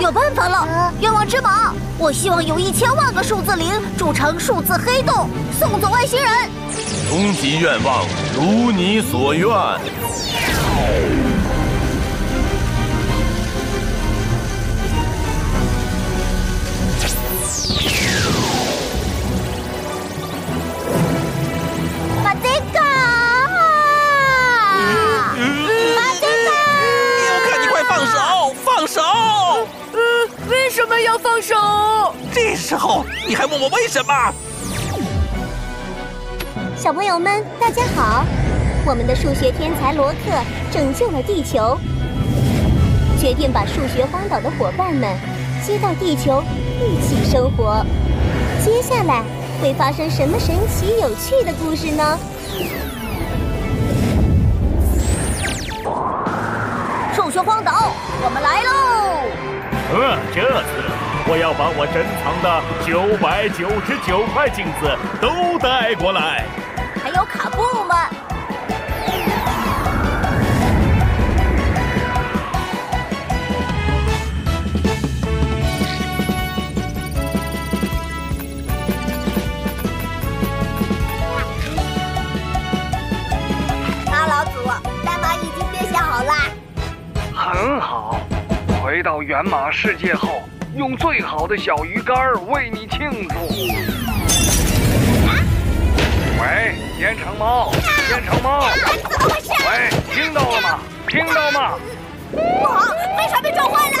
有办法了！愿望之宝，我希望有一千万个数字零铸成数字黑洞，送走外星人。终极愿望如你所愿。什么要放手？这时候你还问我为什么？小朋友们，大家好！我们的数学天才罗克拯救了地球，决定把数学荒岛的伙伴们接到地球一起生活。接下来会发生什么神奇有趣的故事呢？数学荒岛，我们来喽！嗯，这次我要把我珍藏的九百九十九块镜子都带过来。还有卡布吗。大老祖，代码已经编写好了。很好，回到原马世界后，用最好的小鱼干为你庆祝。喂，烟城猫，烟城猫，怎么回事？喂，听到了吗？听到吗？不好，飞船被撞坏了！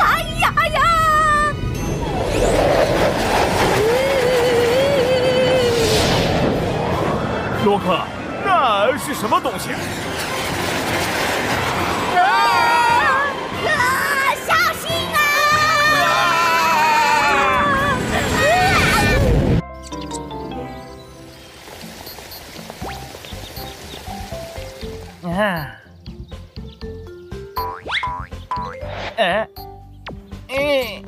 哎呀哎呀！洛克，那是什么东西？啊！啊！小心啊！啊！哎，哎，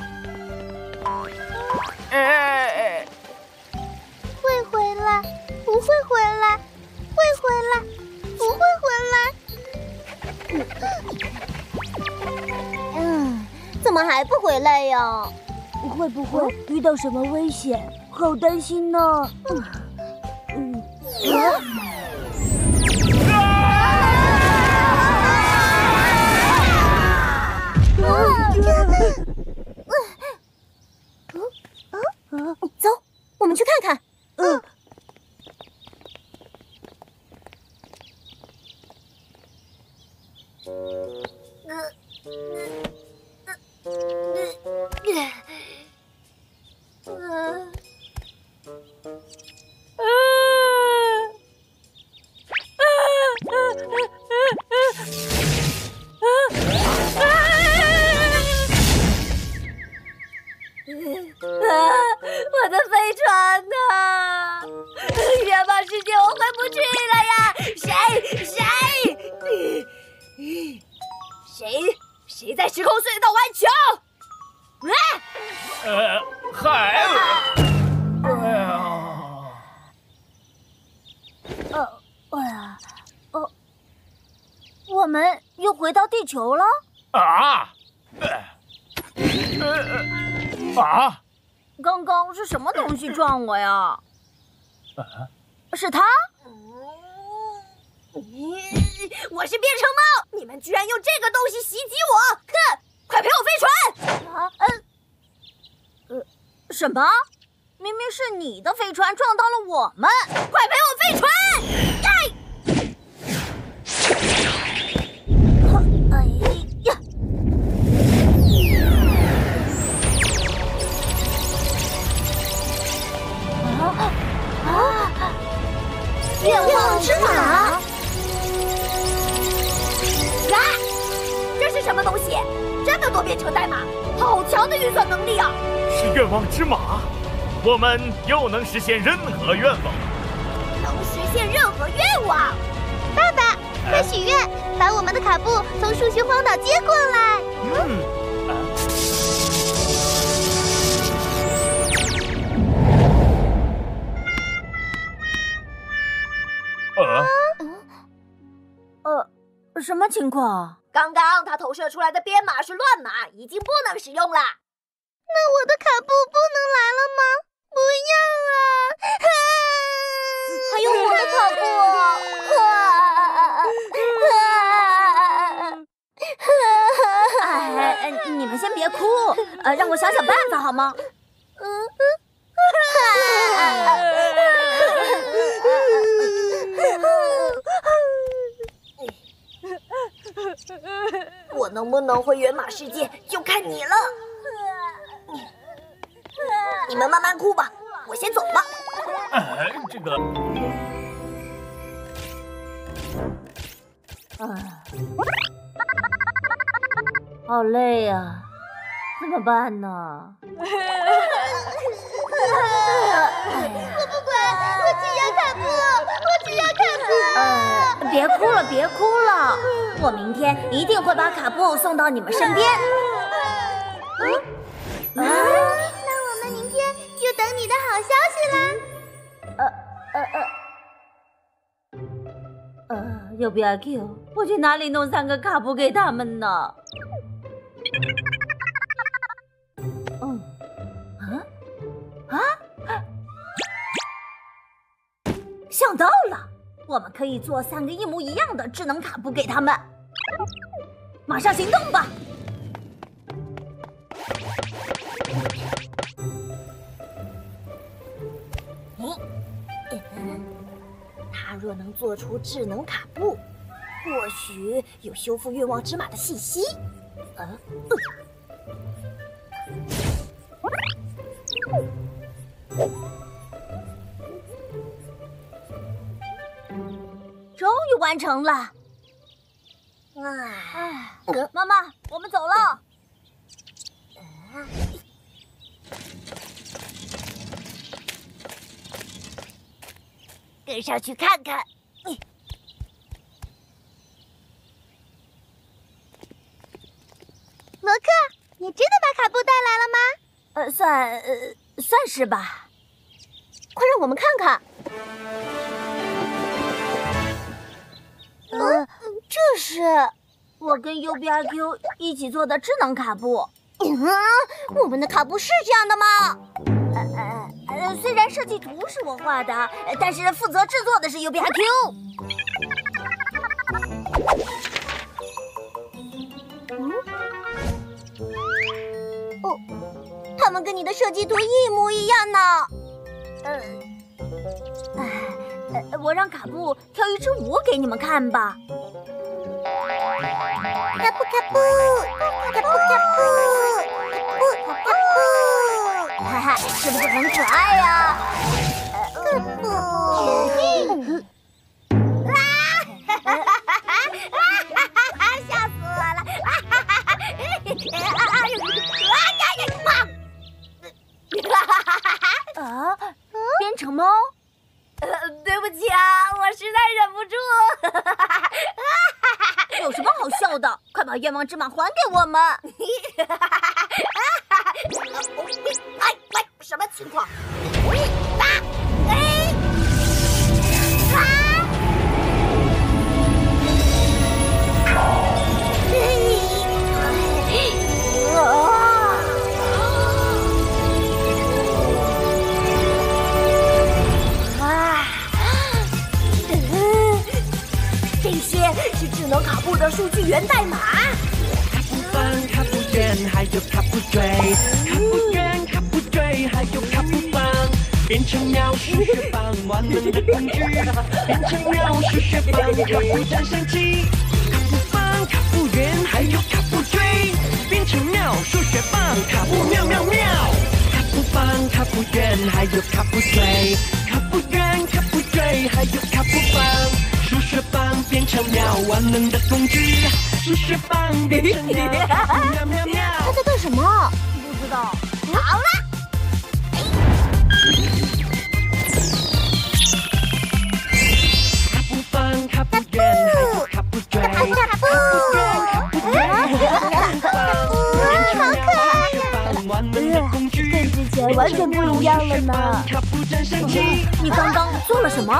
哎，会回来，不会回来，会回来，不会回来。嗯，怎么还不回来呀？会不会遇到什么危险？好担心呢。嗯，啊走，我们去看看。嗯。啊！我的飞船呢？谁谁在时空隧道玩球？啊！呃，海尔。哎呀，呃，哎呀，呃，我们又回到地球了。啊！呃，呃，啊！刚刚是什么东西撞我呀？啊！是他？我是变成猫，你们居然用这个东西袭击我！哼！快赔我飞船！啊，呃，呃，什么？明明是你的飞船撞到了我们！快赔我飞船！哎！哎呀！啊啊！愿望之马！多编程代码，好强的运算能力啊！是愿望之马，我们又能实现任何愿望。能实现任何愿望。爸爸，快许愿，把我们的卡布从数学荒岛接过来。嗯。呃，呃，什么情况？刚刚他投射出来的编码是乱码，已经不能使用了。那我的卡布不能来了吗？不要啊！还有我的卡布！啊 哎，你们先别哭，呃，让我想想办法好吗？我能不能回原马世界，就看你了。你们慢慢哭吧，我先走了。哎，这个，啊，好累呀，怎么办呢？我不管，我只要卡布，我只要卡布。呃，别哭了，别哭了，我明天一定会把卡布送到你们身边。啊那我们明天就等你的好消息啦。呃呃呃，呃，要不要 Q，我去哪里弄三个卡布给他们呢？啊！想到了，我们可以做三个一模一样的智能卡布给他们。马上行动吧！他若能做出智能卡布，或许有修复愿望之马的信息。啊，终于完成了。唉，妈妈，我们走了。跟上去看看。罗克，你真的把卡布带来了吗？呃，算呃算是吧。快让我们看看。嗯，这是我跟 UBIQ 一起做的智能卡布。嗯，我们的卡布是这样的吗？呃呃呃，虽然设计图是我画的，呃但是负责制作的是 UBIQ。嗯，哦他们跟你的设计图一模一样呢。呃，我让卡布跳一支舞给你们看吧。卡布卡布，卡布卡布，卡布卡布，哈哈，是不是很可爱呀、卡布。吓死我了！啊？变成猫？呃，对不起啊，我实在忍不住。有什么好笑的？快把愿望之马还给我们！哎喂，什么情况？打！能卡布的数据源代码。卡布棒、卡布卷，还有卡布锥，卡布卷、卡布锥，还有卡布棒，变成鸟数学棒，万能的工具，变成鸟数学棒，卡布战神器。卡布棒、卡布圆，还有卡布锥，变成鸟数学棒，卡布妙妙妙。卡布棒、卡布圆，还有卡布锥，卡布圆、卡布锥，还有卡布棒。数学棒变成鸟，万能的工具。数学棒变成鸟，喵喵喵。他在干什么？不知道。好了，前完全不一样了呢。你刚刚做了什么？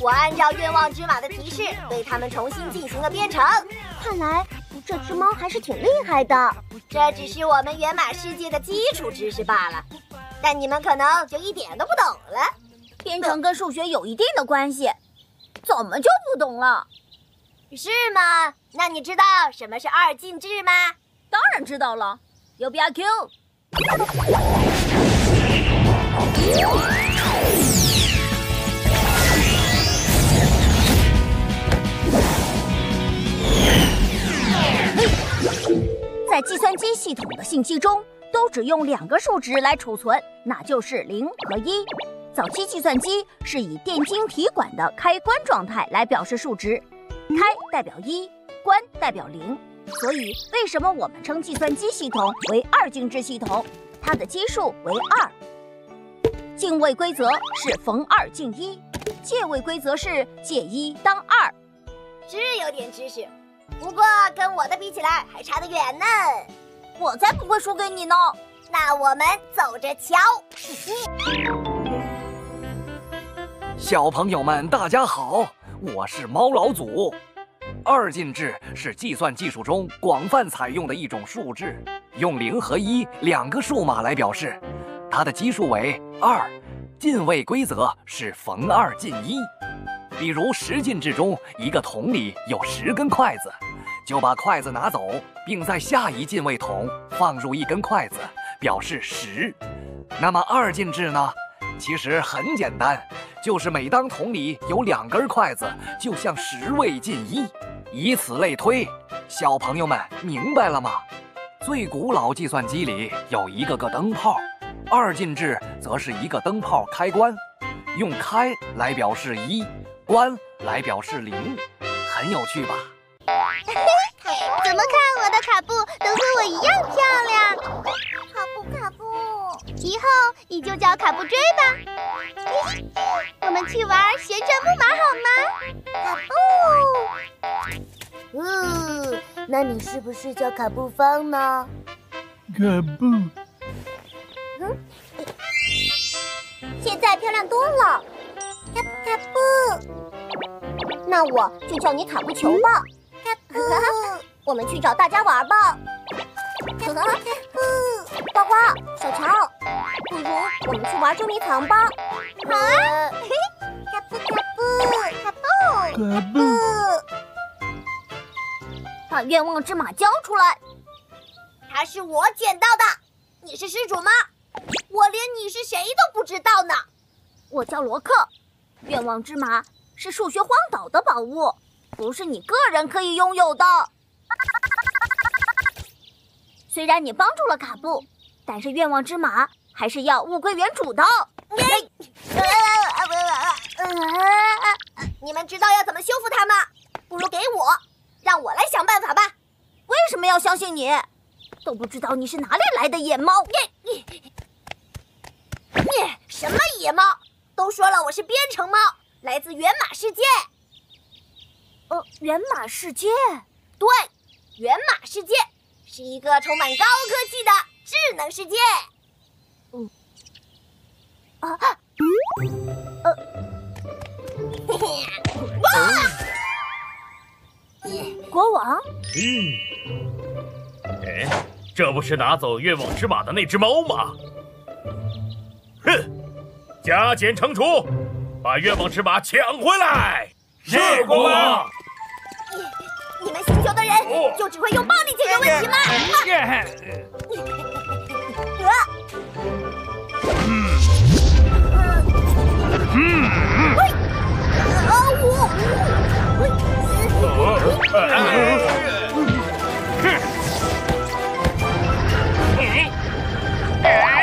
我按照愿望之马的提示，对它们重新进行了编程。看来这只猫还是挺厉害的。这只是我们源马世界的基础知识罢了，但你们可能就一点都不懂了。编程跟数学有一定的关系，怎么就不懂了？是吗？那你知道什么是二进制吗？当然知道了，有比阿 Q。在计算机系统的信息中，都只用两个数值来储存，那就是零和一。早期计算机是以电晶体管的开关状态来表示数值，开代表一，关代表零。所以，为什么我们称计算机系统为二进制系统？它的基数为二。进位规则是逢二进一，借位规则是借一当二。是有点知识，不过跟我的比起来还差得远呢。我才不会输给你呢！那我们走着瞧。小朋友们，大家好，我是猫老祖。二进制是计算技术中广泛采用的一种数制，用零和一两个数码来表示，它的基数为二，进位规则是逢二进一。比如十进制中，一个桶里有十根筷子，就把筷子拿走，并在下一进位桶放入一根筷子，表示十。那么二进制呢？其实很简单，就是每当桶里有两根筷子，就向十位进一，以此类推。小朋友们明白了吗？最古老计算机里有一个个灯泡，二进制则是一个灯泡开关，用开来表示一，关来表示零，很有趣吧？怎么看我的卡布都和我一样漂亮？卡布卡布，以后你就叫卡布追吧。我们去玩旋转木马好吗？卡布。嗯，那你是不是叫卡布方呢？卡布。现在漂亮多了。卡卡布。那我就叫你卡布球吧。卡 布。我们去找大家玩吧。卡布。呱呱，小乔，不如我们去玩捉迷藏吧。好啊！卡布卡布卡布卡布，把愿望之马交出来！它是我捡到的。你是失主吗？我连你是谁都不知道呢。我叫罗克，愿望之马是数学荒岛的宝物，不是你个人可以拥有的。虽然你帮助了卡布，但是愿望之马还是要物归原主的。你们知道要怎么修复它吗？不如给我，让我来想办法吧。为什么要相信你？都不知道你是哪里来的野猫！你你什么野猫？都说了我是编程猫，来自源马世界。呃，源马世界，对，源马世界是一个充满高科技的智能世界。嗯，啊，呃，嘿嘿，哇！国王，嗯，哎，这不是拿走愿望之马的那只猫吗？哼，加减乘除，把愿望之马抢回来！是国王。你们星球的人就只会用暴力解决问题吗？啊！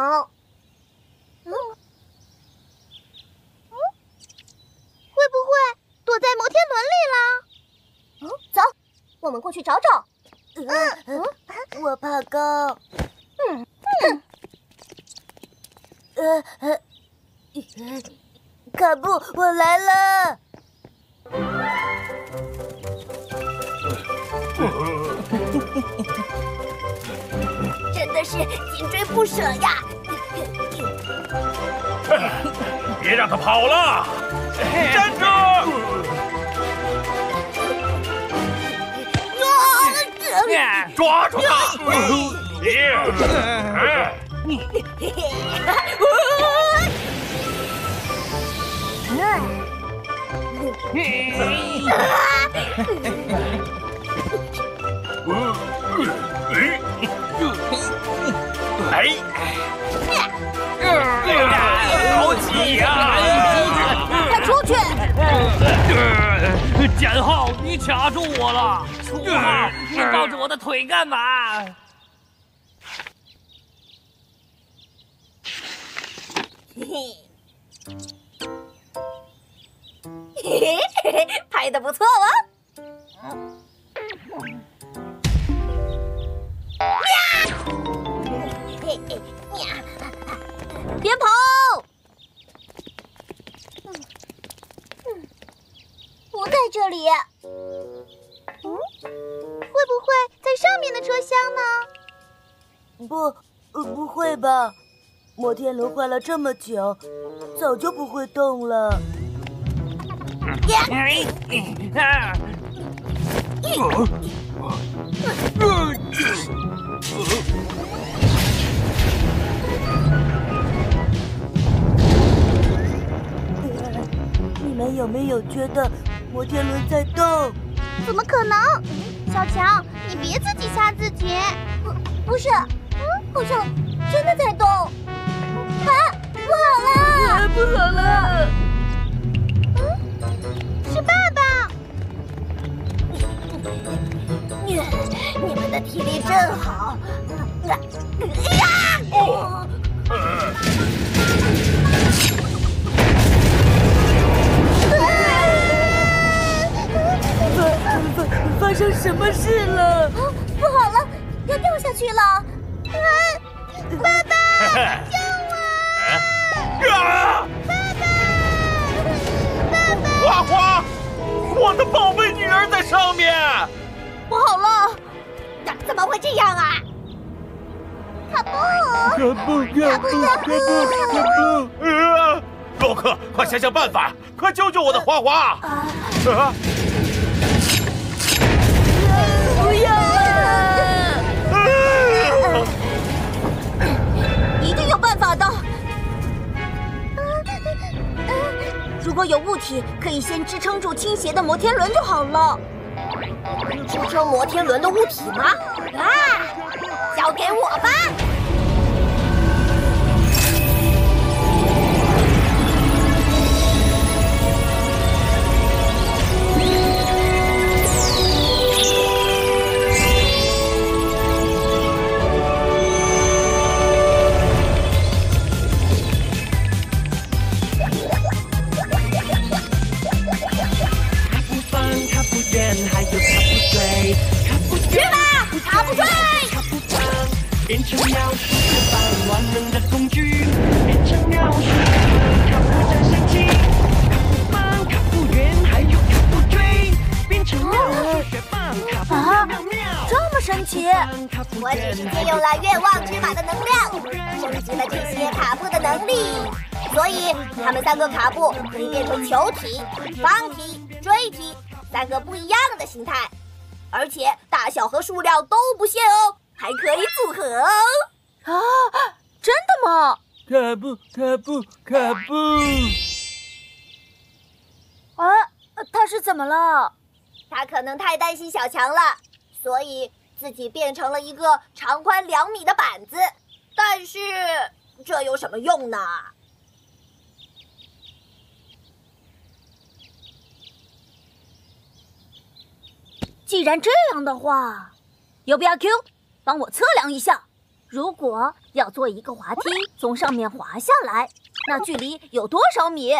会了这么久，早就不会动了。你们有没有觉得摩天轮在动？怎么可能？小强，你别自己吓自己。不，不是，嗯，好像花花！啊！不要啊！一定有办法的。如果有物体可以先支撑住倾斜的摩天轮就好了。支撑摩天轮的物体吗？啊，交给我吧。卡布可以变成球体、方体、锥体三个不一样的形态，而且大小和数量都不限哦，还可以组合哦。啊，真的吗？卡布，卡布，卡布！啊，他是怎么了？他可能太担心小强了，所以自己变成了一个长宽两米的板子。但是这有什么用呢？既然这样的话，有必要 Q，帮我测量一下。如果要做一个滑梯从上面滑下来，那距离有多少米？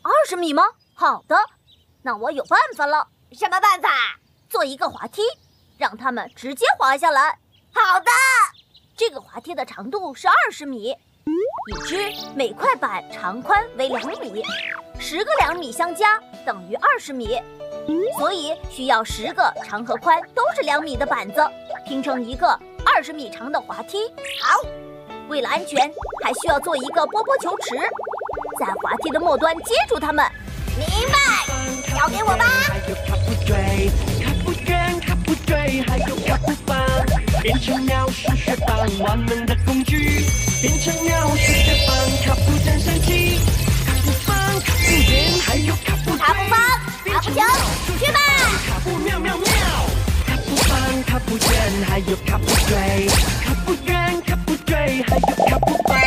二十米吗？好的，那我有办法了。什么办法？做一个滑梯，让他们直接滑下来。好的，这个滑梯的长度是二十米，已知每块板长宽为两米，十个两米相加等于二十米，所以需要十个长和宽都是两米的板子拼成一个二十米长的滑梯。好，为了安全，还需要做一个波波球池，在滑梯的末端接住它们。明白，交给我吧。变成鸟数学棒，万能的工具，变成鸟数学棒，卡布真神奇，卡布棒，卡布圆，还有卡布卡布棒，卡布球，去吧。卡布喵喵喵，卡布棒，卡布卷，还有卡布追，卡布卷，卡布追，还有卡布棒，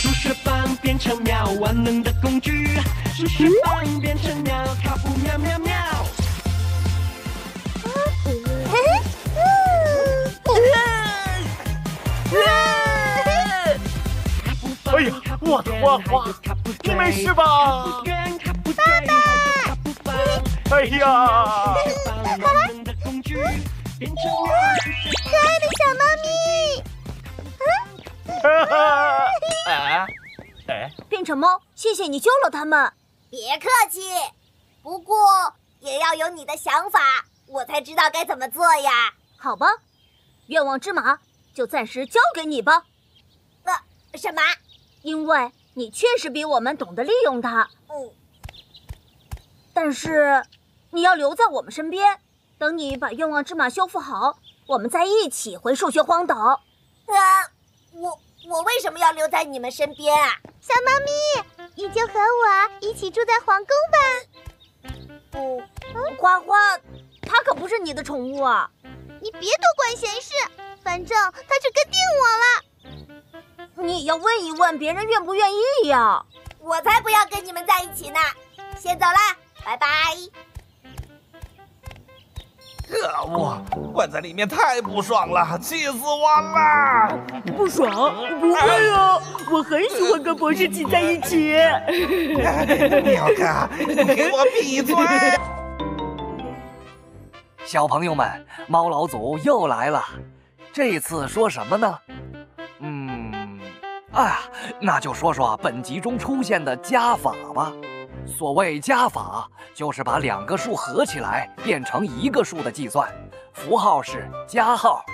数学棒变成喵，万能的工具，数学棒变成鸟，卡布喵喵喵。哎呀，我的花花，你没事吧？爸爸哎呀，可爱的小猫咪，哈哈，哎 哎，变成猫，谢谢你救了他们。别客气，不过也要有你的想法，我才知道该怎么做呀。好吧，愿望之马就暂时交给你吧，呃，什么？因为你确实比我们懂得利用它。嗯，但是你要留在我们身边，等你把愿望之马修复好，我们再一起回数学荒岛。啊，我我为什么要留在你们身边啊？小猫咪，你就和我一起住在皇宫吧。不，花花，它可不是你的宠物啊！你别多管闲事，反正它是跟定我了。你要问一问别人愿不愿意呀？我才不要跟你们在一起呢！先走啦，拜拜。可恶，关在里面太不爽了，气死我了！不爽？不会啊，我很喜欢跟博士挤在一起。妙哥，给我闭嘴！小朋友们，猫老祖又来了，这次说什么呢？啊，那就说说本集中出现的加法吧。所谓加法，就是把两个数合起来变成一个数的计算，符号是加号。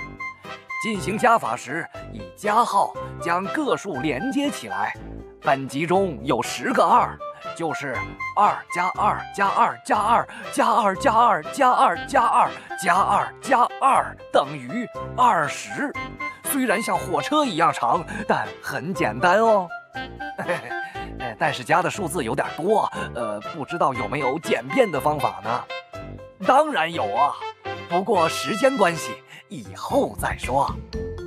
进行加法时，以加号将个数连接起来。本集中有十个二，就是二加二加二加二加二加二加二加二加二加二等于二十。虽然像火车一样长，但很简单哦。但是加的数字有点多，呃，不知道有没有简便的方法呢？当然有啊，不过时间关系，以后再说。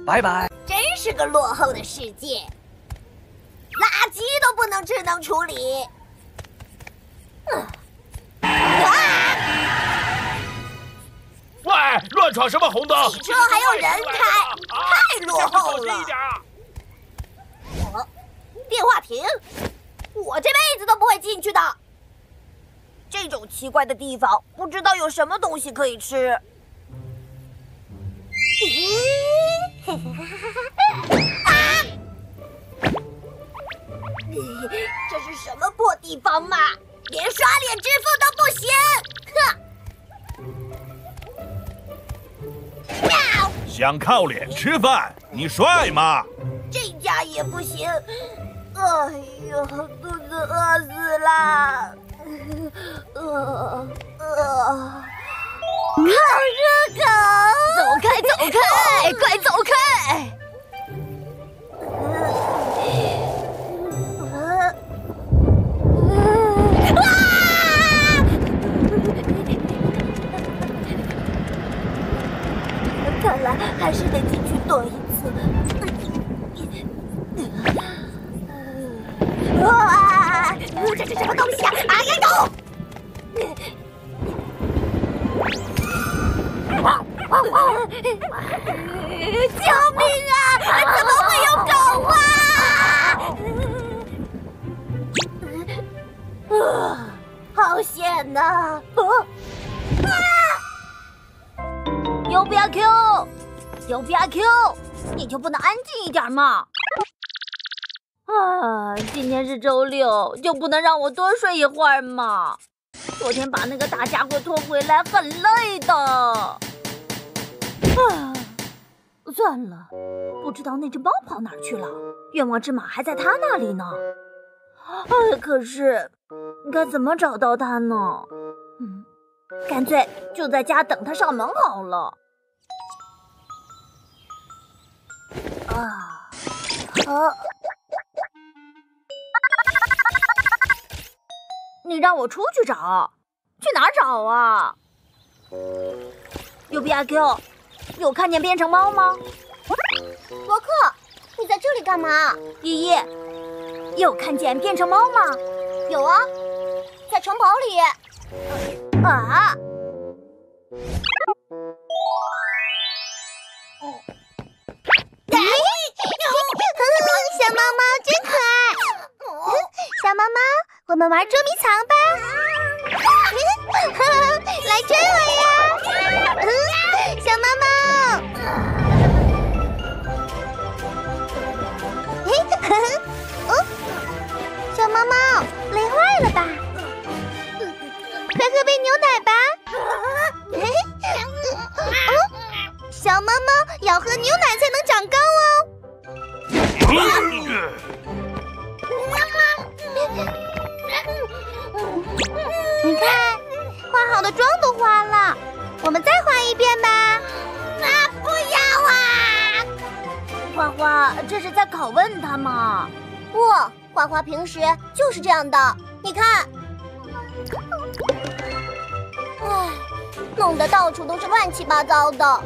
拜拜。真是个落后的世界，垃圾都不能智能处理。嗯啊！喂，乱闯什么红灯？汽车还要人开，太落后了。电话亭，我这辈子都不会进去的。这种奇怪的地方，不知道有什么东西可以吃。这是什么破地方嘛？连刷脸支付都不行！哼！想靠脸吃饭，你帅吗？这家也不行。哎呦，肚子饿死了！呃 呃，好热狗！走开，走开，快走开！还是得进去躲一次。啊！这是什么东西啊？哎呀，有！救命啊！怎么会有狗啊？好险呐、啊！啊！不要 Q？有不要 Q，你就不能安静一点吗？啊，今天是周六，就不能让我多睡一会儿吗？昨天把那个大家伙拖回来，很累的。啊，算了，不知道那只猫跑哪儿去了。愿望之马还在它那里呢。哎，可是该怎么找到它呢？嗯，干脆就在家等他上门好了。啊，啊！你让我出去找，去哪儿找啊？有比阿 Q，有看见变成猫吗？罗克，你在这里干嘛？依依，有看见变成猫吗？有啊，在城堡里。啊！小猫猫真可爱。小猫猫，我们玩捉迷藏吧。来追我呀！小猫猫。哦，小猫猫累坏了吧？快喝杯牛奶吧。哦，小猫猫要喝牛奶才能长高哦。你看，化好的妆都花了，我们再画一遍吧。啊，不要啊！花花，这是在拷问他吗？不，花花平时就是这样的。你看，唉，弄得到处都是乱七八糟的。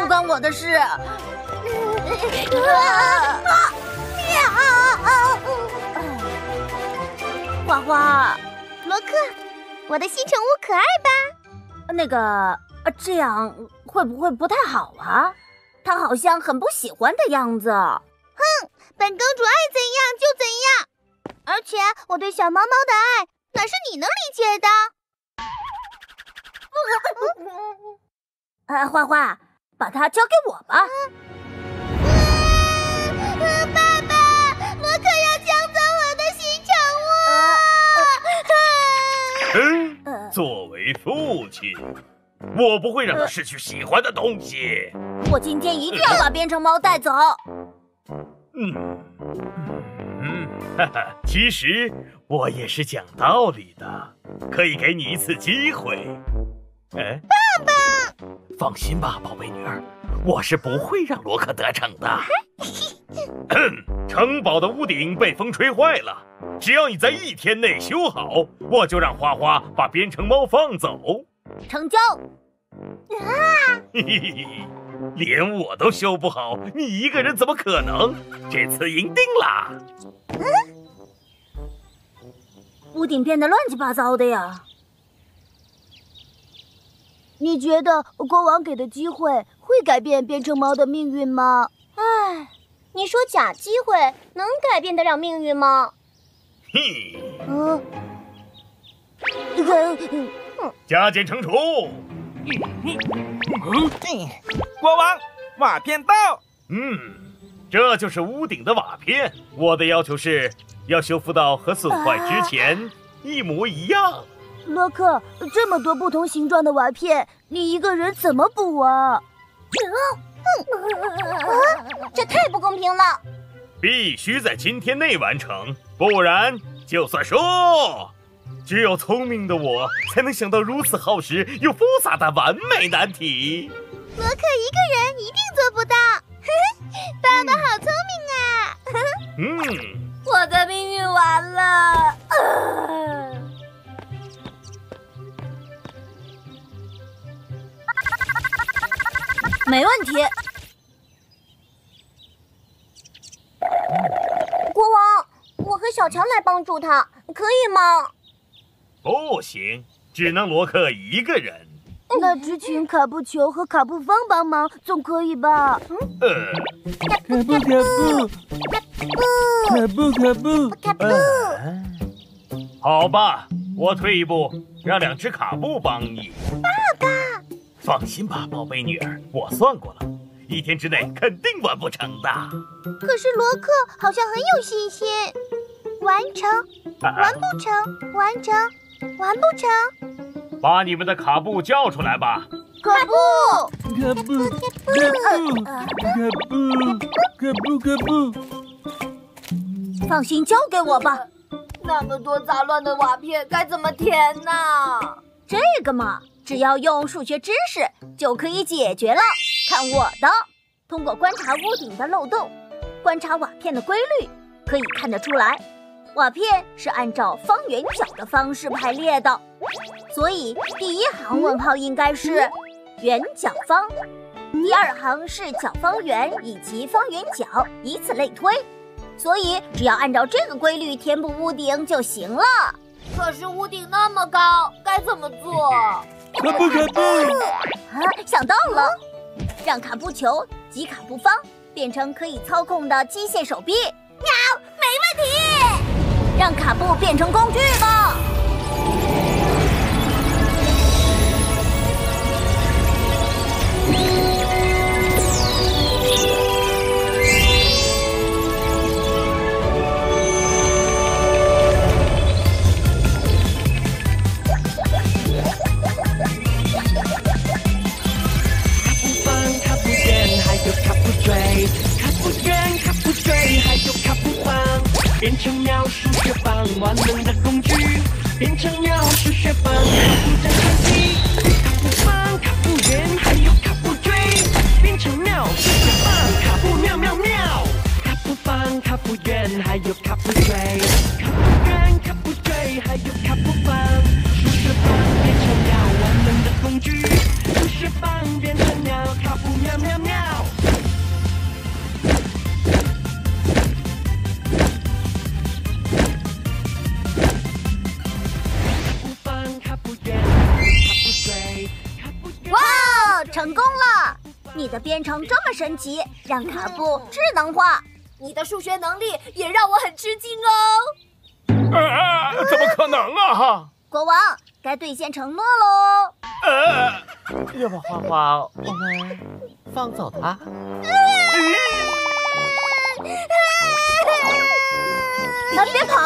不关我的事。花花，罗克，我的新宠物可爱吧？那个，这样会不会不太好啊？他好像很不喜欢的样子。哼，本公主爱怎样就怎样，而且我对小猫猫的爱哪是你能理解的？啊，花花，把它交给我吧。爸爸，我可要抢走我的新宠物。嗯，作为父亲，我不会让他失去喜欢的东西。我今天一定要把变成猫带走。嗯嗯，哈哈，其实我也是讲道理的，可以给你一次机会。哎，爸爸，放心吧，宝贝女儿，我是不会让罗克得逞的。城堡的屋顶被风吹坏了，只要你在一天内修好，我就让花花把编程猫放走。成交。啊！嘿嘿嘿，连我都修不好，你一个人怎么可能？这次赢定了。嗯，屋顶变得乱七八糟的呀。你觉得国王给的机会会改变变成猫的命运吗？唉，你说假机会能改变得了命运吗？嘿，嗯，加减乘除。国王，瓦片到。嗯，这就是屋顶的瓦片。我的要求是要修复到和损坏之前一模一样。洛克，这么多不同形状的瓦片，你一个人怎么补啊？啊，这太不公平了！必须在今天内完成，不然就算输。只有聪明的我才能想到如此耗时又复杂的完美难题。罗克一个人一定做不到。爸爸好聪明啊嗯，啊！我的命运完了。啊 没问题。国王，我和小强来帮助他，可以吗？不行，只能罗克一个人。那只请卡布球和卡布方帮忙，总可以吧？呃，卡布卡布卡布可不可不？卡布。好吧，我退一步，让两只卡布帮你。爸爸，放心吧，宝贝女儿，我算过了，一天之内肯定完不成的。可是罗克好像很有信心。完成，完不成，完成，完不成。把你们的卡布叫出来吧。可不，可不，可不，可不，可不，可不。放心，交给我吧。那么多杂乱的瓦片该怎么填呢？这个嘛，只要用数学知识就可以解决了。看我的，通过观察屋顶的漏洞，观察瓦片的规律，可以看得出来，瓦片是按照方圆角的方式排列的。所以第一行问号应该是圆角方，第二行是角方圆以及方圆角，以此类推。所以只要按照这个规律填补屋顶就行了。可是屋顶那么高，该怎么做？卡布卡布？啊，想到了，让卡布球及卡布方变成可以操控的机械手臂。喵，没问题。让卡布变成工具吧。变成妙数学棒，万能的工具。变成妙数学棒，卡布战斗机。卡布棒，卡布圆，还有卡布锥。变成妙数学棒，卡布妙妙妙。卡布棒，卡布圆，还有卡布锥。卡布圆，卡布锥，还有卡布棒。数学棒变成妙，万能的工具。数学棒变成妙，卡布妙妙妙。成功了！你的编程这么神奇，让卡布智能化。你的数学能力也让我很吃惊哦。啊！怎么可能啊！国王该兑现承诺喽。呃，要不花花，我们放走他？啊！别跑！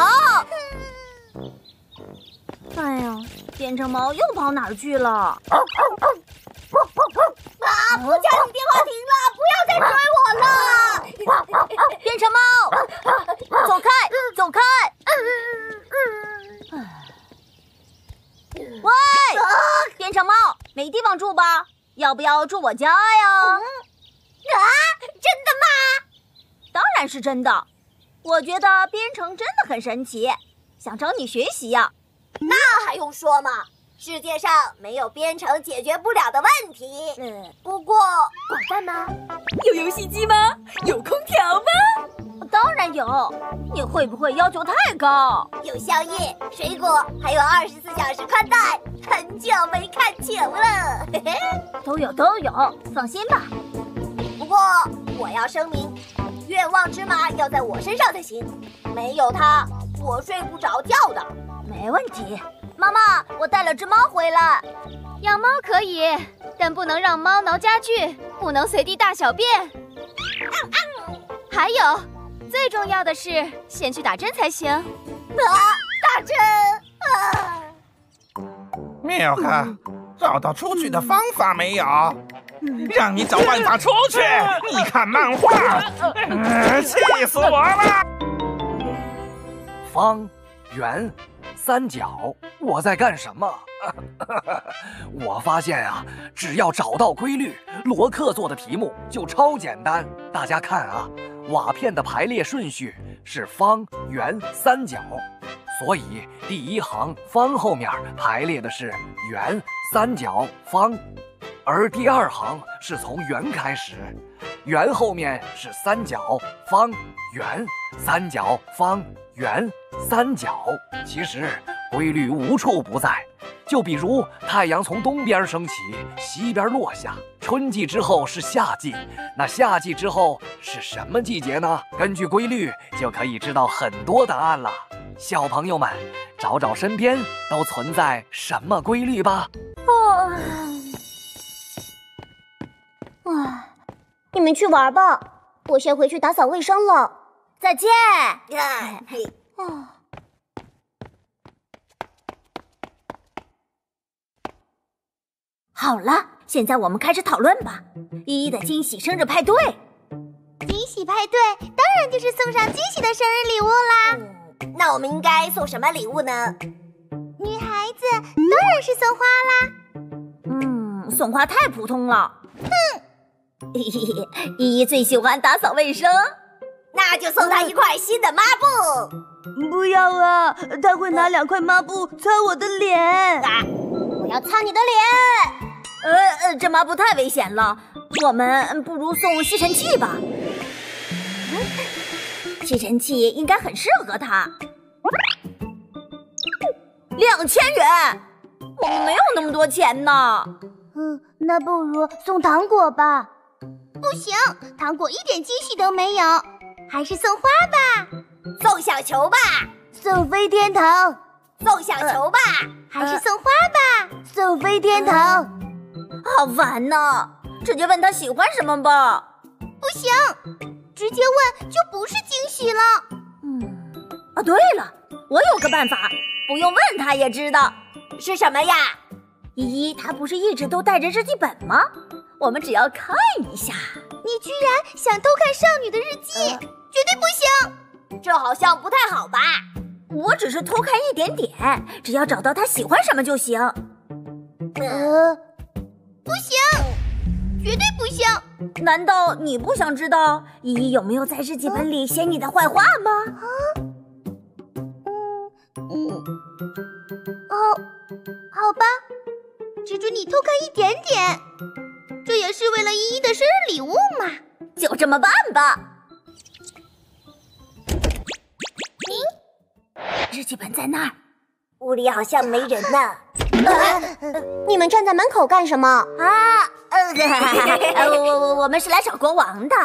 哎呀，变成猫又跑哪儿去了？啊！不叫你电话停了，不要再追我了！变成猫，走开，走开！喂，变成猫，没地方住吧？要不要住我家呀？啊，真的吗？当然是真的。我觉得编程真的很神奇，想找你学习呀。那还用说吗？世界上没有编程解决不了的问题。嗯，不过管饭吗？有游戏机吗？有空调吗？当然有。你会不会要求太高？有宵夜、水果，还有二十四小时宽带。很久没看球了，嘿嘿。都有都有，放心吧。不过我要声明，愿望之马要在我身上才行。没有它，我睡不着觉的。没问题。妈妈，我带了只猫回来。养猫可以，但不能让猫挠家具，不能随地大小便。还有，最重要的是先去打针才行。啊，打针！啊！妙克，找到出去的方法没有？让你找办法出去！你看漫画，气死我了！方，圆。三角，我在干什么？我发现啊，只要找到规律，罗克做的题目就超简单。大家看啊，瓦片的排列顺序是方、圆、三角，所以第一行方后面排列的是圆、三角、方，而第二行是从圆开始，圆后面是三角、方、圆、三角、方。圆三角，其实规律无处不在。就比如太阳从东边升起，西边落下。春季之后是夏季，那夏季之后是什么季节呢？根据规律就可以知道很多答案了。小朋友们，找找身边都存在什么规律吧。哦，啊，你们去玩吧，我先回去打扫卫生了。再见。好了，现在我们开始讨论吧。依依的惊喜生日派对，惊喜派对当然就是送上惊喜的生日礼物啦。那我们应该送什么礼物呢？女孩子当然是送花啦。嗯，送花太普通了。哼，依依最喜欢打扫卫生。那就送他一块新的抹布。不要啊！他会拿两块抹布擦我的脸。啊我要擦你的脸。呃呃，这抹布太危险了，我们不如送吸尘器吧。吸尘器应该很适合他。两千元，我们没有那么多钱呢。嗯，那不如送糖果吧。不行，糖果一点惊喜都没有，还是送花吧。送小球吧，送飞天糖，送小球吧，还是送花吧。送飞天糖。好烦呐！直接问他喜欢什么吧。不行，直接问就不是惊喜了。嗯，啊，对了，我有个办法，不用问他也知道是什么呀。依依，她不是一直都带着日记本吗？我们只要看一下。你居然想偷看少女的日记，绝对不行！这好像不太好吧？我只是偷看一点点，只要找到他喜欢什么就行。呃，不行，绝对不行！难道你不想知道依依有没有在日记本里写你的坏话吗？嗯，嗯，哦，好吧，只准你偷看一点点，这也是为了依依的生日礼物嘛。就这么办吧。日记本在那儿，屋里好像没人呢。你们站在门口干什么？啊，呃，我我我我们是来找国王的。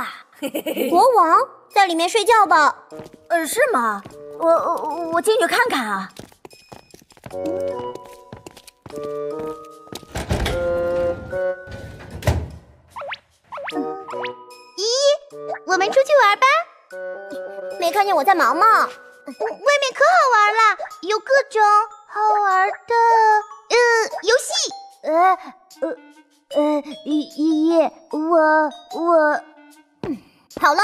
国王在里面睡觉吧？呃，是吗？我我我进去看看啊。咦，我们出去玩吧。没看见我在忙吗？外面可好玩了，有各种好玩的呃游戏。呃呃呃，依依，我我，好了，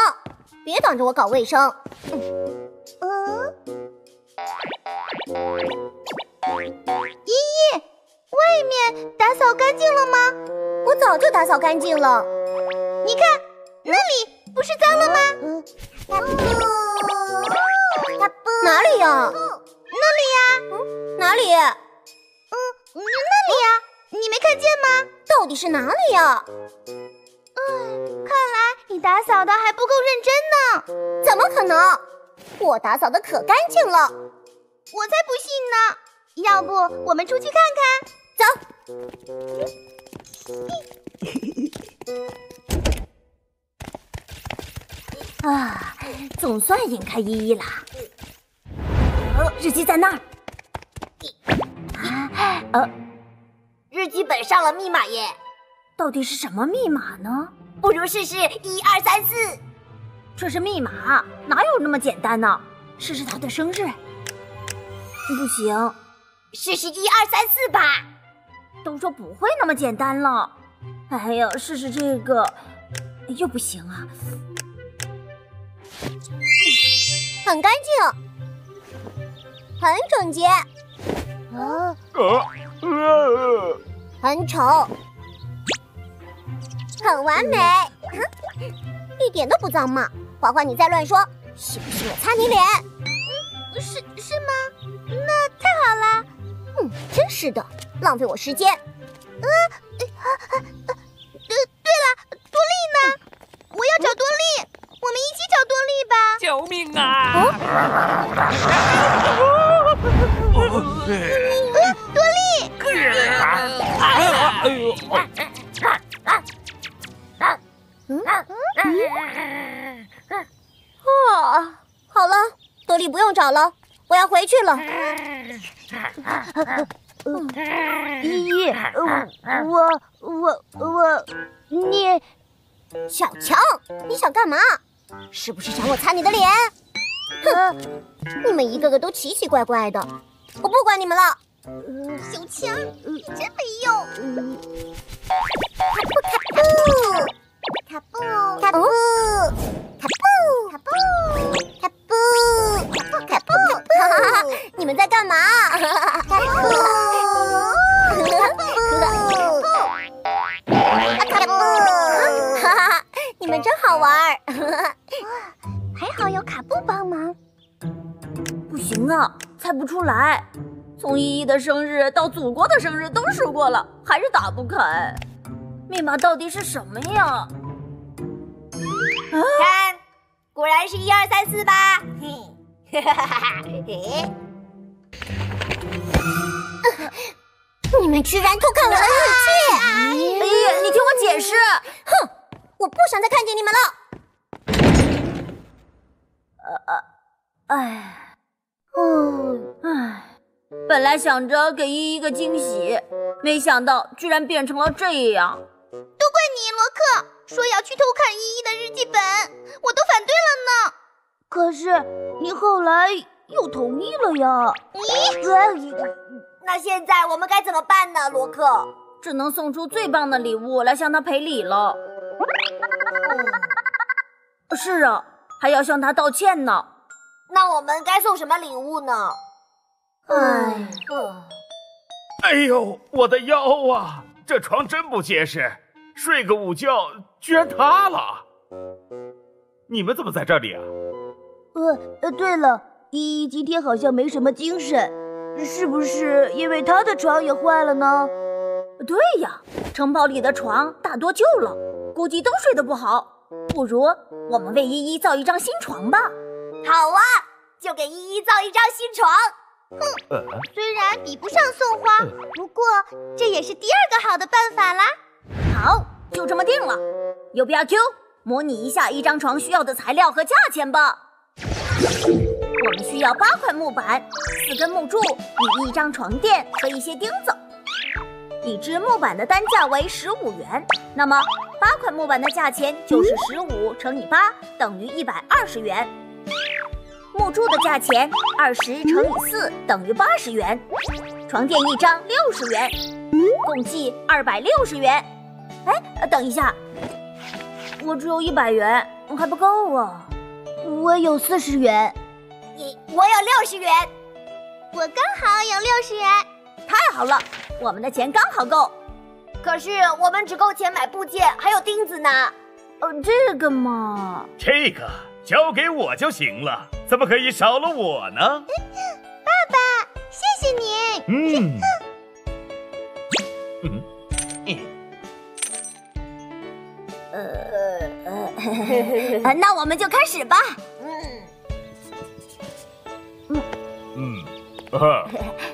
别挡着我搞卫生。嗯，依依，外面打扫干净了吗？我早就打扫干净了。你看，那里不是脏了吗？嗯，哪里呀？那里呀？嗯，哪里？嗯，那里呀？你没看见吗？到底是哪里呀？嗯，看来你打扫的还不够认真呢。怎么可能？我打扫的可干净了。我才不信呢！要不我们出去看看？走。啊，总算引开依依啦。日记在那儿。啊，呃，日记本上了密码耶。到底是什么密码呢？不如试试一二三四。这是密码，哪有那么简单呢？试试他的生日。不行，试试一二三四吧。都说不会那么简单了。哎呀，试试这个又不行啊。很干净，很整洁。啊啊！很丑，很完美，一点都不脏嘛！花花，你再乱说，信不信我擦你脸？嗯，是是吗？那太好了。嗯，真是的，浪费我时间。呃，呃，对了，多莉呢？我要找多莉，我们一起找多莉吧。救命啊！多莉！哎呦！嗯啊，好了，多莉不用找了，我要回去了。依依，呃我我我，你小强，你想干嘛？是不是想我擦你的脸？哼，你们一个个都奇奇怪怪的，我不管你们了。小强，真没用。卡布卡布卡布卡布卡布卡布卡布，卡布卡布！你们在干嘛？卡布卡布卡布，哈哈！你们真好玩儿，还好有卡布帮忙。不行啊，猜不出来。从依依的生日到祖国的生日都试过了，还是打不开。密码到底是什么呀？看，果然是一二三四吧。嘿，哈哈哈哈嘿。你们居然偷看我的日记！哎呀，你听我解释！哼，我不想再看见你们了。呃呃，哎，嗯，唉。本来想着给依依个惊喜，没想到居然变成了这样。都怪你，罗克，说要去偷看依依的日记本，我都反对了呢。可是你后来又同意了呀。咦？那现在我们该怎么办呢，罗克？只能送出最棒的礼物来向他赔礼了。嗯，是啊，还要向他道歉呢。那我们该送什么礼物呢？唉，哎呦，我的腰啊！这床真不结实，睡个午觉居然塌了。你们怎么在这里啊？呃呃，对了，依依今天好像没什么精神，是不是因为她的床也坏了呢？对呀，城堡里的床大多旧了，估计都睡得不好。不如我们为依依造一张新床吧。好啊，就给依依造一张新床。哼，虽然比不上送花，不过这也是第二个好的办法啦。好，就这么定了。有必要 Q 模拟一下一张床需要的材料和价钱吧。我们需要八块木板、四根木柱与一张床垫和一些钉子。一只木板的单价为十五元，那么八块木板的价钱就是十五乘以八等于一百二十元。木柱的价钱二十乘以四等于八十元，床垫一张六十元，共计二百六十元。哎，等一下，我只有一百元，还不够啊！我有四十元，你我有六十元，我刚好有六十元，太好了，我们的钱刚好够。可是我们只够钱买部件，还有钉子呢。呃，这个嘛，这个交给我就行了。怎么可以少了我呢？爸爸，谢谢你。嗯。嗯。呃，那我们就开始吧。嗯。嗯。啊。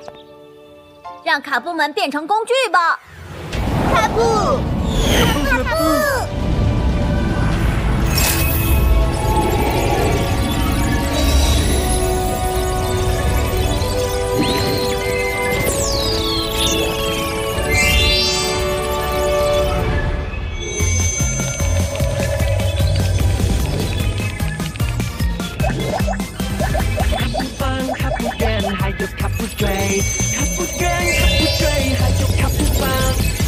让卡布们变成工具吧。卡布。卡布。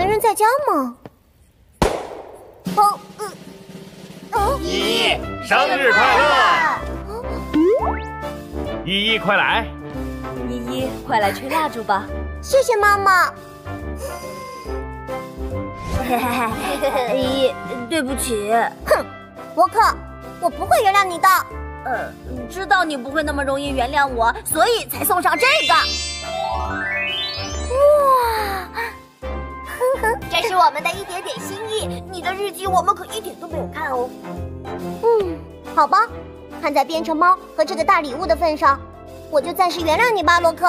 没人在家吗？哦，哦，依依，生日快乐！依依，快来！依依，快来吹蜡烛吧！谢谢妈妈。依依，对不起。哼，伯克，我不会原谅你的。呃，知道你不会那么容易原谅我，所以才送上这个。哇，这是我们的一点点心意。你的日记我们可一点都没有看哦。嗯，好吧，看在变成猫和这个大礼物的份上，我就暂时原谅你吧，洛克。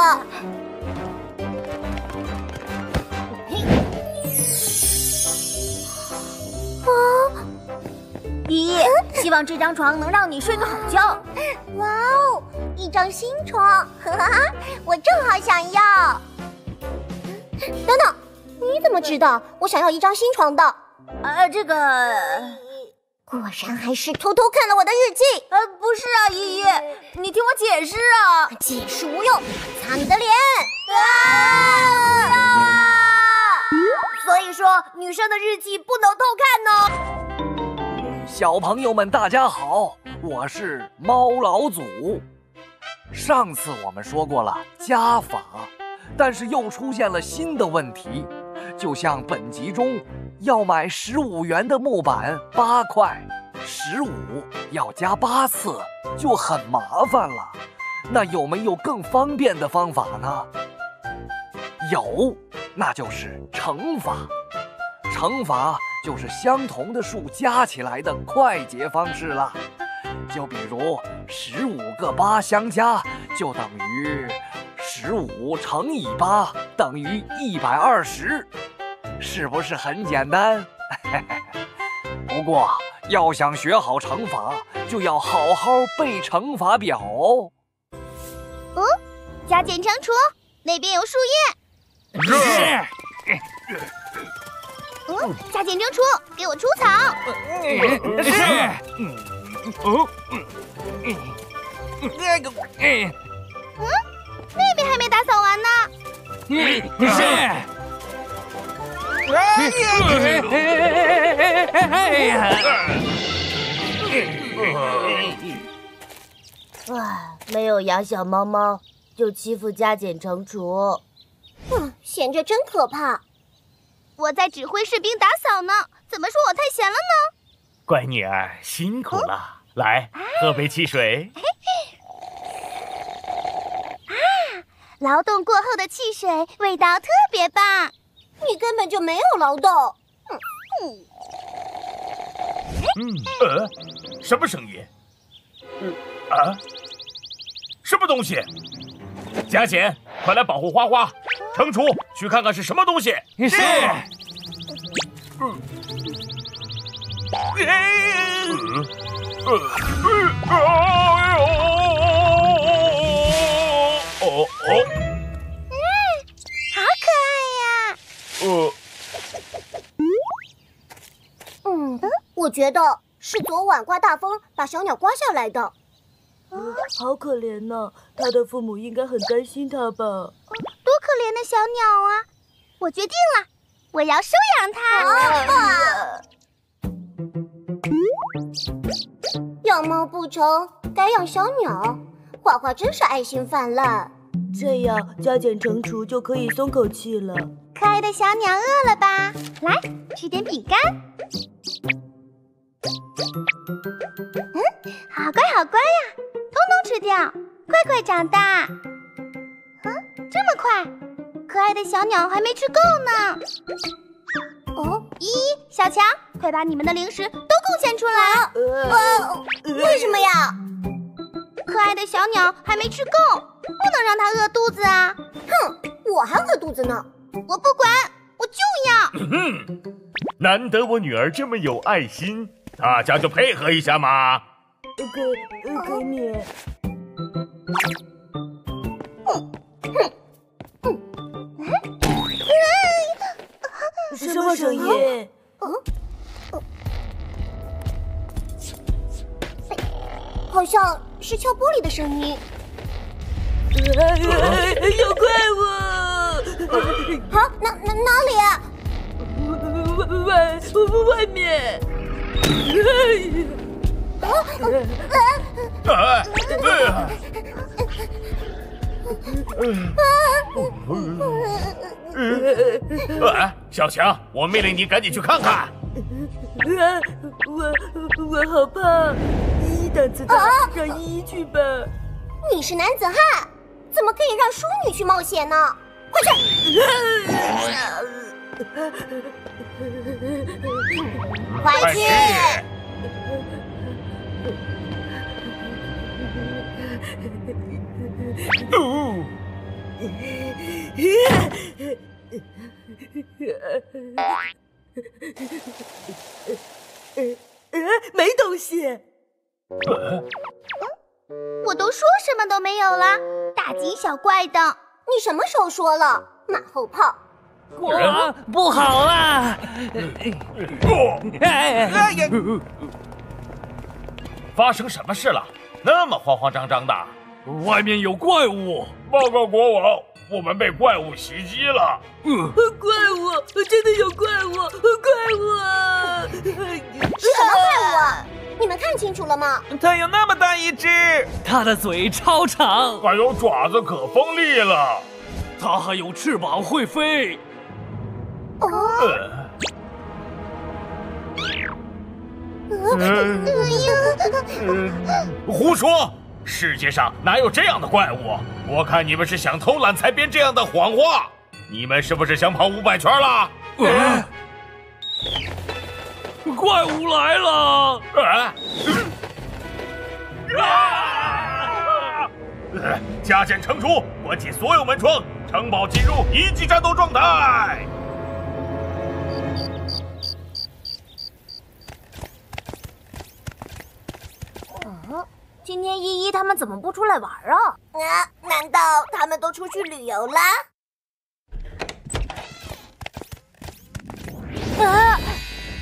依依，希望这张床能让你睡个好觉。哇哦，一张新床，哈哈，我正好想要。等等，你怎么知道我想要一张新床的？呃，这个果然还是偷偷看了我的日记。呃，不是啊，依依，你听我解释啊。解释无用，擦你的脸。啊！不要啊！所以说，女生的日记不能偷看哦。小朋友们，大家好，我是猫老祖。上次我们说过了加法，但是又出现了新的问题，就像本集中要买十五元的木板八块，十五要加八次，就很麻烦了。那有没有更方便的方法呢？有，那就是乘法。乘法。就是相同的数加起来的快捷方式了，就比如十五个八相加就等于十五乘以八等于一百二十，是不是很简单？不过要想学好乘法，就要好好背乘法表哦。嗯，加减乘除那边有树叶。是。嗯，加减乘除，给我除草。是。嗯，哦，嗯，那边还没打扫完呢。嗯，是。哎呀！唉，没有养小猫猫，就欺负加减乘除。哼，闲着真可怕。我在指挥士兵打扫呢，怎么说我太闲了呢？乖女儿辛苦了，来喝杯汽水。啊，劳动过后的汽水味道特别棒。你根本就没有劳动。嗯嗯呃，什么声音？嗯啊，什么东西？加减，快来保护花花。乘除，去看看是什么东西。是。嗯。哎。呃呃。哎呦。哦哦。嗯，好可爱呀。呃。嗯，我觉得是昨晚刮大风把小鸟刮下来的。好可怜呐，他的父母应该很担心他吧？多可怜的小鸟啊！我决定了，我要收养它。养猫不成，改养小鸟。花花真是爱心泛滥。这样加减乘除就可以松口气了。可爱的小鸟饿了吧？来吃点饼干。嗯，好乖好乖呀！通通吃掉，快快长大。嗯，这么快，可爱的小鸟还没吃够呢。哦，依依、小强，快把你们的零食都贡献出来。呃，为什么呀？可爱的小鸟还没吃够，不能让它饿肚子啊！哼，我还饿肚子呢。我不管，我就要。嗯，难得我女儿这么有爱心，大家就配合一下嘛。给给你。嗯嗯嗯。什么声音？嗯。好像是敲玻璃的声音。有怪物！好，哪哪哪里？外外外面。哎，小强，我命令你赶紧去看看。我我好怕，胆子大，让依依去吧。你是男子汉，怎么可以让淑女去冒险呢？快去！快去！哦，呃，没东西。我都说什么都没有了，大惊小怪的。你什么时候说了？马后炮！国王不好啦！哎哎呀，发生什么事了？那么慌慌张张的。外面有怪物！报告国王，我们被怪物袭击了。嗯怪物，真的有怪物！怪物啊！什么怪物啊？你们看清楚了吗？它有那么大一只，它的嘴超长，还有爪子可锋利了。它还有翅膀会飞。哦。嗯，胡说！世界上哪有这样的怪物？我看你们是想偷懒才编这样的谎话。你们是不是想跑五百圈了？呃、怪物来了！啊！啊！加减乘除，关起所有门窗，城堡进入一级战斗状态。嗯。今天依依他们怎么不出来玩啊？啊？难道他们都出去旅游了？啊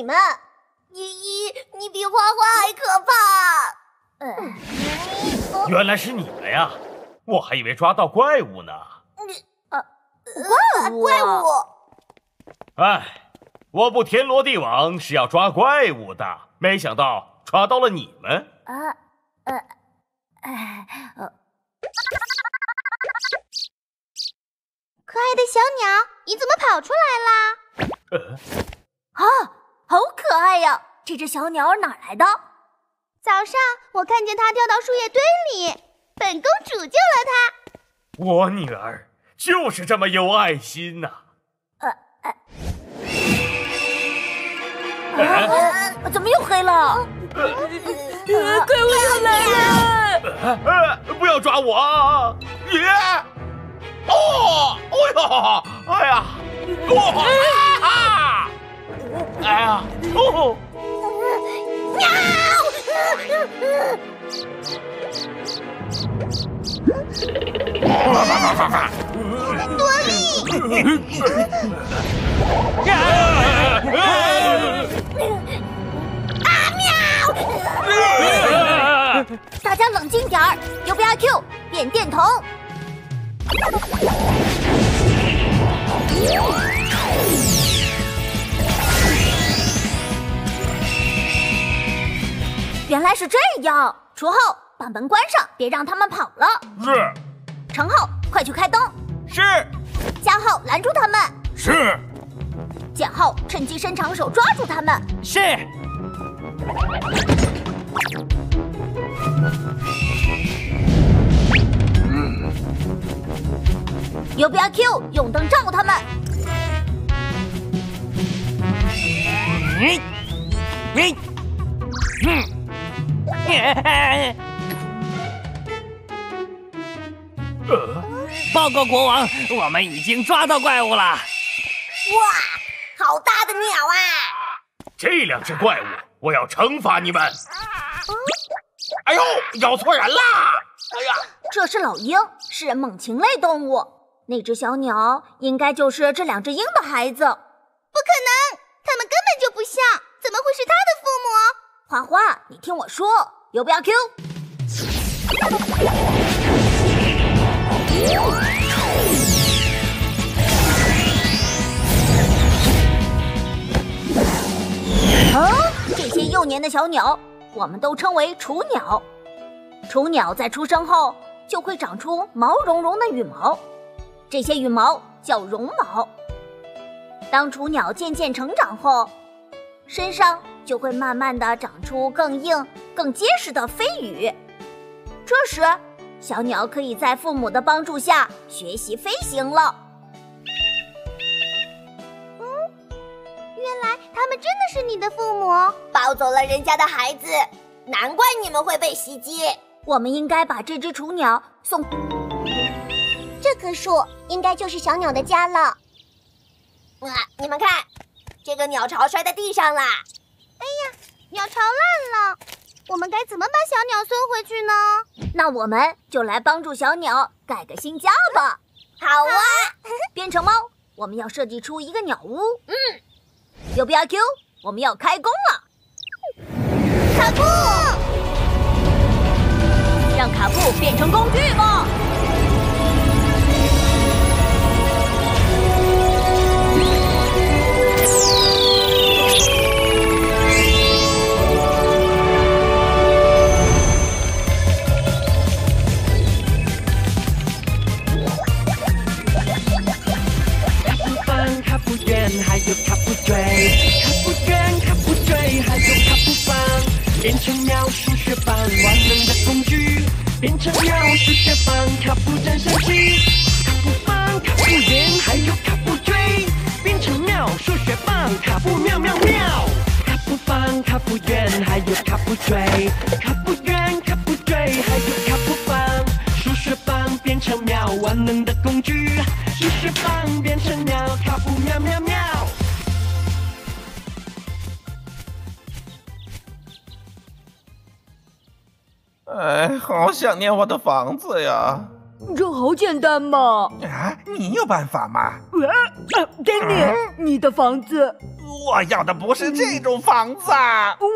你们？依依，你比花花还可怕！原来是你们呀！我还以为抓到怪物呢。啊，怪物！怪物！哎，我不天罗地网是要抓怪物的，没想到抓到了你们。啊，呃，哎，呃。可爱的小鸟，你怎么跑出来啦？呃、啊，好可爱呀！这只小鸟哪来的？早上我看见它掉到树叶堆里，本公主救了它。我女儿就是这么有爱心呐、啊！呃呃，啊！怎么又黑了？呃，怪物又来了！呃，不要抓我！耶！哦，哦呀，哎呀，哦啊！哎呀，哦！多利！啊喵！大家冷静点儿，U B I Q 变电筒。原来是这样。除后，把门关上，别让他们跑了。是。程后，快去开灯。是。加号，拦住他们。是。简后，趁机伸长手抓住他们。是。嗯。U B I Q 用灯照他们。嗯，嗯，嗯。呃，报告国王，我们已经抓到怪物了！哇，好大的鸟啊！这两只怪物，我要惩罚你们！哎呦，咬错人啦！哎呀，这是老鹰，是猛禽类动物。那只小鸟应该就是这两只鹰的孩子。不可能，它们根本就不像。怎么会是他的父母？花花，你听我说，有不要 Q？啊，这些幼年的小鸟，我们都称为雏鸟。雏鸟在出生后就会长出毛茸茸的羽毛，这些羽毛叫绒毛。当雏鸟渐渐成长后，身上就会慢慢的长出更硬、更结实的飞羽。这时，小鸟可以在父母的帮助下学习飞行了。嗯，原来他们真的是你的父母，抱走了人家的孩子，难怪你们会被袭击。我们应该把这只雏鸟送。这棵树应该就是小鸟的家了。啊，你们看，这个鸟巢摔在地上啦！哎呀，鸟巢烂了，我们该怎么把小鸟送回去呢？那我们就来帮助小鸟盖个新家吧。好啊！变成猫，我们要设计出一个鸟屋。嗯，有不要 Q？我们要开工了。卡布，让卡布变成工具吧。还有卡不对，卡不圆，卡不对，还有卡不棒，变成妙数学棒，万能的工具，变成妙数学棒，卡不真神奇，卡不棒，卡不圆，还有卡不追，变成妙数学棒，卡不妙妙妙，卡不棒，卡不圆，还有卡不对，卡不圆，卡不追，还有卡不棒，数学棒变成妙，万能的工具，数学棒变成妙，卡不妙妙妙。哎，好想念我的房子呀！这好简单嘛！啊，你有办法吗？啊，给你你的房子。我要的不是这种房子。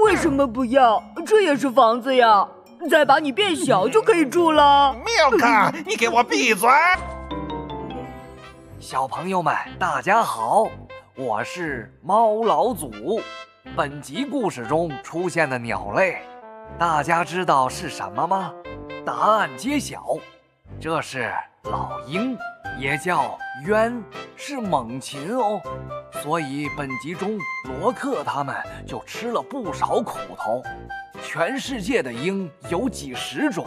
为什么不要？这也是房子呀！再把你变小就可以住了。Milk，你给我闭嘴！小朋友们，大家好，我是猫老祖。本集故事中出现的鸟类，大家知道是什么吗？答案揭晓，这是老鹰，也叫鸢，是猛禽哦。所以本集中罗克他们就吃了不少苦头。全世界的鹰有几十种，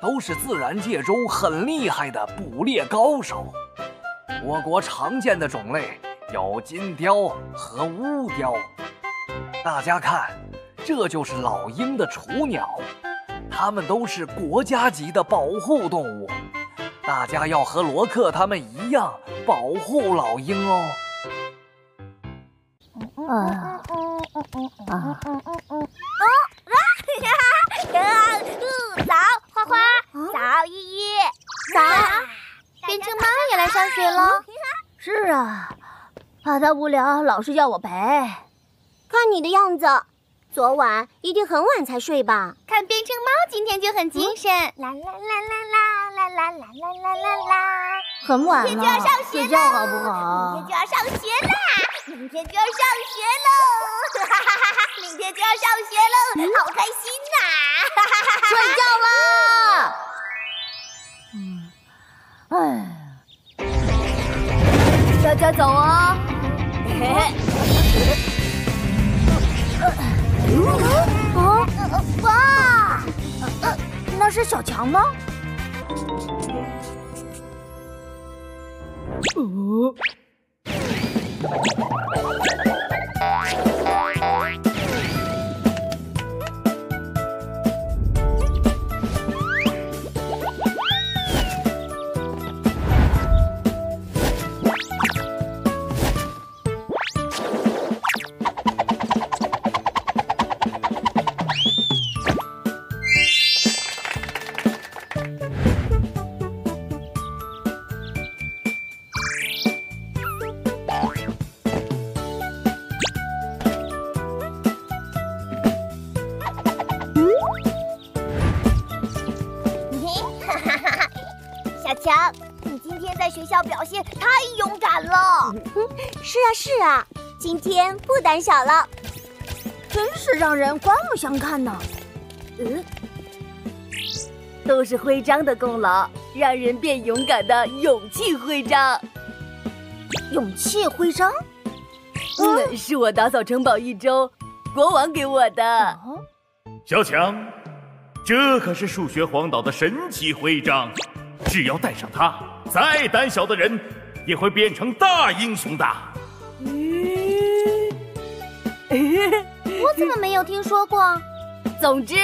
都是自然界中很厉害的捕猎高手。我国常见的种类有金雕和乌雕。大家看，这就是老鹰的雏鸟，它们都是国家级的保护动物。大家要和罗克他们一样保护老鹰哦。啊啊！早，花花，早，依依，早。变成猫也来上学了。是啊，怕它无聊，老是要我陪。看你的样子，昨晚一定很晚才睡吧？看变成猫今天就很精神。啦啦啦啦啦啦啦啦啦啦啦！很晚了，明天就要上学睡觉好不好？明天就要上学啦！明天就要上学喽！哈哈哈哈！明天就要上学喽，好开心呐！哈哈哈哈！睡觉啦！嗯，哎，大家走啊！嘿嘿。啊！哇！那是小强吗？哦，今天不胆小了。真是让人刮目相看呢。嗯，都是徽章的功劳，让人变勇敢的勇气徽章。勇气徽章？嗯，是我打扫城堡一周，国王给我的。小强，这可是数学荒岛的神奇徽章，只要戴上它，再胆小的人也会变成大英雄的。我怎么没有听说过？总之，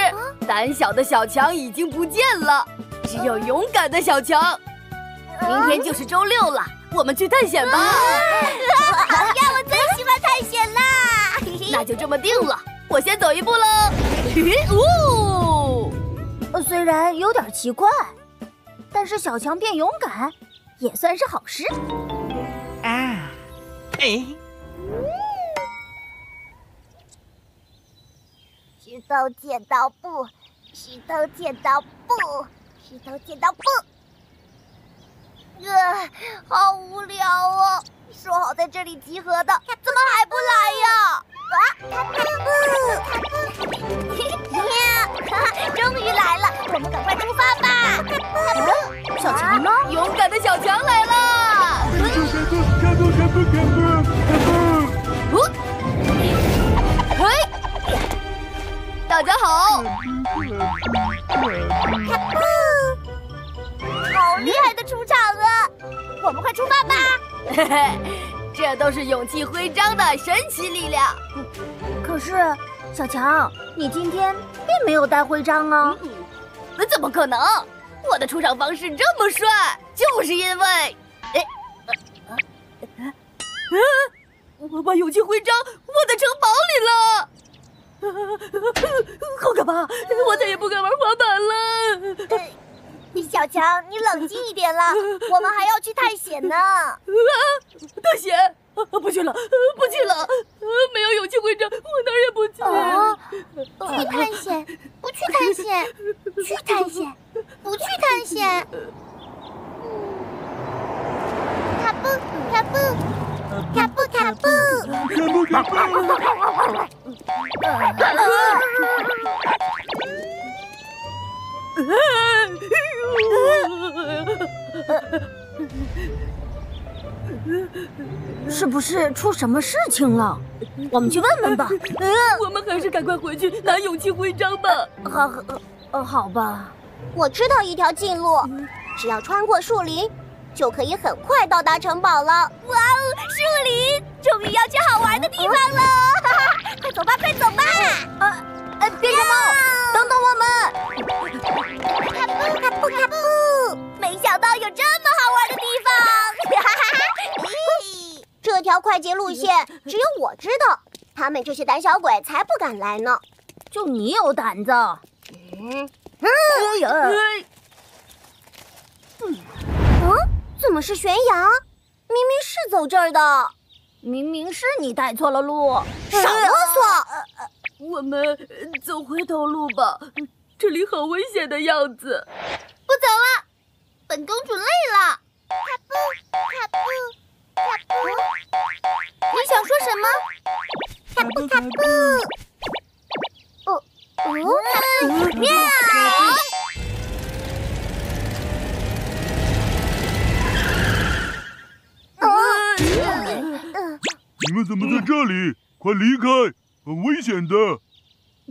胆小的小强已经不见了，只有勇敢的小强。明天就是周六了，我们去探险吧！好 呀，我最喜欢探险啦！那就这么定了，我先走一步喽。哦，虽然有点奇怪，但是小强变勇敢也算是好事。啊，哎。石头剪刀布，石头剪刀布，石头剪刀布。呃，好无聊哦！说好在这里集合的，怎么还不来呀？啊！布布，哈哈，终于来了，我们赶快出发吧！小强呢？勇敢的小强来了！卡大家好！好厉害的出场啊！我们快出发吧！嘿嘿，这都是勇气徽章的神奇力量。可是，小强，你今天并没有带徽章啊？那怎么可能？我的出场方式这么帅，就是因为……哎，我把勇气徽章握在城堡里了。好可怕！我再也不敢玩滑板了。小强，你冷静一点啦，我们还要去探险呢。啊，探险？不去了，不去了。没有勇气徽章，我哪儿也不去。去探险？不去探险？去探险？不去探险？卡布卡布卡布卡布卡布卡布。是不是出什么事情了？我们去问问吧。我们还是赶快回去拿勇气徽章吧。好，呃，好吧。我知道一条近路，只要穿过树林，就可以很快到达城堡了。哇哦，树林，终于要去好玩的地方了！哈哈，快走吧，快走吧！啊，呃，变身猫，等等我们！卡布卡布卡布，没想到有这么好玩的地方！哈哈这条快捷路线只有我知道，他们这些胆小鬼才不敢来呢。就你有胆子？嗯。哎呀！嗯，怎么是悬崖？明明是走这儿的，明明是你带错了路。少啰嗦！我们走回头路吧，这里好危险的样子。不走了，本公主累了。卡布卡布卡布，你想说什么？卡布卡布。哦哦，喵！你们怎么在这里？快离开，很危险的。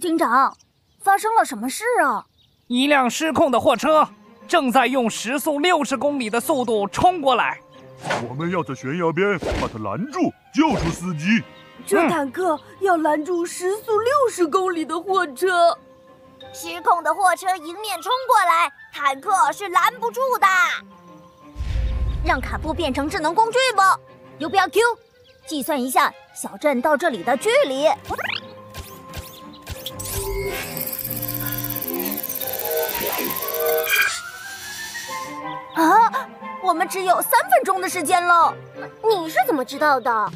警长，发生了什么事啊？一辆失控的货车正在用时速六十公里的速度冲过来。我们要在悬崖边把它拦住，救出司机。这坦克要拦住时速六十公里的货车。失控的货车迎面冲过来，坦克是拦不住的。让卡布变成智能工具吧。U 标 Q，计算一下小镇到这里的距离。啊，我们只有三分钟的时间了。你是怎么知道的？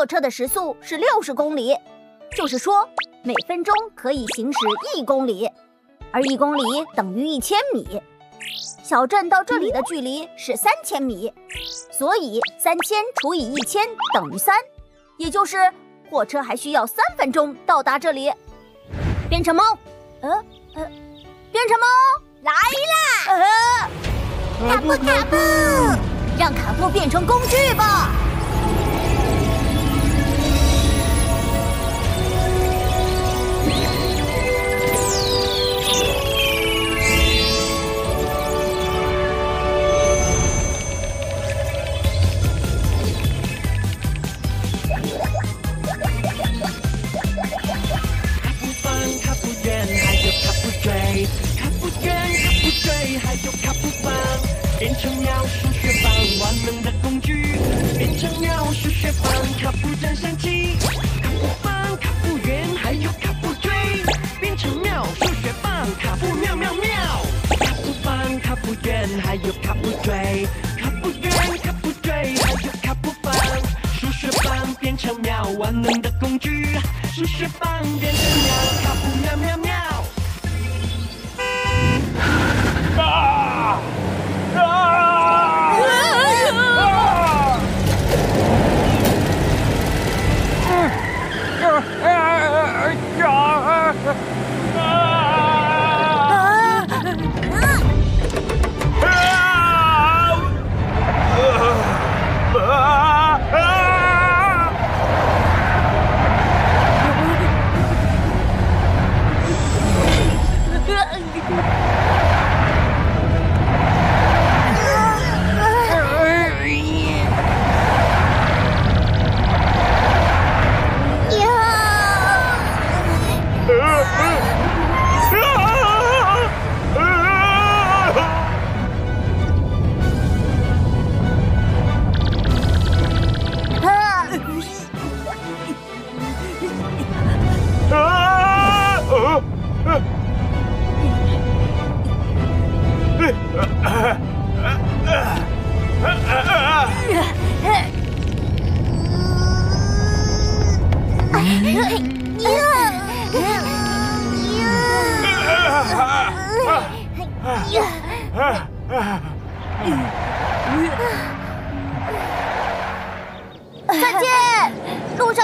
货车的时速是六十公里，就是说每分钟可以行驶一公里，而一公里等于一千米。小镇到这里的距离是三千米，所以三千除以一千等于三，也就是货车还需要三分钟到达这里。变成猫，呃呃，变成猫来啦！呃，卡布卡布，让卡布变成工具吧。变成鸟数学棒，万能的工具，变成鸟数学棒，卡不真神奇，卡不棒，卡不圆，还有卡不锥，变成鸟数学棒，卡不妙妙妙，卡不棒，卡不圆，还有卡不锥，卡不圆，卡不锥，还有卡不棒，数学棒变成鸟，万能的工具。数学棒变成鸟，卡布喵喵喵。啊！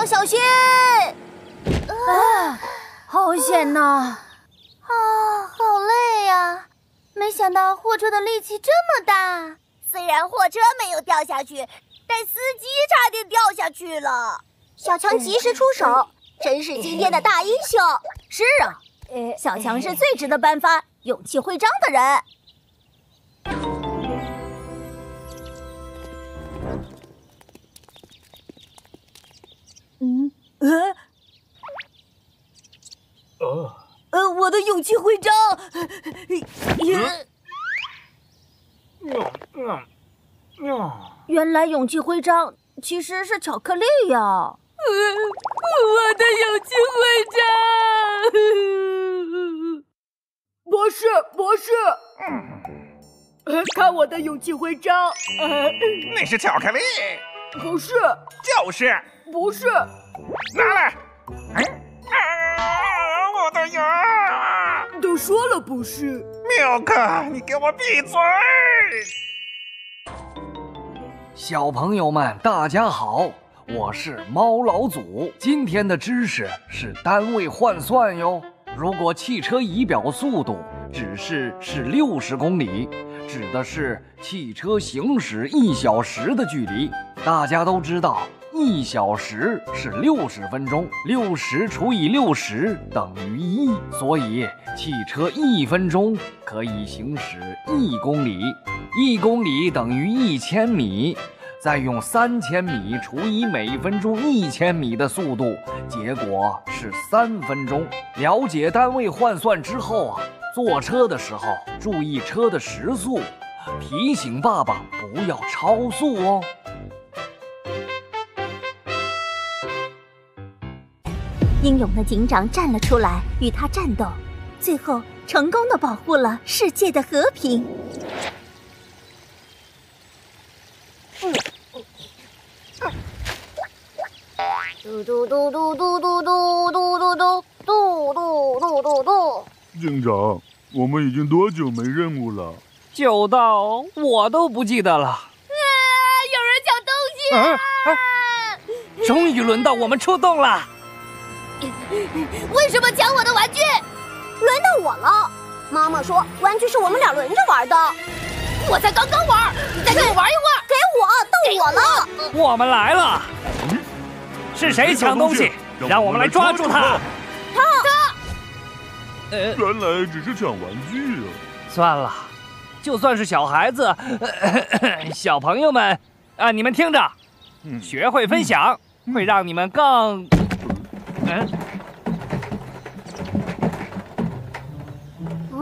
小心！啊，好险呐！啊，好累呀！没想到货车的力气这么大。虽然货车没有掉下去，但司机差点掉下去了。小强及时出手，真是今天的大英雄。是啊，小强是最值得颁发勇气徽章的人。嗯，呃，哦，呃，我的勇气徽章。嗯。嗯。嗯，原来勇气徽章其实是巧克力呀！我的勇气徽章！博士，博士，呃看我的勇气徽章！呃，那是巧克力，不是，就是，不是，拿来。啊！我的牙！都说了不是。缪克，你给我闭嘴！小朋友们，大家好，我是猫老祖。今天的知识是单位换算哟。如果汽车仪表速度指示是六十公里，指的是汽车行驶一小时的距离。大家都知道，一小时是六十分钟，六十除以六十等于一，所以汽车一分钟可以行驶一公里，一公里等于一千米。再用三千米除以每分钟一千米的速度，结果是三分钟。了解单位换算之后啊，坐车的时候注意车的时速，提醒爸爸不要超速哦。英勇的警长站了出来，与他战斗，最后成功的保护了世界的和平。嘟嘟嘟嘟嘟嘟嘟嘟嘟嘟嘟嘟嘟嘟嘟。警长，我们已经多久没任务了？久到我都不记得了。啊！有人抢东西！啊！终于轮到我们出动了。为什么抢我的玩具？轮到我了。妈妈说，玩具是我们俩轮着玩的。我才刚刚玩，你再跟我玩一会儿。给我，到我了。我们来了。是谁抢东西？让我们来抓住他。他他。呃，原来只是抢玩具啊。算了，就算是小孩子，小朋友们，啊，你们听着，学会分享会让你们更……嗯。嗯，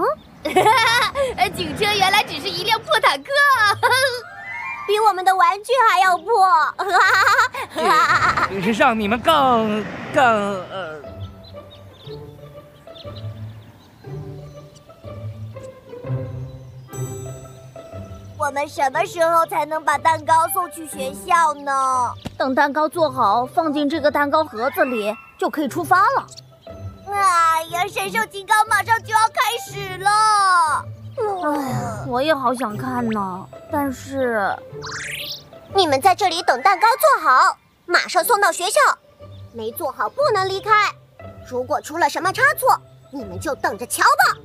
警车原来只是一辆破坦克，比我们的玩具还要破，让你们更更呃。我们什么时候才能把蛋糕送去学校呢？等蛋糕做好，放进这个蛋糕盒子里，就可以出发了。哎呀，神兽金刚马上就要开始了！哎，我也好想看呢，但是你们在这里等蛋糕做好，马上送到学校。没做好不能离开。如果出了什么差错，你们就等着瞧吧。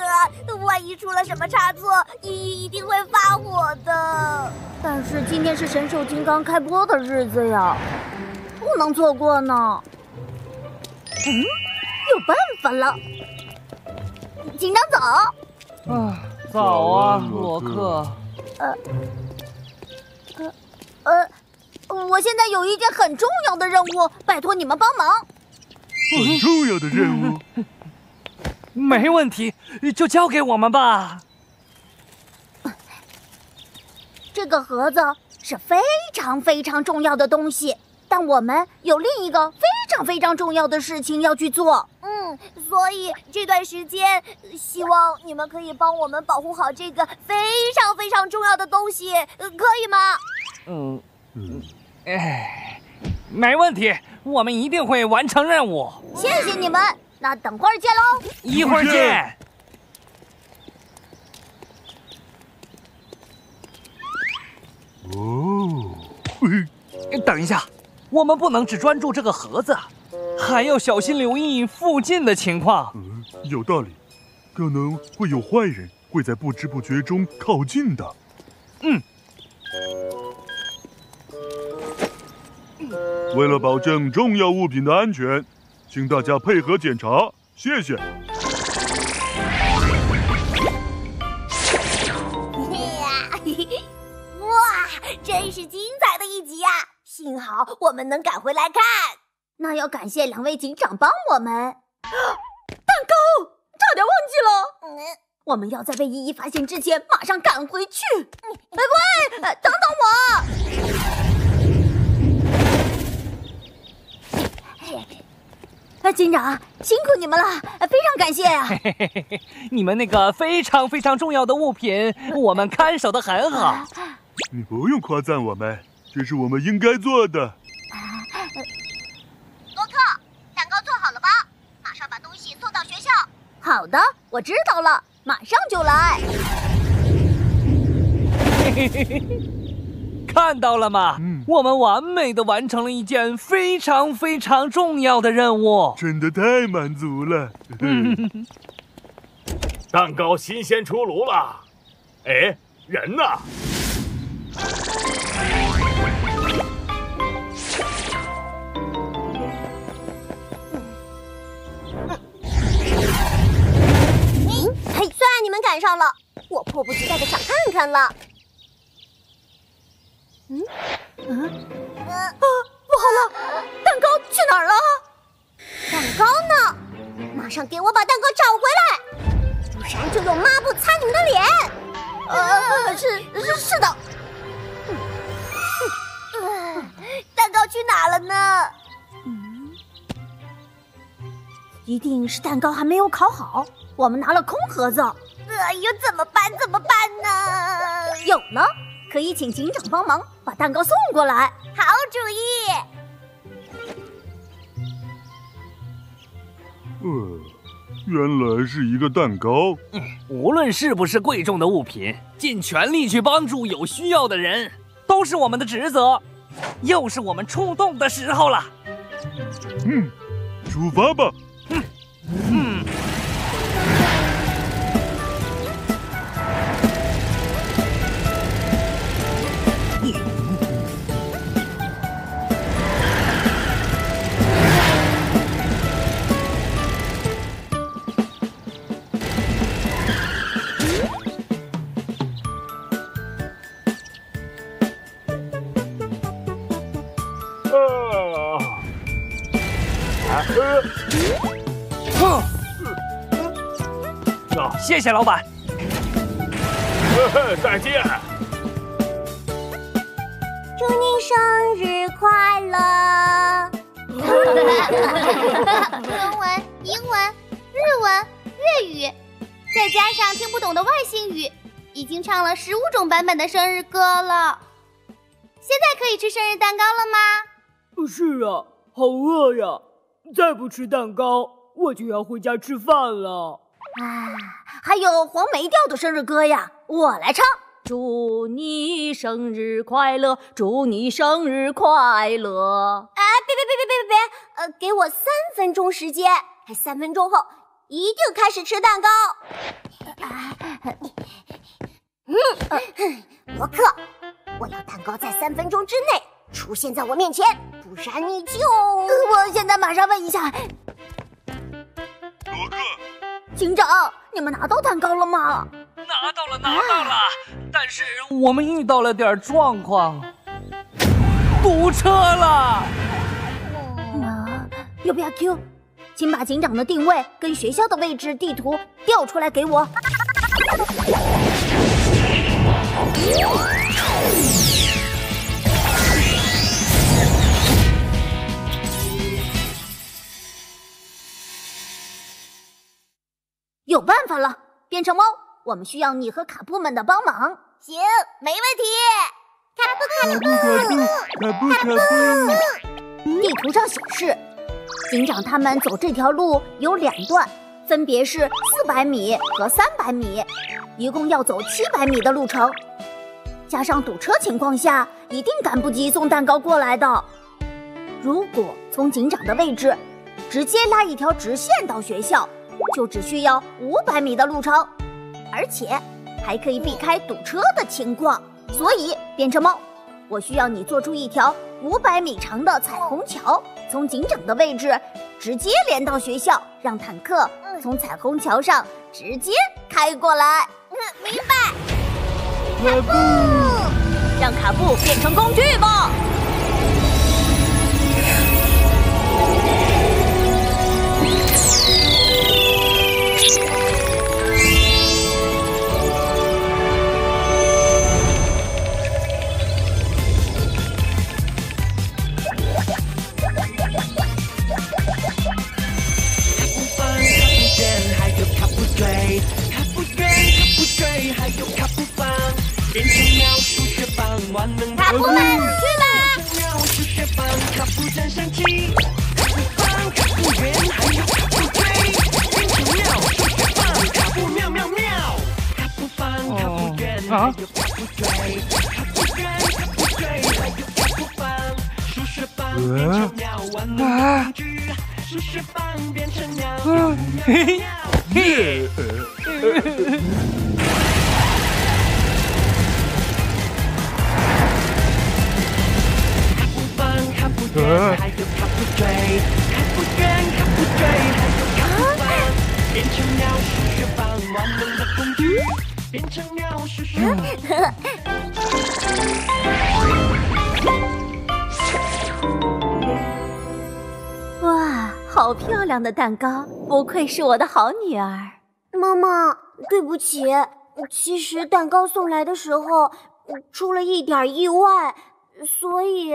呃，万一出了什么差错，依依一定会发火的。但是今天是神兽金刚开播的日子呀，不能错过呢。嗯，有办法了。警长走。啊，早啊，罗克。呃，呃，呃，我现在有一件很重要的任务，拜托你们帮忙。很重要的任务。没问题，就交给我们吧。这个盒子是非常非常重要的东西，但我们有另一个非常非常重要的事情要去做。嗯，所以这段时间，希望你们可以帮我们保护好这个非常非常重要的东西，可以吗？嗯嗯，哎，没问题，我们一定会完成任务。谢谢你们。那等会儿见喽！一会儿见。哦，等一下，我们不能只专注这个盒子，还要小心留意附近的情况。嗯，有道理，可能会有坏人会在不知不觉中靠近的。嗯。为了保证重要物品的安全。请大家配合检查，谢谢。哇，真是精彩的一集呀！幸好我们能赶回来看。那要感谢两位警长帮我们。蛋糕，差点忘记了。嗯，我们要在被依依发现之前马上赶回去。喂喂，等等我。警长，辛苦你们了，非常感谢啊！你们那个非常非常重要的物品，我们看守的很好。你不用夸赞我们，这是我们应该做的。罗克，蛋糕做好了吧？马上把东西送到学校。好的，我知道了，马上就来。看到了吗？我们完美的完成了一件非常非常重要的任务，真的太满足了。蛋糕新鲜出炉了，哎，人呢？嘿，算你们赶上了，我迫不及待的想看看了。嗯嗯啊！不好了，蛋糕去哪儿了？蛋糕呢？马上给我把蛋糕找回来，不然就用抹布擦你们的脸。呃，是是是的。蛋糕去哪了呢？嗯，一定是蛋糕还没有烤好，我们拿了空盒子。哎呦，怎么办？怎么办呢？有了。可以请警长帮忙把蛋糕送过来。好主意。嗯，原来是一个蛋糕。无论是不是贵重的物品，尽全力去帮助有需要的人，都是我们的职责。又是我们出动的时候了。嗯，出发吧。嗯嗯。谢谢老板。再见。祝你生日快乐！中文、英文、日文、粤语，再加上听不懂的外星语，已经唱了十五种版本的生日歌了。现在可以吃生日蛋糕了吗？是啊，好饿呀！再不吃蛋糕，我就要回家吃饭了。啊，还有黄梅调的生日歌呀，我来唱。祝你生日快乐，祝你生日快乐。哎，别别别别别别别，呃，给我三分钟时间，三分钟后一定开始吃蛋糕。啊嗯，罗克，我要蛋糕在三分钟之内出现在我面前，不然你就……我现在马上问一下。罗克。警长，你们拿到蛋糕了吗？拿到了，拿到了。但是我们遇到了点状况，堵车了。啊，要不要 Q？请把警长的定位跟学校的位置地图调出来给我。有办法了，变成猫，我们需要你和卡布们的帮忙。行，没问题。卡布卡布卡布卡布。地图上显示，警长他们走这条路有两段，分别是四百米和三百米，一共要走七百米的路程。加上堵车情况下，一定赶不及送蛋糕过来的。如果从警长的位置直接拉一条直线到学校。就只需要五百米的路程，而且还可以避开堵车的情况。所以，变成猫，我需要你做出一条五百米长的彩虹桥，从警长的位置直接连到学校，让坦克从彩虹桥上直接开过来。嗯，明白。卡布，让卡布变成工具吧。卡布们去吧！卡布真神奇，卡布棒，哇，好漂亮的蛋糕，不愧是我的好女儿。妈妈，对不起，其实蛋糕送来的时候出了一点意外，所以。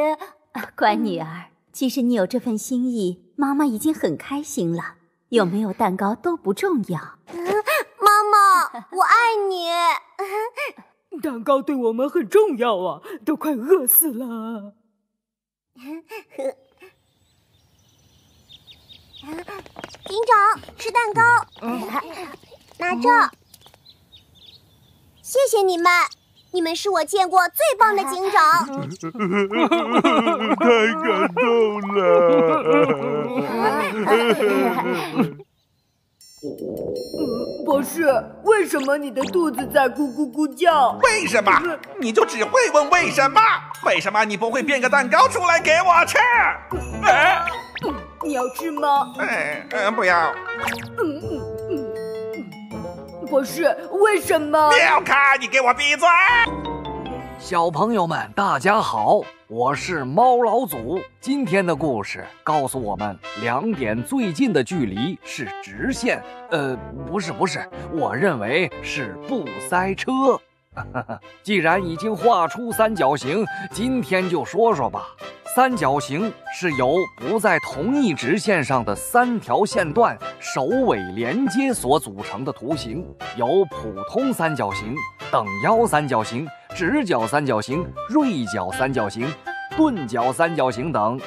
乖女儿，其实你有这份心意，妈妈已经很开心了。有没有蛋糕都不重要。妈妈，我爱你。蛋糕对我们很重要啊，都快饿死了。警长，吃蛋糕。拿着，谢谢你们，你们是我见过最棒的警长。太感动了！博士，为什么你的肚子在咕咕咕叫？为什么？你就只会问为什么？为什么你不会变个蛋糕出来给我吃？哎，你要吃吗？哎，嗯，不要。嗯嗯嗯。博士，为什么？妙卡，你给我闭嘴！小朋友们，大家好，我是猫老祖。今天的故事告诉我们，两点最近的距离是直线。呃，不是，不是，我认为是不塞车。既然已经画出三角形，今天就说说吧。三角形是由不在同一直线上的三条线段首尾连接所组成的图形，有普通三角形、等腰三角形、直角三角形、锐角三角形、钝角三角形等。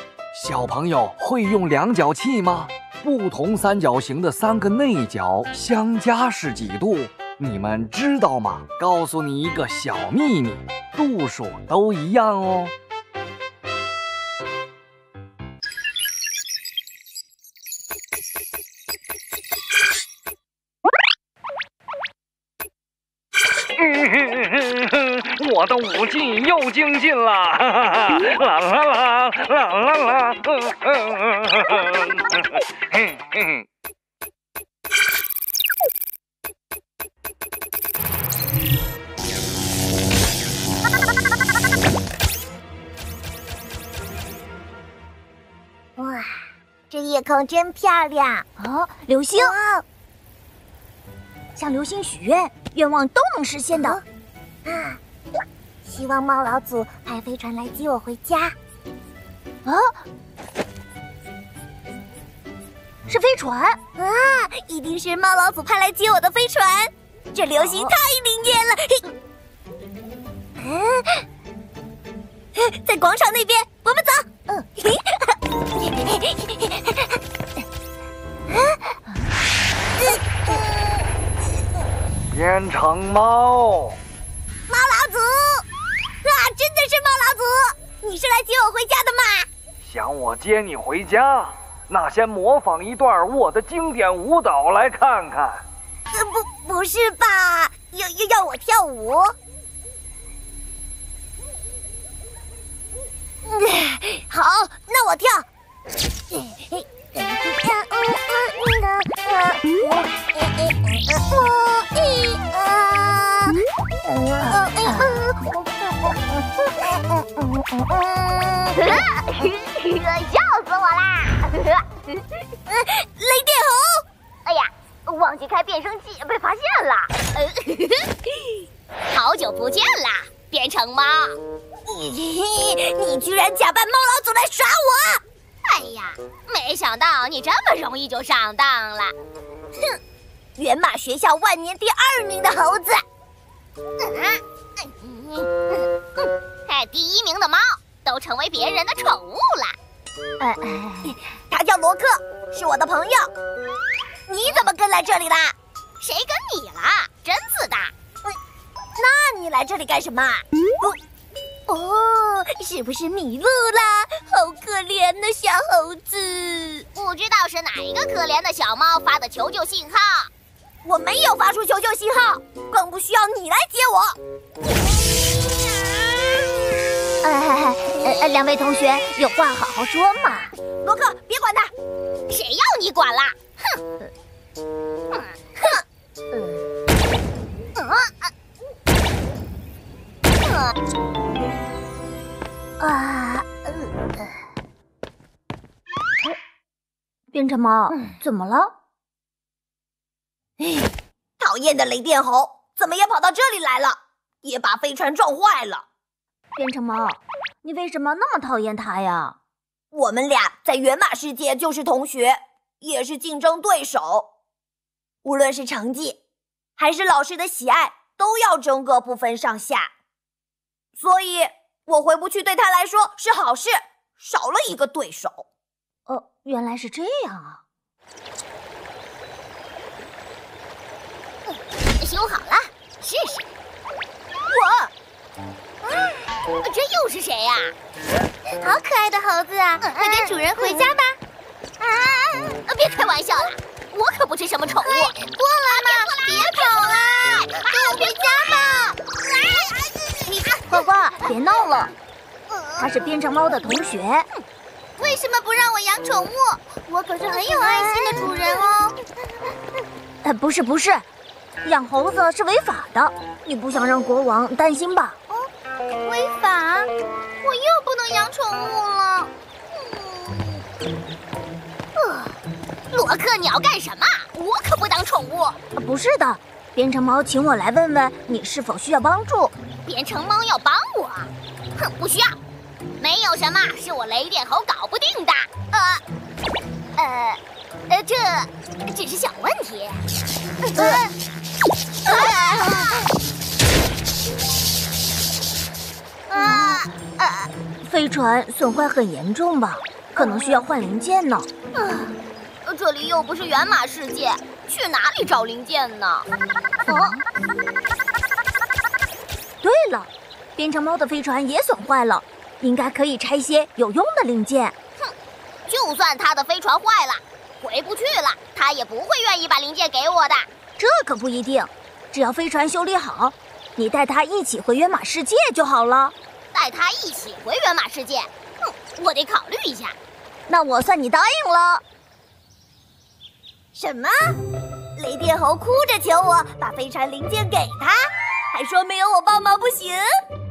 小朋友会用量角器吗？不同三角形的三个内角相加是几度？你们知道吗？告诉你一个小秘密，度数都一样哦。我的武技又精进了，啦啦啦啦啦啦！哇，这夜空真漂亮啊！流星，向流星许愿，愿望都能实现的。啊，希望猫老祖派飞船来接我回家。啊，是飞船啊！一定是猫老祖派来接我的飞船。这流星太灵验了。嗯，在广场那边，我们走。嗯。变成猫。猫老祖，啊，真的是猫老祖！你是来接我回家的吗？想我接你回家，那先模仿一段我的经典舞蹈来看看。呃，不，不是吧？要要要我跳舞？好，那我跳。笑死我啦！雷电猴，哎呀，忘记开变声器，被发现了。好久不见啦，变成猫。你居然假扮猫老祖来耍我！哎呀，没想到你这么容易就上当了。哼，原马学校万年第二名的猴子啊。哎，第一名的猫都成为别人的宠物了。哎，他叫罗克，是我的朋友。你怎么跟来这里啦？谁跟你啦？真自大。那你来这里干什么？哦，是不是迷路啦？好可怜的小猴子。不知道是哪一个可怜的小猫发的求救信号。我没有发出求救信号，更不需要你来接我。哎，两位同学，有话好好说嘛。罗克，别管他，谁要你管啦？哼！哼！啊！变成猫，怎么了？哎讨厌的雷电猴，怎么也跑到这里来了，也把飞船撞坏了。变成猫，你为什么那么讨厌他呀？我们俩在原马世界就是同学，也是竞争对手。无论是成绩，还是老师的喜爱，都要争个不分上下。所以，我回不去，对他来说是好事，少了一个对手。哦，原来是这样啊！修好了，试试。我，这又是谁呀？好可爱的猴子啊！快跟主人回家吧！啊，别开玩笑了，我可不是什么宠物。过来嘛，别跑啦，跟我回家吧。呱呱，别闹了，他是变成猫的同学。为什么不让我养宠物？我可是很有爱心的主人哦。呃，不是不是，养猴子是违法的，你不想让国王担心吧？违法？我又不能养宠物了。呃，罗克，你要干什么？我可不当宠物。呃不是的，变成猫请我来问问你是否需要帮助。变成猫要帮我？哼，不需要，没有什么是我雷电猴搞不定的。呃，呃，呃，这只是小问题。呃，啊啊！飞船损坏很严重吧？可能需要换零件呢。啊，这里又不是源码世界，去哪里找零件呢？哦，对了，变成猫的飞船也损坏了，应该可以拆些有用的零件。哼就算他的飞船坏了，回不去了，他也不会愿意把零件给我的。这可不一定，只要飞船修理好，你带他一起回源码世界就好了。带他一起回源码世界，哼，我得考虑一下。那我算你答应了。什么？雷电猴哭着求我把飞船零件给他，还说没有我帮忙不行。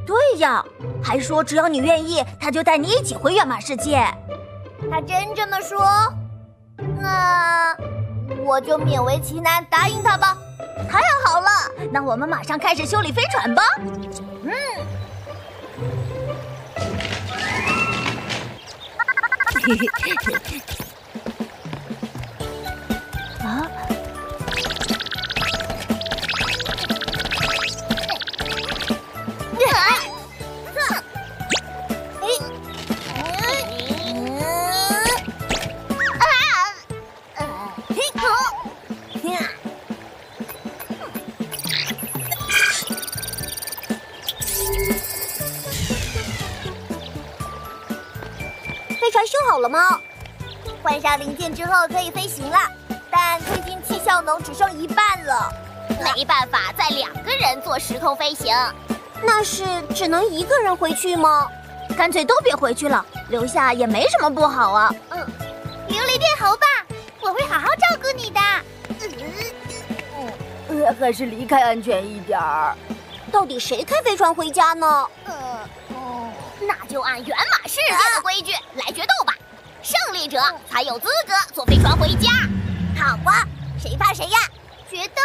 对呀，还说只要你愿意，他就带你一起回远马世界。他真这么说？那我就勉为其难答应他吧。太好了，那我们马上开始修理飞船吧。嗯。啊！了猫？换上零件之后可以飞行了，但推进器效能只剩一半了。没办法，再两个人坐时空飞行。那是只能一个人回去吗？干脆都别回去了，留下也没什么不好啊。嗯，留雷电猴吧，我会好好照顾你的。嗯呃，还是离开安全一点儿。到底谁开飞船回家呢？呃，哦，那就按源码世界的规矩来决斗吧。胜利者才有资格坐飞船回家。好吧，谁怕谁呀？决斗，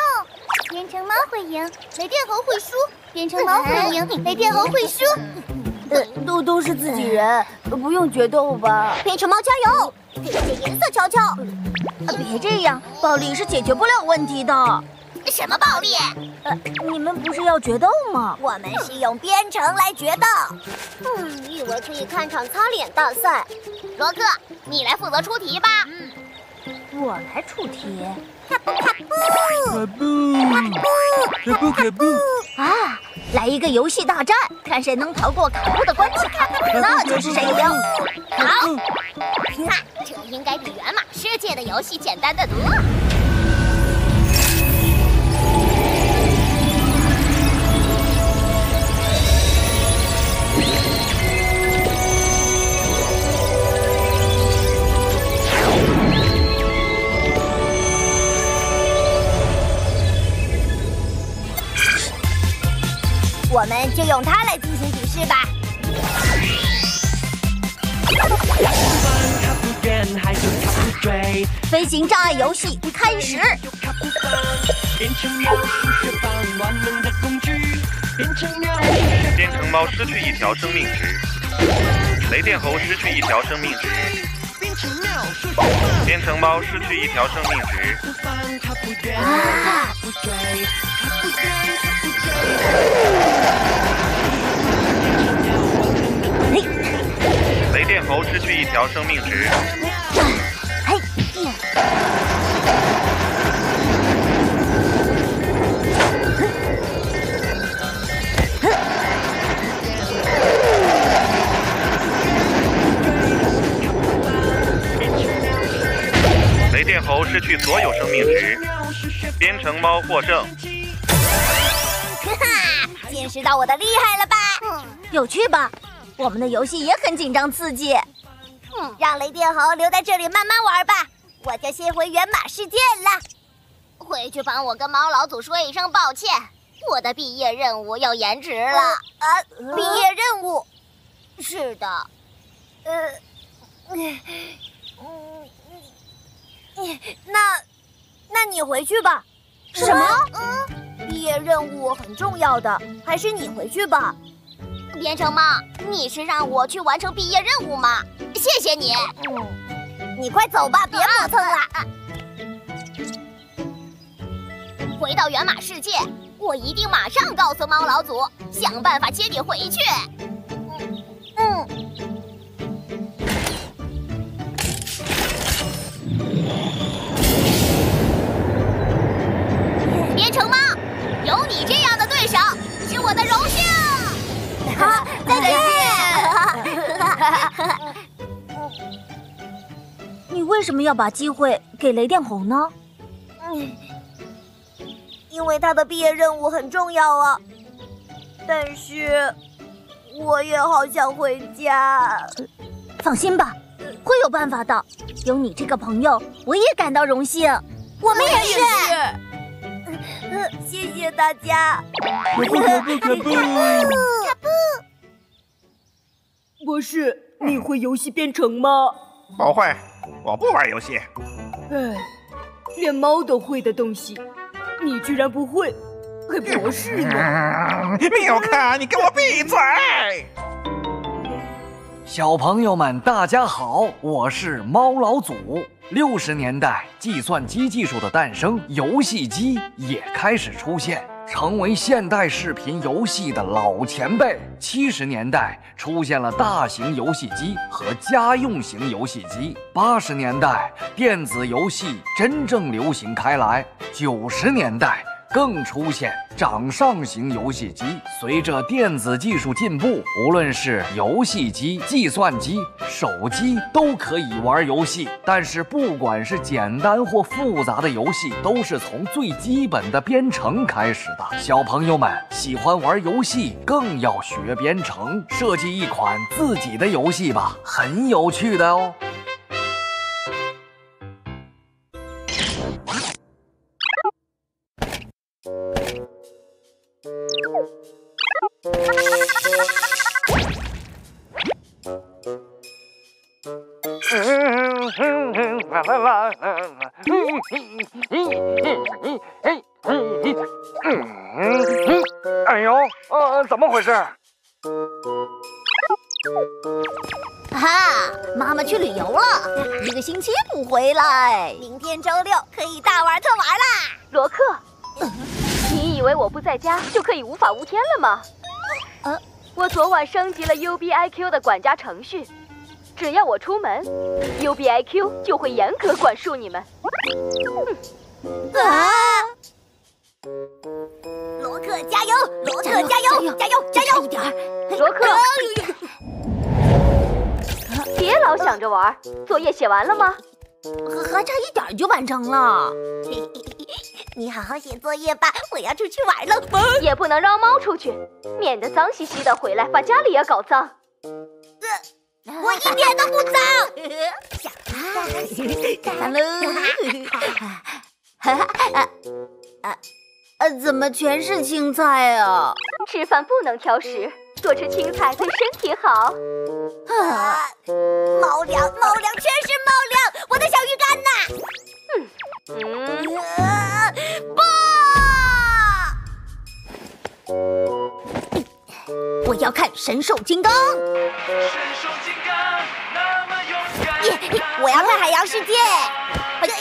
变成猫会赢，雷电猴会输；变成猫会赢，雷电猴会输。呃，都都是自己人，不用决斗吧？变成猫加油，给点颜色瞧瞧。别这样，暴力是解决不了问题的。什么暴力？呃，你们不是要决斗吗？我们是用编程来决斗。嗯，以为可以看场擦脸大赛。罗克，你来负责出题吧。嗯，我来出题。卡布卡布，卡布卡布卡布啊！来一个游戏大战，看谁能逃过卡布的关卡，那就是谁赢。好，那，这应该比源码世界的游戏简单的多。我们就用它来进行比试吧。飞行障碍游戏开始。变成猫数学棒，万能的工具。变成喵，变成猫失去一条生命值，雷电猴失去一条生命值，变成猫失去一条生命值。它雷电猴失去一条生命值。雷电猴失去所有生命值，编程猫获胜。见识到我的厉害了吧？有趣吧？我们的游戏也很紧张刺激。嗯，让雷电猴留在这里慢慢玩吧，我就先回原马世界了。回去帮我跟猫老祖说一声抱歉，我的毕业任务要延迟了。啊，毕业任务？是的。呃，嗯，那，那你回去吧。什么？嗯，毕业任务很重要的，还是你回去吧。编程猫，你是让我去完成毕业任务吗？谢谢你。嗯，你快走吧，别磨蹭了。啊回到原马世界，我一定马上告诉猫老祖，想办法接你回去。嗯。编程猫，有你这样的对手是我的荣幸。好，再见。你为什么要把机会给雷电红呢？嗯，因为他的毕业任务很重要啊。但是，我也好想回家。放心吧，会有办法的。有你这个朋友，我也感到荣幸。我们也是。谢谢大家。可不可不可不。可不。博士，你会游戏编程吗？不会，我不玩游戏。哎，连猫都会的东西，你居然不会，还博士呢？米克，你给我闭嘴！小朋友们，大家好，我是猫老祖。六十年代，计算机技术的诞生，游戏机也开始出现，成为现代视频游戏的老前辈。七十年代出现了大型游戏机和家用型游戏机。八十年代，电子游戏真正流行开来。九十年代。更出现掌上型游戏机。随着电子技术进步，无论是游戏机、计算机、手机，都可以玩游戏。但是，不管是简单或复杂的游戏，都是从最基本的编程开始的。小朋友们喜欢玩游戏，更要学编程，设计一款自己的游戏吧，很有趣的哦。哎呦，呃，怎么回事？哈，妈妈去旅游了，一个星期不回来。明天周六可以大玩特玩啦！罗克，你以为我不在家就可以无法无天了吗？呃，我昨晚升级了 UBIQ 的管家程序，只要我出门，UBIQ 就会严格管束你们。啊！罗克加油！罗克加油！加油！加油！一点儿，罗克，别老想着玩，作业写完了吗？还差一点就完成了。你好好写作业吧，我要出去玩了。也不能让猫出去，免得脏兮兮的回来把家里也搞脏。我一点都不脏。完喽！啊呃，怎么全是青菜啊？吃饭不能挑食，多吃青菜对身体好。啊！猫粮，猫粮，全是猫粮！我的小鱼干呢？嗯，啊不！我要看神兽金刚。耶！我要看海洋世界。哎呀！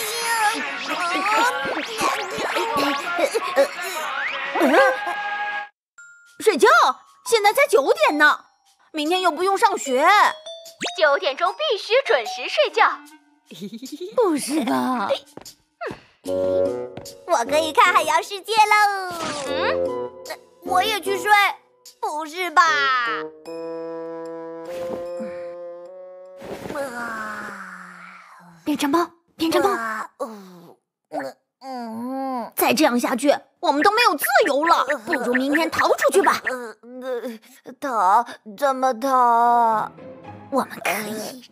睡觉？现在才九点呢，明天又不用上学。九点钟必须准时睡觉。不是吧？我可以看海洋世界喽。嗯，我也去睡。不是吧？变成猫，变成猫。嗯，再这样下去，我们都没有自由了。不如明天逃出去吧。呃，逃？怎么逃？我们可以。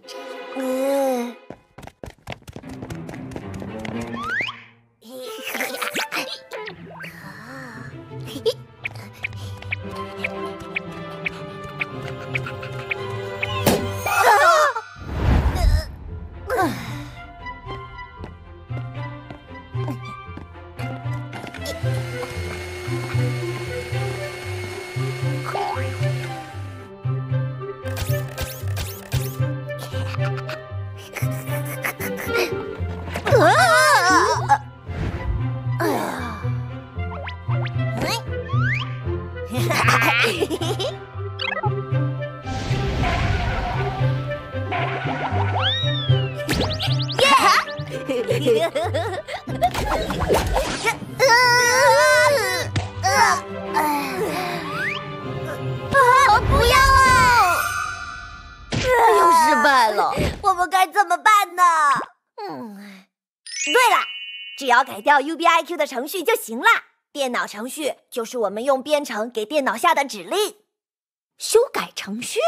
只要改掉 UBIQ 的程序就行了。电脑程序就是我们用编程给电脑下的指令。修改程序？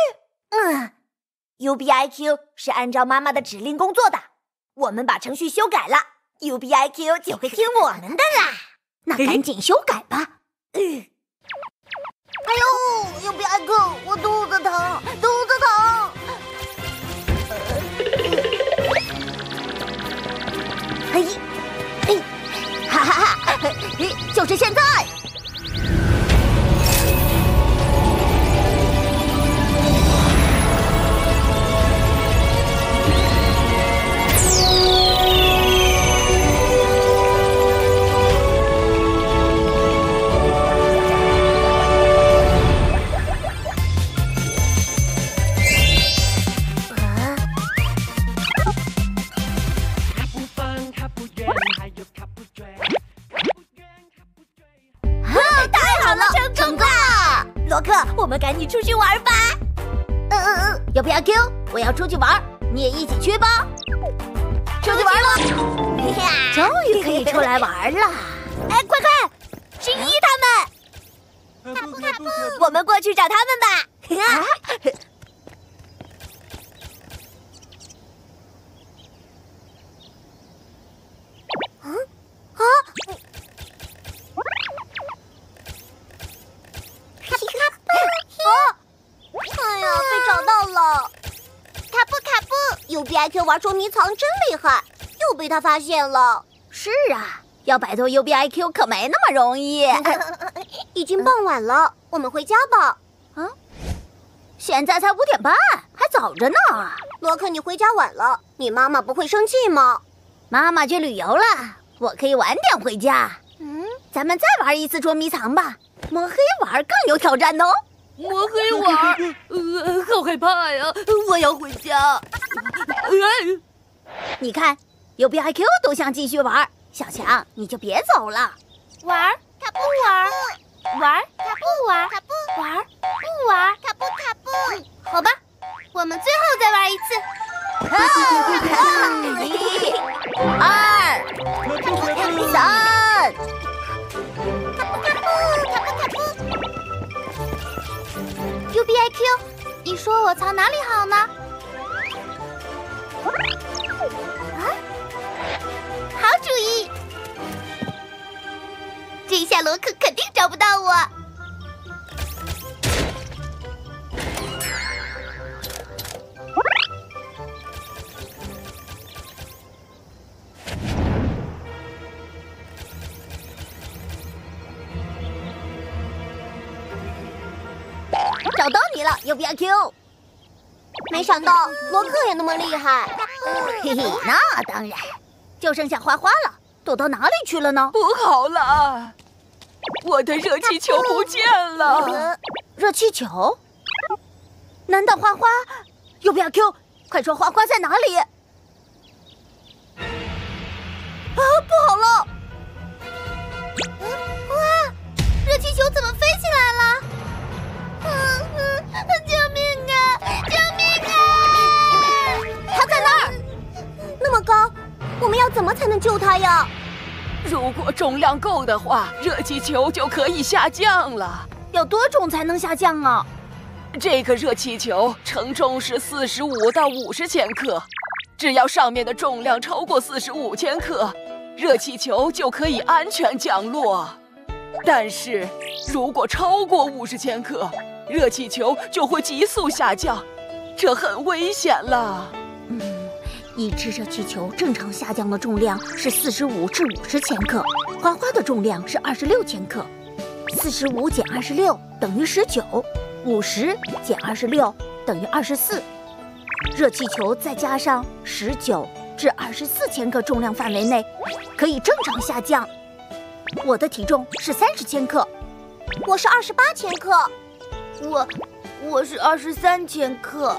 嗯，UBIQ 是按照妈妈的指令工作的。我们把程序修改了，UBIQ 就会听我们的啦。那赶紧修改吧。嗯。哎呦，UBIQ，我肚子疼，肚子疼。嘿，嘿，哈哈哈！嘿就是现在。我们赶紧出去玩吧！嗯嗯嗯，要不要 Q？我要出去玩，你也一起去吧。出去玩了，终于可以出来玩了！哎，快看，是一他们！卡布卡布，我们过去找他们吧！嗯啊！哦，哎呀，被找到了！卡布卡布，UBIQ 玩捉迷藏真厉害，又被他发现了。是啊，要摆脱 UBIQ 可没那么容易。已经傍晚了，我们回家吧。啊，现在才五点半，还早着呢。罗克，你回家晚了，你妈妈不会生气吗？妈妈去旅游了，我可以晚点回家。嗯，咱们再玩一次捉迷藏吧，摸黑玩更有挑战哦。摸黑玩，呃，好害怕呀！我要回家。呃、你看有 B I Q 都想继续玩，小强你就别走了。玩，他不玩；玩，他不玩；他不玩，不玩，他不他不。好吧，我们最后再玩一次。一、二、三。UBIQ，你说我藏哪里好呢？啊，好主意！这下罗克肯定找不到我。找到你了，UBIQ！没想到罗克也那么厉害。嘿嘿，那当然，就剩下花花了，躲到哪里去了呢？不好了，我的热气球不见了！热气球？难道花花？UBIQ，快说花花在哪里？啊，不好了！哇，热气球怎么飞起来了？嗯嗯，救命啊！救命啊！它在那儿，那么高，我们要要怎么才能救它呀？如果重量够的话，热气球就可以下降了。要多重才能下降啊？这个热气球承重是四十五到五十千克，只要上面的重量超过四十五千克，热气球就可以安全降落。但是，如果超过五十千克，热气球就会急速下降，这很危险了。嗯，一只热气球正常下降的重量是四十五至五十千克，花花的重量是二十六千克。四十五减二十六等于十九，五十减二十六等于二十四。热气球再加上十九至二十四千克重量范围内，可以正常下降。我的体重是三十千克，我是二十八千克，我我是二十三千克。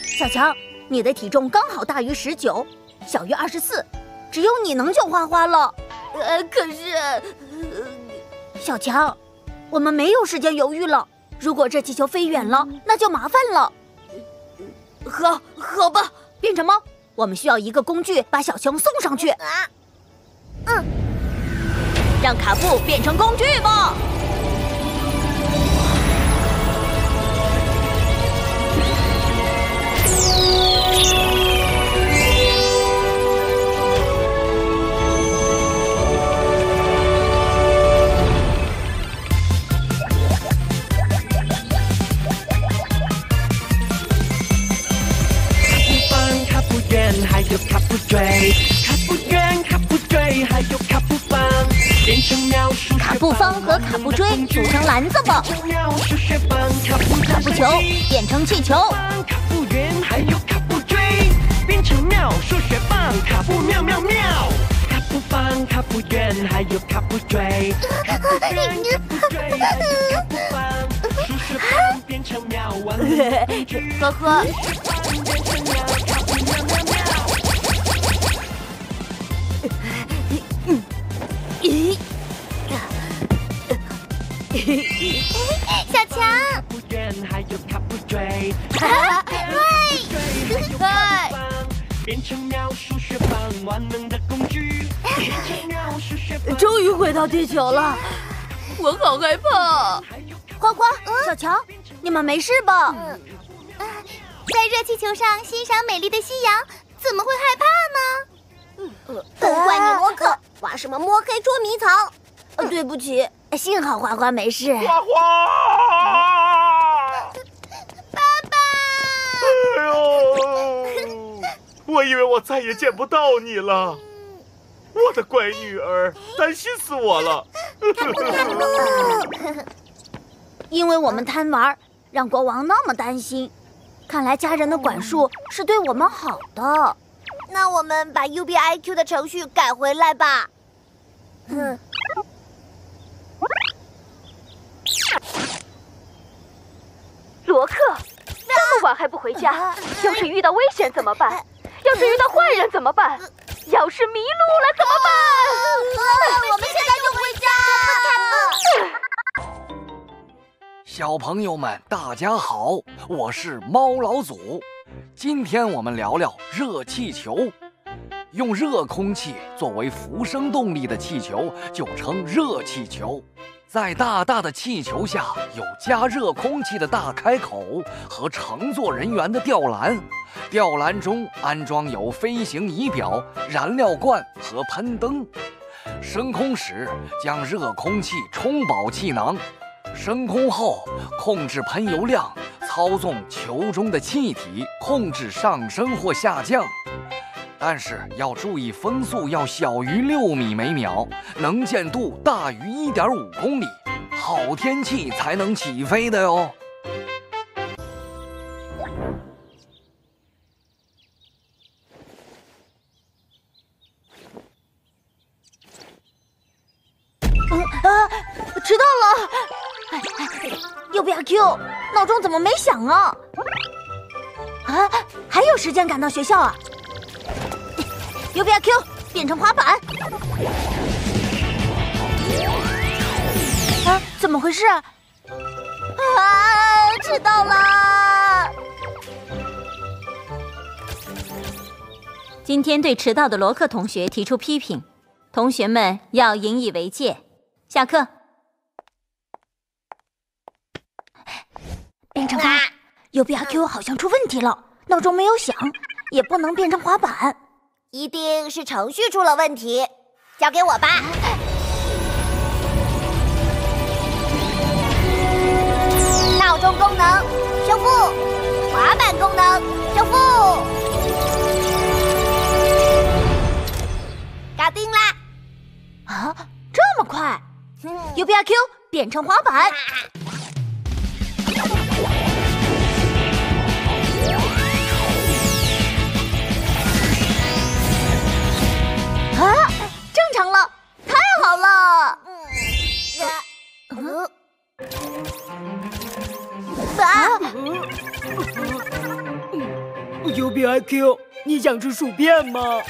小强，你的体重刚好大于十九，小于二十四，只有你能救花花了。呃，可是，呃小强，我们没有时间犹豫了。如果这气球飞远了，那就麻烦了。好，好吧，变成猫，我们需要一个工具把小熊送上去。啊，嗯。让卡布变成工具吧。卡圆，卡布锥，卡布圆，卡布，方和卡布锥组成篮子吧。卡布球变成气球。卡布圆还有卡布锥变成妙数学棒。卡布妙妙妙。卡布方、卡布圆还有卡布锥。卡布圆、卡布锥还有卡布棒。数学棒变成妙万能工具。呵呵。咦，小强，终于回到地球了，我好害怕。花花，小强，你们没事吧？在热气球上欣赏美丽的夕阳，怎么会害怕呢？都怪你罗克。玩什么摸黑捉迷藏？对不起，幸好花花没事。花花，爸爸！哎呦，我以为我再也见不到你了，我的乖女儿，担心死我了。因为我们贪玩，让国王那么担心。看来家人的管束是对我们好的。那我们把 U B I Q 的程序改回来吧。嗯。罗克，这么晚还不回家？要是遇到危险怎么办？要是遇到坏人怎么办？要是迷路了怎么办？我们现在就回家。小朋友们，大家好，我是猫老祖。今天我们聊聊热气球。用热空气作为浮升动力的气球就称热气球。在大大的气球下有加热空气的大开口和乘坐人员的吊篮，吊篮中安装有飞行仪表、燃料罐和喷灯。升空时将热空气充饱气囊，升空后控制喷油量，操纵球中的气体，控制上升或下降。但是要注意，风速要小于六米每秒，能见度大于一点五公里，好天气才能起飞的哟。嗯啊，迟到了！要不要 Q？闹钟怎么没响啊？啊，还有时间赶到学校啊？U B I Q 变成滑板！啊，怎么回事？啊，迟到了！今天对迟到的罗克同学提出批评，同学们要引以为戒。下课。变成花，U B R Q 好像出问题了，闹钟没有响，也不能变成滑板，一定是程序出了问题。交给我吧。闹钟功能修复，滑板功能修复，搞定啦！啊，这么快！U B R Q 变成滑板。啊，正常了，太好了！嗯，啊！U B I Q，你想吃薯片吗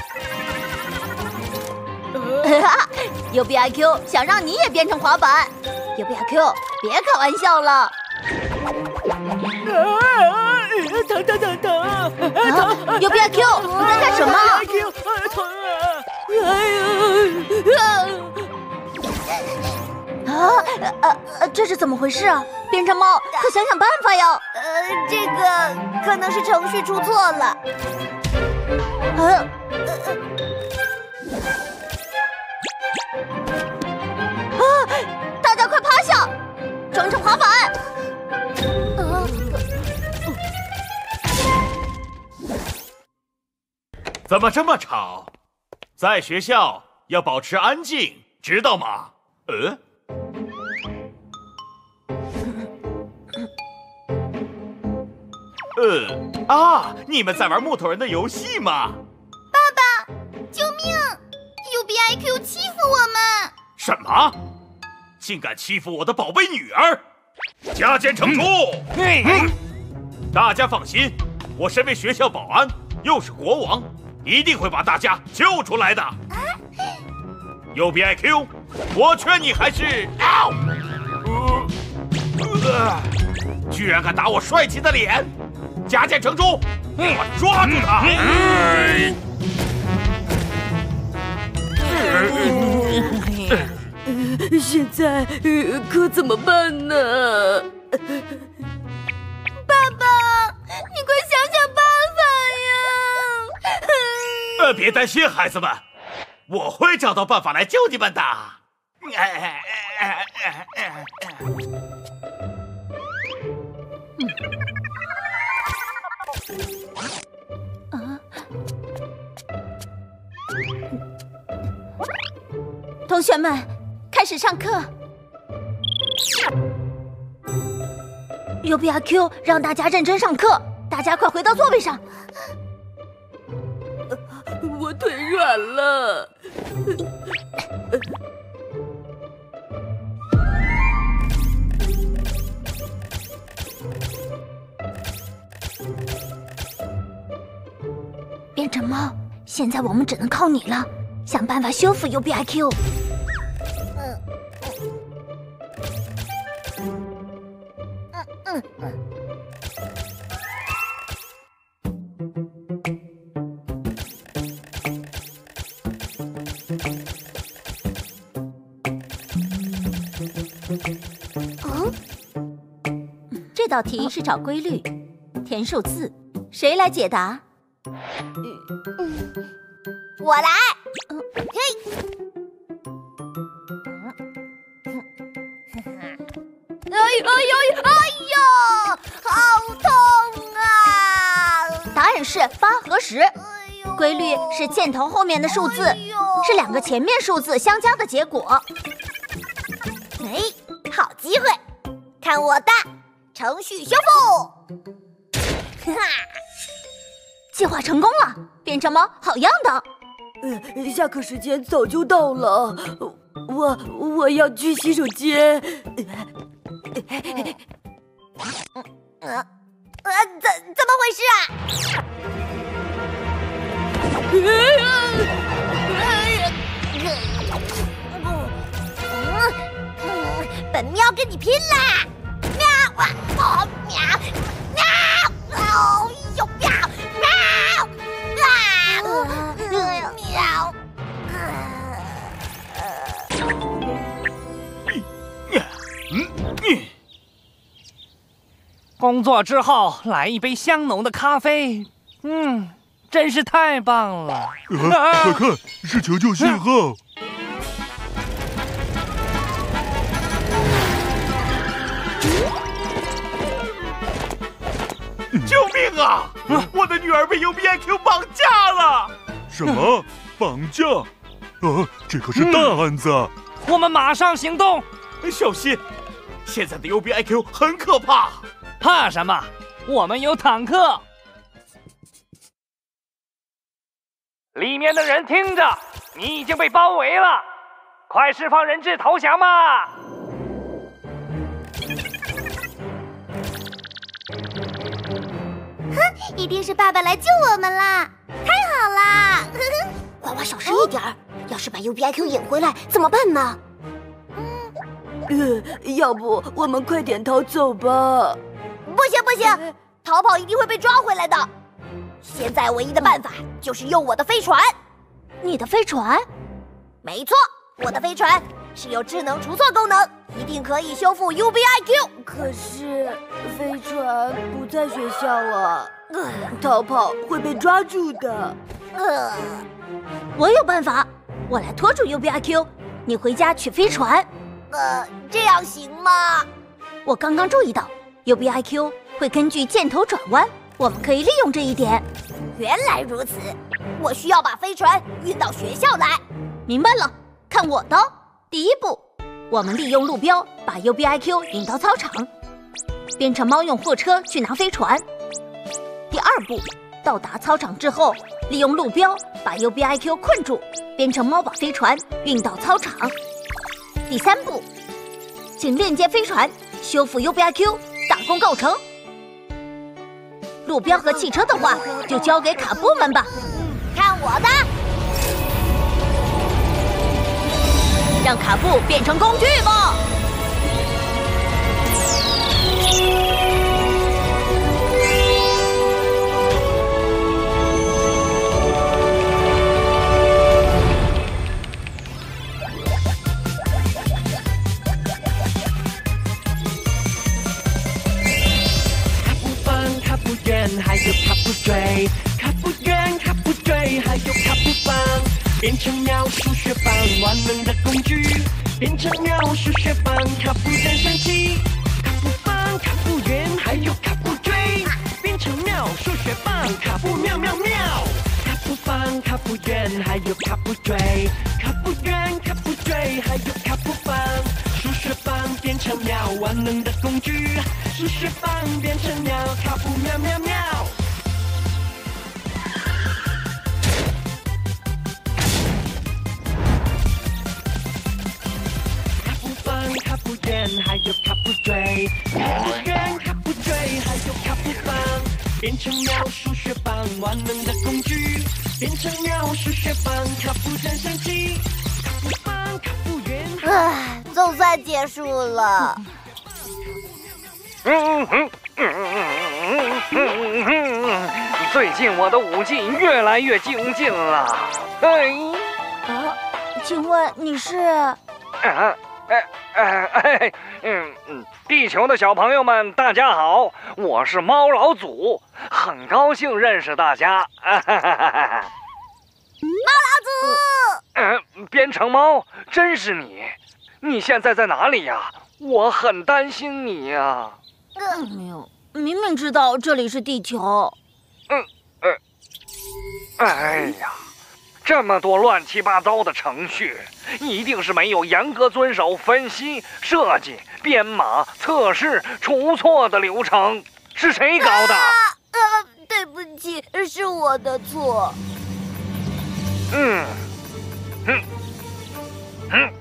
？U B I Q 想让你也变成滑板。U B I Q，别开玩笑了！啊！疼疼疼疼！疼！U B I Q，你在干什么？疼啊！哎呀！啊呃呃，这是怎么回事啊？变成猫，快想想办法呀！呃，这个可能是程序出错了。呃，啊！大家快趴下，装成滑板。怎么这么吵？在学校要保持安静，知道吗？呃。呃啊！你们在玩木头人的游戏吗？爸爸，救命！U B I Q 欺负我们！什么？竟敢欺负我的宝贝女儿！加减乘除！嗯，大家放心，我身为学校保安，又是国王，一定会把大家救出来的。U B I Q，我劝你还是……啊！呃，居然敢打我帅气的脸！加减乘除，我抓住他！现在可怎么办呢？爸爸，你快想想！别担心，孩子们，我会找到办法来救你们的。啊！同学们，开始上课。U B R Q 让大家认真上课，大家快回到座位上。我腿软了。变成猫，现在我们只能靠你了，想办法修复 U B I Q。嗯嗯。道题是找规律，填数字，谁来解答？我来，嘿，哎呦哎呦哎呦，好痛啊！答案是八和十，规律是箭头后面的数字是两个前面数字相加的结果。哎，好机会，看我的程序修复！哈，计划成功了，变成猫好样的。呃，下课时间早就到了，我我要去洗手间。呃呃，怎怎么回事啊？哎呀！本喵跟你拼啦！我我秒，工作之后来一杯香浓的咖啡，嗯，真是太棒了，快看，是求救信号。救命啊！我的女儿被 UBIQ 绑架了！什么绑架？啊，这可是大案子！啊！我们马上行动！小心，现在的 UBIQ 很可怕。怕什么？我们有坦克。里面的人听着，你已经被包围了，快释放人质投降吧！哼，一定是爸爸来救我们啦！太好啦！娃娃小声一点儿，要是把 UBIQ 引回来怎么办呢？嗯，呃要不我们快点逃走吧？不行不行，逃跑一定会被抓回来的。现在唯一的办法就是用我的飞船。你的飞船？没错，我的飞船是有智能除错功能，一定可以修复 UBIQ。可是飞船不在学校啊，逃跑会被抓住的。呃，我有办法，我来拖住 UBIQ，你回家取飞船。呃，这样行吗？我刚刚注意到 UBIQ 会根据箭头转弯，我们可以利用这一点。原来如此，我需要把飞船运到学校来。明白了，看我的。第一步，我们利用路标把 UBIQ 引到操场，变成猫用货车去拿飞船。第二步，到达操场之后，利用路标把 UBIQ 困住，变成猫把飞船运到操场。第三步，请链接飞船，修复 UBIQ，大功告成。路标和汽车的话，就交给卡布们吧。看我的，让卡布变成工具吧。还有卡布追，卡布圆，卡布追，还有卡布棒，变成妙数学棒，万能的工具，变成妙数学棒，卡布真神奇。卡布棒，卡布圆，还有卡布追，变成妙数学棒，卡布喵喵喵。卡布棒，卡布圆，还有卡布追，卡布圆，卡布追，还有卡布棒，数学棒变成妙，万能的工具。数学棒变成鸟，卡布喵喵喵。卡布圆，还有卡布追，卡布圆，卡布追，还有卡布棒，变成鸟，数学棒，万能的工具，变成鸟，数学棒，卡布战神奇。卡布棒，卡布圆。唉，总算结束了。嗯嗯嗯嗯最近我的武技越来越精进了。哎，啊，请问你是？啊，哎哎哎，嗯嗯，地球的小朋友们，大家好，我是猫老祖，很高兴认识大家。猫老祖，嗯，编程猫，真是你？你现在在哪里呀？我很担心你呀。没有，明明知道这里是地球。嗯，呃，哎呀，这么多乱七八糟的程序，一定是没有严格遵守分析、设计、编码、测试、出错的流程。是谁搞的？呃，对不起，是我的错。嗯，嗯，嗯，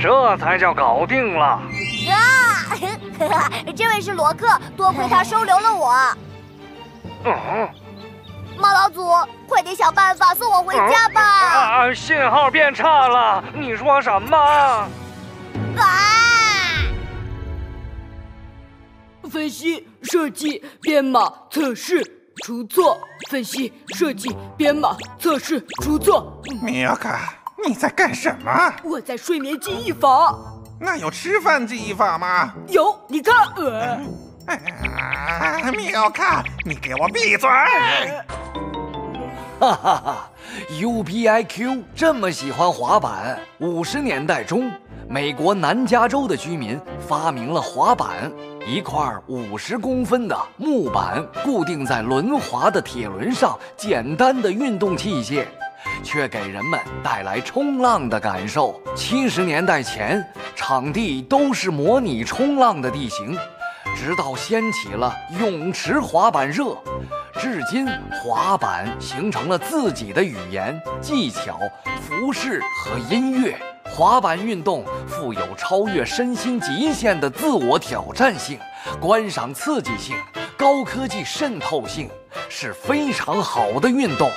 这才叫搞定了。啊！这位是罗克，多亏他收留了我。嗯，猫老祖，快点想办法送我回家吧！啊，信号变差了，你说什么？啊！分析、设计、编码、测试、出错。分析、设计、编码、测试、出错。米奥卡，你在干什么？我在睡眠记忆法。那有吃饭记忆法吗？有，你看，呃，啊，妙卡，你给我闭嘴！哈哈哈！UBIQ 这么喜欢滑板，五十年代中，美国南加州的居民发明了滑板，一块五十公分的木板固定在轮滑的铁轮上，简单的运动器械，却给人们带来冲浪的感受。七十年代前，场地都是模拟冲浪的地形，直到掀起了泳池滑板热。至今，滑板形成了自己的语言、技巧、服饰和音乐。滑板运动富有超越身心极限的自我挑战性、观赏刺激性、高科技渗透性，是非常好的运动。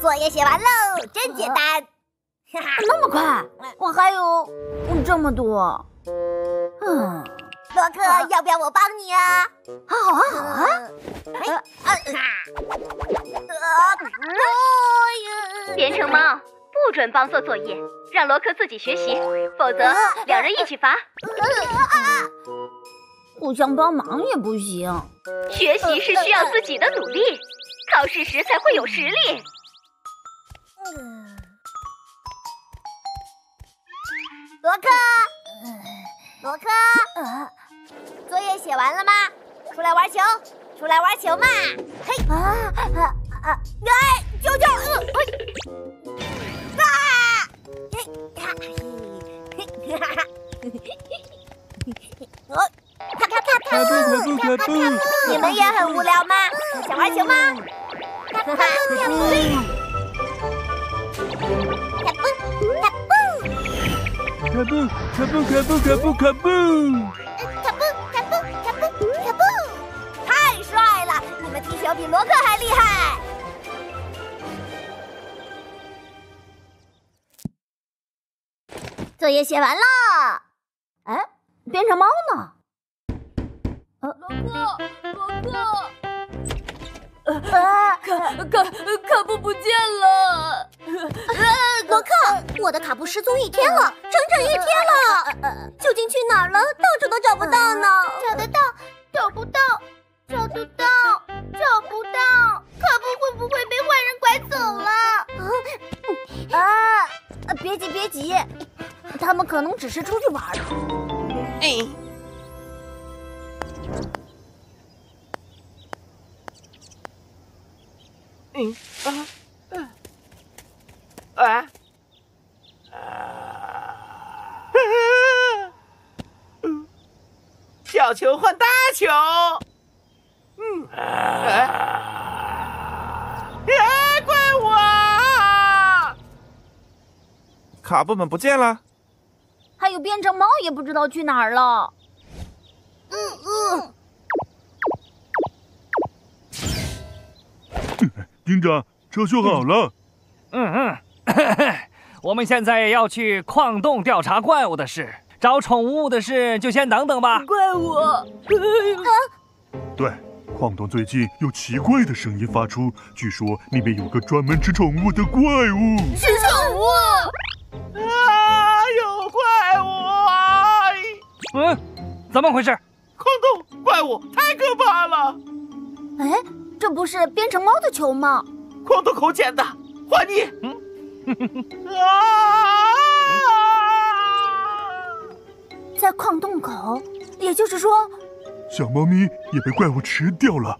作业写完喽，真简单。哈哈，那么快？我还有这么多。嗯。洛克，要不要我帮你啊？好啊，好啊！哎，啊编程猫，不准帮做作业，让罗克自己学习，否则两人一起罚。互相帮忙也不行。学习是需要自己的努力，考试时才会有实力。罗克，罗克。作业写完了吗？出来玩球，出来玩球嘛！嘿，啊啊啊！哎，救救！啊！哈哈哈哈！哦，卡卡卡卡布卡布卡布，你们也很无聊吗？想玩球吗？卡布卡布卡布，卡布卡布卡布卡布卡布。比罗克还厉害！作业写完了。哎，变成猫呢？呃罗克，罗克，啊，卡卡卡布不见了！呃罗克，我的卡布失踪一天了，整整一天了，究竟去哪儿了？到处都找不到呢。找得到，找不到，找得到。找不到，卡布会不会被坏人拐走了？啊！啊别急别急，他们可能只是出去玩了。哎，嗯啊嗯啊啊！小球换大球。嗯，哎，别怪我！卡布们不见了，还有变成猫也不知道去哪儿了。嗯嗯。警长，车修好了。嗯嗯，我们现在要去矿洞调查怪物的事，找宠物的事就先等等吧。怪物？啊？对。矿洞最近有奇怪的声音发出，据说里面有个专门吃宠物的怪物。吃宠物？啊，有怪物啊！嗯，怎么回事？矿洞怪物太可怕了！哎，这不是编成猫的球吗？矿洞口捡的，还你。嗯，啊！在矿洞口，也就是说。小猫咪也被怪物吃掉了，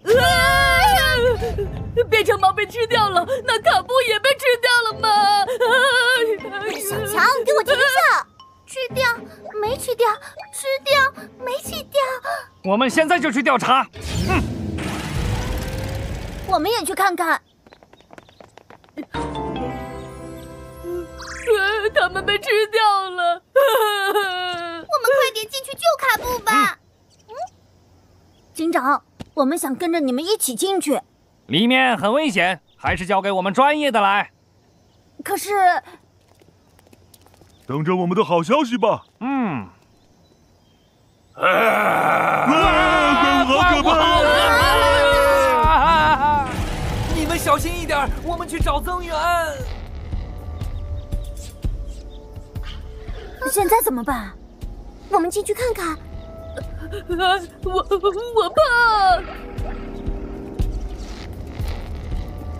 变成猫被吃掉了，那卡布也被吃掉了吗？啊小强，给我停下！吃掉，没吃掉，吃掉，没吃掉。我们现在就去调查。嗯，我们也去看看。他们被吃掉了。我们快点进去救卡布吧。警长，我们想跟着你们一起进去，里面很危险，还是交给我们专业的来。可是，等着我们的好消息吧。嗯。啊！好可怕！你们小心一点，我们去找增援。现在怎么办？我们进去看看。我我怕。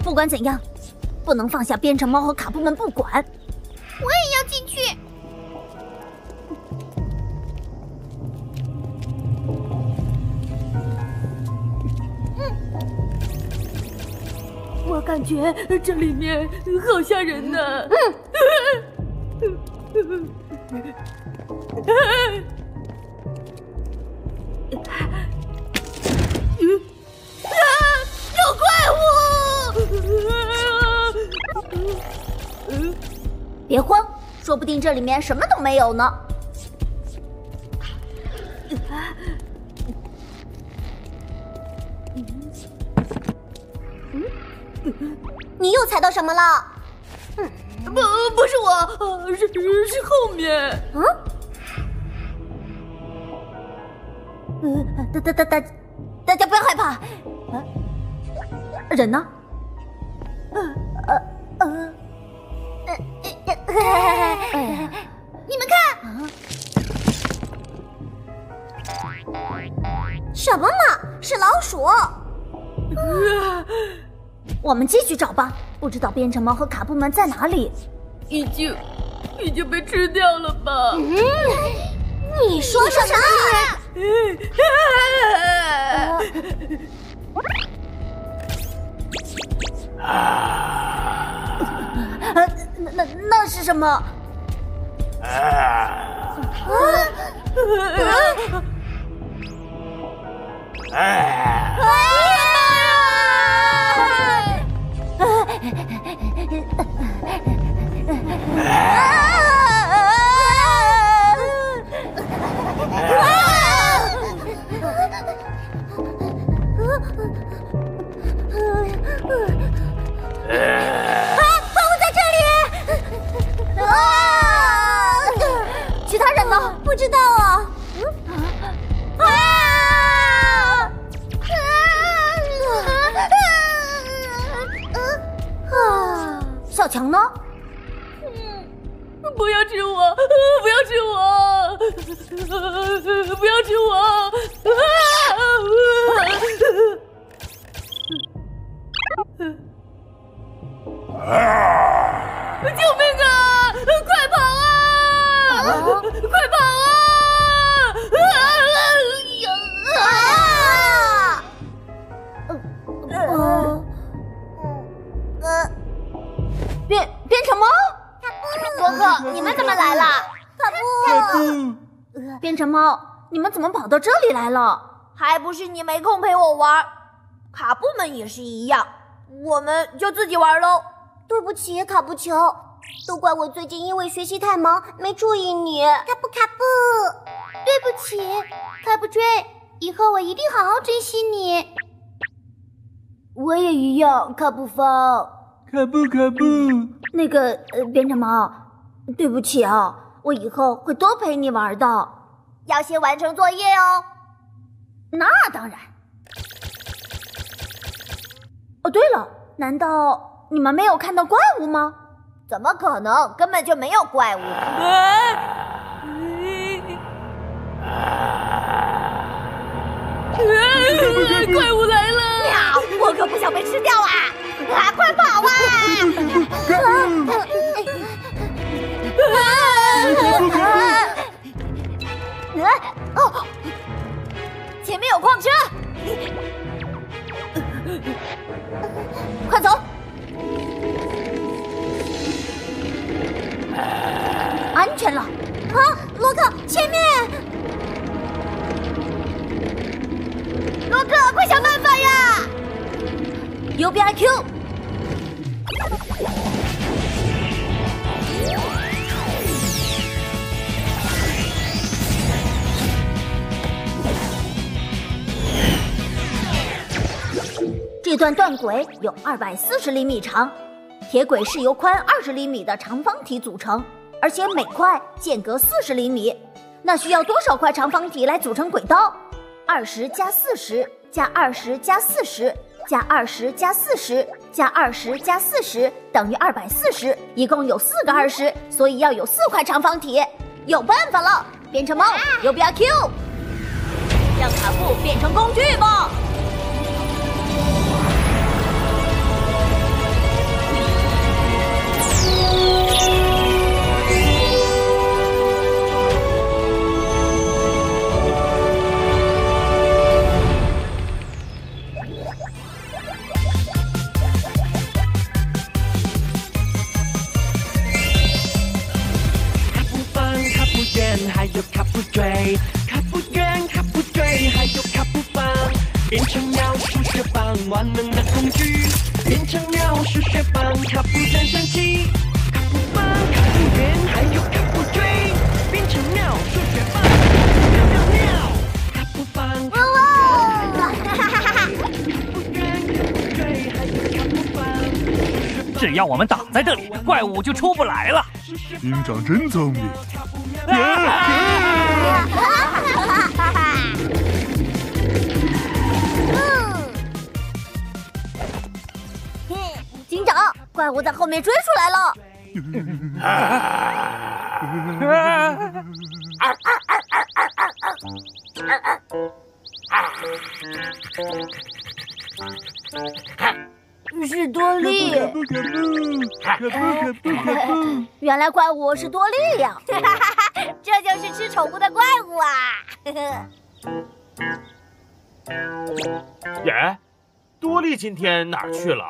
不管怎样，不能放下编程猫和卡布们不管。我也要进去。我感觉这里面好吓人呢。嗯。啊！有怪物！别慌，说不定这里面什么都没有呢。你又踩到什么了？不，不是我，是是后面。嗯。大大大大，大家不要害怕。人呢？呃呃呃，你们看，什么嘛？是老鼠。我们继续找吧，不知道编程猫和卡布们在哪里。已经，已经被吃掉了吧？你说什么？啊！那那那是什么？啊！啊！啊！啊怪物在这里！啊！其他人呢？不知道啊。啊！啊！小强呢？不要吃我！不要吃我！不要吃我！啊！救命啊！快跑啊！快跑啊！啊！变变成猫。罗克，你们怎么来了？卡布，变成，猫，你们怎么跑到这里来了？还不是你没空陪我玩。卡布们也是一样，我们就自己玩喽。对不起，卡布球，都怪我最近因为学习太忙，没注意你。卡布卡布，对不起，卡布追，以后我一定好好珍惜你。我也一样，卡布方。卡布卡布，那个呃，编程猫，对不起啊，我以后会多陪你玩的，要先完成作业哦。那当然。哦，对了，难道你们没有看到怪物吗？怎么可能？根本就没有怪物。怪物来了！喵，我可不想被吃掉啊！啊，快跑啊！哦，前面有矿车，快走！安全了。啊，罗克，前面！罗克，快想办法呀！U B I Q。这段断轨有二百四十厘米长，铁轨是由宽二十厘米的长方体组成，而且每块间隔四十厘米。那需要多少块长方体来组成轨道？二十加四十加二十加四十加二十加四十加二十加四十等于二百四十，一共有四个二十，所以要有四块长方体。有办法了，变成猫，有比亚 Q，让卡布变成工具吧。卡追卡布锥，卡布圆、卡布锥，还有卡布棒，变成鸟、数学棒，万能的工具，变成鸟、数学棒，卡布战神器，卡布棒、卡不圆，还有卡不追，变成鸟、只要我们挡在这里，怪物就出不来了。兵长真聪明。警长，怪物在后面追出来了。是多利，原来怪物是多利呀！这就是吃宠物的怪物啊！耶，多利今天哪儿去了？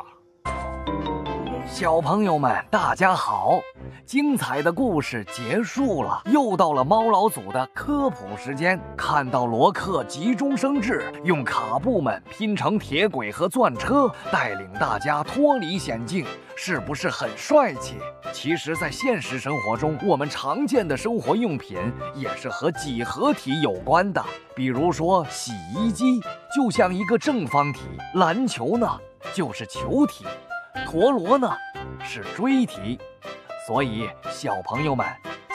小朋友们，大家好！精彩的故事结束了，又到了猫老祖的科普时间。看到罗克急中生智，用卡布们拼成铁轨和钻车，带领大家脱离险境，是不是很帅气？其实，在现实生活中，我们常见的生活用品也是和几何体有关的。比如说，洗衣机就像一个正方体，篮球呢就是球体。陀螺呢是锥体，所以小朋友们，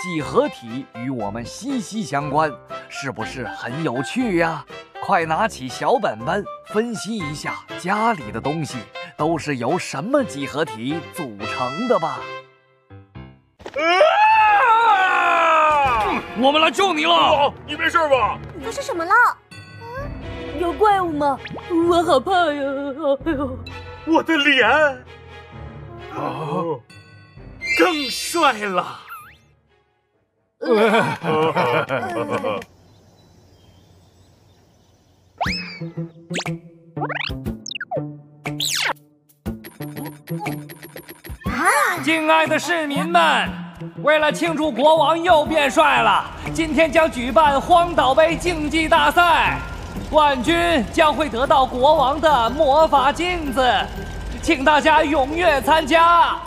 几何体与我们息息相关，是不是很有趣呀？快拿起小本本，分析一下家里的东西都是由什么几何体组成的吧。我们来救你了！你没事吧？发生什么了？有怪物吗？我好怕呀！哎呦，我的脸，哦，更帅了。敬爱的市民们，为了庆祝国王又变帅了，今天将举办荒岛杯竞技大赛，冠军将会得到国王的魔法镜子，请大家踊跃参加。啊，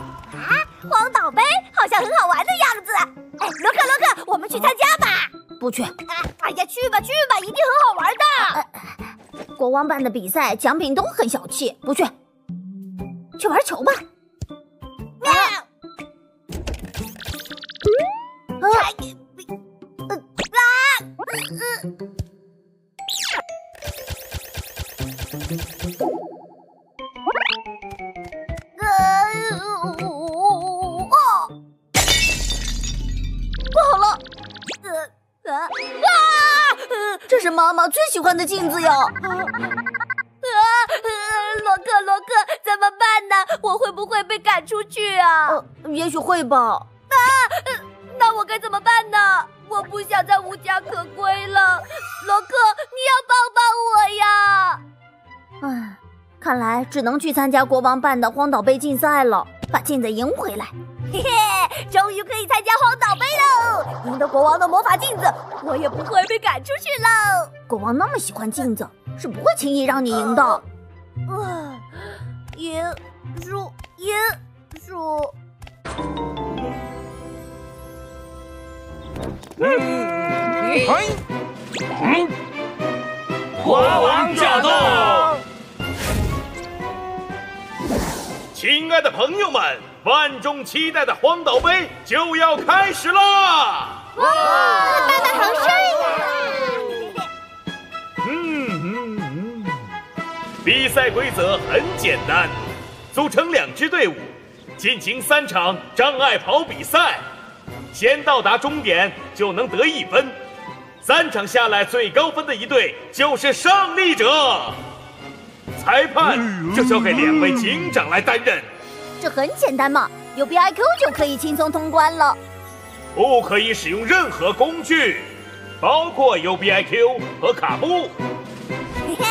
荒岛杯好像很好玩的样子。哎，罗克罗克，我们去参加吧。不去。哎呀，去吧去吧，一定很好玩的。国王办的比赛奖品都很小气，不去。去玩球吧。喵。啊！呃，哦，不好了！呃啊啊！这是妈妈最喜欢的镜子哟。啊！罗克，罗克，怎么办呢？我会不会被赶出去啊？呃，也许会吧。啊！那我该怎么办呢？我不想再无家可归了。罗克，你要帮帮我呀！唉，看来只能去参加国王办的荒岛杯竞赛了，把镜子赢回来。嘿嘿，终于可以参加荒岛杯喽！赢得国王的魔法镜子，我也不会被赶出去喽。国王那么喜欢镜子，是不会轻易让你赢的。啊，赢输赢输。嗯，嘿，嗯，国王驾到！亲爱的朋友们，万众期待的荒岛杯就要开始啦！哇，爸爸好帅呀！嗯嗯嗯，比赛规则很简单，组成两支队伍，进行三场障碍跑比赛。先到达终点就能得一分，三场下来最高分的一队就是胜利者。裁判就交给两位警长来担任。这很简单嘛，有 BIQ 就可以轻松通关了。不可以使用任何工具，包括 UBIQ 和卡布。嘿嘿，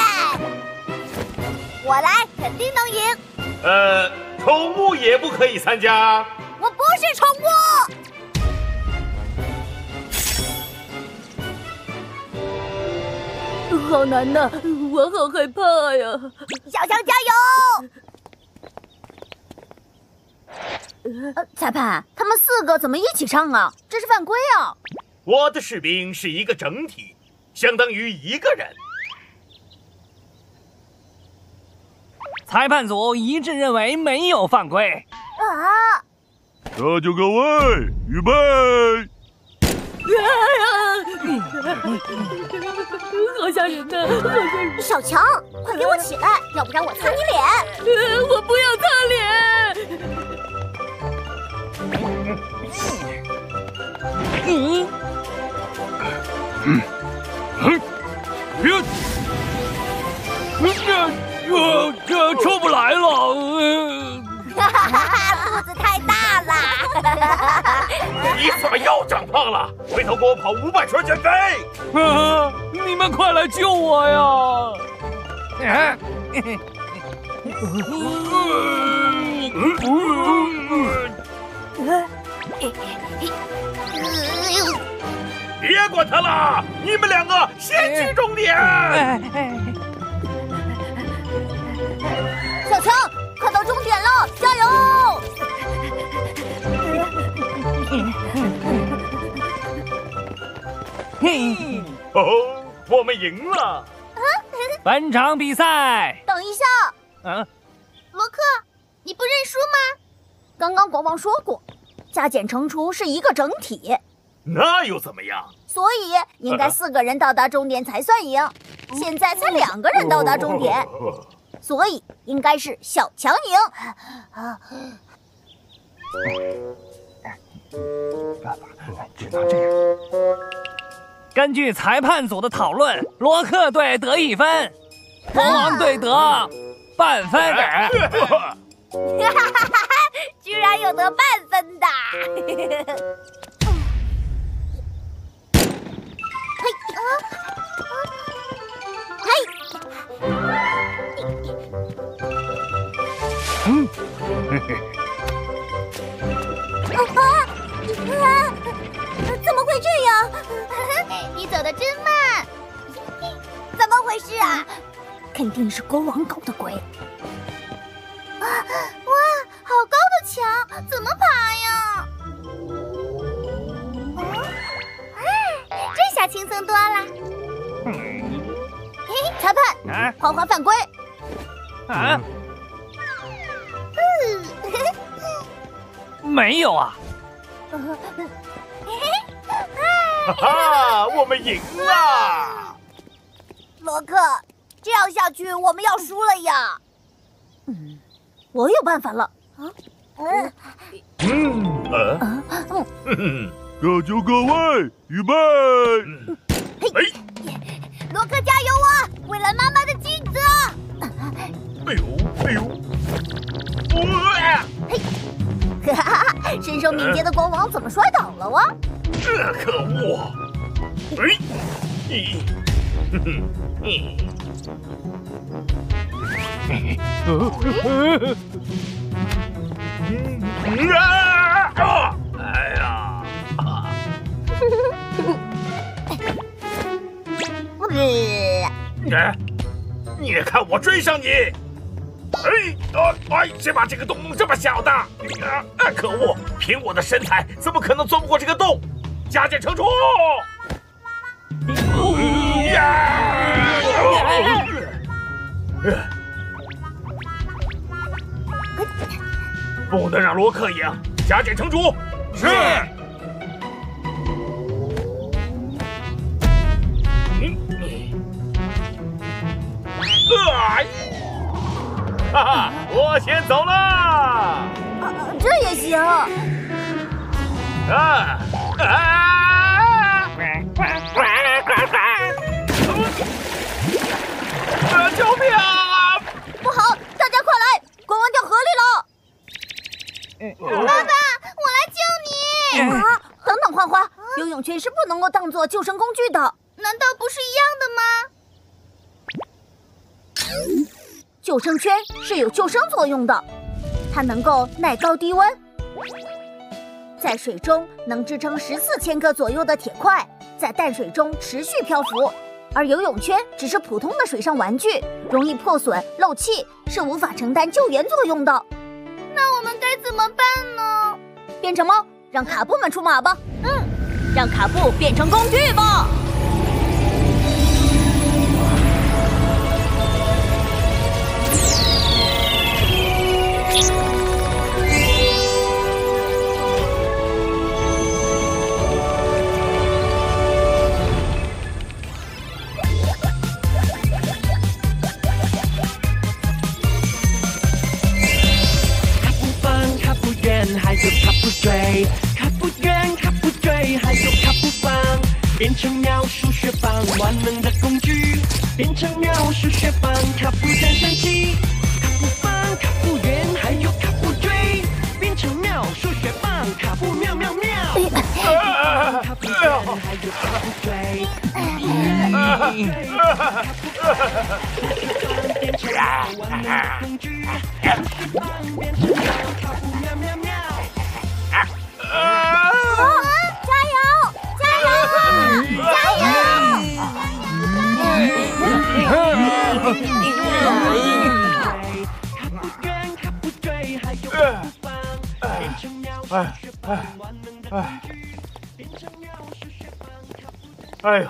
我来，肯定能赢。呃，宠物也不可以参加。我不是宠物。好难呐，我好害怕呀！小强加油！呃，裁判，他们四个怎么一起唱啊？这是犯规啊！我的士兵是一个整体，相当于一个人。裁判组一致认为没有犯规。啊！那就各位预备。好吓人呐！好吓人小强，快给我起来，要不然我擦你脸！我不要擦脸！嗯。嗯。嗯，别！这这这出不来了！哈哈哈，肚子太大了！你怎么又长胖了？回头给我跑五百圈减肥！啊！你们快来救我呀！啊！别管他了，你们两个先去终点。小强，快到终点了，加油！嘿，哦，我们赢了！本场比赛，等一下，嗯，罗克，你不认输吗？刚刚国王说过，加减乘除是一个整体，那又怎么样？所以应该四个人到达终点才算赢。现在才两个人到达终点，所以应该是小强赢。啊，只能这样。根据裁判组的讨论，罗克队得一分，国王队得半分。哈哈哈哈！居然有得半分的！嘿啊啊！嘿！嗯，嘿嘿。啊啊！怎么会这样？你走的真慢，怎么回事啊？肯定是国王搞的鬼。啊哇，好高的墙，怎么爬呀？啊，这下轻松多了。嘿，裁判，花花犯规。啊？没有啊。哈哈，我们赢了！罗克，这样下去我们要输了呀！嗯，我有办法了。啊，嗯，嗯，呃，嗯，各就各位，预备。嘿，罗克加油啊！为了妈妈的金子！哎呦，哎呦，哇！嘿，哈哈，身手敏捷的国王怎么摔倒了哇？这可恶！哎，咦，哼哼，嗯，嗯啊！哎呀！哎，你看我追上你！哎，啊，哎，谁把这个洞弄这么小的？啊，可恶！凭我的身材，怎么可能钻不过这个洞？加减乘除！不能让罗克赢，加减乘除！是。啊！哈哈，我先走了。这也行。啊啊！救命啊！不好，大家快来！国王掉河里了！爸爸，我来救你！啊，等等，花花，游泳圈是不能够当做救生工具的。难道不是一样的吗？救生圈是有救生作用的，它能够耐高低温，在水中能支撑十四千克左右的铁块，在淡水中持续漂浮。而游泳圈只是普通的水上玩具，容易破损漏气，是无法承担救援作用的。那我们该怎么办呢？变成猫，让卡布们出马吧。嗯，让卡布变成工具吧。Kaput gang, kaput gray, kaput gang, kaput gray, hay kaput 变成妙数学棒，万能的工具。变成妙数学棒，卡布战神器。卡布棒，卡布圆，还有卡布追。变成妙数学棒，卡布妙妙妙。卡布圆，还有卡布锥。变成万能的工具。数学棒变成妙，卡布妙妙妙。加油！哎哎哎！哎呦，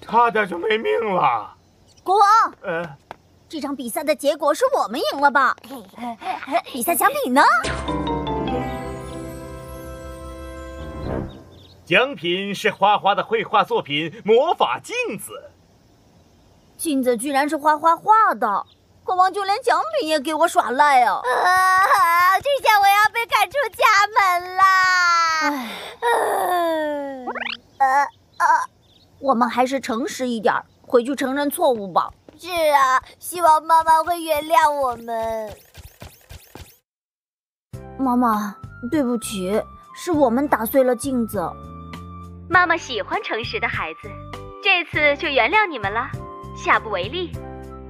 差点就没命了！国王，呃，这场比赛的结果是我们赢了吧？比赛奖品呢？奖品是花花的绘画作品《魔法镜子》。镜子居然是花花画的，国王就连奖品也给我耍赖啊！啊，这下我要被赶出家门啦！呃呃，我们还是诚实一点，回去承认错误吧。是啊，希望妈妈会原谅我们。妈妈，对不起，是我们打碎了镜子。妈妈喜欢诚实的孩子，这次就原谅你们了，下不为例。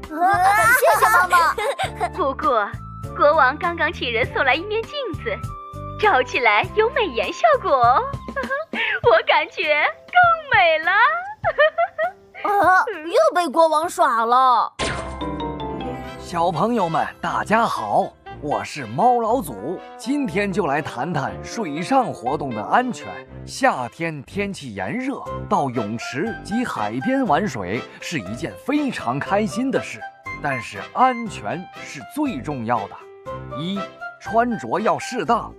谢谢妈妈。不过，国王刚刚请人送来一面镜子，照起来有美颜效果哦，我感觉更美了。啊，又被国王耍了。小朋友们，大家好。我是猫老祖，今天就来谈谈水上活动的安全。夏天天气炎热，到泳池及海边玩水是一件非常开心的事，但是安全是最重要的。一，穿着要适当；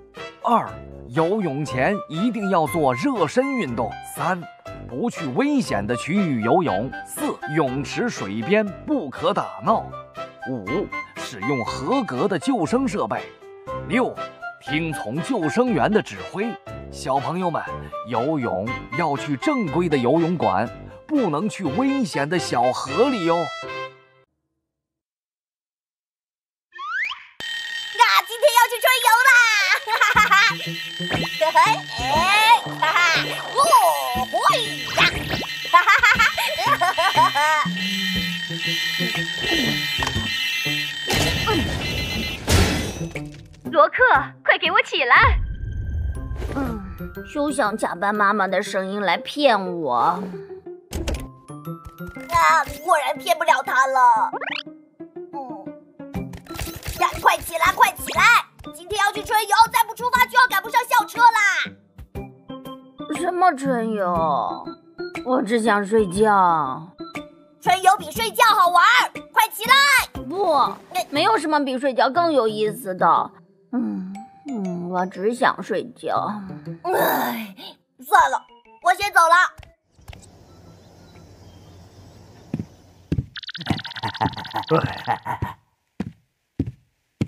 二，游泳前一定要做热身运动；三，不去危险的区域游泳；四，泳池水边不可打闹；五。使用合格的救生设备。六，听从救生员的指挥。小朋友们，游泳要去正规的游泳馆，不能去危险的小河里哟。那今天要去春游啦！哈哈哈！嘿嘿，哎，哈哈，哦，嘿呀！哈哈哈哈！哈哈哈哈！罗克，快给我起来！嗯，休想假扮妈妈的声音来骗我。啊，果然骗不了他了。嗯，呀，快起来，快起来！今天要去春游，再不出发就要赶不上校车啦。什么春游？我只想睡觉。春游比睡觉好玩，快起来！不，没有什么比睡觉更有意思的。嗯嗯，我只想睡觉。唉，算了，我先走了。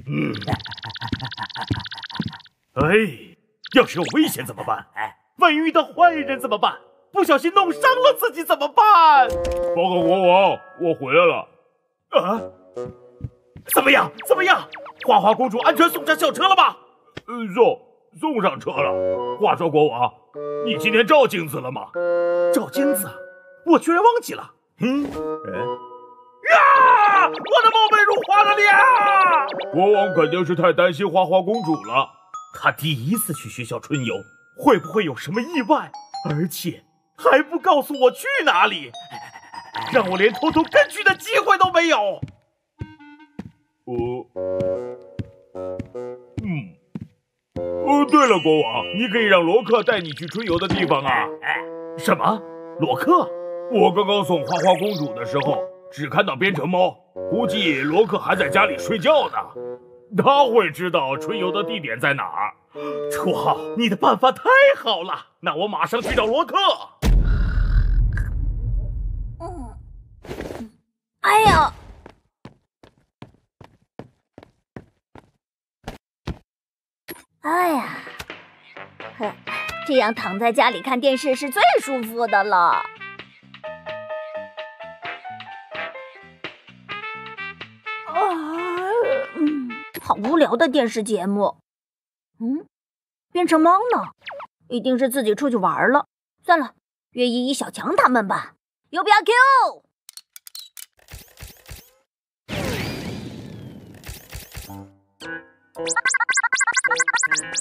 嗯，哎，要是有危险怎么办？哎，万一遇到坏人怎么办？不小心弄伤了自己怎么办？报告国王，我回来了。啊？怎么样？怎么样？花花公主安全送上校车了吗？呃，送送上车了。话说国王，你今天照镜子了吗？照镜子？我居然忘记了。嗯。呀！我的貌美如花的脸！国王肯定是太担心花花公主了。她第一次去学校春游，会不会有什么意外？而且还不告诉我去哪里，让我连偷偷跟去的机会都没有。哦，嗯，哦，对了，国王，你可以让罗克带你去春游的地方啊。什么？罗克？我刚刚送花花公主的时候，只看到编程猫，估计罗克还在家里睡觉呢。他会知道春游的地点在哪儿。绰号，你的办法太好了，那我马上去找罗克。嗯，哎呀，哎呀，呵，这样躺在家里看电视是最舒服的了。啊，嗯好无聊的电视节目。嗯，变成猫呢？一定是自己出去玩了。算了，约依依、小强他们吧。有不要 Q？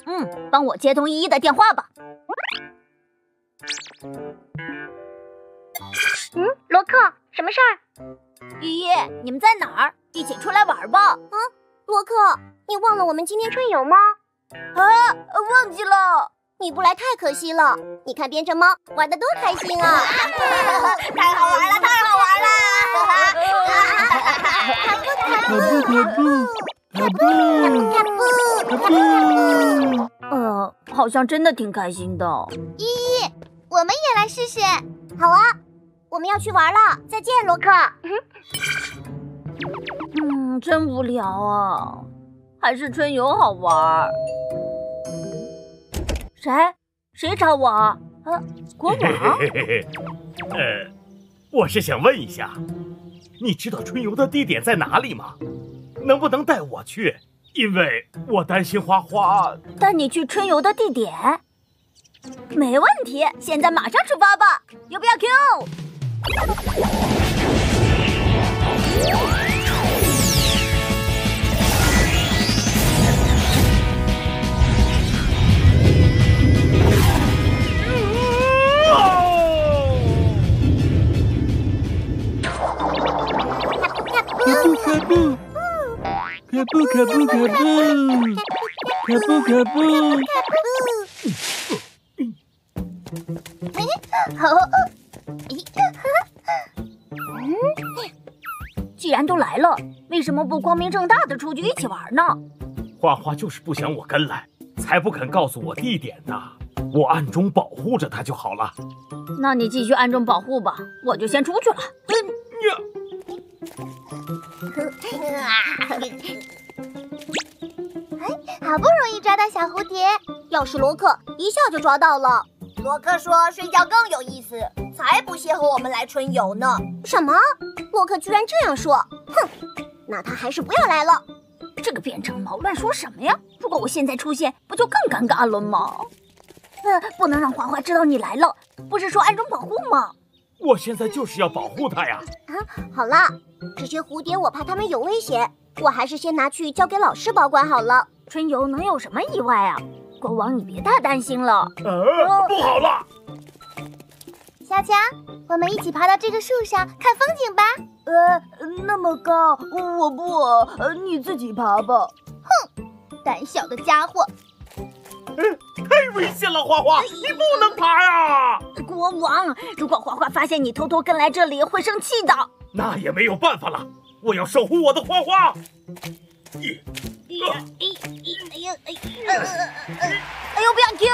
嗯，帮我接通依依的电话吧。嗯，罗克，什么事儿？依依，你们在哪儿？一起出来玩吧。嗯，罗克，你忘了我们今天春游吗？啊，忘记了。你不来太可惜了。你看编程猫玩的多开心啊！太好玩了，太好玩了！卡布卡布卡布卡布卡布。呃，好像真的挺开心的。依依，我们也来试试。好啊，我们要去玩了。再见，罗克。嗯，真无聊啊，还是春游好玩。谁？谁找我？啊，国王。呃，我是想问一下，你知道春游的地点在哪里吗？能不能带我去？因为我担心花花。带你去春游的地点？没问题，现在马上出发吧。要不要 Q？可不，可不，可不，可不，可不，可不。好，既然都来了，为什么不光明正大的出去一起玩呢？花花就是不想我跟来，才不肯告诉我地点呢。我暗中保护着他就好了。那你继续暗中保护吧，我就先出去了。哎，好不容易抓到小蝴蝶，要是罗克一下就抓到了。罗克说睡觉更有意思，才不屑和我们来春游呢。什么？洛克居然这样说？哼，那他还是不要来了。这个变成猫乱说什么呀？如果我现在出现，不就更尴尬了吗？呃，不能让花花知道你来了。不是说暗中保护吗？我现在就是要保护它呀！啊，好了，这些蝴蝶我怕它们有危险，我还是先拿去交给老师保管好了。春游能有什么意外啊？国王，你别太担心了。呃，不好了！小强，我们一起爬到这个树上看风景吧。呃，那么高，我不，呃，你自己爬吧。哼，胆小的家伙！太危险了，花花，你不能爬呀！国王，如果花花发现你偷偷跟来这里，会生气的。那也没有办法了，我要守护我的花花。一，哎呀，哎，哎呀，哎，哎呦，不要 Q！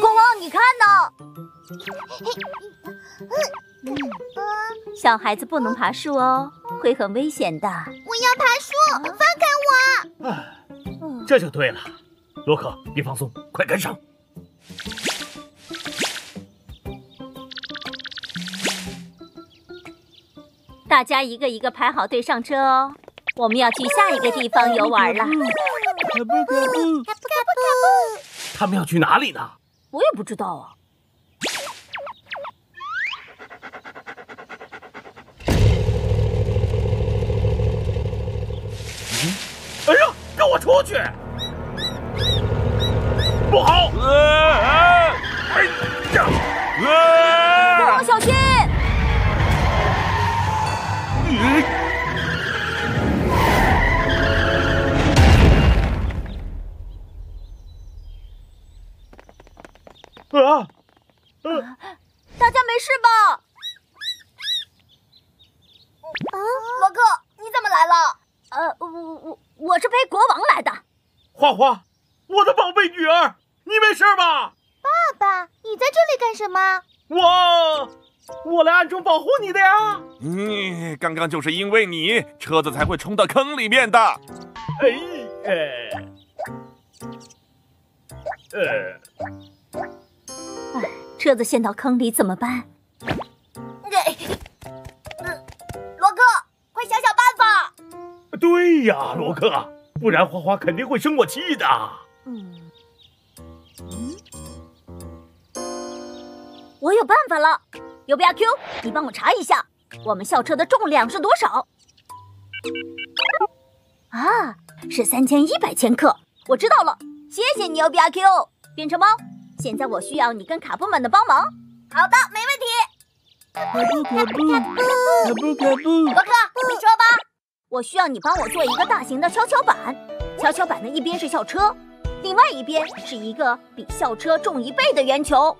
国王，你看呢？小孩子不能爬树哦，会很危险的。我要爬树，放开我！啊，这就对了。罗克，别放松，快跟上。大家一个一个排好队上车哦，我们要去下一个地方游玩了。他们要去哪里呢？我也不知道啊。哎呀，让我出去！不好！哎呀！国王小心！啊！大家没事吧？啊，罗克，你怎么来了？呃，我我我是陪国王来的。花花，我的宝贝女儿，你没事吧？爸爸，你在这里干什么？我，我来暗中保护你的呀。嗯，刚刚就是因为你，车子才会冲到坑里面的。哎，呃，呃，哎，车子陷到坑里怎么办？罗对呀，罗克，不然花花肯定会生我气的。嗯，我有办法了，有不阿 Q，你帮我查一下，我们校车的重量是多少？啊，是三千一百千克。我知道了，谢谢你，尤比阿 Q。变成猫，现在我需要你跟卡布们的帮忙。好的，没问题。卡布卡布卡布卡布？罗克，你说吧。我需要你帮我做一个大型的跷跷板，跷跷板的一边是校车，另外一边是一个比校车重一倍的圆球。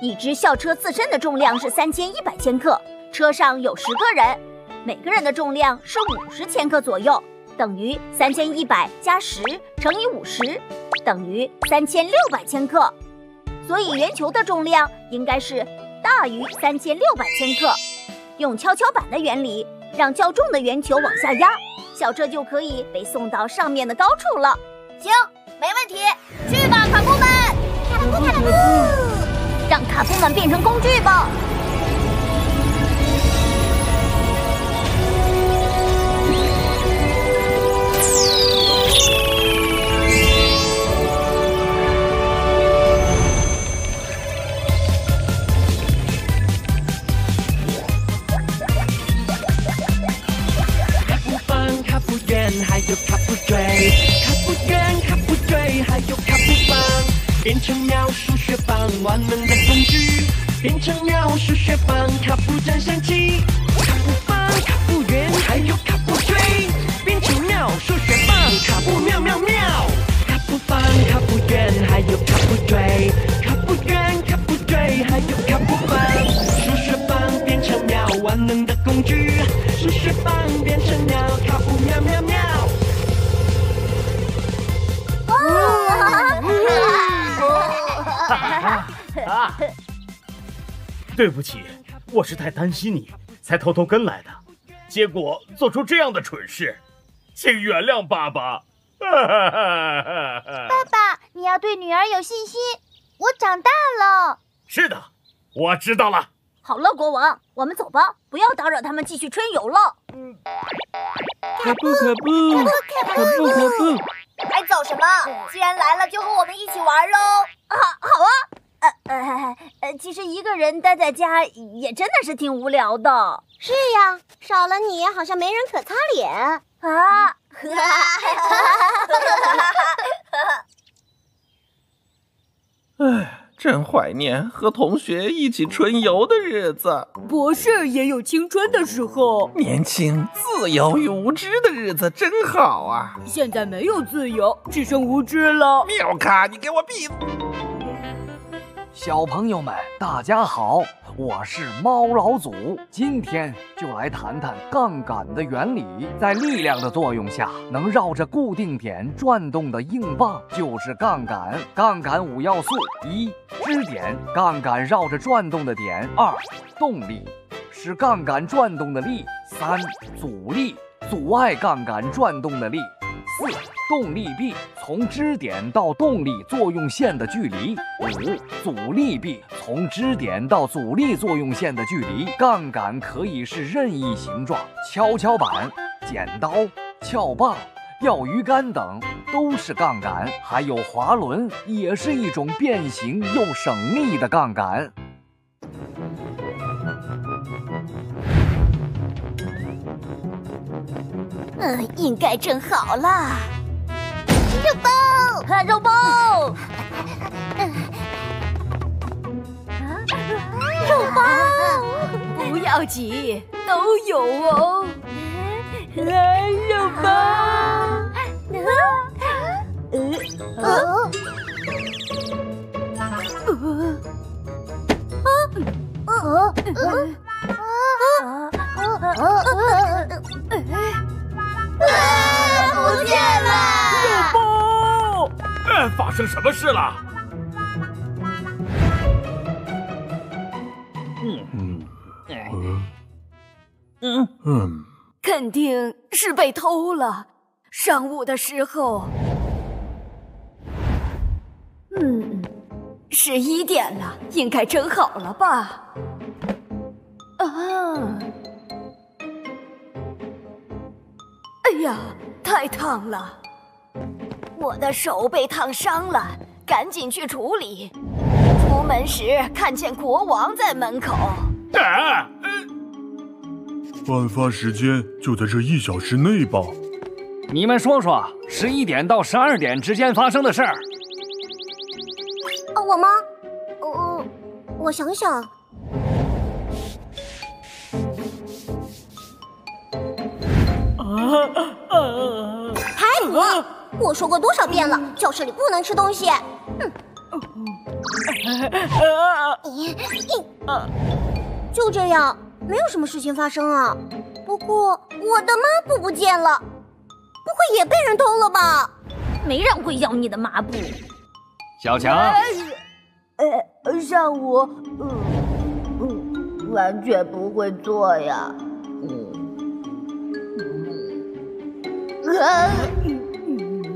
已知校车自身的重量是三千一百千克，车上有十个人，每个人的重量是五十千克左右，等于三千一百加十乘以五十，等于三千六百千克。所以圆球的重量应该是大于三千六百千克。用跷跷板的原理，让较重的圆球往下压，小车就可以被送到上面的高处了。行，没问题，去吧，卡布们！卡布卡布，让卡布们变成工具吧。还有卡布锥，卡布圆、卡布锥，还有卡布棒，变成秒数学棒，万能的工具，变成秒数学棒，卡布真神奇。卡布棒、卡布圆，还有卡布锥，变成秒数学棒，卡布妙妙妙。卡布棒、卡布圆，还有卡布锥，卡布圆、卡布锥，还有卡布棒，数学棒变成秒，万能的工具。数学棒变成鸟，卡布喵喵喵。啊！对不起，我是太担心你，才偷偷跟来的，结果做出这样的蠢事，请原谅爸爸。爸爸，你要对女儿有信心。我长大了。是的，我知道了。好了，国王，我们走吧，不要打扰他们继续春游了。可不可不？可不可不？还走什么？既然来了，就和我们一起玩喽！好，好啊。呃呃呃，其实一个人待在家也真的是挺无聊的。是呀，少了你，好像没人可擦脸啊。唉，真怀念和同学一起春游的日子。博士也有青春的时候，年轻、自由与无知的日子真好啊！现在没有自由，只剩无知了。妙卡，你给我闭！小朋友们，大家好，我是猫老祖，今天就来谈谈杠杆的原理。在力量的作用下，能绕着固定点转动的硬棒就是杠杆。杠杆五要素：一、支点，杠杆绕着转动的点；二、动力。使杠杆转动的力，三阻力阻碍杠杆转动的力，四动力臂从支点到动力作用线的距离，五阻力臂从支点到阻力作用线的距离。杠杆可以是任意形状，跷跷板、剪刀、撬棒。钓鱼竿等都是杠杆，还有滑轮，也是一种变形又省力的杠杆。嗯，应该正好了。肉包，肉包，肉包，不要急，都有哦。来，肉包。呃，不见了！哎，发生什么事了？嗯嗯嗯嗯，肯定是被偷了。上午的时候，嗯，十一点了，应该整好了吧？啊！哎呀，太烫了，我的手被烫伤了，赶紧去处理。出门时看见国王在门口。啊！案发时间就在这一小时内吧？你们说说，十一点到十二点之间发生的事儿。哦，我吗？哦，我想想。啊啊！排骨，我说过多少遍了，教室里不能吃东西。嗯。就这样，没有什么事情发生啊。不过我的抹布不见了。不会也被人偷了吧？没人会要你的抹布。小强，呃，上午，嗯嗯，完全不会做呀。嗯，啊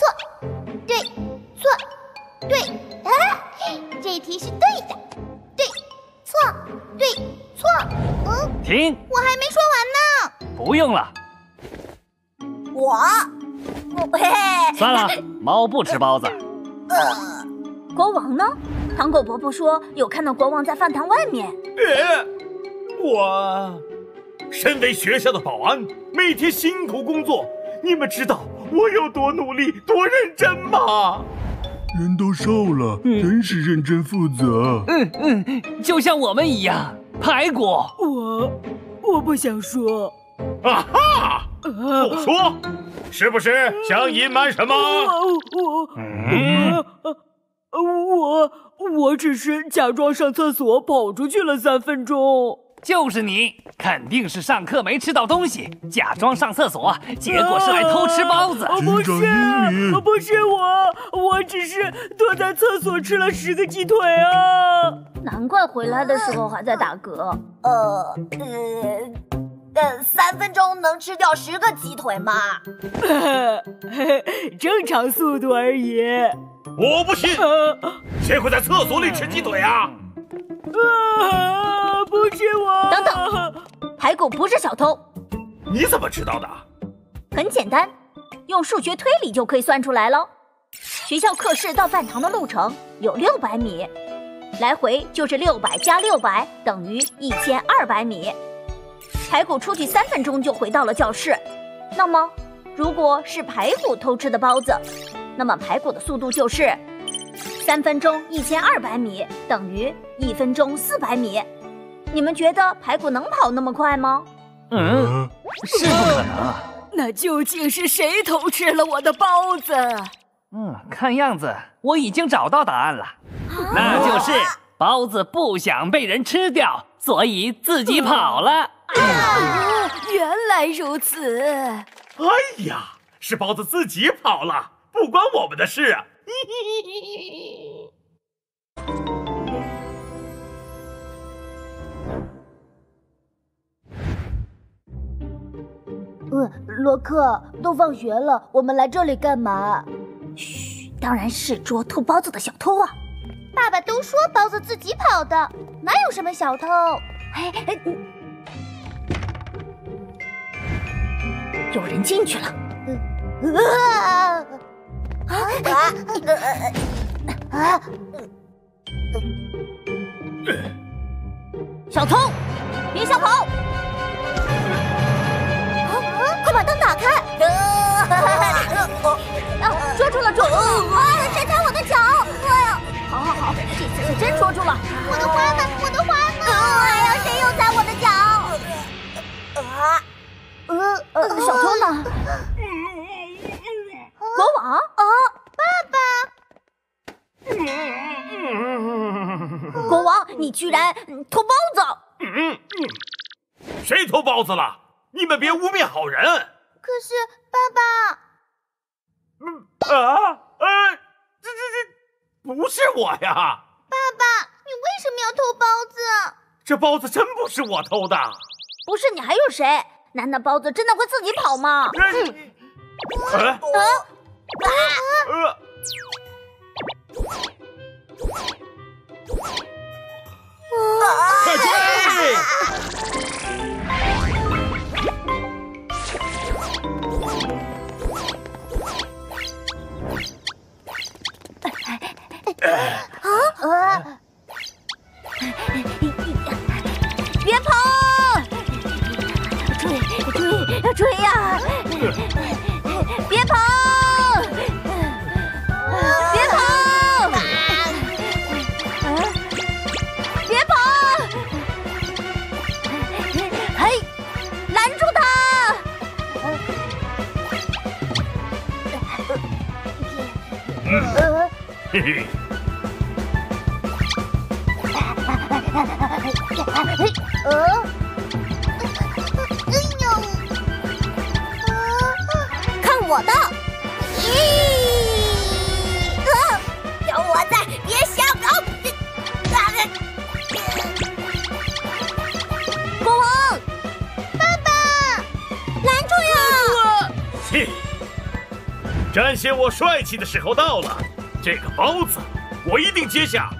错，对，错，对，啊，这题是对的，对，错，对，错，嗯，停。我还没说完呢。不用了。我，我嘿。算了，猫不吃包子。呃。国王呢？糖果伯伯说有看到国王在饭堂外面。呃，我身为学校的保安，每天辛苦工作，你们知道我有多努力、多认真吗？人都瘦了，真是认真负责。嗯嗯，就像我们一样。排骨，我我不想说。啊哈！不说，是不是想隐瞒什么？我我嗯。我我只是假装上厕所跑出去了三分钟，就是你，肯定是上课没吃到东西，假装上厕所，结果是来偷吃包子。不是，不是我，我只是躲在厕所吃了十个鸡腿啊！难怪回来的时候还在打嗝。呃呃呃，三分钟能吃掉十个鸡腿吗？正常速度而已。我不信，谁会在厕所里吃鸡腿啊？啊，不是我！等等，排骨不是小偷。你怎么知道的？很简单，用数学推理就可以算出来喽。学校课室到饭堂的路程有六百米，来回就是六百加六百等于一千二百米。排骨出去三分钟就回到了教室，那么如果是排骨偷吃的包子？那么排骨的速度就是三分钟一千二百米等于一分钟四百米。你们觉得排骨能跑那么快吗？嗯，是不可能。那究竟是谁偷吃了我的包子？嗯，看样子我已经找到答案了，那就是包子不想被人吃掉，所以自己跑了。啊，原来如此。哎呀，是包子自己跑了，不关我们的事啊。嗯，罗克，都放学了，我们来这里干嘛？嘘，当然是捉偷包子的小偷啊！爸爸都说包子自己跑的，哪有什么小偷？哎哎，有人进去了！啊啊啊啊！小偷，别想跑！快把灯打开！啊，捉住了，捉住了！啊，谁踩我的脚？哎呀！好好好，这次是真捉住了！我的花呢？我的花呢？哎呀，谁又踩我的脚？啊！呃呃，小偷呢？国王啊，爸爸！国王，你居然偷包子！嗯嗯，谁偷包子了？你们别污蔑好人！可是爸爸，嗯啊呃，这这这不是我呀！爸爸，你为什么要偷包子？这包子真不是我偷的。不是你还有谁？难道包子真的会自己跑吗？啊啊啊！快追！啊！别跑！追追追呀！嘿 嘿。哎呦，看我的！咦，有我在，别想跑！国王，爸爸，拦住呀！嘿！展现我帅气的时候到了，这个包子我一定接下。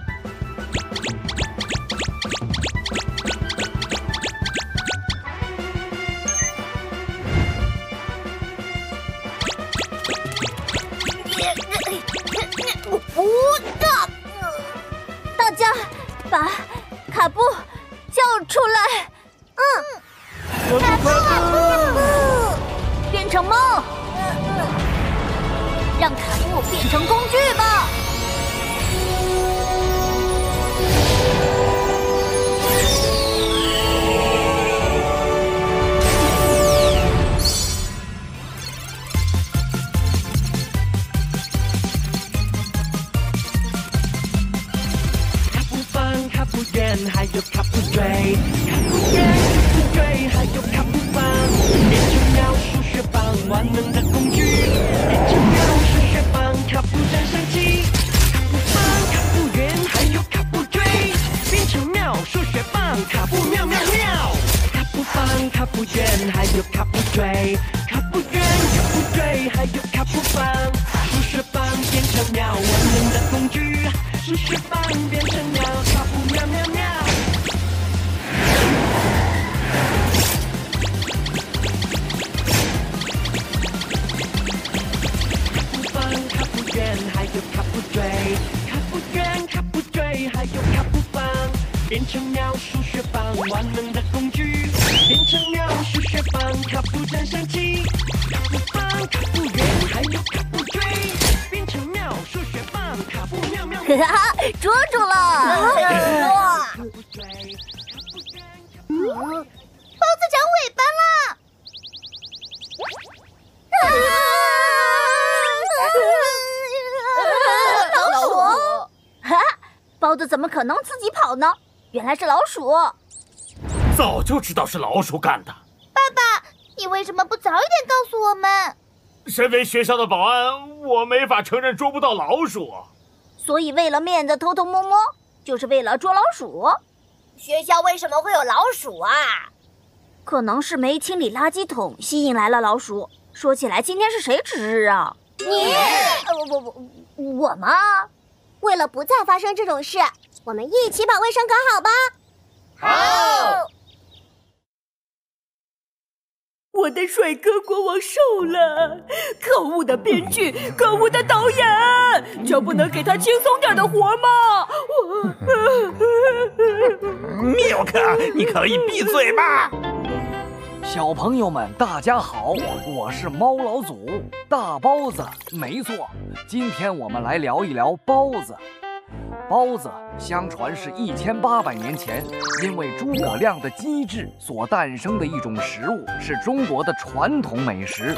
来是老鼠！早就知道是老鼠干的。爸爸，你为什么不早一点告诉我们？身为学校的保安，我没法承认捉不到老鼠。所以为了面子偷偷摸摸，就是为了捉老鼠。学校为什么会有老鼠啊？可能是没清理垃圾桶，吸引来了老鼠。说起来，今天是谁值日啊？你？不不不，我吗？为了不再发生这种事，我们一起把卫生搞好吧。好。我的帅哥国王瘦了，可恶的编剧，可恶的导演，就不能给他轻松点的活吗？缪克，你可以闭嘴吧？小朋友们，大家好，我是猫老祖，大包子，没错，今天我们来聊一聊包子。包子相传是一千八百年前因为诸葛亮的机智所诞生的一种食物，是中国的传统美食。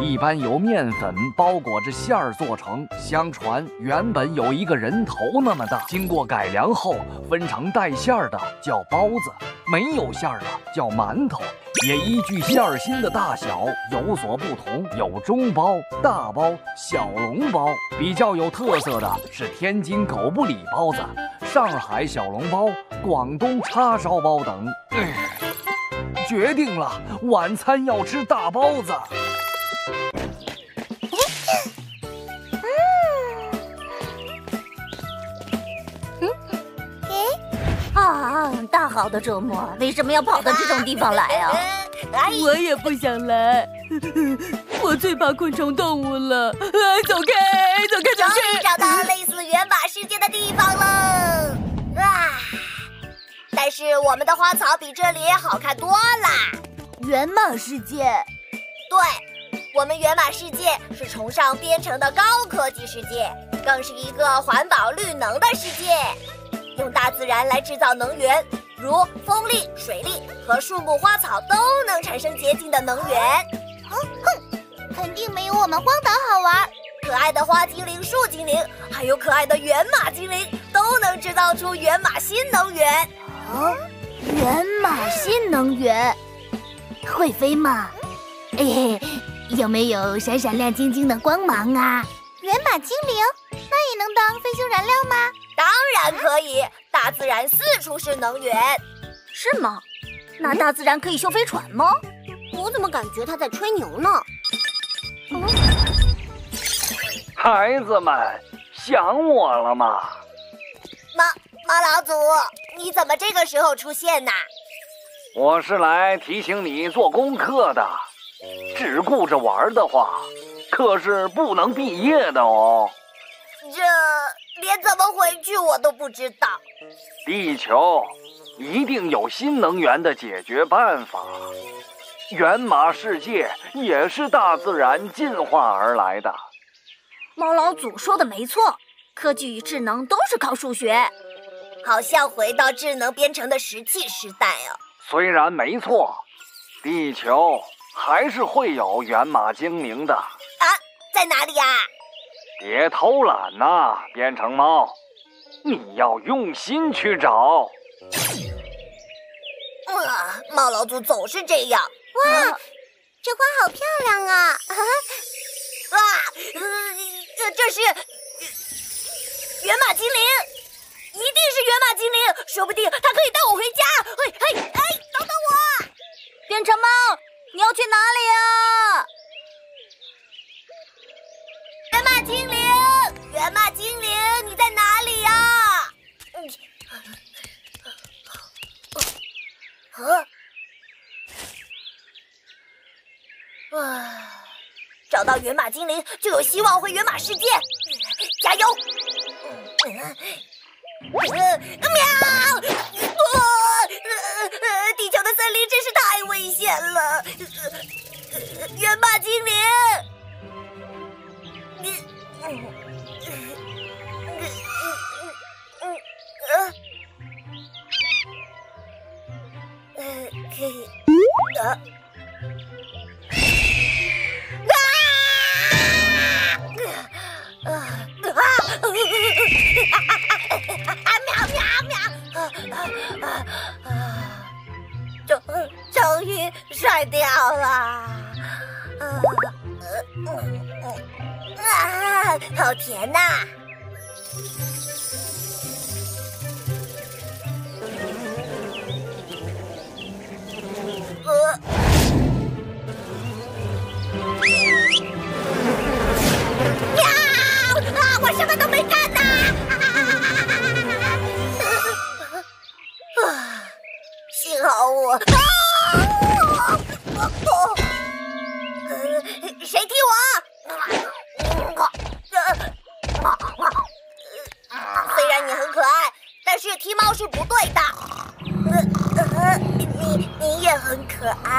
一般由面粉包裹着馅儿做成，相传原本有一个人头那么大，经过改良后分成带馅儿的叫包子，没有馅儿的叫馒头，也依据馅儿心的大小有所不同，有中包、大包、小笼包。比较有特色的是天津狗不理包子、上海小笼包、广东叉烧包等。决定了，晚餐要吃大包子。啊，大好的周末，为什么要跑到这种地方来啊？我也不想来，我最怕昆虫动物了。走开，走开，走开！终于找到类似原马世界的地方了。啊！但是我们的花草比这里好看多了。原马世界，对，我们原马世界是崇尚编程的高科技世界，更是一个环保绿能的世界。用大自然来制造能源，如风力、水力和树木花草都能产生洁净的能源。哼哼，肯定没有我们荒岛好玩。可爱的花精灵、树精灵，还有可爱的原马精灵，都能制造出原马新能源。啊，原马新能源会飞吗？哎，有没有闪闪亮晶晶的光芒啊？原马精灵，那也能当飞行燃料吗？当然可以，大自然四处是能源，是吗？那大自然可以修飞船吗？我怎么感觉他在吹牛呢？嗯孩子们，想我了吗？猫猫老祖，你怎么这个时候出现呢？我是来提醒你做功课的，只顾着玩的话，可是不能毕业的哦。这。连怎么回去我都不知道。地球一定有新能源的解决办法。原马世界也是大自然进化而来的。猫老祖说的没错，科技与智能都是靠数学。好像回到智能编程的石器时代啊。虽然没错，地球还是会有原马精灵的。啊，在哪里呀？别偷懒呐，编程猫，你要用心去找。啊，猫老祖总是这样。哇，这花好漂亮啊！啊，这这是原马精灵，一定是原马精灵，说不定它可以带我回家。嘿，嘿，哎，等等我！编程猫，你要去哪里啊？马精灵，原马精灵，你在哪里呀？啊！找到原马精灵，就有希望回原马世界。加油！嗯喵！地球的森林真是太危险了。原马精灵。终终于甩掉了，啊好甜呐！呃。我谁踢我？虽然你很可爱，但是踢猫是不对的。你你也很可爱。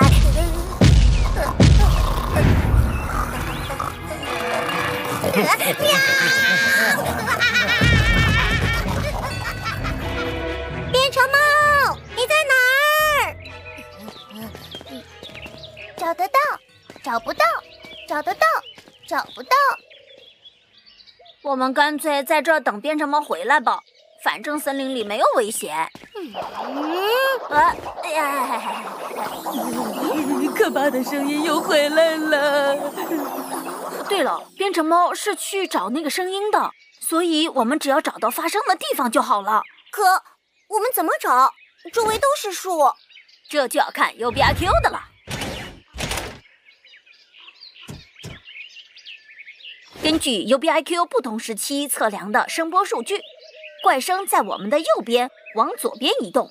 喵！变成猫，你在哪儿？找得到，找不到。们干脆在这儿等变成猫回来吧，反正森林里没有危险。嗯，啊哎呀，可怕的声音又回来了。对了，变成猫是去找那个声音的，所以我们只要找到发声的地方就好了。可我们怎么找？周围都是树，这就要看 U B I Q 的了。根据 U B I Q 不同时期测量的声波数据，怪声在我们的右边往左边移动。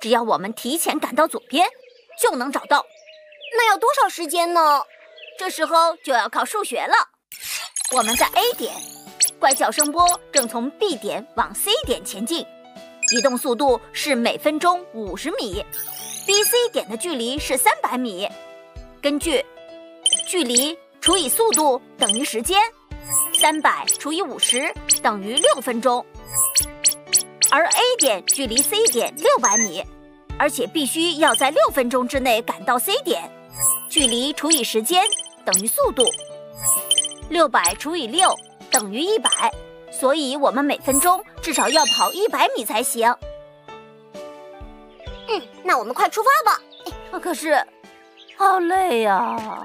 只要我们提前赶到左边，就能找到。那要多少时间呢？这时候就要靠数学了。我们在 A 点，怪叫声波正从 B 点往 C 点前进，移动速度是每分钟五十米。B、C 点的距离是三百米。根据距离除以速度等于时间。三百除以五十等于六分钟，而 A 点距离 C 点六百米，而且必须要在六分钟之内赶到 C 点。距离除以时间等于速度，六百除以六等于一百，所以我们每分钟至少要跑一百米才行。嗯，那我们快出发吧。可是，好累呀。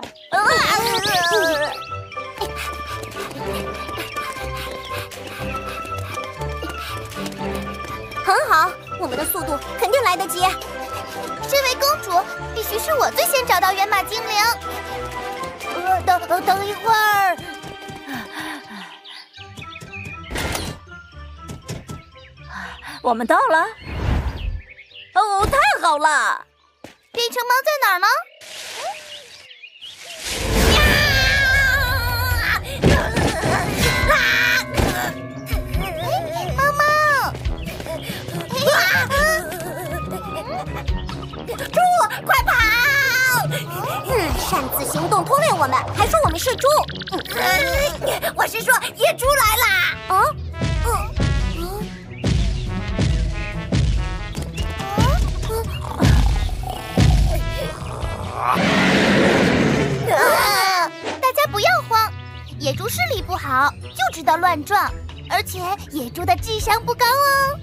很好，我们的速度肯定来得及。这位公主必须是我最先找到原马精灵。呃，等等一会儿，我们到了。哦，太好了！变成猫在哪儿呢？嗯，擅自行动拖累我们，还说我们是猪。我是说野猪来啦！啊？大家不要慌，野猪视力不好，就知道乱撞，而且野猪的智商不高哦。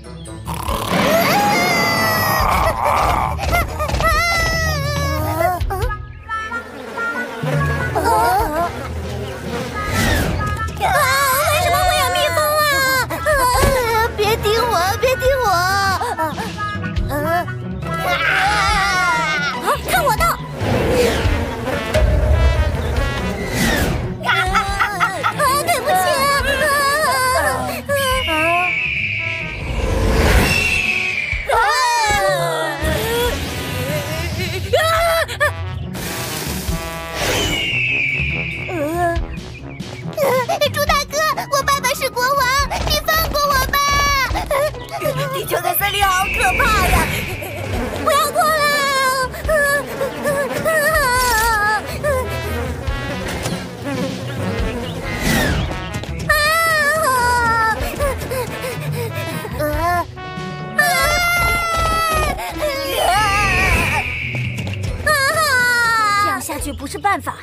わ是办法，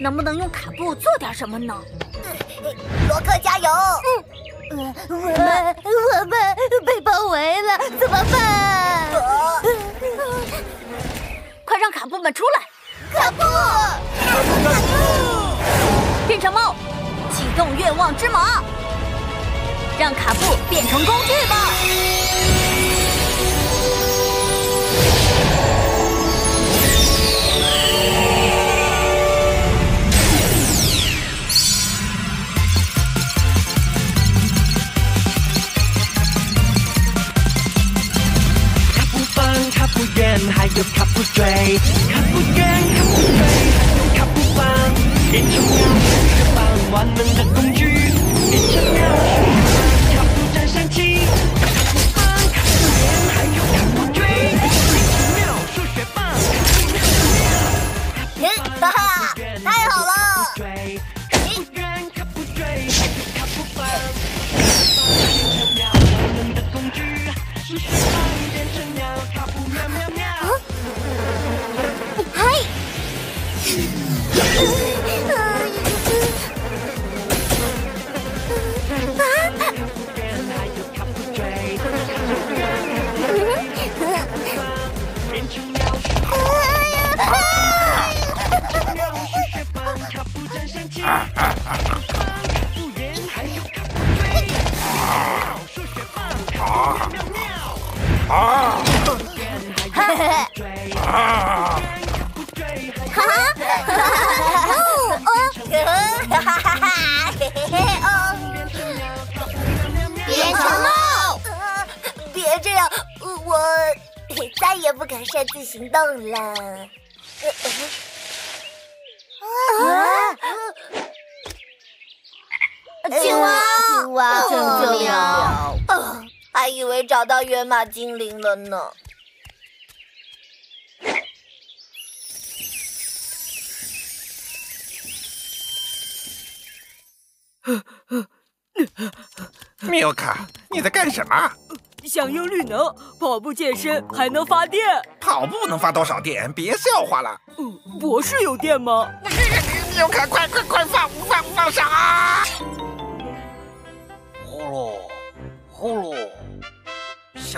能不能用卡布做点什么呢？罗克加油！嗯，我们我们被包围了，怎么办？快让卡布们出来！卡布，卡布，变成猫，启动愿望之马，让卡布变成工具吧！还有卡布追，卡布远，卡布追，还有卡布棒，变成鸟，是雪棒，万能的工具，变成鸟，啊！哈哈！啊！哈哈！哈哈哈哈！嘿嘿嘿！哦！变成猫！别这样，我再也不敢擅自行动了。啊！青蛙，青蛙，救命！还以为找到源马精灵了呢。缪卡，你在干什么？想用绿能跑步健身，还能发电。跑步能发多少电？别笑话了。嗯，博士有电吗？缪卡，快快快放放放上啊！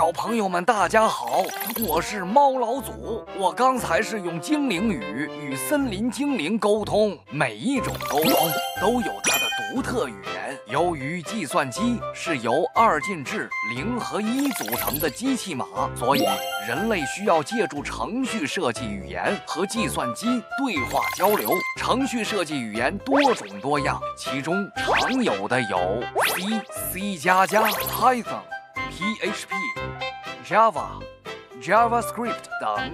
小朋友们，大家好，我是猫老祖。我刚才是用精灵语与森林精灵沟通，每一种沟通都有它的独特语言。由于计算机是由二进制零和一组成的机器码，所以人类需要借助程序设计语言和计算机对话交流。程序设计语言多种多样，其中常有的有 C、C 加加、Python。PHP、Java、JavaScript 等，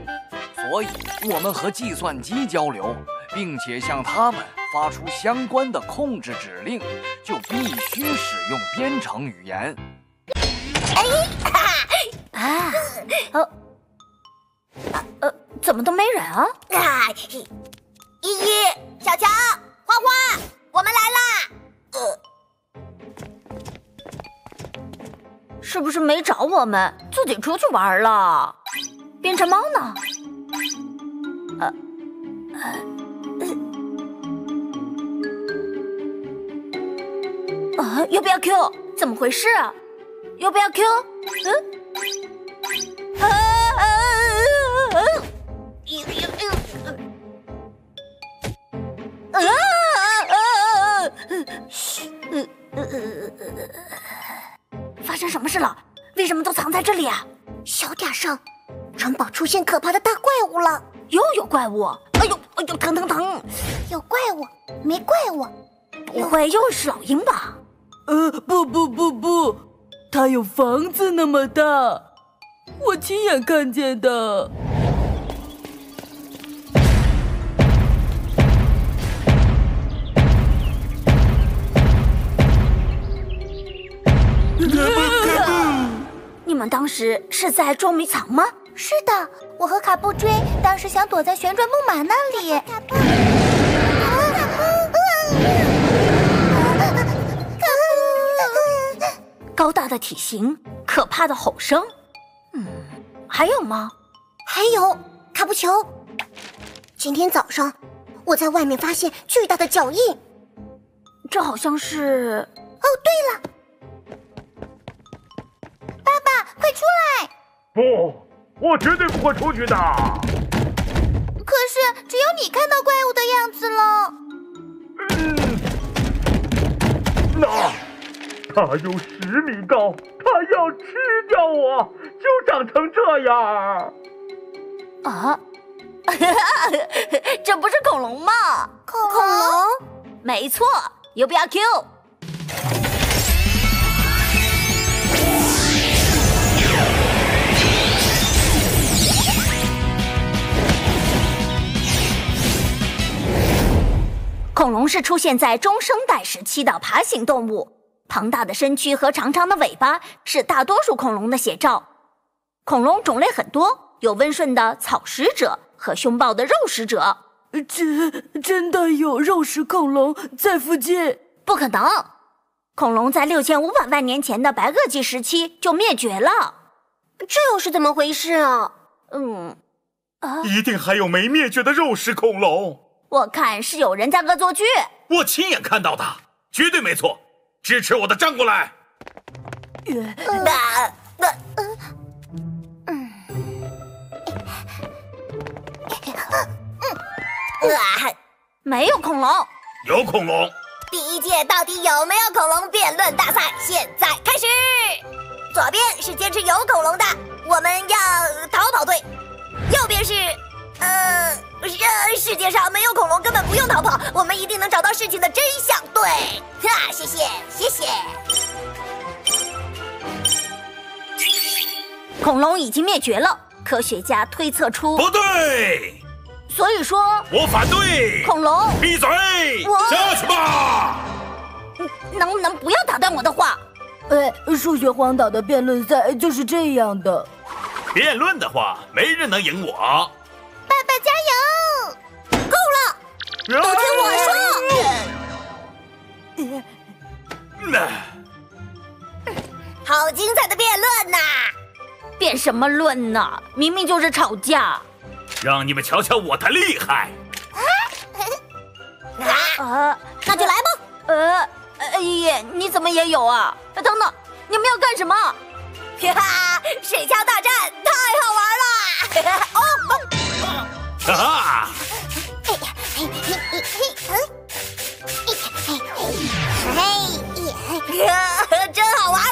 所以我们和计算机交流，并且向他们发出相关的控制指令，就必须使用编程语言。哎，啊，呃，呃，怎么都没人啊？啊，依依、小乔、花花，我们来啦！呃。是不是没找我们，自己出去玩了？变成猫呢？呃，呃，啊，要不要 Q？怎么回事？要不要 Q？嗯？啊啊啊！呦呦呦！啊啊啊！嘘，呃呃呃呃。发生什么事了？为什么都藏在这里啊？小点声！城堡出现可怕的大怪物了！又有怪物！哎呦哎呦，疼疼疼！有怪物没怪物？不会又是老鹰吧？呃，不不不不，它有房子那么大，我亲眼看见的。们当时是在捉迷藏吗？是的，我和卡布追当时想躲在旋转木马那里。卡布，卡布，高大的体型，可怕的吼声。嗯，还有吗？还有卡布球。今天早上，我在外面发现巨大的脚印，这好像是……哦，对了，爸爸，快出来！不，我绝对不会出去的。可是只有你看到怪物的样子了。嗯，那它有十米高，它要吃掉我，就长成这样。啊！这不是恐龙吗？恐龙？没错，有不要 Q。恐龙是出现在中生代时期的爬行动物，庞大的身躯和长长的尾巴是大多数恐龙的写照。恐龙种类很多，有温顺的草食者和凶暴的肉食者。这真的有肉食恐龙在附近？不可能，恐龙在六千五百万年前的白垩纪时期就灭绝了。这又是怎么回事啊？嗯，啊，一定还有没灭绝的肉食恐龙。我看是有人在恶作剧。我亲眼看到的，绝对没错。支持我的站过来。那那嗯嗯啊，没有恐龙。有恐龙。第一届到底有没有恐龙辩论大赛现在开始。左边是坚持有恐龙的，我们要逃跑队；右边是，呃，世世界上没有恐龙，根本不用逃跑，我们一定能找到事情的真相。对，哈，谢谢，谢谢。恐龙已经灭绝了，科学家推测出不对，所以说我反对。恐龙，闭嘴！我下去吧。能不能不要打断我的话？哎，数学荒岛的辩论赛就是这样的。辩论的话，没人能赢我。爸爸加油！够了，都听我说。好精彩的辩论呐！辩什么论呢？明明就是吵架。让你们瞧瞧我的厉害！啊，那就来吧。呃，哎呀，你怎么也有啊？等等，你们要干什么？哈哈，水枪大战太好玩了！哦，哈哈！嘿，真好玩！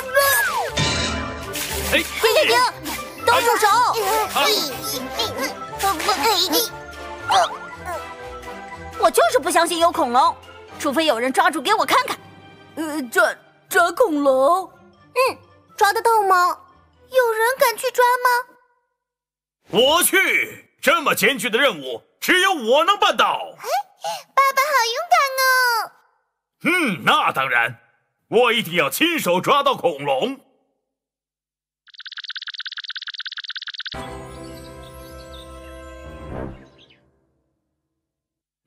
哎，停停停，都住手！我就是不相信有恐龙，除非有人抓住给我看看。呃，抓抓恐龙？嗯，抓得到吗？有人敢去抓吗？我去，这么艰巨的任务，只有我能办到。爸爸好勇敢哦！嗯，那当然，我一定要亲手抓到恐龙。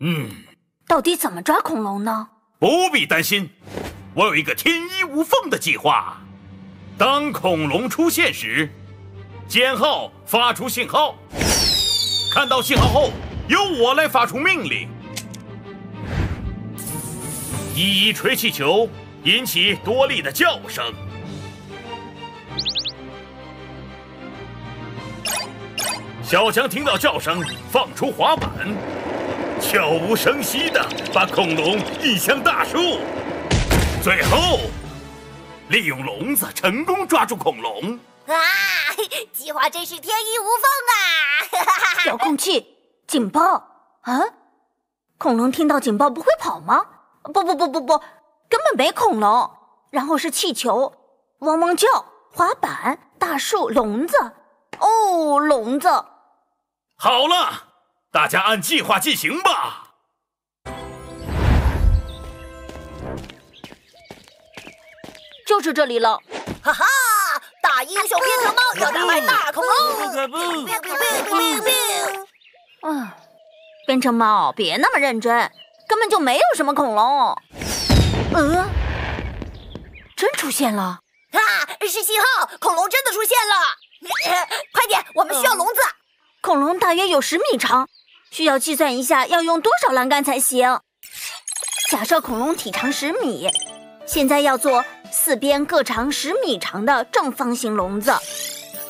嗯，到底怎么抓恐龙呢？不必担心，我有一个天衣无缝的计划。当恐龙出现时，尖号发出信号，看到信号后，由我来发出命令。一一吹气球，引起多利的叫声。小强听到叫声，放出滑板，悄无声息地把恐龙引向大树，最后利用笼子成功抓住恐龙。啊，计划真是天衣无缝啊！遥控器警报啊！恐龙听到警报不会跑吗？不不不不不，根本没恐龙。然后是气球，汪汪叫，滑板，大树，笼子。哦，笼子。好了，大家按计划进行吧。就是这里了。哈哈，大英雄变成猫要打败大恐龙。啊，变成猫，别那么认真，根本就没有什么恐龙。呃，真出现了！啊，是信号，恐龙真的出现了！快点，我们需要笼子。恐龙大约有十米长，需要计算一下要用多少栏杆才行。假设恐龙体长十米，现在要做四边各长十米长的正方形笼子，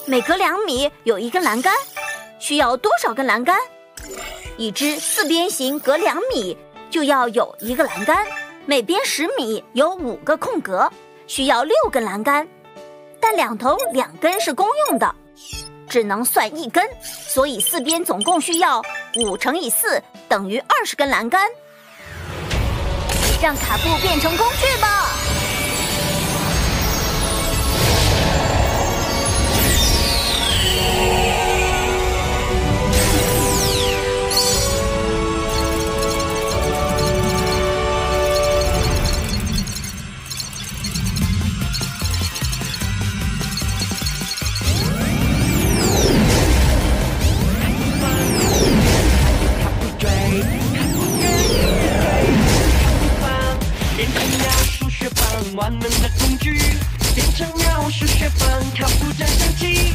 每隔两米有一根栏杆，需要多少根栏杆？已知四边形隔两米就要有一个栏杆，每边十米有五个空格，需要六根栏杆，但两头两根是公用的。只能算一根，所以四边总共需要五乘以四等于二十根栏杆。让卡布变成工具吧。万能的工具，变成鸟数学棒，卡布战神器，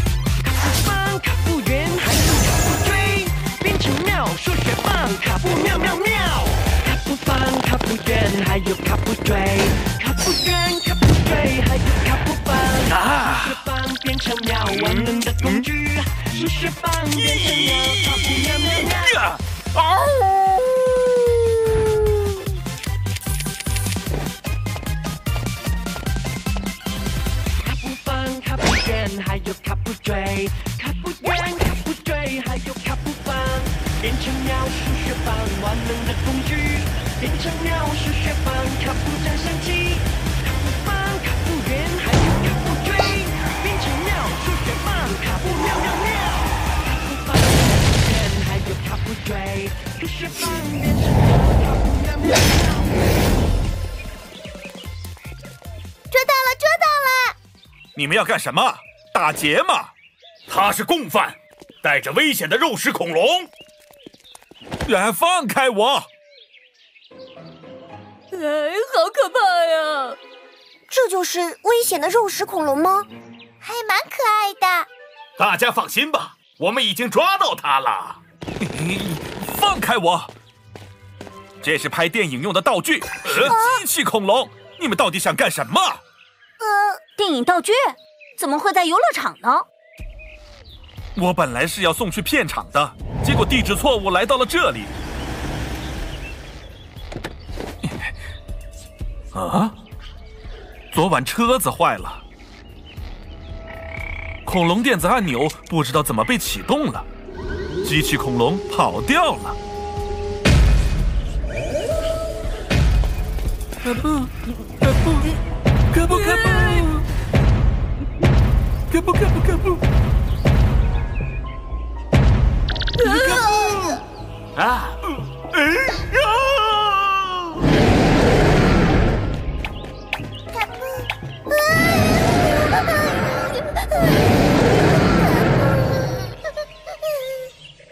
数学棒，卡布妙妙妙，卡布棒、卡布圆，还有卡布锥，卡布圆、卡布锥，还有卡布棒，数学棒变成鸟，万能的工具，数学棒变成鸟，卡布妙妙妙。还有卡布锥，卡布圆，卡布锥，还有卡布棒，变成鸟数学棒，万能的工具，变成鸟数学棒，卡布战神机，卡布棒，卡布圆，还有卡布锥，变成鸟数学棒，卡布妙妙妙，卡布棒，卡布圆，还有卡布锥，数学棒变成鸟，卡布妙妙妙。捉到了，捉到了！你们要干什么？打劫吗？他是共犯，带着危险的肉食恐龙。人放开我！哎，好可怕呀！这就是危险的肉食恐龙吗？还蛮可爱的。大家放心吧，我们已经抓到它了。放开我！这是拍电影用的道具，机器恐龙。你们到底想干什么？呃，电影道具。怎么会在游乐场呢？我本来是要送去片场的，结果地址错误来到了这里。啊！昨晚车子坏了，恐龙电子按钮不知道怎么被启动了，机器恐龙跑掉了。可不，可不，可不可不。可不可不可不！啊！哎呀！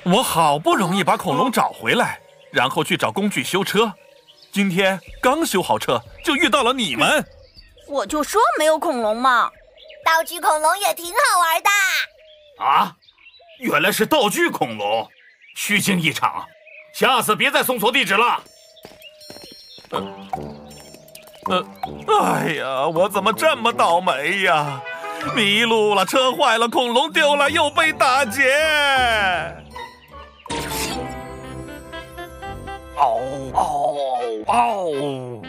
我好不容易把恐龙找回来，然后去找工具修车。今天刚修好车，就遇到了你们。我就说没有恐龙嘛。道具恐龙也挺好玩的啊！原来是道具恐龙，虚惊一场，下次别再送错地址了。呃，哎呀，我怎么这么倒霉呀？迷路了，车坏了，恐龙丢了，又被打劫。嗷嗷嗷！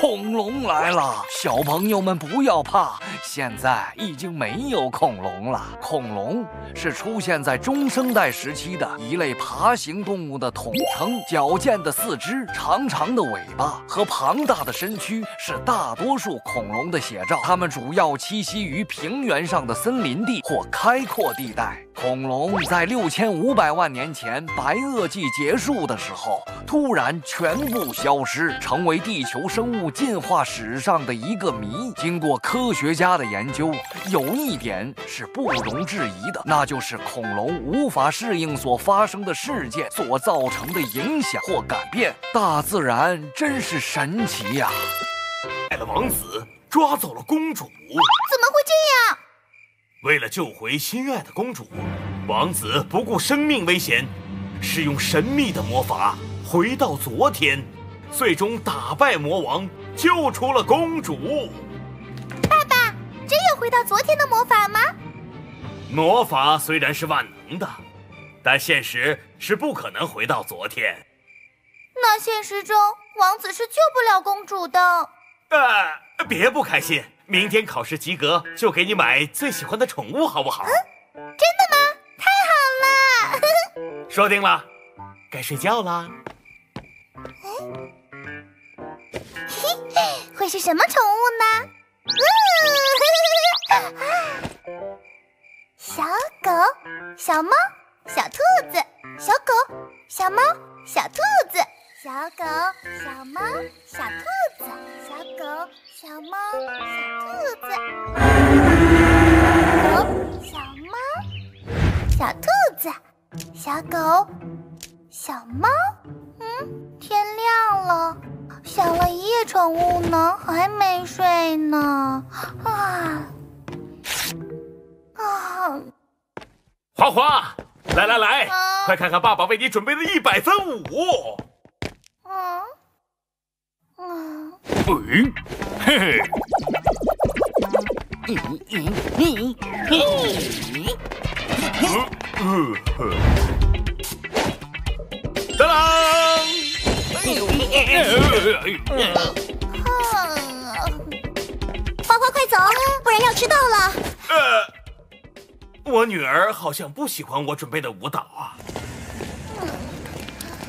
恐龙来了，小朋友们不要怕，现在已经没有恐龙了。恐龙是出现在中生代时期的一类爬行动物的统称，矫健的四肢、长长的尾巴和庞大的身躯是大多数恐龙的写照。它们主要栖息于平原上的森林地或开阔地带。恐龙在六千五百万年前白垩纪结束的时候，突然全部消失，成为地球上生物进化史上的一个谜。经过科学家的研究，有一点是不容置疑的，那就是恐龙无法适应所发生的事件所造成的影响或改变。大自然真是神奇呀！害了王子，抓走了公主，怎么会这样？为了救回心爱的公主，王子不顾生命危险，使用神秘的魔法回到昨天，最终打败魔王，救出了公主。爸爸，真有回到昨天的魔法吗？魔法虽然是万能的，但现实是不可能回到昨天。那现实中，王子是救不了公主的。呃，别不开心，明天考试及格就给你买最喜欢的宠物，好不好？真的吗？太好了！说定了，该睡觉啦。嘿，会是什么宠物呢？嗯，小狗、小猫、小兔子、小狗、小猫、小兔子、小狗、小猫、小兔子、小狗、小猫、小兔子、小狗、小猫、小兔子、小狗、小猫。嗯，天亮了，想了一夜宠物呢，还没睡呢。啊啊！花花，来来来，快看看爸爸为你准备的一百分舞。嗯嗯，嗯，嘿嘿。嗯嗯嗯嗯嗯当当！花花，快走，不然要迟到了。呃，我女儿好像不喜欢我准备的舞蹈啊。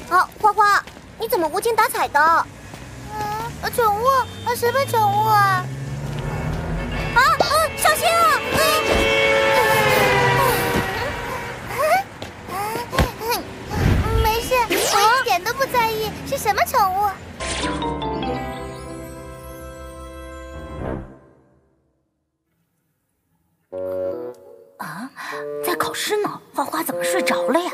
啊，花花，你怎么无精打采的？嗯，宠物啊，什么宠物啊？啊啊，小心啊！没我一点都不在意是什么宠物。啊，在考试呢，花花怎么睡着了呀？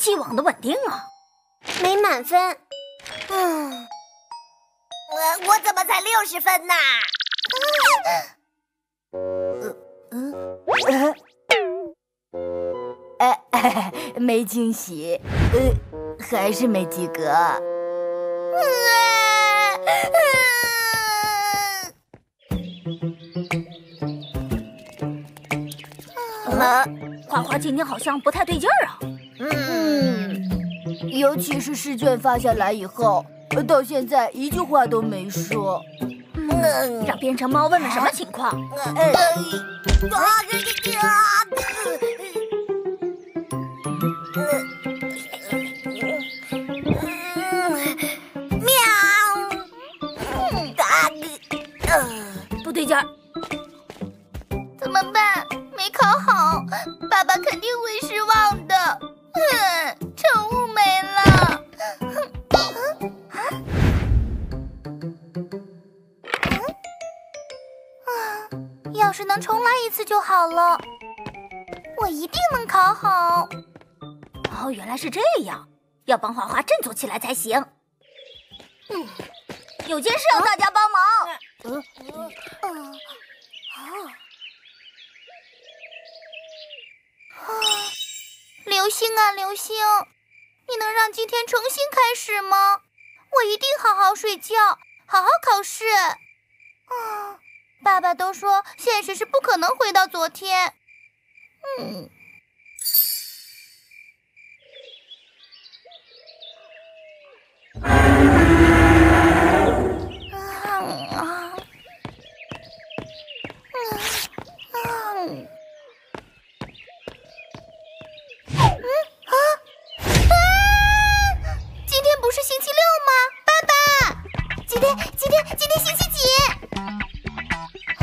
既往的稳定啊，没满分。嗯，我我怎么才六十分呢？哎，没惊喜，呃，还是没及格。呃，花花今天好像不太对劲儿啊。嗯，尤其是试卷发下来以后，到现在一句话都没说。嗯，让变成猫问了什么情况？是这样，要帮花花振作起来才行。嗯，有件事要大家帮忙。嗯嗯啊！流星啊，流星，你能让今天重新开始吗？我一定好好睡觉，好好考试。啊，爸爸都说现实是不可能回到昨天。嗯。不是星期六吗？爸爸，今天今天今天星期几？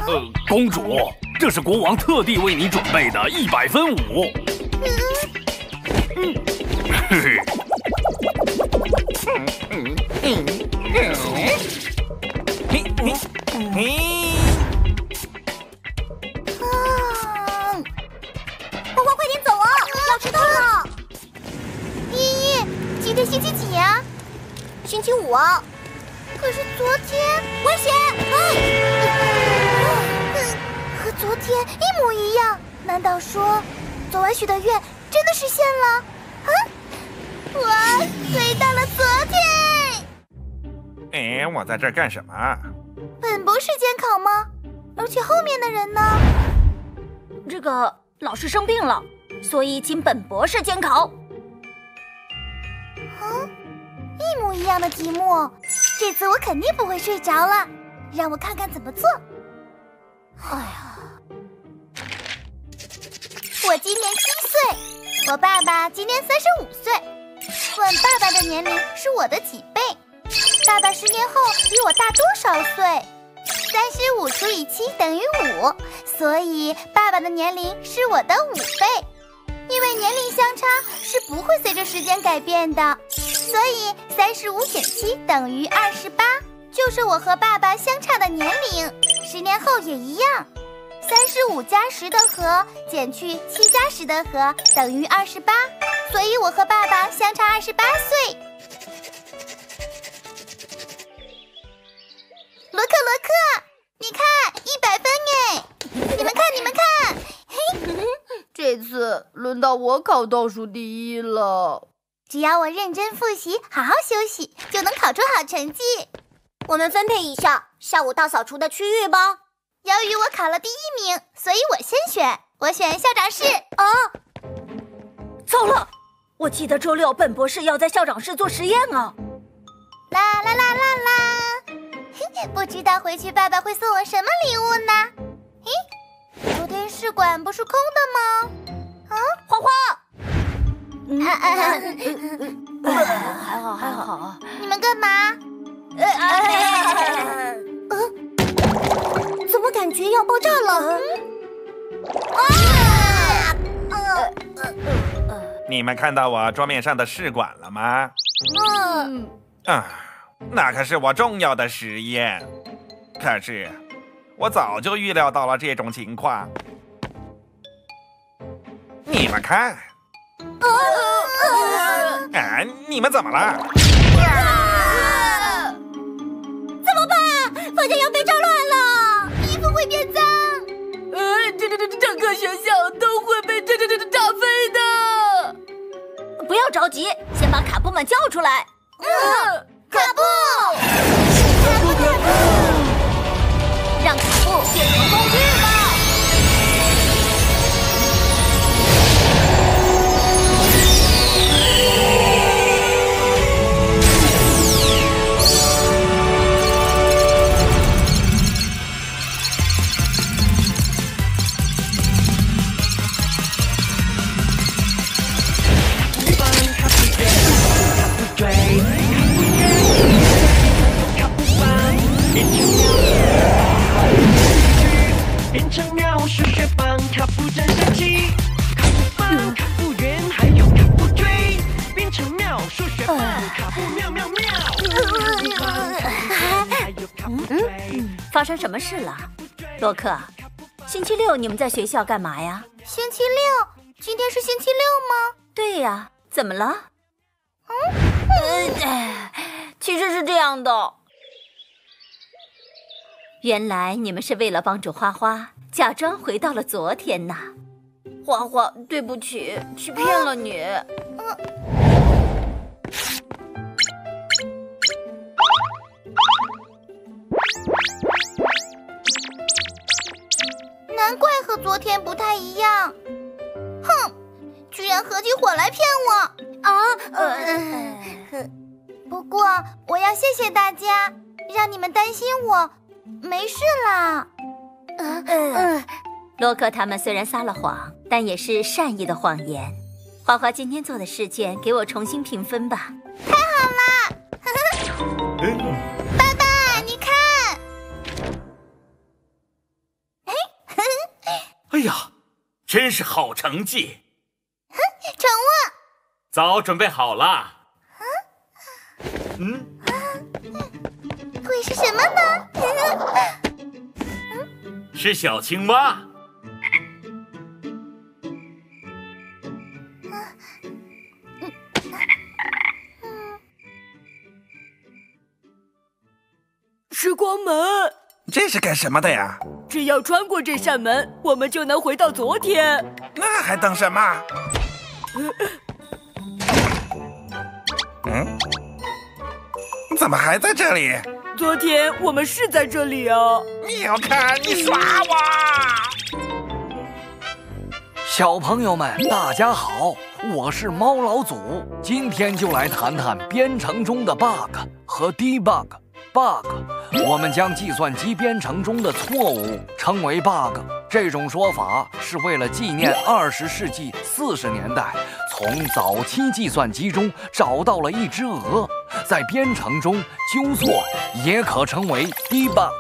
呃，公主，这是国王特地为你准备的一百分舞。嗯，嘿嘿。嗯。嗯。嗯。嗯。嘿嘿嘿！星期五啊。可是昨天危险！和昨天一模一样。难道说，昨晚许的愿真的实现了？啊！我回到了昨天。哎，我在这儿干什么？本博士监考吗？而且后面的人呢？这个老师生病了，所以请本博士监考。啊，一模一样的题目，这次我肯定不会睡着了。让我看看怎么做。哎呀，我今年七岁，我爸爸今年三十五岁。问爸爸的年龄是我的几倍？爸爸十年后比我大多少岁？三十五除以七等于五，所以爸爸的年龄是我的五倍。因为年龄相差是不会随着时间改变的，所以三十五减七等于二十八，就是我和爸爸相差的年龄。十年后也一样，三十五加十的和减去七加十的和等于二十八，所以我和爸爸相差二十八岁。罗克，罗克，你看一百分哎！你们看，你们看，嘿。这次轮到我考倒数第一了。只要我认真复习，好好休息，就能考出好成绩。我们分配一下下午大扫除的区域吧。由于我考了第一名，所以我先选。我选校长室。哦！糟了，我记得周六本博士要在校长室做实验啊。啦啦啦啦啦！不知道回去爸爸会送我什么礼物呢？咦，昨天试管不是空的吗？啊，花花，还好还好。你们干嘛？呃，怎么感觉要爆炸了？啊！你们看到我桌面上的试管了吗？嗯。啊，那可是我重要的实验。可是。我早就预料到了这种情况，你们看，啊，你们怎么了？怎么办？房间要被炸乱了，衣服会变脏。呃，这这这整个学校都会被这这这炸飞的。不要着急，先把卡布们叫出来。嗯，卡布。让卡布变成工具变成鸟，数学棒它不真神奇，看不棒，卡不圆，还有卡不追，变成鸟，数学棒它不妙妙妙，嗯，发生什么事了，洛克？星期六你们在学校干嘛呀？星期六，今天是星期六吗？对呀、怎么了？嗯，其实是这样的。原来你们是为了帮助花花，假装回到了昨天呐。花花，对不起，欺骗了你。难怪和昨天不太一样，哼，居然合起伙来骗我啊！呃，不过我要谢谢大家，让你们担心我，没事啦。嗯嗯，洛克他们虽然撒了谎，但也是善意的谎言。花花今天做的试卷，给我重新评分吧。太好了！爸爸，你看哎呀，真是好成绩！哼，宠物早准备好了。嗯，会是什么呢？是小青蛙。时光门，这是干什么的呀？只要穿过这扇门，我们就能回到昨天。那还等什么？嗯？怎么还在这里？昨天我们是在这里啊！妙看，你耍我！小朋友们，大家好，我是猫老祖，今天就来谈谈编程中的 bug 和 debug。bug，我们将计算机编程中的错误称为 bug。这种说法是为了纪念二十世纪四十年代从早期计算机中找到了一只鹅，在编程中纠错也可称为 debug。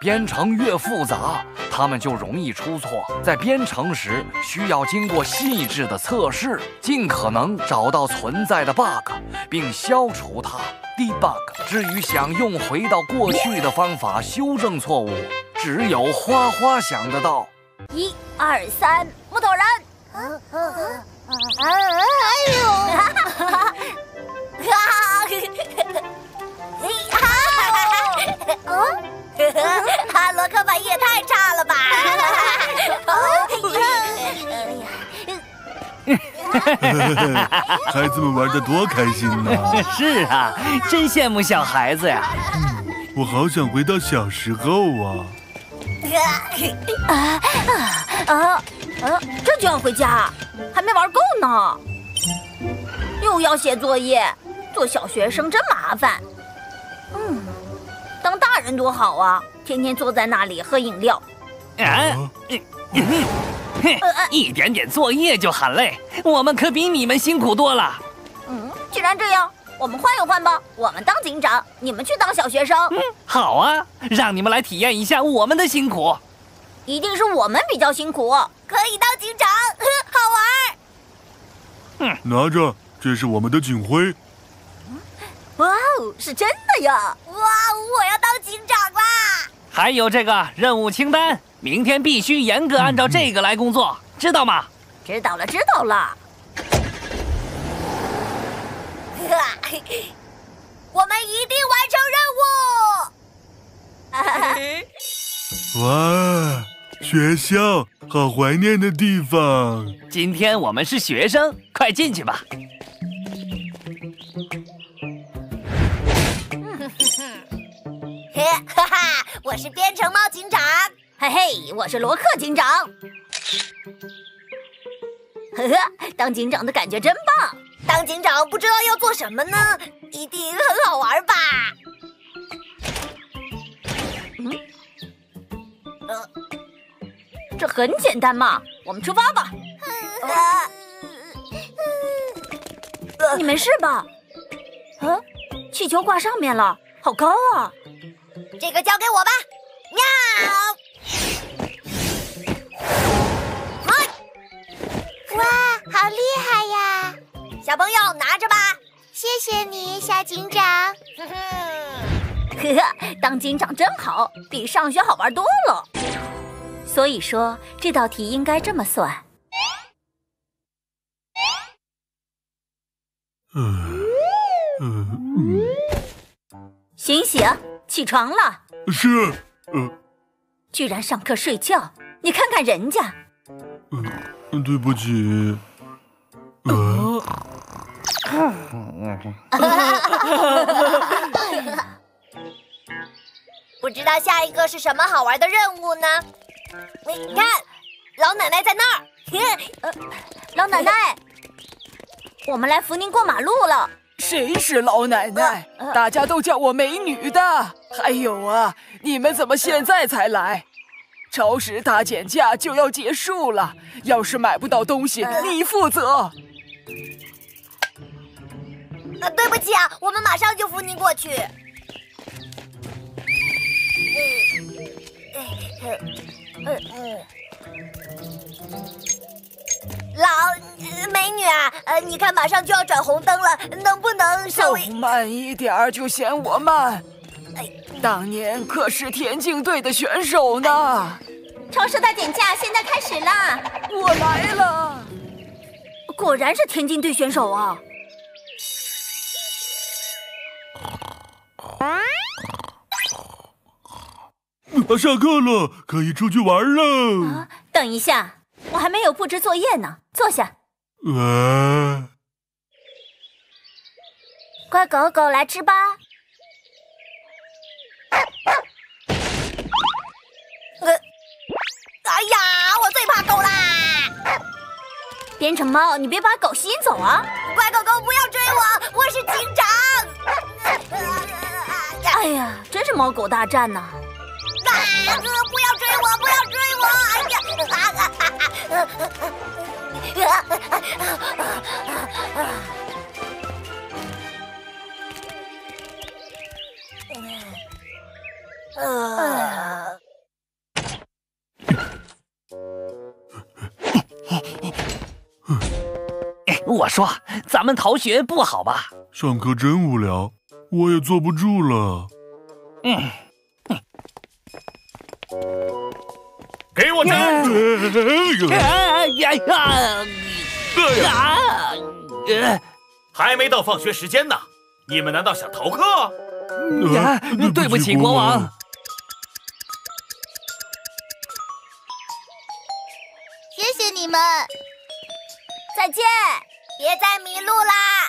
编程越复杂，它们就容易出错。在编程时，需要经过细致的测试，尽可能找到存在的 bug，并消除它。debug。至于想用回到过去的方法修正错误，只有花花想得到。一二三，木头人。哎呦！哈哈哈！哈罗克反应也太差了吧！孩子们玩的多开心呢！是啊，真羡慕小孩子呀。我好想回到小时候啊！啊啊啊！这就要回家，还没玩够呢。又要写作业，做小学生真麻烦。嗯，当大人多好啊，天天坐在那里喝饮料。啊！哼，一点点作业就喊累，我们可比你们辛苦多了。嗯，既然这样，我们换一换吧。我们当警长，你们去当小学生。嗯，好啊，让你们来体验一下我们的辛苦。一定是我们比较辛苦，可以当警长，好玩。嗯，拿着，这是我们的警徽。哇哦，是真的呀！哇，我要当警长啦！还有这个任务清单。明天必须严格按照这个来工作，知道吗？知道了，知道了。我们一定完成任务。哇，学校好怀念的地方。今天我们是学生，快进去吧。哈哈，我是编程猫警长。嘿嘿，我是罗克警长。呵呵，当警长的感觉真棒。当警长不知道要做什么呢？一定很好玩吧？嗯，呃，这很简单嘛。我们出发吧。你没事吧？啊，气球挂上面了，好高啊！这个交给我吧。喵。哇，好厉害呀！小朋友拿着吧，谢谢你，小警长。呵呵，当警长真好，比上学好玩多了。所以说，这道题应该这么算。嗯嗯嗯，醒醒，起床了。是。呃。居然上课睡觉，你看看人家。嗯对不起。不知道下一个是什么好玩的任务呢？你看，老奶奶在那儿。老奶奶，我们来扶您过马路了。谁是老奶奶？大家都叫我美女的。还有啊，你们怎么现在才来？超市大减价就要结束了，要是买不到东西，你负责。啊，对不起啊，我们马上就扶您过去。老美女啊，呃，你看马上就要转红灯了，能不能稍微慢一点就嫌我慢？哎。当年可是田径队的选手呢。超市大减价现在开始啦！我来了，果然是田径队选手啊！啊上课了，可以出去玩了。等一下，我还没有布置作业呢。坐下。乖狗狗，来吃吧。呃，哎呀，我最怕狗啦！编程猫，你别把狗吸引走啊！乖狗狗，不要追我，我是警长。哎呀，真是猫狗大战呐！啊！不要追我，不要追我！哎呀！啊啊啊啊啊！我说，咱们逃学不好吧？上课真无聊，我也坐不住了。嗯。给我站呀呀！啊！还没到放学时间呢，你们难道想逃课？啊！对不起，国王。谢谢你们，再见，别再迷路啦！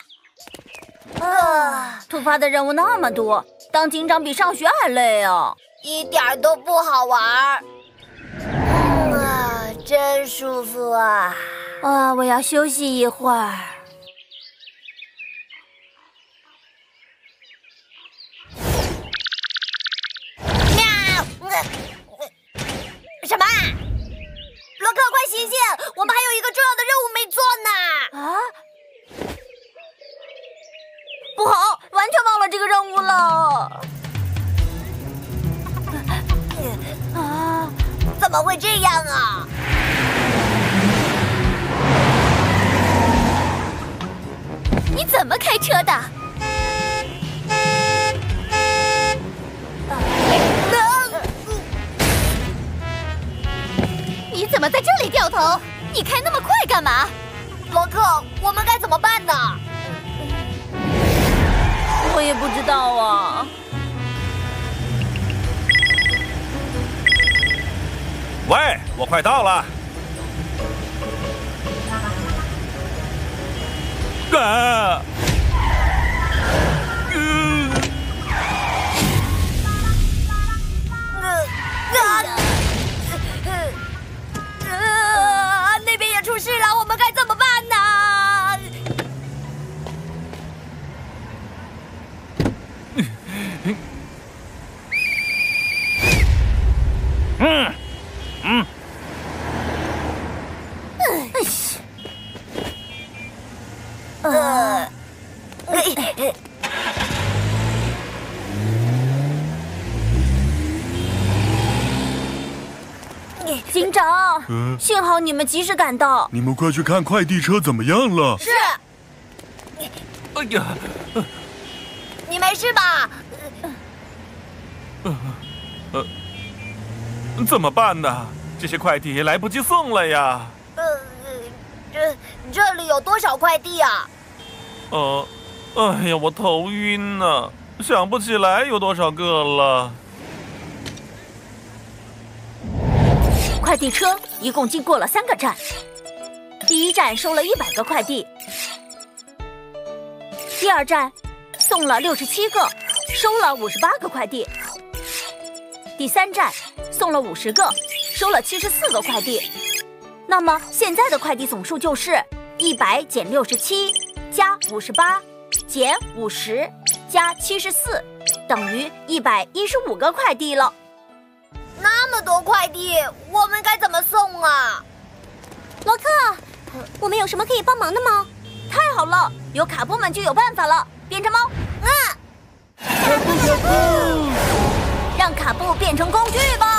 啊！突发的任务那么多，当警长比上学还累啊！一点都不好玩。啊，真舒服啊！啊，我要休息一会儿。喵！什么？罗克，快醒醒！我们还有一个重要的任务没做呢！啊！不好，完全忘了这个任务了。啊！怎么会这样啊？你怎么开车的？你怎么在这里掉头？你开那么快干嘛？罗克，我们该怎么办呢？我也不知道啊。喂，我快到了。啊！嗯。啊！啊！那边也出事了，我们该怎么办呢？嗯。嗯。呃。警长，幸好你们及时赶到。你们快去看快递车怎么样了？是。哎呀，你没事吧？怎么办呢？这些快递来不及送了呀。呃，这这里有多少快递啊？呃，哎呀，我头晕呢，想不起来有多少个了。快递车一共经过了三个站，第一站收了一百个快递，第二站送了六十七个，收了五十八个快递，第三站送了五十个，收了七十四个快递。那么现在的快递总数就是一百减六十七加五十八减五十加七十四，等于一百一十五个快递了。那么多快递，我们该怎么送啊？罗克，我们有什么可以帮忙的吗？太好了，有卡布们就有办法了。变成猫，嗯，卡布卡布，让卡布变成工具吧。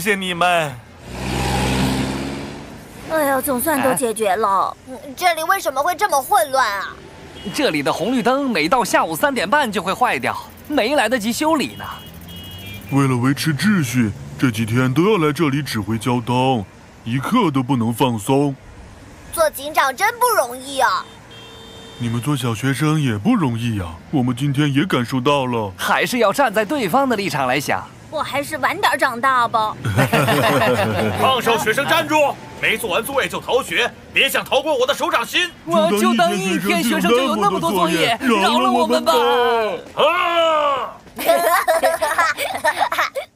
谢谢你们。哎呀，总算都解决了。这里为什么会这么混乱啊？这里的红绿灯每到下午三点半就会坏掉，没来得及修理呢。为了维持秩序，这几天都要来这里指挥交通，一刻都不能放松。做警长真不容易啊！你们做小学生也不容易呀，我们今天也感受到了。还是要站在对方的立场来想。我还是晚点长大吧。放手，学生站住！没做完作业就逃学，别想逃过我的手掌心！我就当一天学生就有那么多作业，饶了我们吧！啊！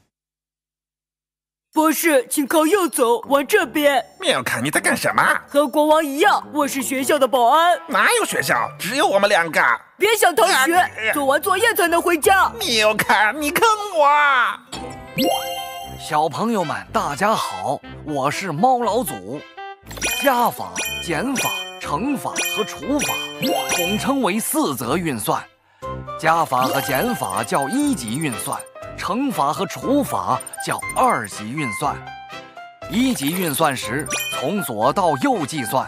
博士，请靠右走，往这边。妙卡，你在干什么？和国王一样，我是学校的保安。哪有学校？只有我们两个。别想逃学，做完作业才能回家。妙卡，你坑我！小朋友们，大家好，我是猫老祖。加法、减法、乘法和除法统称为四则运算。加法和减法叫一级运算。乘法和除法叫二级运算，一级运算时从左到右计算，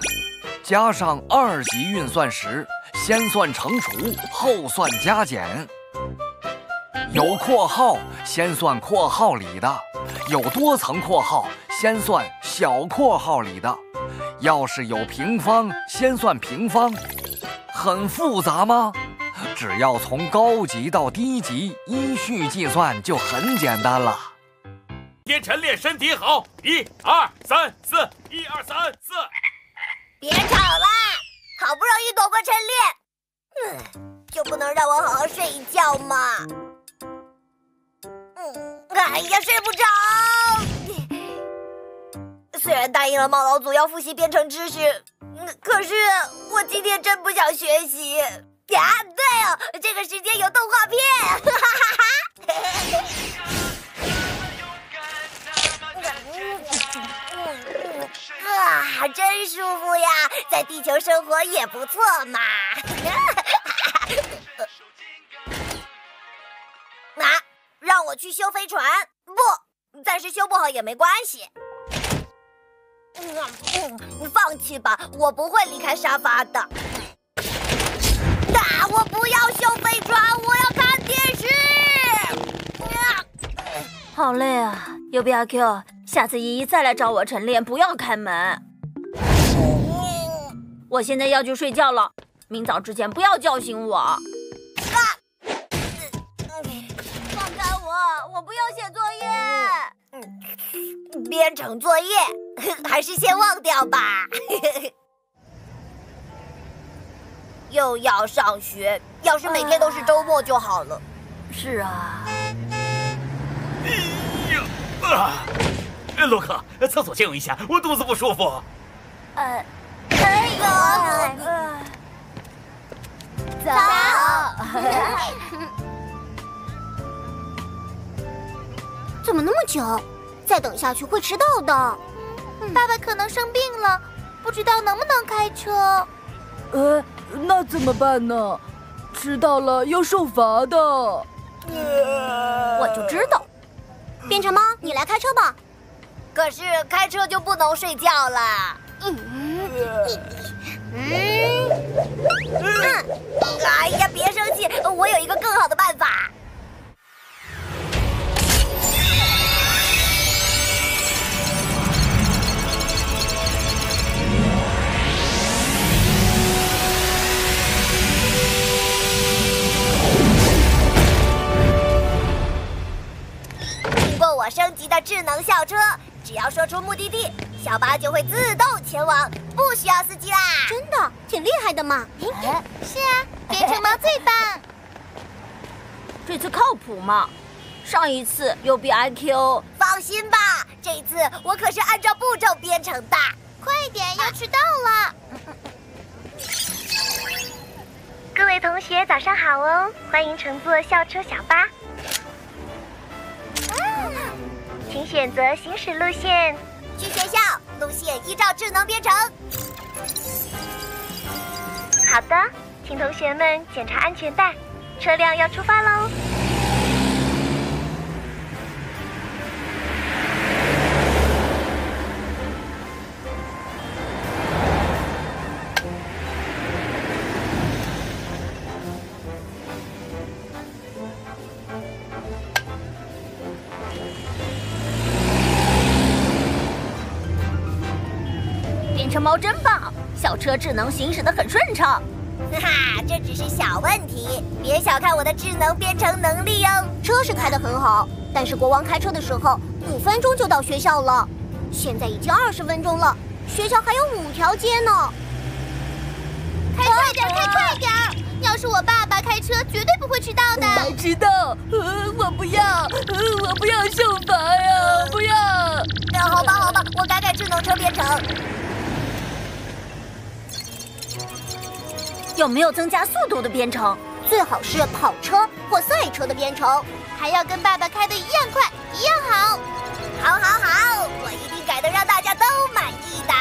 加上二级运算时先算乘除后算加减。有括号先算括号里的，有多层括号先算小括号里的，要是有平方先算平方，很复杂吗？只要从高级到低级依序计算就很简单了。天晨练身体好，一二三四，一二三四。别吵啦，好不容易躲过晨练，嗯，就不能让我好好睡一觉吗？嗯，哎呀，睡不着。虽然答应了猫老祖要复习编程知识，可是我今天真不想学习。呀，对哦，这个时间有动画片，哈哈哈 啊，真舒服呀，在地球生活也不错嘛。啊，让我去修飞船？不，暂时修不好也没关系。嗯，放弃吧，我不会离开沙发的。我不要修飞船，我要看电视。好累啊，U B R Q，下次依依再来找我晨练，不要开门。我现在要去睡觉了，明早之前不要叫醒我。放开我，我不要写作业。编程作业，还是先忘掉吧。又要上学，要是每天都是周末就好了。是啊。哎呀啊！洛克，厕所借用一下，我肚子不舒服。呃，哎呦！走。怎么那么久？再等下去会迟到的。爸爸可能生病了，不知道能不能开车。呃。那怎么办呢？迟到了要受罚的。我就知道，变成猫，你来开车吧。可是开车就不能睡觉了。嗯嗯嗯。哎呀，别生气，我有一个更好的办法。我升级的智能校车，只要说出目的地，小巴就会自动前往，不需要司机啦！真的，挺厉害的嘛！是啊，编程猫最棒。这次靠谱吗？上一次又比 I Q，放心吧，这次我可是按照步骤编程的。快点，要迟到了！各位同学，早上好哦，欢迎乘坐校车小巴。请选择行驶路线。去学校，路线依照智能编程。好的，请同学们检查安全带，车辆要出发喽。猫真棒，小车智能行驶的很顺畅。哈哈，这只是小问题，别小看我的智能编程能力哦。车是开得很好，但是国王开车的时候五分钟就到学校了，现在已经二十分钟了，学校还有五条街呢。开快点，开快点！要是我爸爸开车，绝对不会迟到的。我知道，呃，我不要，呃，我不要受罚呀，不要。那好吧，好吧，我改改智能车编程。有没有增加速度的编程？最好是跑车或赛车的编程，还要跟爸爸开的一样快，一样好。好，好，好，我一定改的让大家都满意的。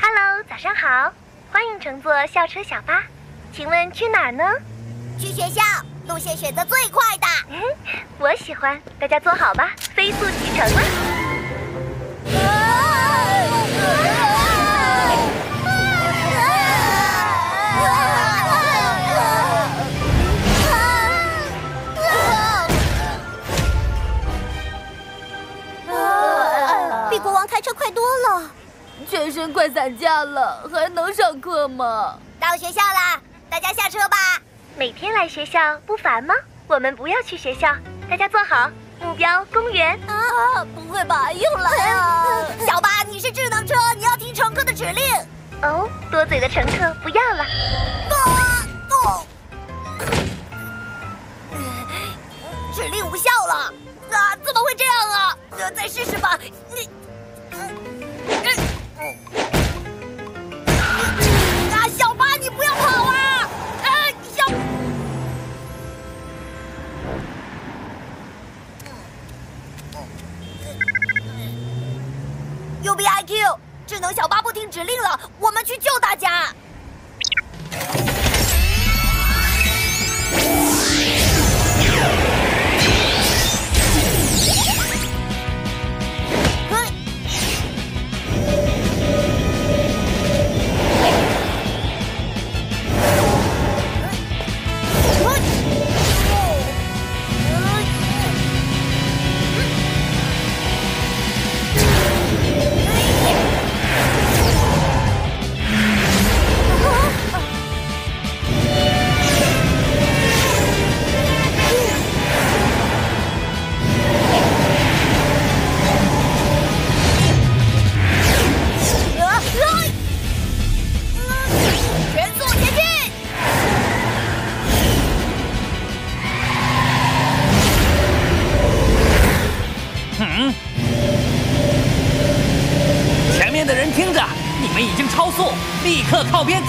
Hello，早上好，欢迎乘坐校车小巴，请问去哪儿呢？去学校，路线选择最快的。我喜欢，大家坐好吧，飞速启程了。比国王开车快多了，全身快散架了，还能上课吗？到学校啦，大家下车吧。每天来学校不烦吗？我们不要去学校，大家坐好。目标公园啊！不会吧，又来了！小巴，你是智能车，你要听乘客的指令。哦，多嘴的乘客不要了。哦，指令无效了！啊，怎么会这样啊？再试试吧。你，啊，U B I Q 智能小巴不听指令了，我们去救大家。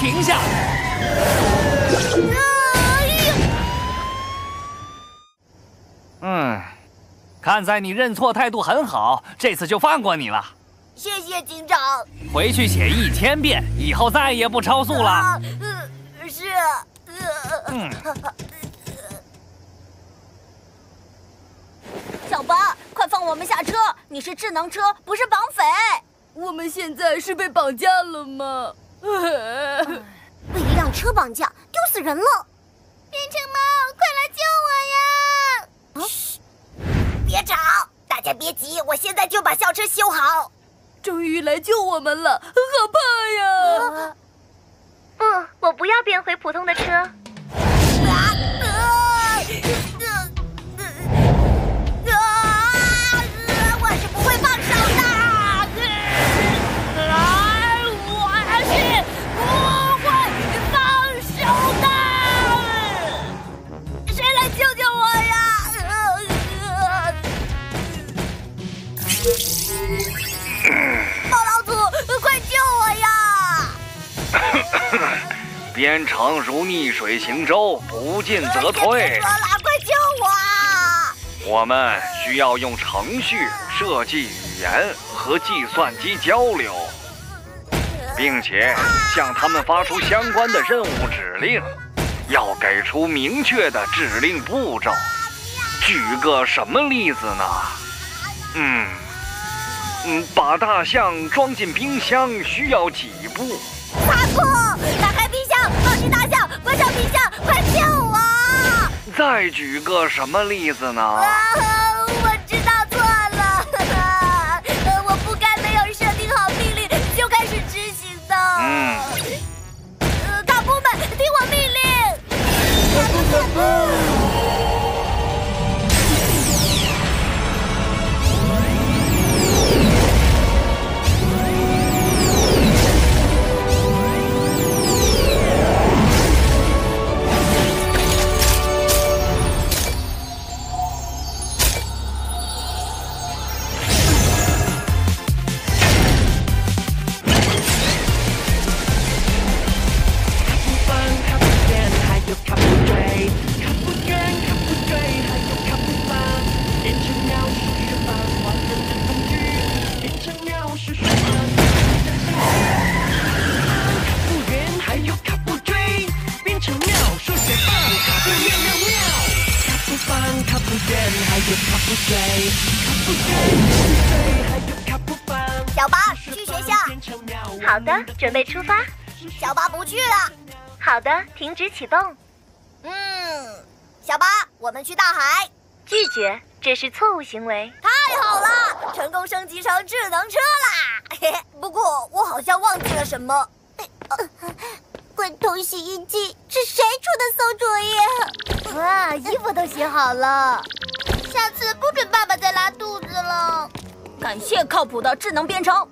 停下！嗯，看在你认错态度很好，这次就放过你了。谢谢警长。回去写一千遍，以后再也不超速了。是。嗯。小巴，快放我们下车！你是智能车，不是绑匪。我们现在是被绑架了吗？被一辆车绑架，丢死人了！变成猫，快来救我呀！嘘，别吵，大家别急，我现在就把校车修好。终于来救我们了，好怕呀！不，我不要变回普通的车。编程如逆水行舟，不进则退。快救我！我们需要用程序设计语言和计算机交流，并且向他们发出相关的任务指令。要给出明确的指令步骤。举个什么例子呢？嗯嗯，把大象装进冰箱需要几步？大破！再举个什么例子呢？啊，我知道错了。呃，我不该没有设定好命令就开始执行的。呃，大姑们，听我命令。小八去学校。好的，准备出发。小八不去了。好的，停止启动。嗯，小八，我们去大海。拒绝，这是错误行为。太好了，成功升级成智能车啦！嘿嘿，不过我好像忘记了什么。滚筒洗衣机是谁出的馊主意？哇，衣服都洗好了，下次不准爸爸再拉肚子了。感谢靠谱的智能编程，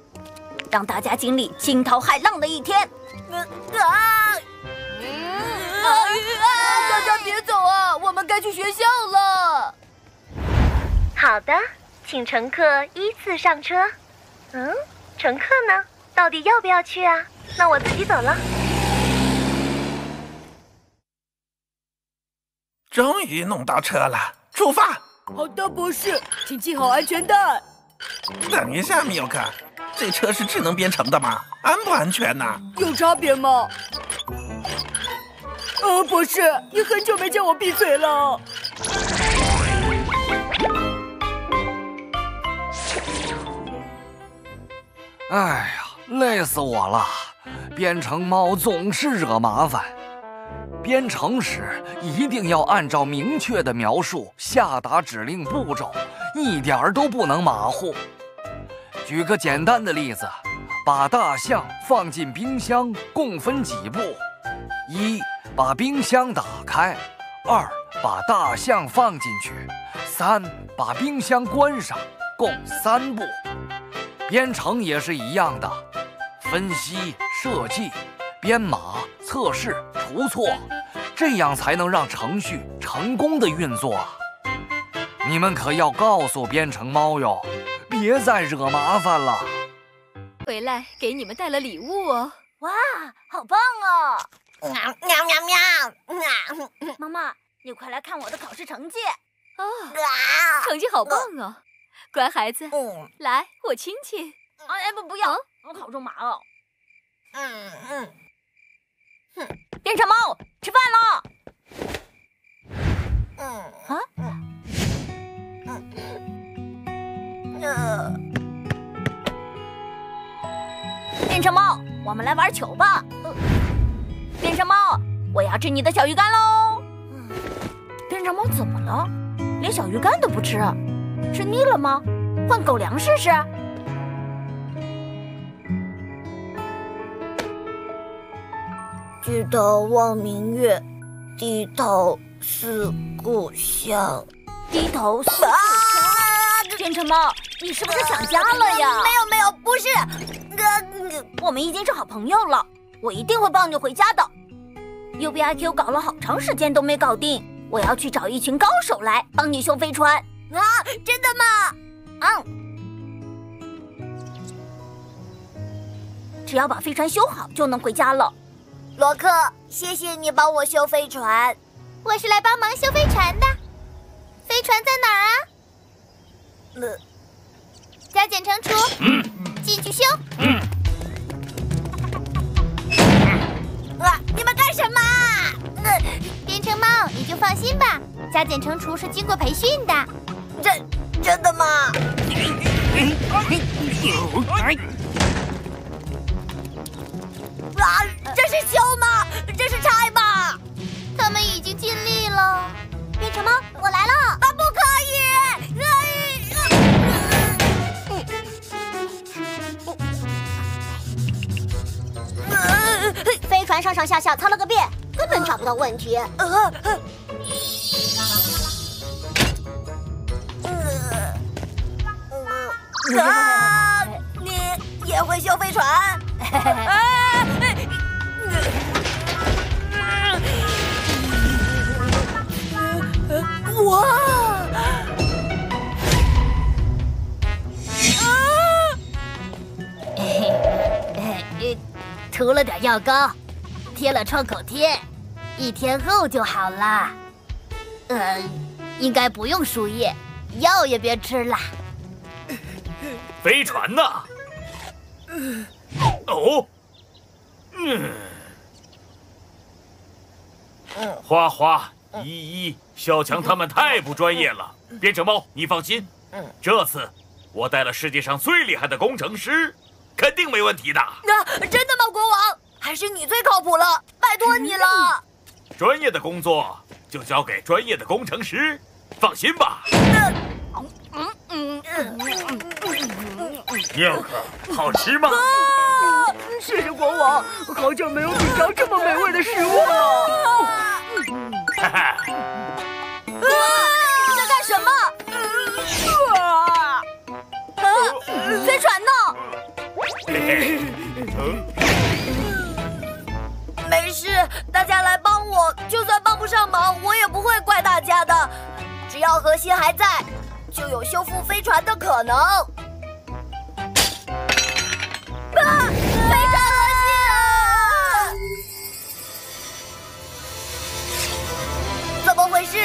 让大家经历惊涛骇浪的一天。啊！大家别走啊，我们该去学校了。好的，请乘客依次上车。嗯，乘客呢？到底要不要去啊？那我自己走了。终于弄到车了，出发！好的，博士，请系好安全带。等一下，米奥克，这车是智能编程的吗？安不安全呢？有差别吗？呃，博士，你很久没见我闭嘴了。哎呀，累死我了！编程猫总是惹麻烦。编程时一定要按照明确的描述下达指令步骤，一点儿都不能马虎。举个简单的例子，把大象放进冰箱共分几步：一，把冰箱打开；二，把大象放进去；三，把冰箱关上，共三步。编程也是一样的，分析、设计、编码、测试、除错，这样才能让程序成功的运作。你们可要告诉编程猫哟，别再惹麻烦了。回来给你们带了礼物哦！哇，好棒哦！喵喵喵喵！妈妈，你快来看我的考试成绩。哦，成绩好棒哦！乖孩子，来，我亲亲。哎不，不要，我考中麻了。嗯嗯。哼，变成猫，吃饭了。嗯啊。嗯嗯。呃。变成猫，我们来玩球吧。变成猫，我要吃你的小鱼干喽。变成猫怎么了？连小鱼干都不吃。吃腻了吗？换狗粮试试。举头望明月，低头思故乡。低头思故乡。变成猫，你是不是想家了呀？没有没有，不是。我们已经是好朋友了，我一定会抱你回家的。U B I Q 搞了好长时间都没搞定，我要去找一群高手来帮你修飞船。啊，真的吗？嗯，只要把飞船修好就能回家了。罗克，谢谢你帮我修飞船。我是来帮忙修飞船的。飞船在哪儿啊？呃，加减乘除，进去修。嗯啊，你们干什么？编程猫，你就放心吧，加减乘除是经过培训的。真真的吗？啊！这是修吗？这是拆吗？他们已经尽力了。变成猫，我来了！啊，不可以！飞船上上下下擦了个遍，根本找不到问题。啊！你也会修飞船？哇！涂了点药膏，贴了创口贴，一天后就好了。呃，应该不用输液，药也别吃了。飞船呢？哦，嗯，花花，依依、小强他们太不专业了。变成猫，你放心，这次我带了世界上最厉害的工程师，肯定没问题的。那真的吗，国王？还是你最靠谱了，拜托你了。专业的工作就交给专业的工程师，放心吧。嗯嗯嗯嗯嗯嗯嗯，耶克，好吃吗？谢谢国王，好久没有品尝这么美味的食物了。哈哈。你在干什么？啊！飞船呢？没事，大家来帮我，就算帮不上忙，我也不会怪大家的。只要核心还在，就有修复飞船的可能。啊！飞船核心啊！怎么回事？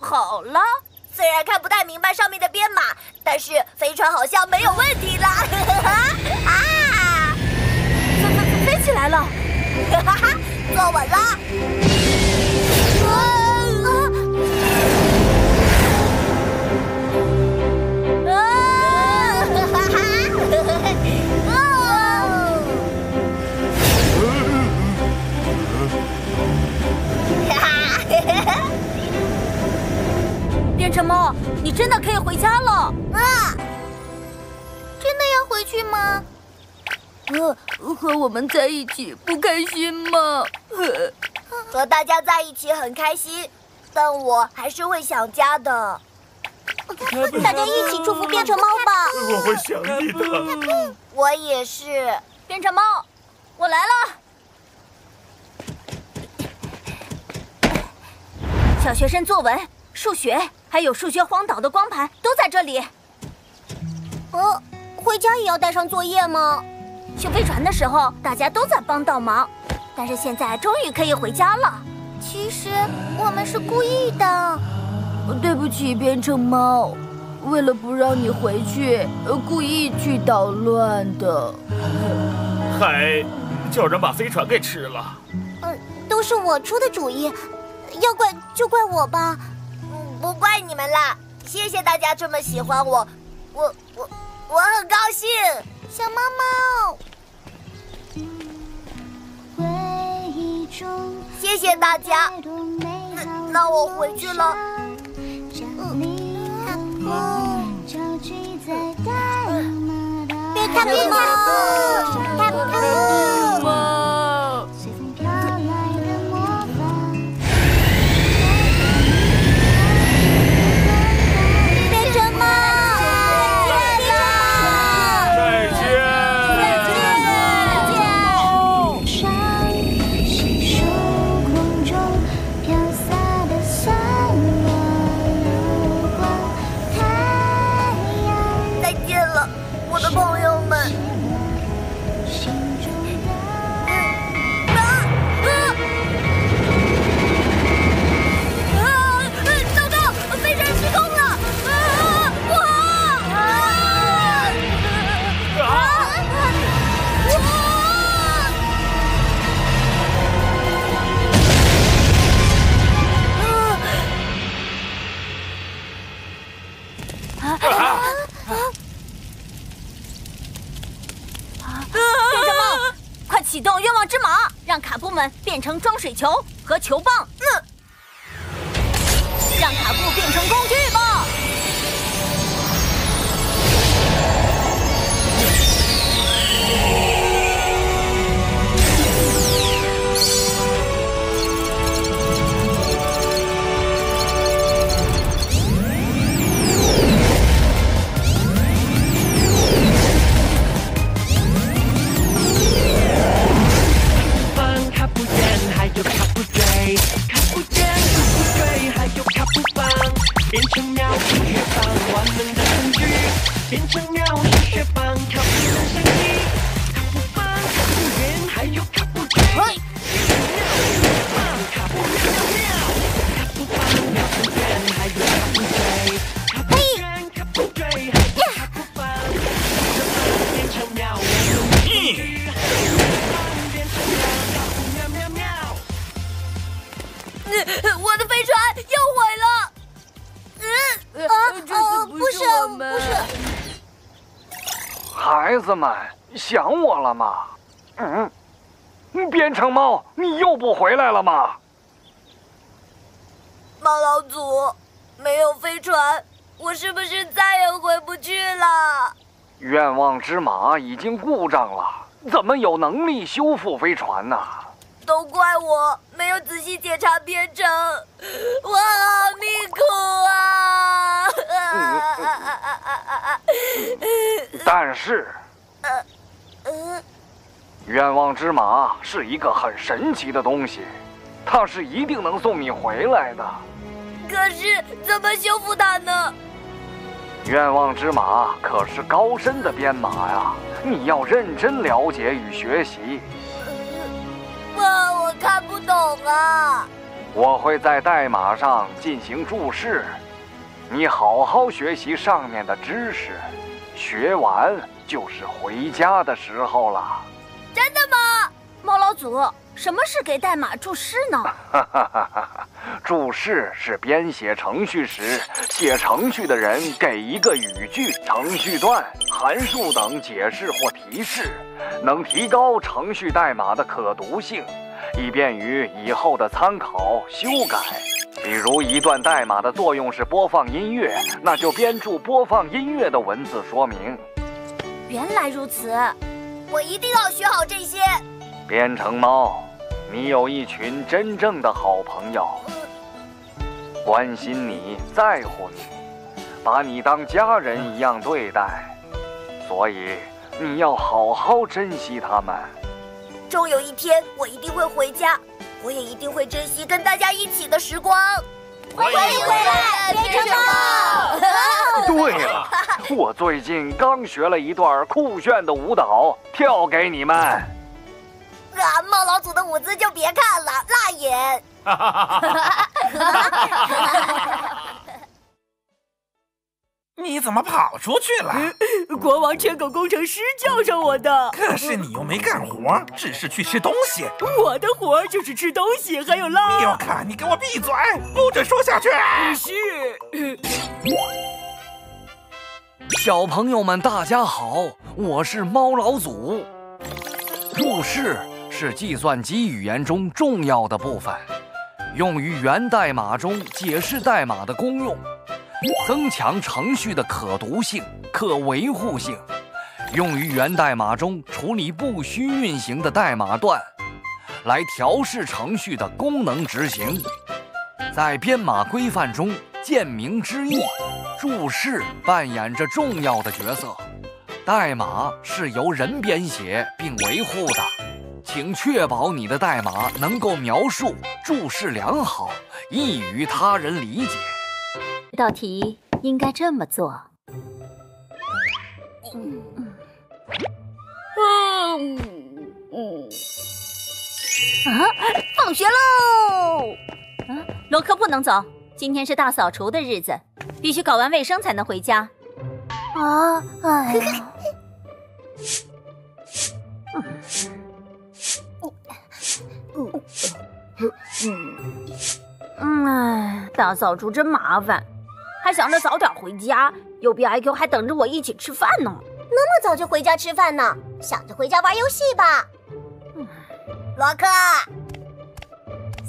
好了，虽然看不太明白上面的编码，但是飞船好像没有问题了。啊，飞飞飞起来了，哈哈哈，坐稳了。变成猫，你真的可以回家了啊！真的要回去吗？呃和我们在一起不开心吗？和大家在一起很开心，但我还是会想家的。大家一起祝福变成猫吧！我会想你的。我也是。变成猫，我来了。小学生作文。数学还有数学荒岛的光盘都在这里。哦，回家也要带上作业吗？修飞船的时候大家都在帮倒忙，但是现在终于可以回家了。其实我们是故意的。对不起，变成猫，为了不让你回去，故意去捣乱的。还叫人把飞船给吃了。嗯，都是我出的主意，要怪就怪我吧。不怪你们啦，谢谢大家这么喜欢我，我我我很高兴，小猫猫。谢谢大家，那我回去了。别看别看，看不。启动愿望之马，让卡布们变成装水球和球棒。嗯，让卡布变成工具变成喵是雪棒，完美的证据。变成喵是雪棒，调皮的神奇。看不放，看不圆，还有看不见。我们孩子们想我了吗？嗯，编程猫，你又不回来了吗？猫老祖，没有飞船，我是不是再也回不去了？愿望之马已经故障了，怎么有能力修复飞船呢？都怪我没有仔细检查编程，我好命苦啊！但是，愿望之马是一个很神奇的东西，它是一定能送你回来的。可是怎么修复它呢？愿望之马可是高深的编码呀，你要认真了解与学习。哇，我看不懂啊！我会在代码上进行注释，你好好学习上面的知识，学完就是回家的时候了。真的吗？猫老祖，什么是给代码注释呢？哈哈哈哈注释是编写程序时，写程序的人给一个语句、程序段、函数等解释或提示，能提高程序代码的可读性，以便于以后的参考、修改。比如，一段代码的作用是播放音乐，那就编注播放音乐的文字说明。原来如此，我一定要学好这些。编程猫，你有一群真正的好朋友，关心你，在乎你，把你当家人一样对待，所以你要好好珍惜他们。终有一天，我一定会回家，我也一定会珍惜跟大家一起的时光。欢迎回来。对了，我最近刚学了一段酷炫的舞蹈，跳给你们。啊，猫老祖的舞姿就别看了，辣眼。你怎么跑出去了？国王牵狗工程师叫上我的。可是你又没干活，只是去吃东西。我的活就是吃东西，还有拉。米卡，你给我闭嘴，不准说下去。是。小朋友们，大家好，我是猫老祖。注释是计算机语言中重要的部分，用于源代码中解释代码的功用，增强程序的可读性、可维护性，用于源代码中处理不需运行的代码段，来调试程序的功能执行。在编码规范中，见明之义，注释扮演着重要的角色。代码是由人编写并维护的，请确保你的代码能够描述、注释良好，易于他人理解。这道题应该这么做。嗯嗯嗯。啊！放学喽！啊，罗克不能走，今天是大扫除的日子，必须搞完卫生才能回家。啊！哎呀。嗯，哎，大扫除真麻烦，还想着早点回家，右边 IQ 还等着我一起吃饭呢。那么早就回家吃饭呢？想着回家玩游戏吧。嗯罗克，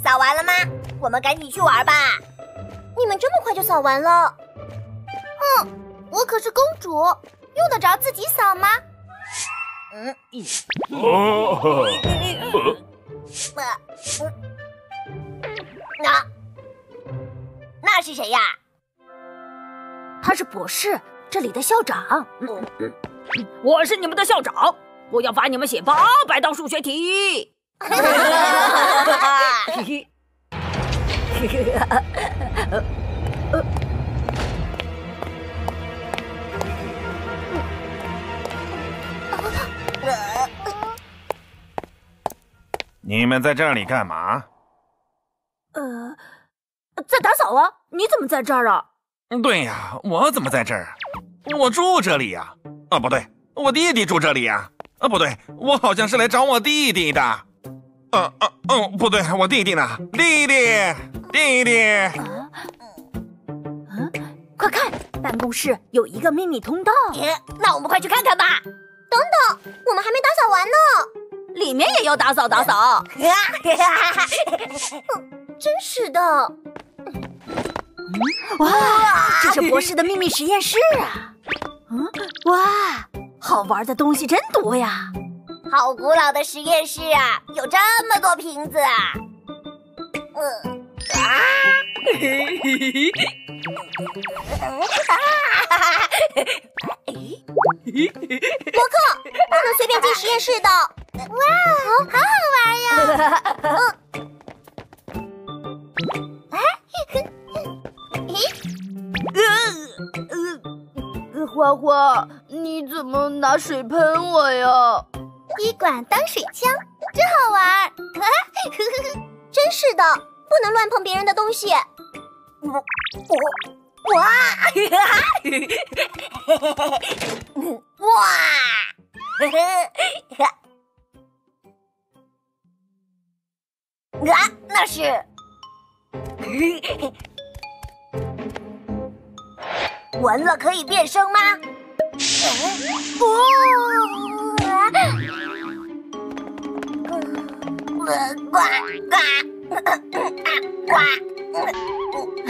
扫完了吗？我们赶紧去玩吧。你们这么快就扫完了？哼，我可是公主，用得着自己扫吗？嗯，哦，那那是谁呀？他是博士，这里的校长。我是你们的校长，我要罚你们写八百道数学题。你们在这里干嘛？呃，在打扫啊。你怎么在这儿啊？对呀，我怎么在这儿？我住这里呀。啊，不对，我弟弟住这里呀。啊，不对，我好像是来找我弟弟的。嗯嗯嗯，不对，我弟弟呢？弟弟，弟弟。嗯，快看，办公室有一个秘密通道。那我们快去看看吧。等里面也要打扫打扫。真是的！哇，这是博士的秘密实验室啊！嗯，哇，好玩的东西真多呀！好古老的实验室啊，有这么多瓶子啊！嗯、呃、啊！博克，不能随便进实验室的。哇，好好玩呀！哎，嘿，嘿，嘿，呃，呃，花花，你怎么拿水喷我呀？滴管当水枪，真好玩。啊，真是的，不能乱碰别人的东西。我我我啊哈嗯哇啊那是。蚊子可以变声吗？哦。呱呃呱！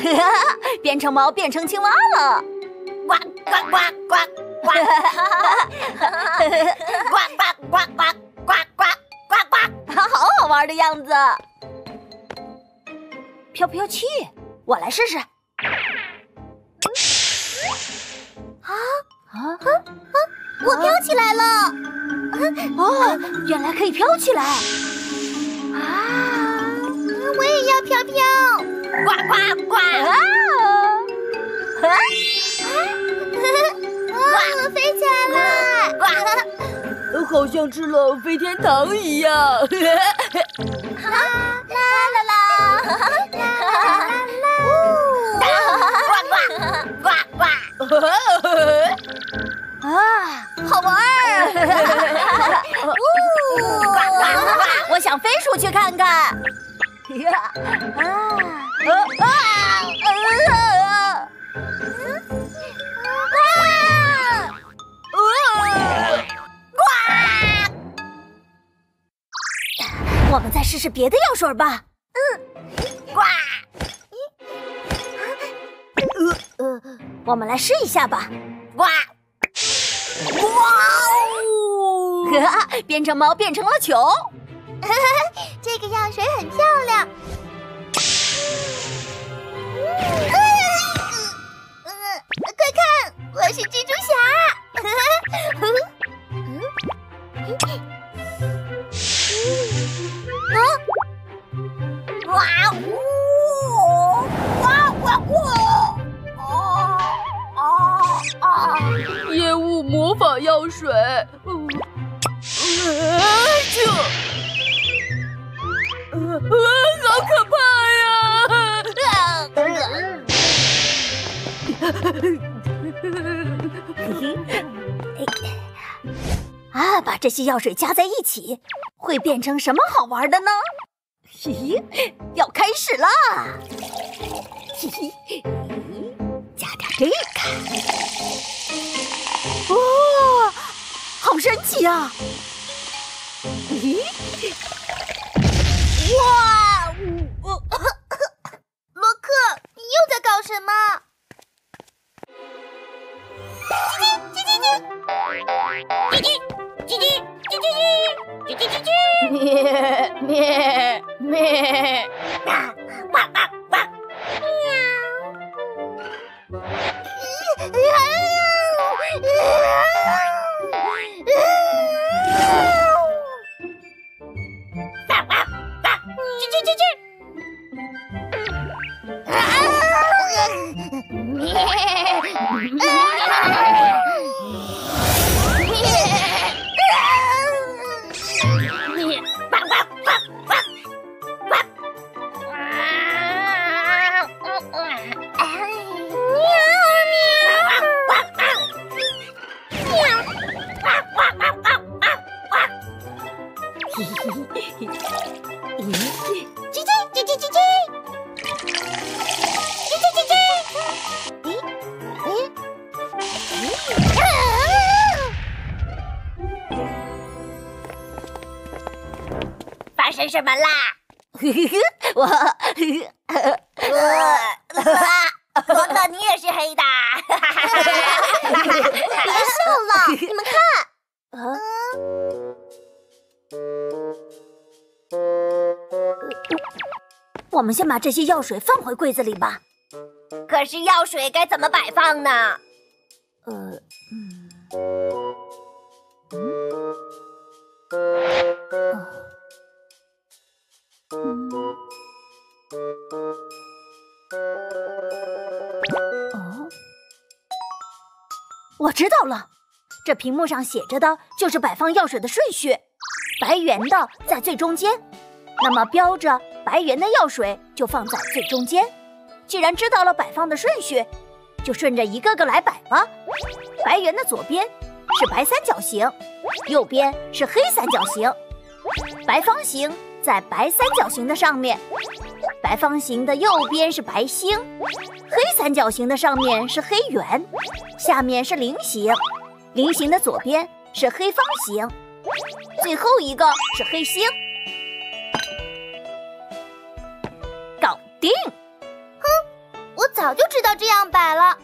变成猫，变成青蛙了！呱呱呱呱呱！呱呱呱呱呱呱呱呱！好好玩的样子！飘飘气，我来试试。我飘起来了！啊，原来可以飘起来！啊。我也要飘飘，呱呱呱！啊！啊！啊！我飞起来了！哇！好像吃了飞天糖一样。啦啦啦啦！啦啦啦！呜！呱呱呱呱！啊！好玩儿！呜！我想飞出去看看。啊啊啊啊啊啊啊啊啊啊啊！我们再试试别的药水吧。嗯，啊。呃呃，我们来试一下吧。哇。哇哦！呵啊，变成猫变成了球。这个药水很漂亮。呃，快看，我是蜘蛛侠。药水，嗯，这，啊，好可怕呀！啊，把这些药水加在一起会变成什么好玩的呢？嘻嘻，要开始了。嘻嘻，加点这个。哇，好神奇啊！嘿嘿。哇！罗克，你又在搞什么？ちちちちっ！成什么啦？我，罗特，你也是黑的。别笑了，你们看。啊。我们先把这些药水放回柜子里吧。可是药水该怎么摆放呢？呃，嗯，嗯，哦，哦我知道了，这屏幕上写着的就是摆放药水的顺序，白圆的在最中间，那么标着白圆的药水就放在最中间。既然知道了摆放的顺序。就顺着一个个来摆吧。白圆的左边是白三角形，右边是黑三角形。白方形在白三角形的上面，白方形的右边是白星，黑三角形的上面是黑圆，下面是菱形，菱形的左边是黑方形，最后一个是黑星。搞定。哼我早就知道这样摆了，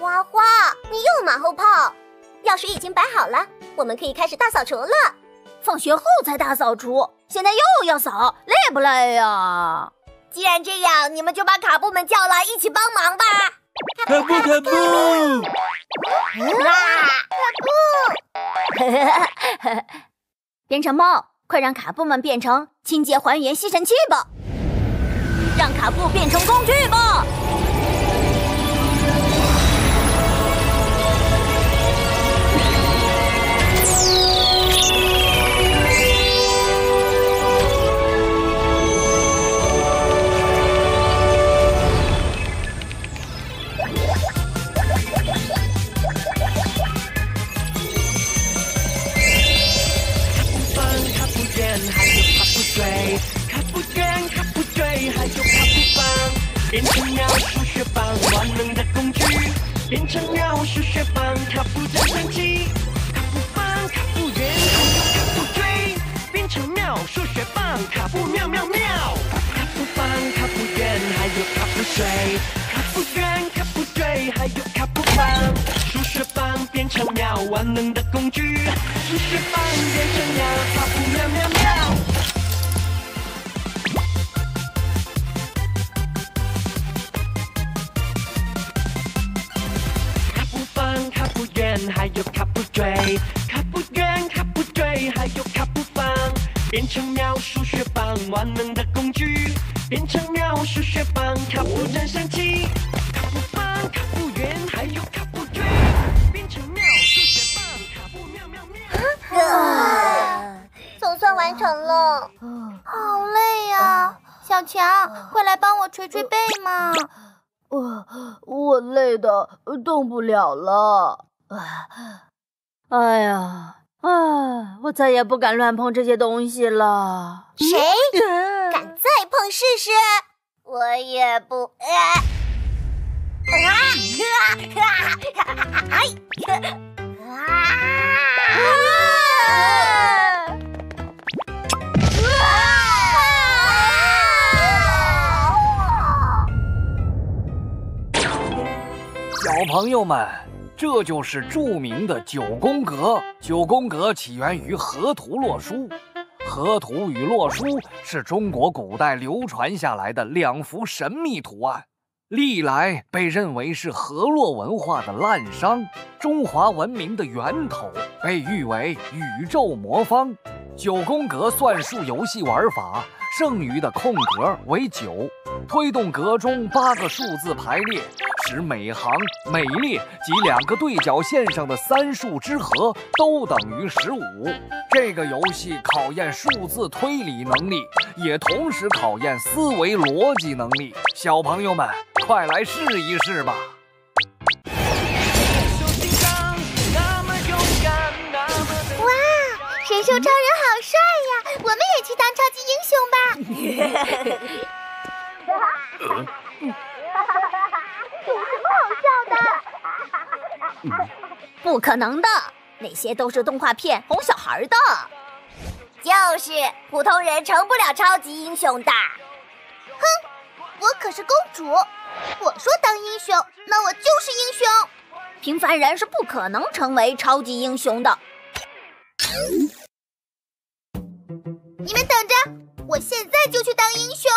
花花，你又马后炮。药水已经摆好了，我们可以开始大扫除了。放学后才大扫除，现在又要扫，累不累呀？既然这样，你们就把卡布们叫来一起帮忙吧。卡布卡布，哇，卡布，变成猫，快让卡布们变成清洁还原吸尘器吧！让卡布变成工具吧！变成妙数学棒，万能的工具。变成妙数学棒，卡布真神奇。卡布棒，卡布圆，还有卡布锥。变成妙数学棒，卡布妙妙妙。卡布棒，卡布圆，还有卡布锥。卡布圆，卡布锥，还有卡布棒。数学棒变成妙，万能的工具。数学棒变成妙，卡布妙妙妙。还有卡布追，卡布圆，卡布追，还有卡布棒，变成妙数学棒，万能的工具。变成妙数学棒，卡布真神奇。卡布棒，卡布圆，还有卡布锥，变成妙数学棒，卡布妙妙妙。啊，总算完成了。好累呀，小强，快来帮我捶捶背嘛。我我累的动不了了。哎呀，啊！我再也不敢乱碰这些东西了。谁 敢再碰试试？我也不。啊！小朋友们。这就是著名的九宫格。九宫格起源于河图洛书，河图与洛书是中国古代流传下来的两幅神秘图案，历来被认为是河洛文化的滥觞，中华文明的源头，被誉为宇宙魔方。九宫格算术游戏玩法。剩余的空格为九，推动格中八个数字排列，使每行每列及两个对角线上的三数之和都等于十五。这个游戏考验数字推理能力，也同时考验思维逻辑能力。小朋友们，快来试一试吧！哇，神兽超人好帅呀！我们也去当超级英雄吧！有什么好笑的？不可能的，那些都是动画片哄小孩的。就是，普通人成不了超级英雄的。哼，我可是公主，我说当英雄，那我就是英雄。平凡人是不可能成为超级英雄的。你们等着，我现在就去当英雄。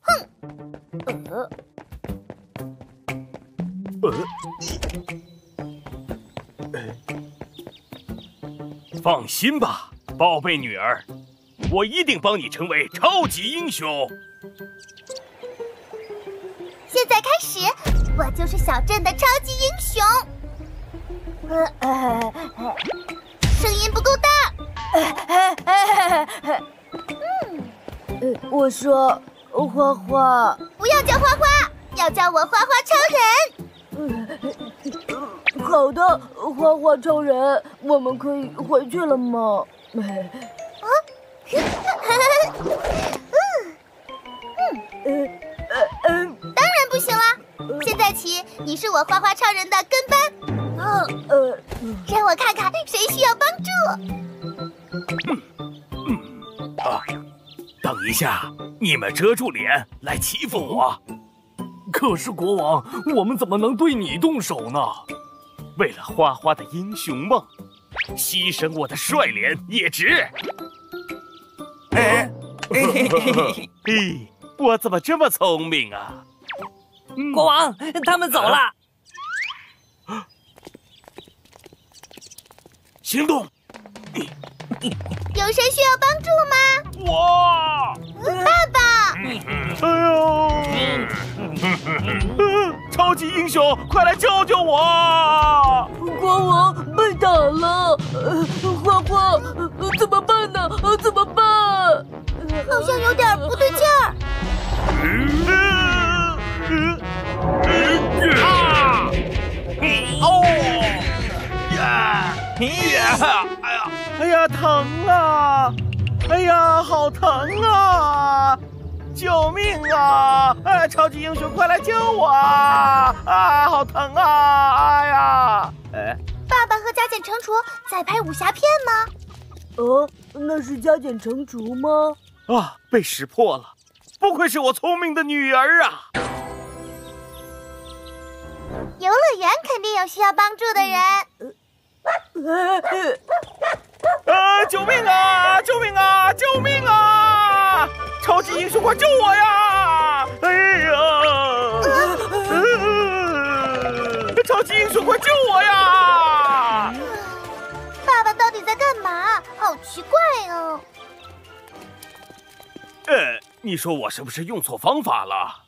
哼。呃。放心吧，宝贝女儿，我一定帮你成为超级英雄。现在开始，我就是小镇的超级英雄。声音不够大。嗯，我说花花，不要叫花花，要叫我花花超人。好的，花花超人，我们可以回去了吗？啊？当然不行啦！现在起，你是我花花超人的跟班。啊呃，让我看看谁需要帮助。嗯嗯啊！等一下，你们遮住脸来欺负我？可是国王，我们怎么能对你动手呢？为了花花的英雄梦，牺牲我的帅脸也值。哎，嘿，我怎么这么聪明啊？国王，他们走了。行动！有谁需要帮助吗？我，爸爸。哎呦！超级英雄，快来救救我！国王被打了，花花怎么办呢？怎么办？好像有点不对劲儿。啊！哦！呀！呀！疼啊！哎呀，好疼啊！救命啊！哎，超级英雄，快来救我啊！啊，好疼啊！哎呀！哎，爸爸和加减乘除在拍武侠片吗？哦，那是加减乘除吗？啊，被识破了！不愧是我聪明的女儿啊！游乐园肯定有需要帮助的人。啊！救命啊！救命啊！救命啊！超级英雄，快救我呀！哎呀！超级英雄，快救我呀！爸爸到底在干嘛？好奇怪哦。呃，你说我是不是用错方法了？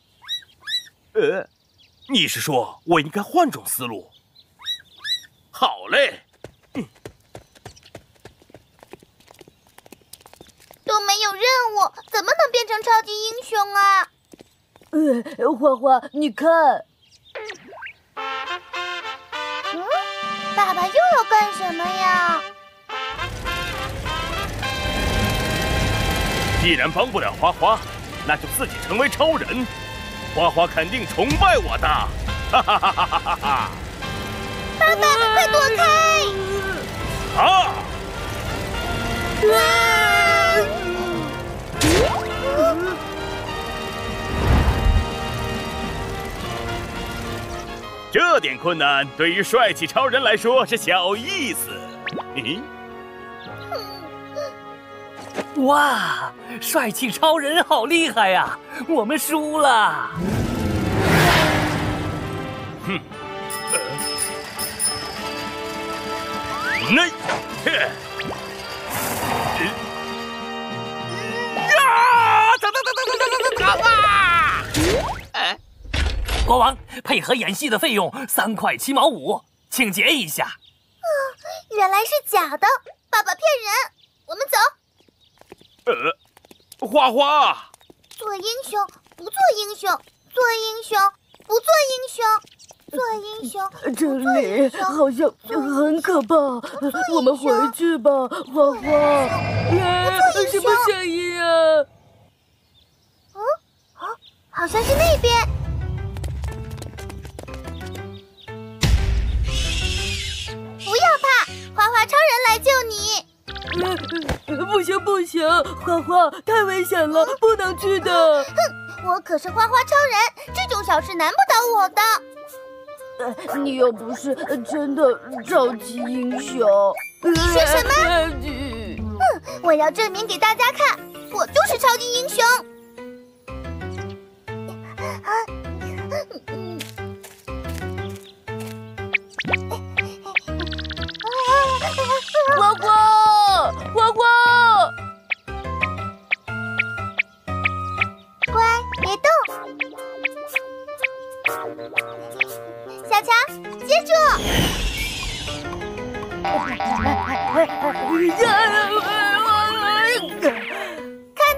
呃，你是说我应该换种思路？好嘞。都没有任务，怎么能变成超级英雄啊？呃，花花，你看，嗯，爸爸又要干什么呀？既然帮不了花花，那就自己成为超人。花花肯定崇拜我的，哈哈哈哈哈哈！爸爸，快躲开！啊！这点困难对于帅气超人来说是小意思。咦？哇，帅气超人好厉害呀！我们输了。哼。那。国王配合演戏的费用三块七毛五，请结一下。啊，原来是假的，爸爸骗人。我们走。呃，花花，做英雄不做英雄，做英雄不做英雄，做英雄。这里好像很可怕，我们回去吧，花花。什么声音啊？嗯，啊，好像是那边。不要怕，花花超人来救你。不行不行，花花太危险了，不能去的。哼，我可是花花超人，这种小事难不倒我的。呃，你又不是真的超级英雄。你说什么？哼，我要证明给大家看，我就是超级英雄。小强，接住！看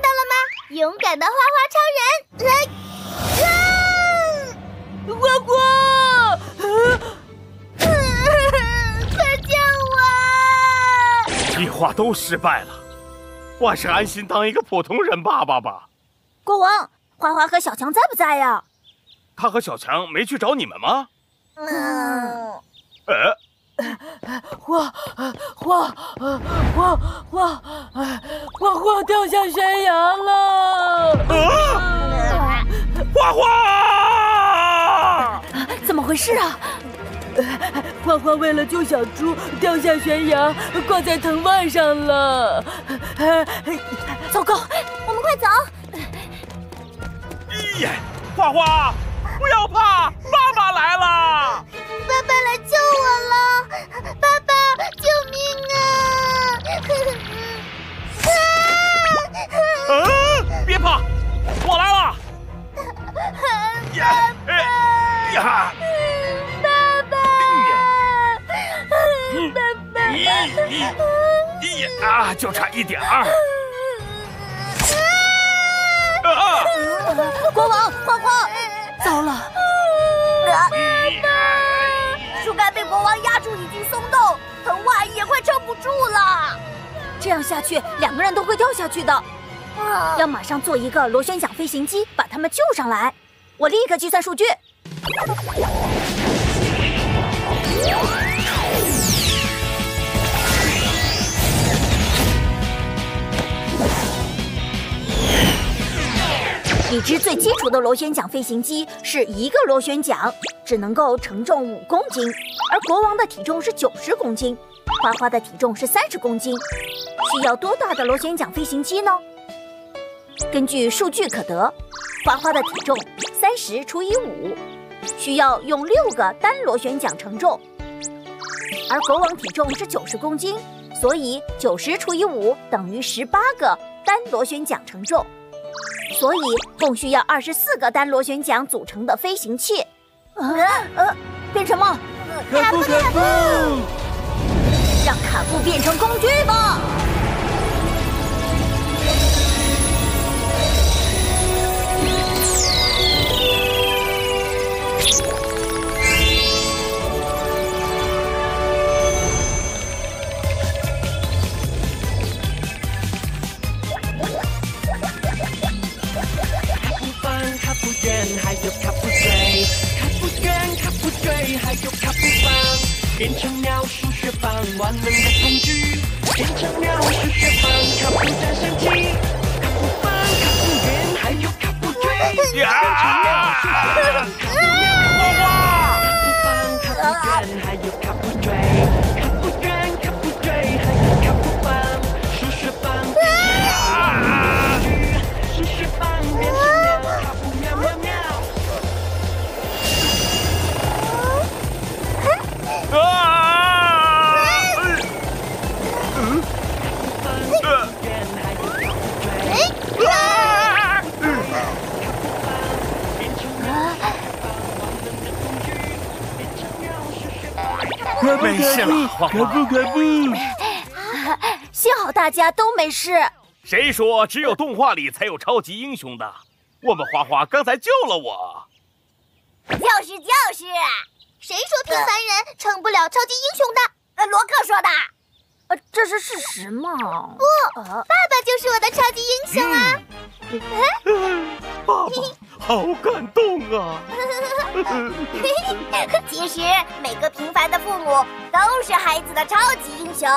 到了吗？勇敢的花花超人来！花花，快救我！计划都失败了，我还是安心当一个普通人爸爸吧。国王，花花和小强在不在呀？他和小强没去找你们吗？嗯。呃。花花花花花花掉下悬崖了！花花，怎么回事啊？花花为了救小猪掉下悬崖，挂在藤蔓上了。糟糕，我们快走！耶，花花，不要怕，爸爸来了！爸爸来救我了！爸爸，救命啊！啊！别怕，我来了！呀！呀！爸爸！爸爸！啊！就差一点儿！啊！国王，花花，糟了！爸爸！树干被国王压住，已经松动，藤蔓也快撑不住了。这样下去，两个人都会掉下去的。要马上做一个螺旋桨飞行机，把他们救上来。我立刻计算数据。一只最基础的螺旋桨飞行机是一个螺旋桨，只能够承重五公斤，而国王的体重是九十公斤，花花的体重是三十公斤。需要多大的螺旋桨飞行机呢？根据数据可得，花花的体重三十除以五，需要用六个单螺旋桨承重；而国王体重是九十公斤，所以九十除以五等于十八个单螺旋桨承重。所以共需要二十四个单螺旋桨组成的飞行器。呃呃，变成梦，卡布卡布，让卡布变成工具吧。还有卡布追，卡布卷，卡布追，还有卡布棒，变成鸟数学棒，万能的工具，变成鸟数学棒，卡布战神机，卡布棒，卡布卷，还有卡布追，变成鸟数学棒，卡布妙棒，卡布棒，卡布卷，还有没事了，花花。可不可不？幸好大家都没事。谁说只有动画里才有超级英雄的？我们花花刚才救了我。就是就是，谁说平凡人成不了超级英雄的？呃，罗克说的。呃，这是事实嘛？不，爸爸就是我的超级英雄啊！爸爸，好感动啊！其实每个平凡的父母都是孩子的超级英雄。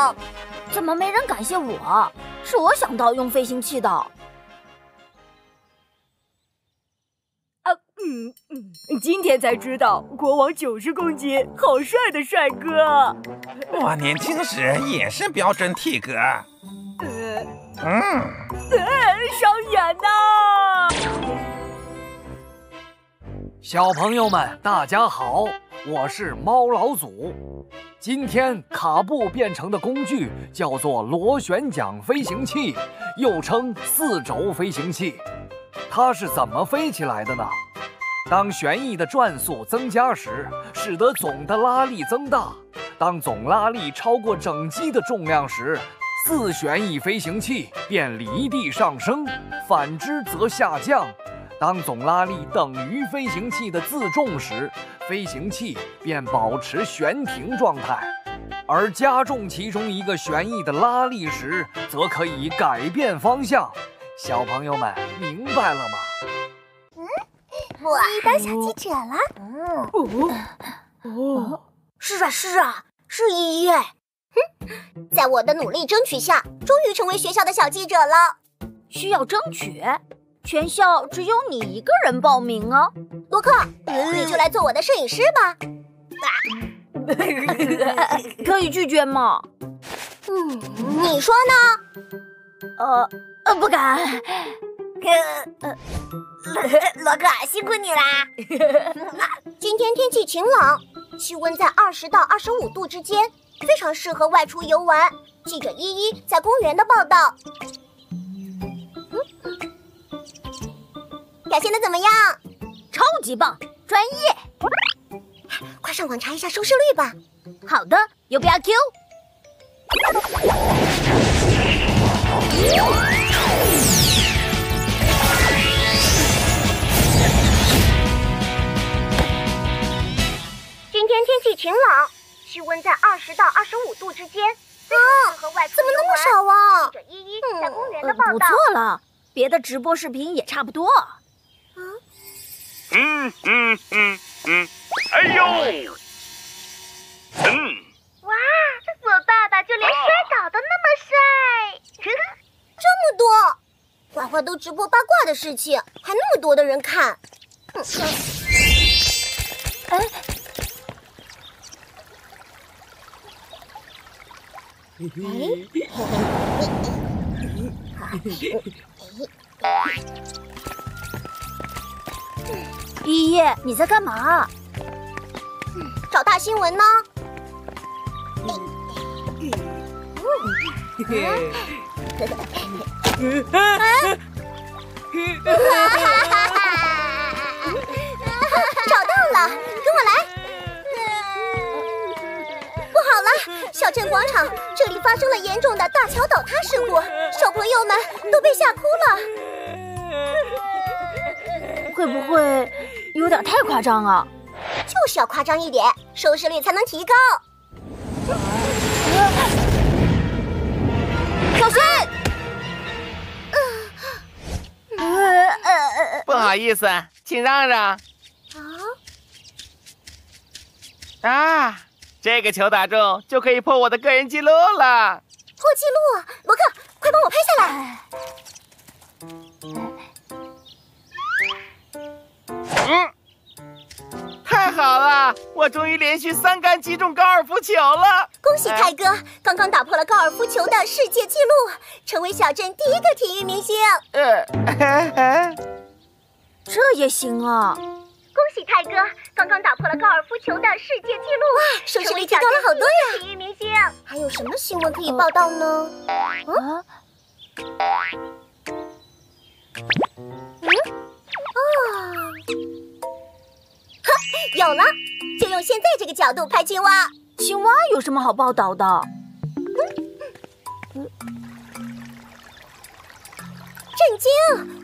怎么没人感谢我？是我想到用飞行器的。啊，嗯嗯，今天才知道国王九十公斤，好帅的帅哥。我年轻时也是标准体格。呃，嗯，伤眼呐。小朋友们，大家好，我是猫老祖。今天卡布变成的工具叫做螺旋桨飞行器，又称四轴飞行器。它是怎么飞起来的呢？当旋翼的转速增加时，使得总的拉力增大；当总拉力超过整机的重量时，四旋翼飞行器便离地上升，反之则下降。当总拉力等于飞行器的自重时，飞行器便保持悬停状态；而加重其中一个旋翼的拉力时，则可以改变方向。小朋友们明白了吗？嗯，我当小记者了。嗯哦，是啊是啊，是依依。哼，在我的努力争取下，终于成为学校的小记者了。需要争取？全校只有你一个人报名啊，罗克，你就来做我的摄影师吧。可以拒绝吗？嗯，你说呢？呃呃，不敢。呃，罗克，辛苦你啦。今天天气晴朗，气温在二十到二十五度之间，非常适合外出游玩。记者依依在公园的报道。表现的怎么样？超级棒，专业！快上网查一下收视率吧。好的，有标 Q。今天天气晴朗，气温在二十到二十五度之间。啊，怎么那么少啊？记者依依在公园的报道。不错了，别的直播视频也差不多。嗯嗯嗯嗯，哎呦！嗯，哇，我爸爸就连摔倒都那么帅，这么多，花花都直播八卦的事情，还那么多的人看。哎，哎。依依，你在干嘛？找大新闻呢。找到了，跟我来。不好了，小镇广场这里发生了严重的大桥倒塌事故，小朋友们都被吓哭了。会不会有点太夸张啊？就是要夸张一点，收视率才能提高。小心！不好意思，请让让。啊！啊，这个球打中就可以破我的个人记录了。破记录！罗克，快帮我拍下来。嗯，太好了！我终于连续三杆击中高尔夫球了。恭喜泰哥，刚刚打破了高尔夫球的世界纪录，成为小镇第一个体育明星。呃，这也行啊！恭喜泰哥，刚刚打破了高尔夫球的世界纪录，哇，收视率提高了好多呀！体育明星，还有什么新闻可以报道呢？啊？嗯？啊？有了，就用现在这个角度拍青蛙。青蛙有什么好报道的？震惊！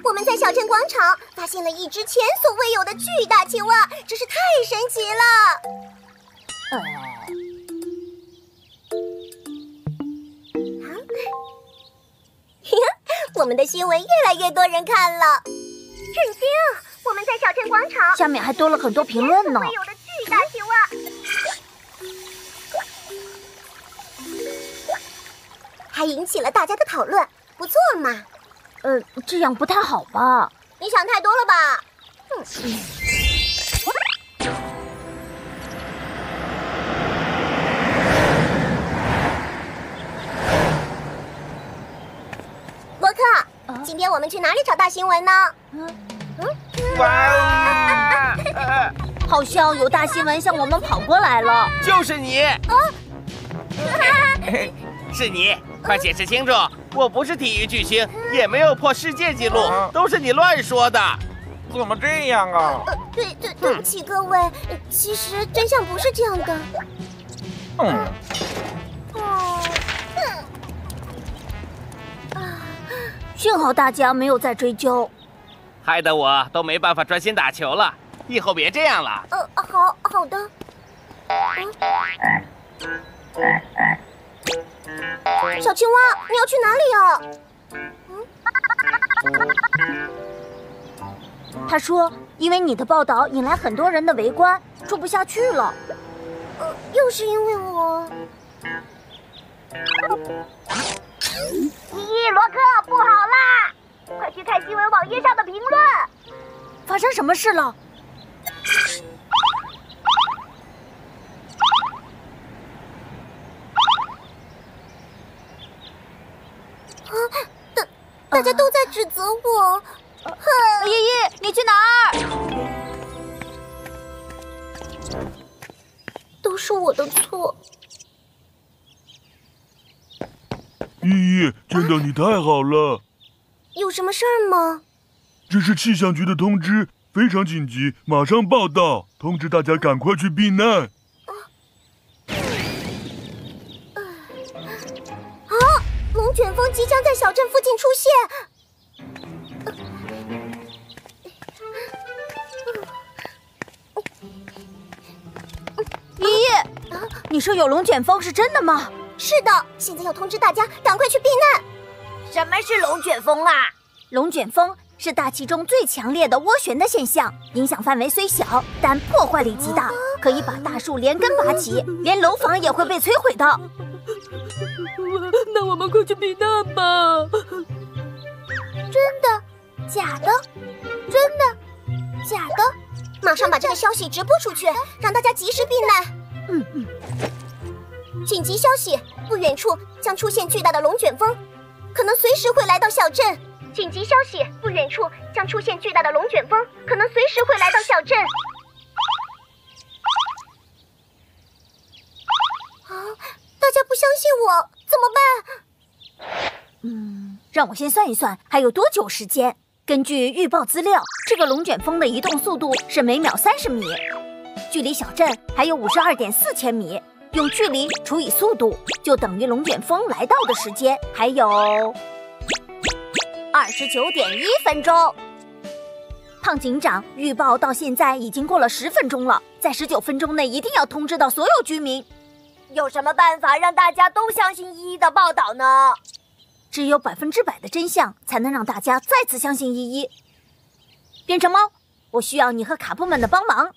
我们在小镇广场发现了一只前所未有的巨大青蛙，真是太神奇了。我们的新闻越来越多人看了，震惊！我们在小镇广场，下面还多了很多评论呢。有的巨大青蛙。还引起了大家的讨论，不错嘛。呃，这样不太好吧？你想太多了吧？罗克，今天我们去哪里找大新闻呢？嗯嗯。哇！好像有大新闻向我们跑过来了。就是你。啊！是你，快解释清楚！我不是体育巨星，也没有破世界纪录，都是你乱说的。怎么这样啊？呃，对对，对不起各位，其实真相不是这样的。嗯。哦。啊！幸好大家没有再追究，害得我都没办法专心打球了。以后别这样了。呃，好好的。小青蛙，你要去哪里啊？他说：“因为你的报道引来很多人的围观，住不下去了。”呃，又是因为我。咦，罗克，不好啦！快去看新闻网页上的评论。发生什么事了？啊！大大家都在指责我。哼依依，你去哪儿？都是我的错。依依，见到你太好了。有什么事儿吗？这是气象局的通知，非常紧急，马上报道，通知大家赶快去避难。啊！龙卷风即将在小镇附近出现。依依，你说有龙卷风是真的吗？是的，现在要通知大家赶快去避难。什么是龙卷风啊？龙卷风是大气中最强烈的涡旋的现象，影响范围虽小，但破坏力极大，可以把大树连根拔起，连楼房也会被摧毁的。那我们快去避难吧！真的？假的？真的？假的？马上把这个消息直播出去，让大家及时避难。嗯嗯。紧急消息：不远处将出现巨大的龙卷风，可能随时会来到小镇。紧急消息：不远处将出现巨大的龙卷风，可能随时会来到小镇。啊！大家不相信我，怎么办？嗯，让我先算一算，还有多久时间？根据预报资料，这个龙卷风的移动速度是每秒三十米，距离小镇还有五十二点四千米。用距离除以速度，就等于龙卷风来到的时间还有二十九点一分钟。胖警长，预报到现在已经过了十分钟了，在十九分钟内一定要通知到所有居民。有什么办法让大家都相信依依的报道呢？只有百分之百的真相，才能让大家再次相信依依。变成猫，我需要你和卡布们的帮忙。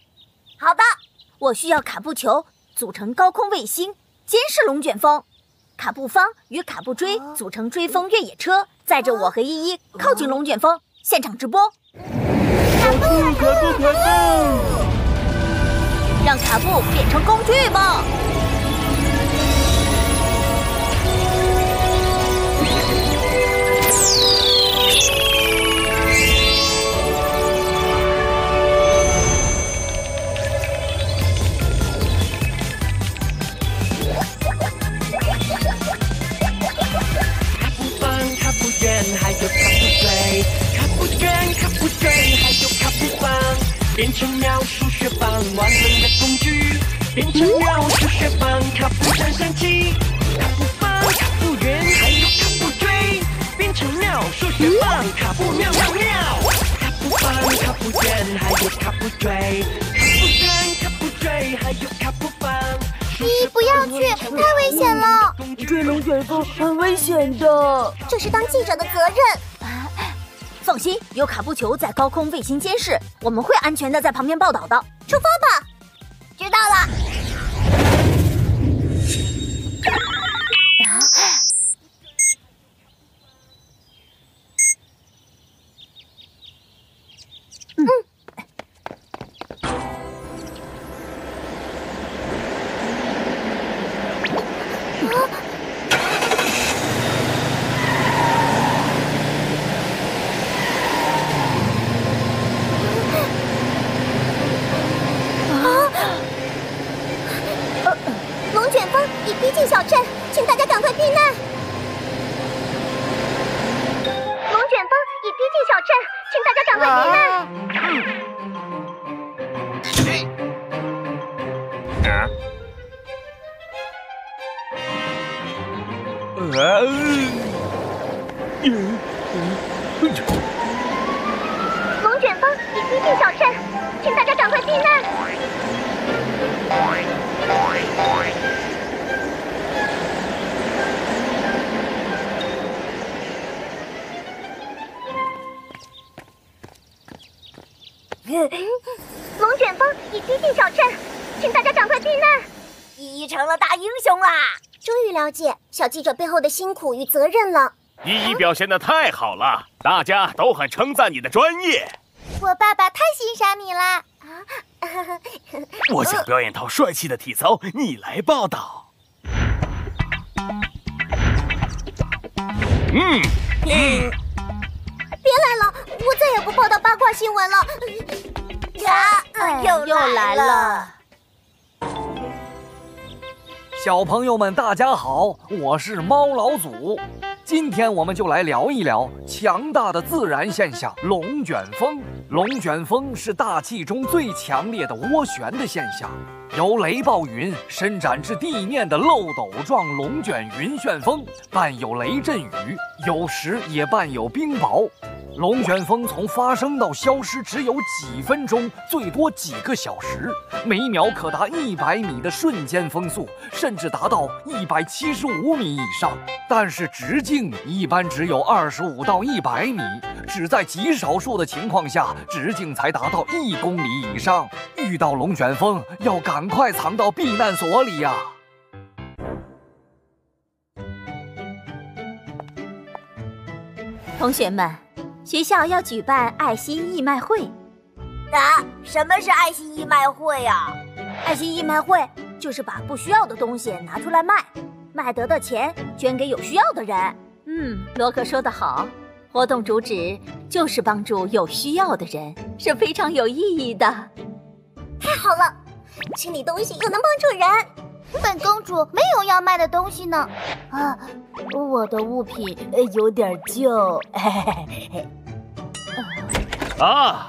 好的，我需要卡布球。组成高空卫星，监视龙卷风。卡布方与卡布追组成追风越野车，载着我和依依靠近龙卷风。现场直播。卡布，卡布，卡布，让卡布变成工具吧。变成妙数学棒，万能的工具。变成妙数学棒，卡布闪闪起，卡布棒，卡布圆，还有卡布锥。变成妙数学棒，卡布妙妙妙。卡布棒，卡布圆，还有卡布锥。卡布圆，卡布锥，还有卡布棒。你不要去，太危险了。这龙卷风很危险的，这是当记者的责任。放心，有卡布球在高空卫星监视，我们会安全的在旁边报道的。出发吧。知道了。嗯。了解小记者背后的辛苦与责任了。依依表现的太好了，大家都很称赞你的专业。我爸爸太欣赏你了啊！我想表演套帅气的体操，你来报道。嗯嗯，别来了，我再也不报道八卦新闻了。呀，又又来了。小朋友们，大家好，我是猫老祖。今天我们就来聊一聊强大的自然现象——龙卷风。龙卷风是大气中最强烈的涡旋的现象，由雷暴云伸展至地面的漏斗状龙卷云旋风，伴有雷阵雨，有时也伴有冰雹。龙卷风从发生到消失只有几分钟，最多几个小时，每秒可达一百米的瞬间风速，甚至达到一百七十五米以上。但是直径一般只有二十五到一百米，只在极少数的情况下，直径才达到一公里以上。遇到龙卷风，要赶快藏到避难所里呀！同学们。学校要举办爱心义卖会，啊，什么是爱心义卖会呀？爱心义卖会就是把不需要的东西拿出来卖，卖得的钱捐给有需要的人。嗯，罗克说得好，活动主旨就是帮助有需要的人，是非常有意义的。太好了，清理东西又能帮助人。本公主没有要卖的东西呢。啊，我的物品有点旧。嘿嘿嘿。啊！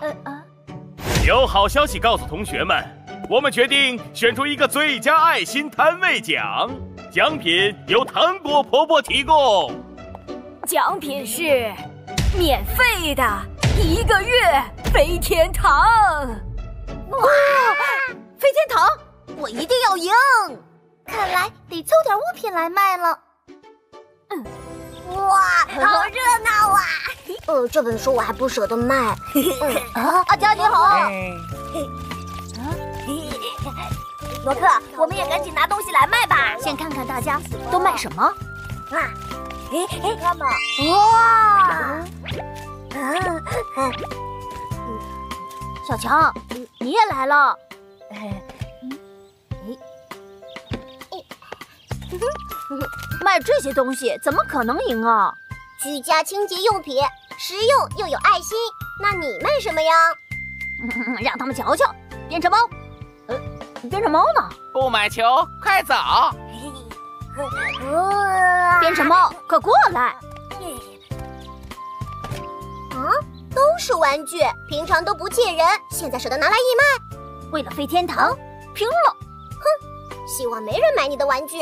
有好消息告诉同学们，我们决定选出一个最佳爱心摊位奖，奖品由糖果婆婆提供。奖品是免费的一个月飞天堂。哇！飞天堂，我一定要赢！看来得凑点物品来卖了。嗯，哇，好热闹啊！呃，这本书我还不舍得卖。啊，阿佳你好。罗克，我们也赶紧拿东西来卖吧。先看看大家都卖什么。啊，哎哎！哇！小强，你也来了。卖这些东西怎么可能赢啊？居家清洁用品，实用又有爱心。那你卖什么呀？让他们瞧瞧。变成猫，呃，变成猫呢？不买球，快走！变成猫，快过来！啊，都是玩具，平常都不借人，现在舍得拿来义卖？为了飞天堂，拼了！哼，希望没人买你的玩具。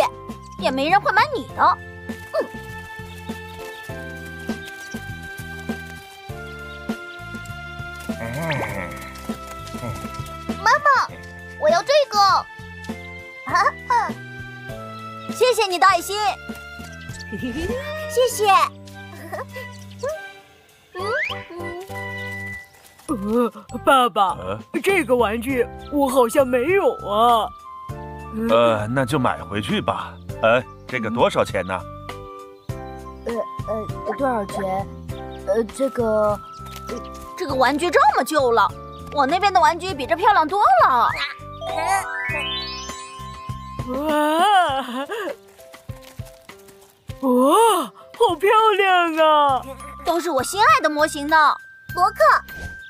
也没人会买你的。嗯。妈妈，我要这个。啊！谢谢你的爱心。谢谢。呃，爸爸，这个玩具我好像没有啊。呃，那就买回去吧。呃，这个多少钱呢？呃呃，多少钱？呃，这个，这个玩具这么旧了，我那边的玩具比这漂亮多了。哇！哇，好漂亮啊！都是我心爱的模型呢。罗克，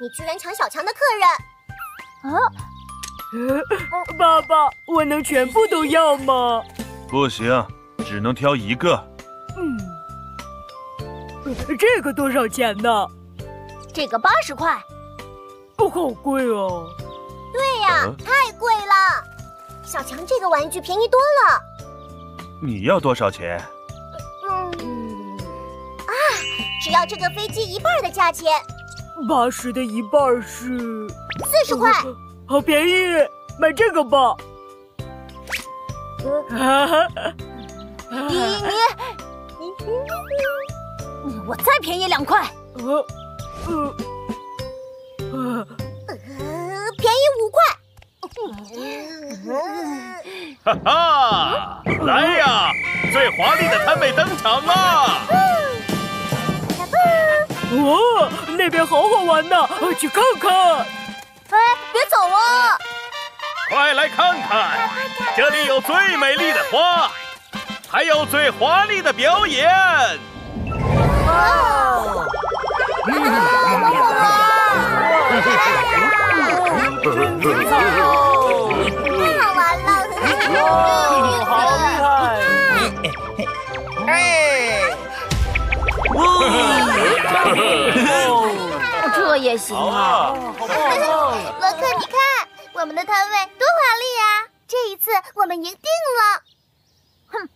你居然抢小强的客人！啊！爸爸，我能全部都要吗？不行，只能挑一个。嗯，这个多少钱呢？这个八十块，哦好贵哦。对呀，太贵了。小强这个玩具便宜多了。你要多少钱？嗯，啊，只要这个飞机一半的价钱。八十的一半是四十块，好便宜，买这个吧。你你你，我再便宜两块。呃呃呃，便宜五块。哈哈，来呀，最华丽的摊位登场了！哇，那边好好玩呢，去看看。哎，别走啊！快来看看，这里有最美丽的花，还有最华丽的表演。哇！太好玩了！哇，好厉害！哎！这也行啊！罗克，你看我们的摊位多华丽呀！这一次我们赢定了。哼，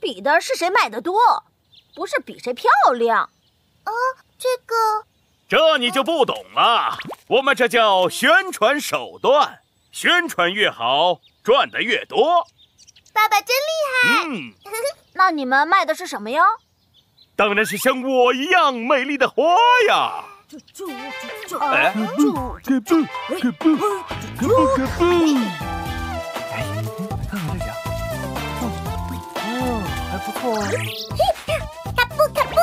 比的是谁买的多，不是比谁漂亮。哦，这个，这你就不懂了。我们这叫宣传手段，宣传越好，赚的越多。爸爸真厉害。嗯，那你们卖的是什么呀？当然是像我一样美丽的花呀！哎，就可不可不可不可不！哎，看看这家，哦，还不错哦。卡布卡布，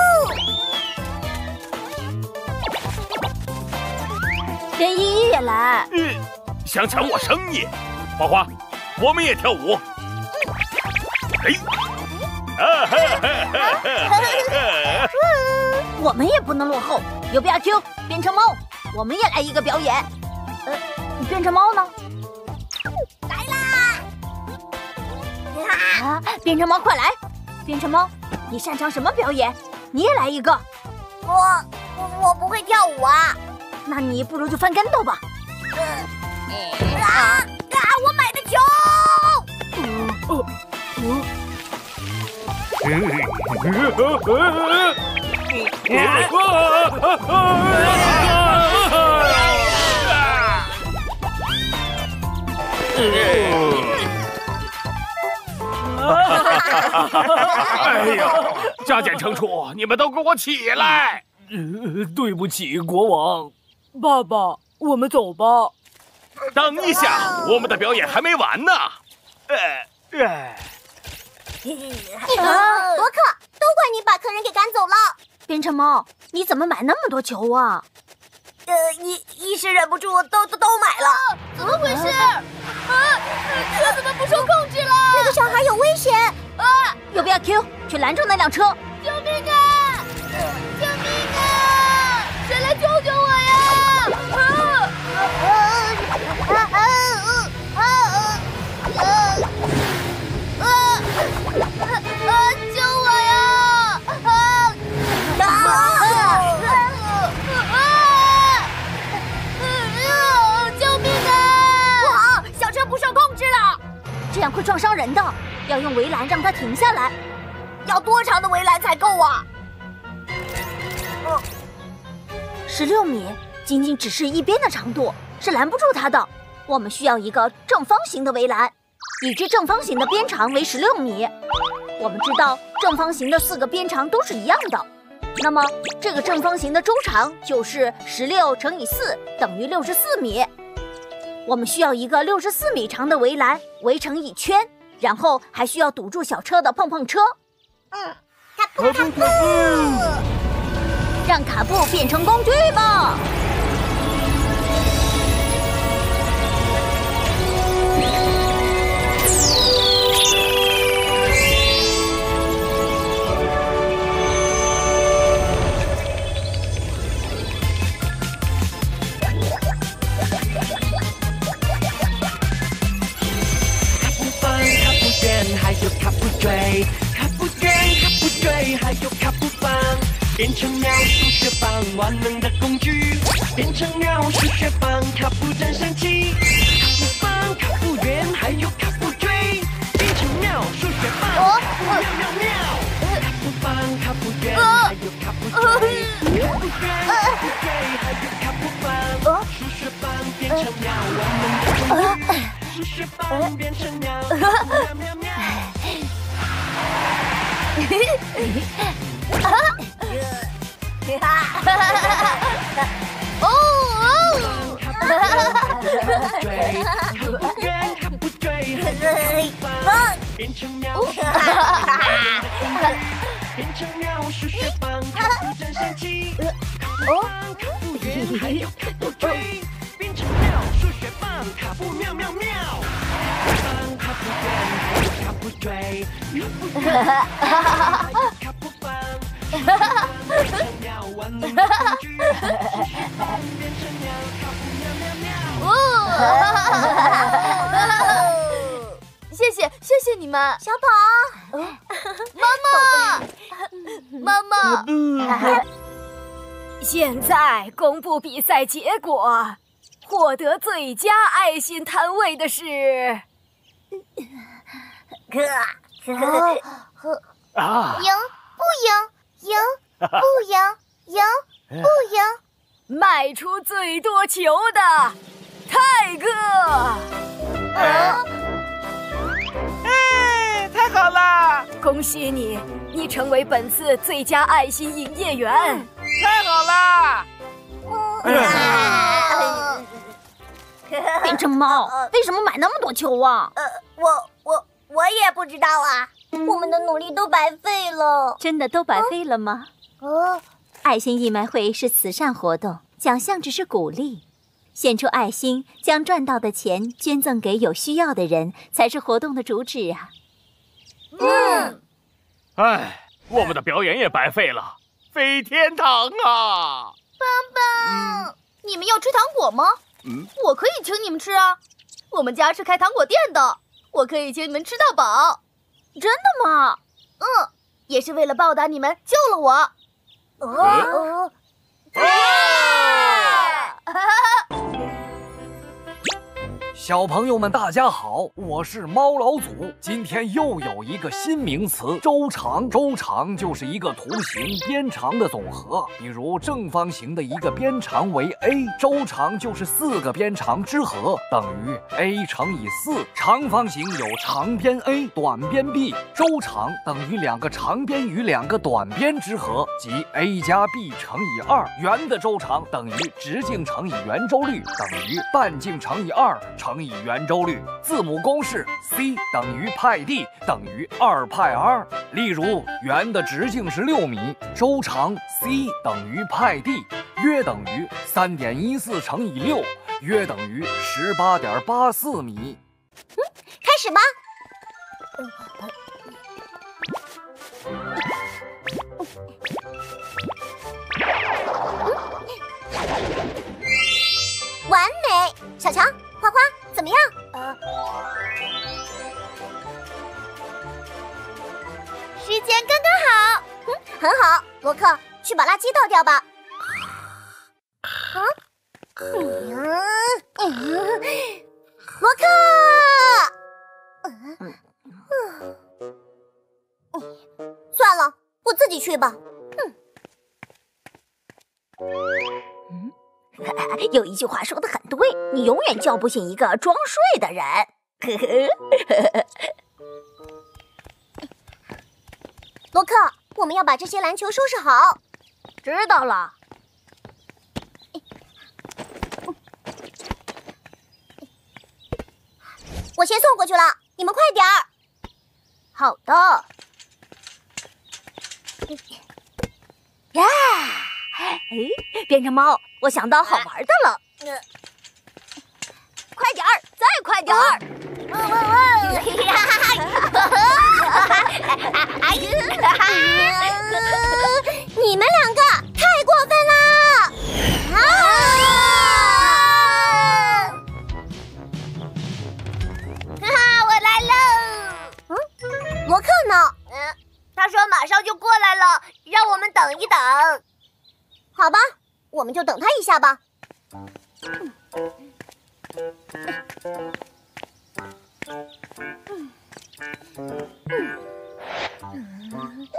连依依也来。嗯，想抢我生意？花花，我们也跳舞。哎。我们也不能落后，有不要 Q 变成猫，我们也来一个表演。呃，变成猫呢？来啦！啊，变成猫快来！变成猫，你擅长什么表演？你也来一个。我我我不会跳舞啊。那你不如就翻跟头吧。啊啊！我买的球。嗯。哎呦！加减乘除，你们都给我起来！对不起，国王。爸爸，我们走吧。等一下，我们的表演还没完呢。哎哎。罗克，都怪你把客人给赶走了。变成猫，你怎么买那么多球啊？呃，一一时忍不住，都都都买了。怎么回事？啊，车怎么不受控制了？那个小孩有危险！啊，有必要 Q 去拦住那辆车？救命啊！救命啊！谁来救救我呀？啊啊啊啊啊这样会撞伤人的。要用围栏让它停下来。要多长的围栏才够啊？十六米，仅仅只是一边的长度，是拦不住它的。我们需要一个正方形的围栏。已知正方形的边长为十六米，我们知道正方形的四个边长都是一样的，那么这个正方形的周长就是十六乘以四等于六十四米。我们需要一个六十四米长的围栏围成一圈，然后还需要堵住小车的碰碰车。嗯，卡布卡布，让卡布变成工具吧。卡布追，卡布卷，还有卡布棒，变成鸟数学棒，万能的工具，变成鸟数学棒，卡布真神奇。卡布棒，卡布圆，还有卡布锥，变成鸟数学棒，喵喵。喵。卡布棒，卡布圆，还有卡布追，卡布圆，卡布锥，还有卡布棒，数学棒变成鸟，万能的工具，数学棒变成鸟，喵喵喵。哦哦！变成鸟，变成鸟，数学棒，卡布真神奇。哦，卡布圆，还有卡布锥，变成鸟，数学棒，卡布喵喵喵。棒，卡布圆，还有卡布锥，卡布圆，还有卡布棒。变成鸟，万能的工具，数学棒变成鸟，卡布喵喵喵。谢谢谢谢你们，小宝，妈妈，妈妈。现在公布比赛结果，获得最佳爱心摊位的是。啊！赢不赢？赢不赢？赢不赢？卖出最多球的泰哥。啊！哎，太好了！恭喜你，你成为本次最佳爱心营业员。太好了！变成猫，为什么买那么多球啊？呃，我我我也不知道啊，我们的努力都白费了。真的都白费了吗？哦，爱心义卖会是慈善活动，奖项只是鼓励。献出爱心，将赚到的钱捐赠给有需要的人，才是活动的主旨啊！嗯。哎，我们的表演也白费了，飞天堂啊！棒棒，你们要吃糖果吗？嗯，我可以请你们吃啊！我们家是开糖果店的，我可以请你们吃到饱。真的吗？嗯，也是为了报答你们救了我。哦。小朋友们，大家好，我是猫老祖。今天又有一个新名词——周长。周长就是一个图形边长的总和。比如正方形的一个边长为 a，周长就是四个边长之和，等于 a 乘以四。长方形有长边 a，短边 b，周长等于两个长边与两个短边之和，即 a 加 b 乘以二。圆的周长等于直径乘以圆周率，等于半径乘以二乘。乘以圆周率，字母公式 c 等于派 d 等于二派 r。例如，圆的直径是六米，周长 c 等于派 d，约等于三点一四乘以六，约等于十八点八四米。嗯，开始吧。完美，小强，花花。怎么样？呃，时间刚刚好，嗯，很好。罗克，去把垃圾倒掉吧。啊？嗯嗯，罗克。嗯算了，我自己去吧。嗯。有一句话说的很对，你永远叫不醒一个装睡的人。呵呵罗克，我们要把这些篮球收拾好。知道了。我先送过去了，你们快点儿。好的。呀，哎，变成猫。我想到好玩的了，快点儿，再快点儿！你们两个太过分了！啊！哈哈，我来喽！嗯，罗克呢？嗯，他说马上就过来了，让我们等一等。好吧，我们就等他一下吧。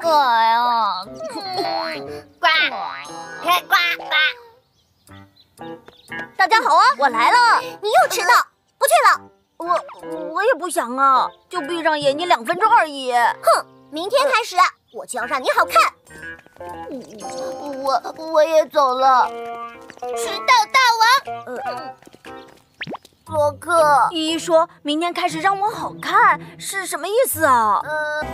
哎呀，呱，开呱呱！大家好啊，我来了。你又迟到，不去了。我我也不想啊，就闭上眼睛两分钟而已。哼，明天开始我就要让你好看。我我也走了。迟到大王。呃，罗克，依依说明天开始让我好看是什么意思啊？呃。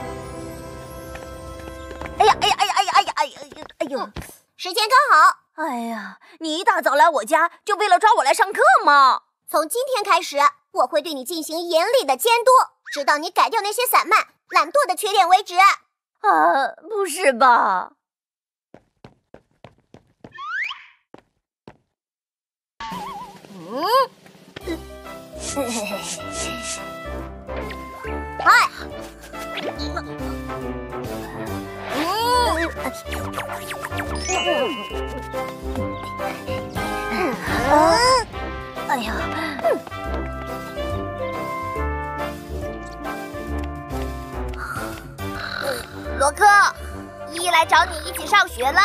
哎呀哎呀哎呀哎呀哎呀哎呀哎呦！时间刚好。哎呀，你一大早来我家，就为了抓我来上课吗？从今天开始，我会对你进行严厉的监督，直到你改掉那些散漫、懒惰的缺点为止。啊，不是吧？嗯。嗨。嗯，哎呀，罗克，依依来找你一起上学了。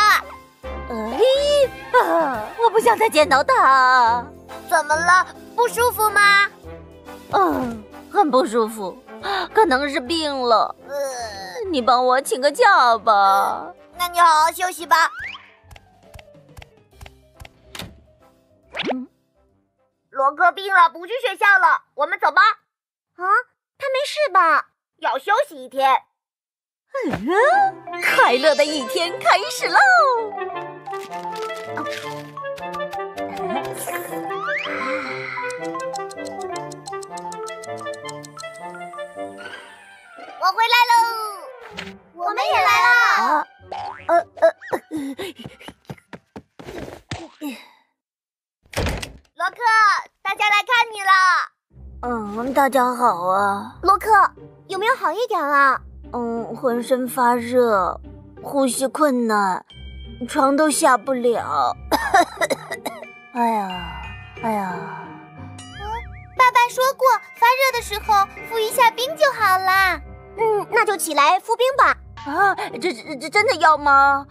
依依啊，我不想再见到他。怎么了？不舒服吗？嗯，很不舒服，可能是病了。呃你帮我请个假吧。那你好好休息吧。嗯罗克病了，不去学校了，我们走吧。啊，他没事吧？要休息一天。嗯，快乐的一天开始喽。我回来喽，我们也来了。呃呃，罗克，大家来看你了。嗯，大家好啊。罗克，有没有好一点啊？嗯，浑身发热，呼吸困难，床都下不了。哎呀，哎呀。嗯爸爸说过，发热的时候敷一下冰就好啦。嗯，那就起来敷冰吧。啊，这这这真的要吗？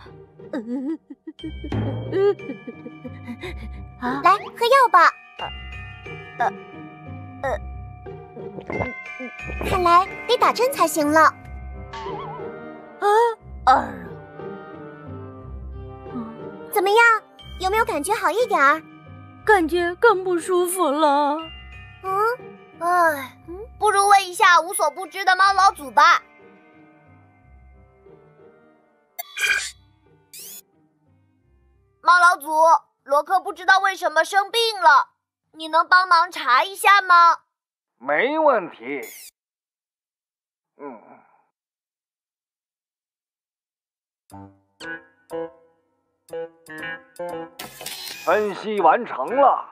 啊，来喝药吧。呃呃，看来得打针才行了。啊，二，怎么样？有没有感觉好一点儿？感觉更不舒服了。嗯，哎，不如问一下无所不知的猫老祖吧。猫老祖，罗克不知道为什么生病了，你能帮忙查一下吗？没问题。嗯。分析完成了。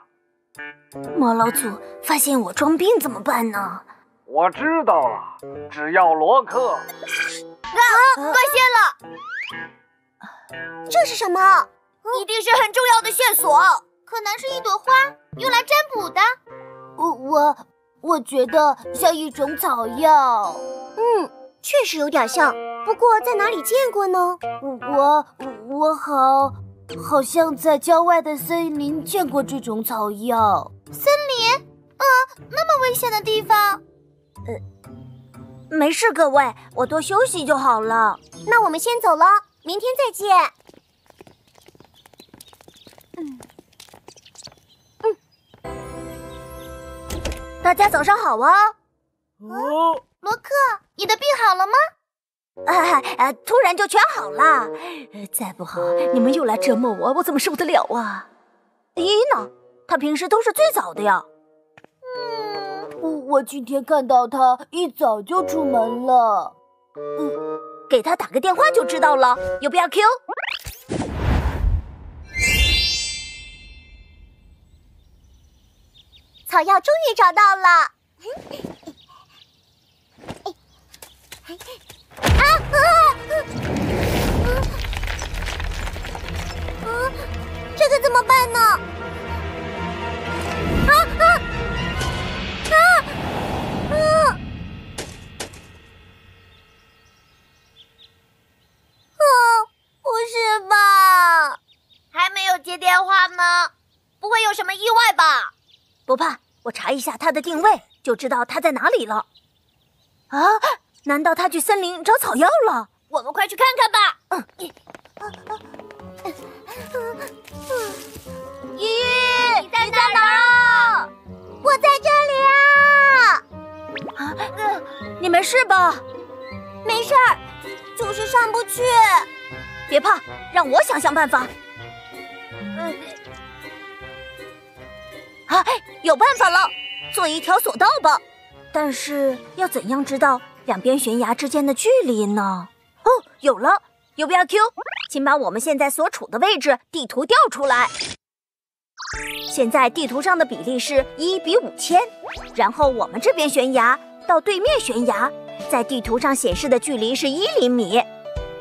猫老祖，发现我装病怎么办呢？我知道了，只要罗克。啊！断线了。这是什么？一定是很重要的线索，可能是一朵花，用来占卜的。我我我觉得像一种草药。嗯，确实有点像，不过在哪里见过呢？我我好好像在郊外的森林见过这种草药。森林？呃，那么危险的地方。呃，没事，各位，我多休息就好了。那我们先走了，明天再见。嗯嗯，大家早上好啊！哦，罗克，你的病好了吗？啊啊，突然就全好了。再不好，你们又来折磨我，我怎么受得了啊？依依呢？他平时都是最早的呀。嗯，我我今天看到他一早就出门了。嗯，给他打个电话就知道了。有不要 Q？草药终于找到了！啊啊！啊！怎么办呢？啊啊啊啊！啊，不是吧？还没有接电话呢，不会有什么意外吧？不怕，我查一下他的定位，就知道他在哪里了。啊？难道他去森林找草药了？我们快去看看吧。嗯。鱼鱼，你在哪儿？我在这里啊！啊，你没事吧？没事儿，就是上不去。别怕，让我想想办法。嗯。啊，有办法了，做一条索道吧。但是要怎样知道两边悬崖之间的距离呢？哦，有了！有必要 Q，请把我们现在所处的位置地图调出来。现在地图上的比例是一比五千，然后我们这边悬崖到对面悬崖，在地图上显示的距离是一厘米。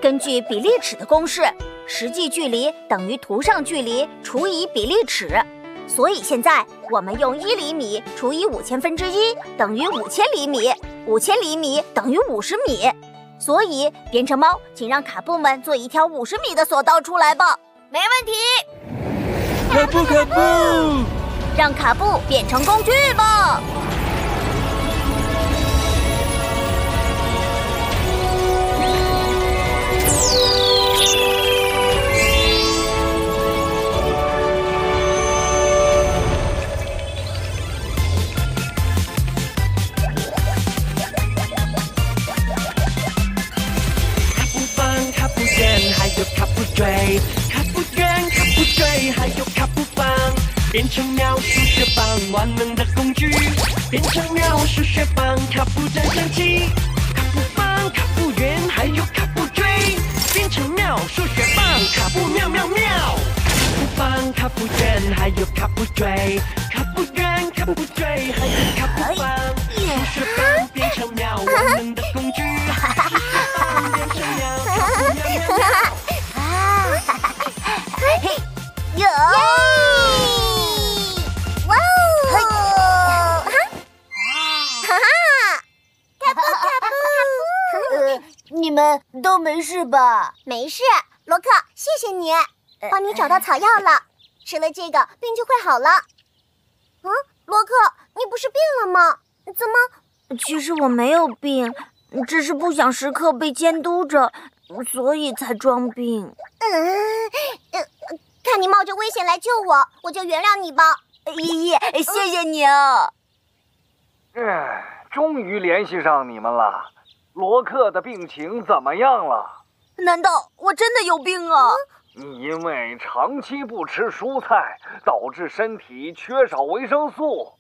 根据比例尺的公式，实际距离等于图上距离除以比例尺，所以现在我们用一厘米除以五千分之一等于五千厘米，五千厘米等于五十米。所以，编程猫，请让卡布们做一条五十米的索道出来吧。没问题。卡布卡布，让卡布变成工具吧。变成妙数学棒，万能的工具。变成妙数学棒，卡布真神奇。卡布棒，卡布圆，还有卡布追。变成妙数学棒，卡布妙妙妙。卡布棒，卡布圆，还有卡布追。卡布圆，卡布追，还有卡布棒。数学棒变成妙，万能的工具。数学棒变成妙，有。你们都没事吧？没事，罗克，谢谢你，帮你找到草药了，吃了这个病就会好了。嗯，罗克，你不是病了吗？怎么？其实我没有病，只是不想时刻被监督着，所以才装病。嗯，看你冒着危险来救我，我就原谅你吧。依依，谢谢你啊。哎，终于联系上你们了。罗克的病情怎么样了？难道我真的有病啊？你因为长期不吃蔬菜，导致身体缺少维生素，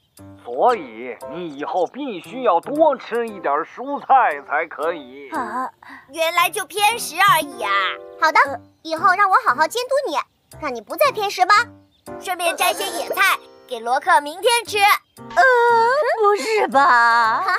所以你以后必须要多吃一点蔬菜才可以。啊，原来就偏食而已啊！好的，以后让我好好监督你，看你不再偏食吧。顺便摘些野菜给罗克明天吃。呃，不是吧？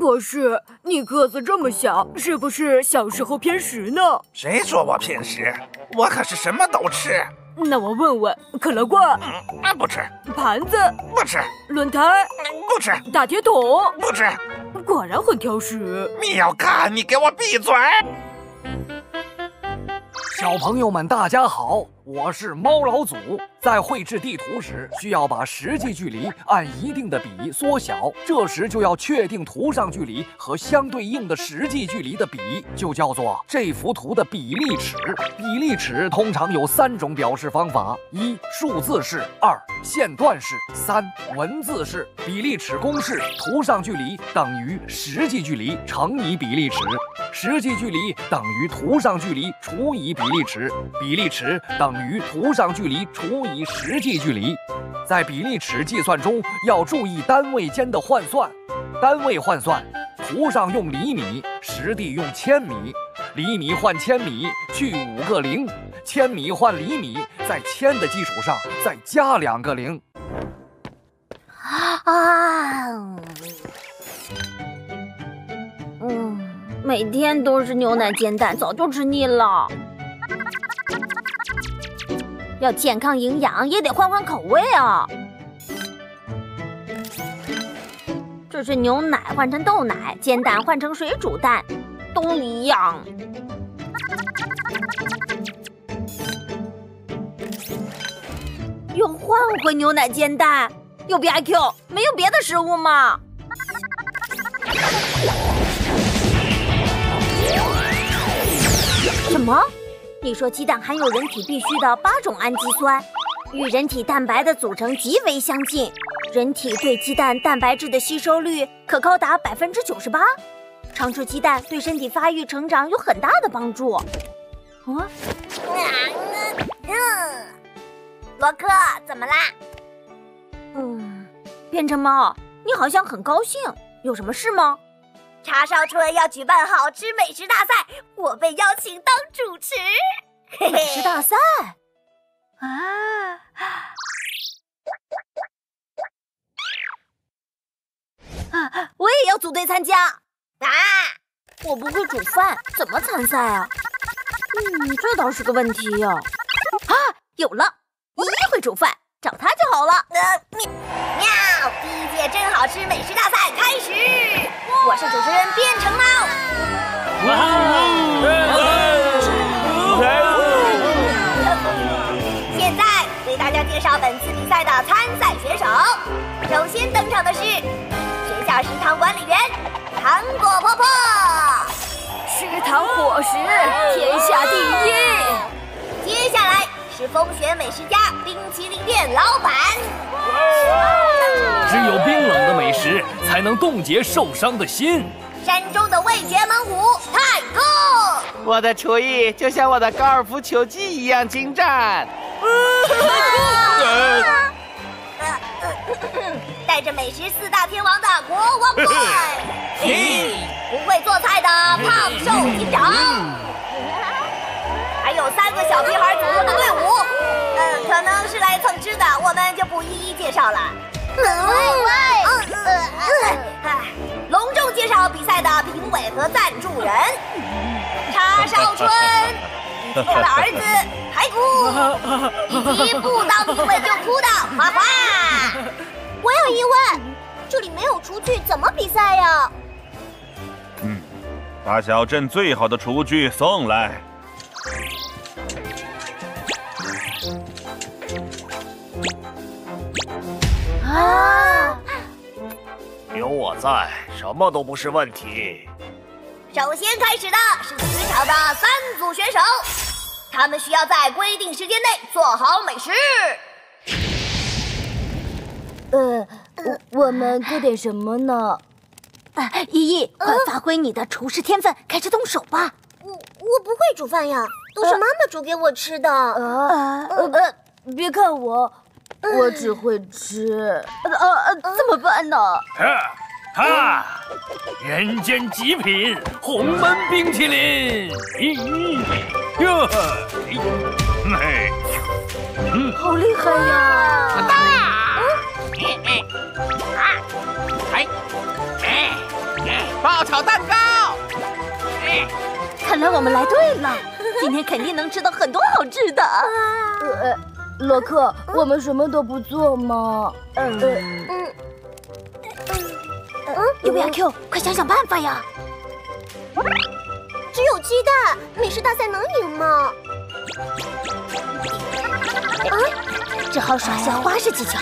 博士，你个子这么小，是不是小时候偏食呢？谁说我偏食？我可是什么都吃。那我问问，可乐罐？嗯，不吃。盘子？不吃。轮胎？不吃。大铁桶？不吃。果然很挑食。米干，你给我闭嘴！小朋友们，大家好，我是猫老祖。在绘制地图时，需要把实际距离按一定的比缩小，这时就要确定图上距离和相对应的实际距离的比，就叫做这幅图的比例尺。比例尺通常有三种表示方法：一、数字式；二、线段式；三、文字式。比例尺公式：图上距离等于实际距离乘以比例尺，实际距离等于图上距离除以比例尺，比例尺等于图上距离除以。实际距离，在比例尺计算中要注意单位间的换算。单位换算，图上用厘米，实地用千米。厘米换千米，去五个零；千米换厘米，在千的基础上再加两个零。啊，嗯，每天都是牛奶煎蛋，早就吃腻了。要健康营养，也得换换口味啊。这是牛奶换成豆奶，煎蛋换成水煮蛋，都一样。又换回牛奶煎蛋，有 B I Q，没有别的食物吗？什么？你说鸡蛋含有人体必需的八种氨基酸，与人体蛋白的组成极为相近，人体对鸡蛋蛋白质的吸收率可高达百分之九十八。常吃鸡蛋对身体发育成长有很大的帮助。啊？罗克，怎么啦？嗯，变成猫，你好像很高兴，有什么事吗？叉烧春要举办好吃美食大赛，我被邀请当主持。美食大赛啊！啊！我也要组队参加啊！我不会煮饭，怎么参赛啊？嗯，这倒是个问题哟。啊，有了，依依会煮饭，找他就好了。喵！第一届真好吃美食大赛开始。我是主持人变成猫。现在为大家介绍本次比赛的参赛选手。首先登场的是学校食堂管理员糖果婆婆。食堂伙食天下第一。接下来是风雪美食家冰淇淋店老板。只有冰冷的美食才能冻结受伤的心。山中的味觉猛虎太哥，我的厨艺就像我的高尔夫球技一样精湛。带着美食四大天王的国王派，不会做菜的胖瘦警长，还有三个小屁孩组成的队伍，嗯，可能是来蹭吃的，我们就不一一介绍了。喂喂，隆重介绍比赛的评委和赞助人：叉烧春、他的儿子排骨，以及不当评委就哭的花花。我有疑问，这里没有厨具，怎么比赛呀？嗯，把小镇最好的厨具送来。啊！有我在，什么都不是问题。首先开始的是职场的三组选手，他们需要在规定时间内做好美食。呃，我我们做点什么呢？啊，依依，快发挥你的厨师天分，开始动手吧。我我不会煮饭呀，都是妈妈煮给我吃的。啊，呃，别看我。我只会吃，呃呃，怎么办呢？哈，人间极品红门冰淇淋，咦哟，嘿，嗯，好厉害呀！大，啊，哎，哎，爆炒蛋糕，看来我们来对了，今天肯定能吃到很多好吃的。呃。洛克，我们什么都不做吗？嗯嗯嗯嗯，有不 Q，快想想办法呀！只有鸡蛋，美食大赛能赢吗？啊，只好耍些花式技巧。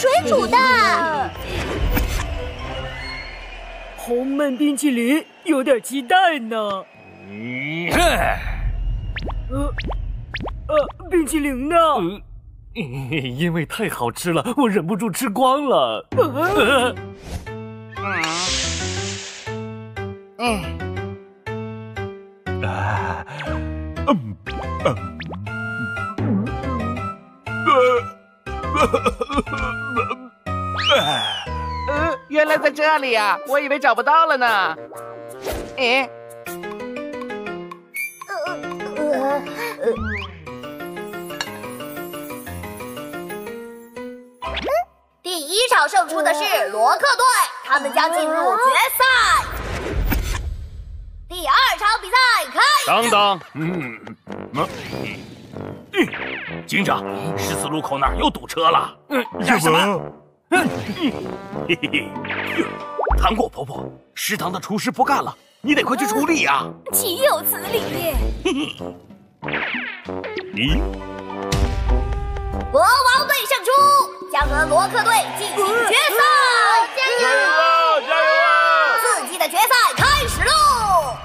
水煮蛋。红焖冰淇淋有点期待呢。呃呃，冰淇淋呢？因为太好吃了，我忍不住吃光了。嗯啊嗯嗯。呃，原来在这里呀！我以为找不到了呢。哎，第一一场胜出的是罗克队，他们将进入决赛。第二场比赛开始。等等，嗯，嗯，警长，十字路口那儿又堵车了。嗯，干什么？嗯，嘿嘿嘿，糖果婆婆，食堂的厨师不干了，你得快去处理呀。岂有此理！嘿嘿，咦。国王队胜出，将和罗克队进行决赛。加油！加油！刺激的决赛开始喽！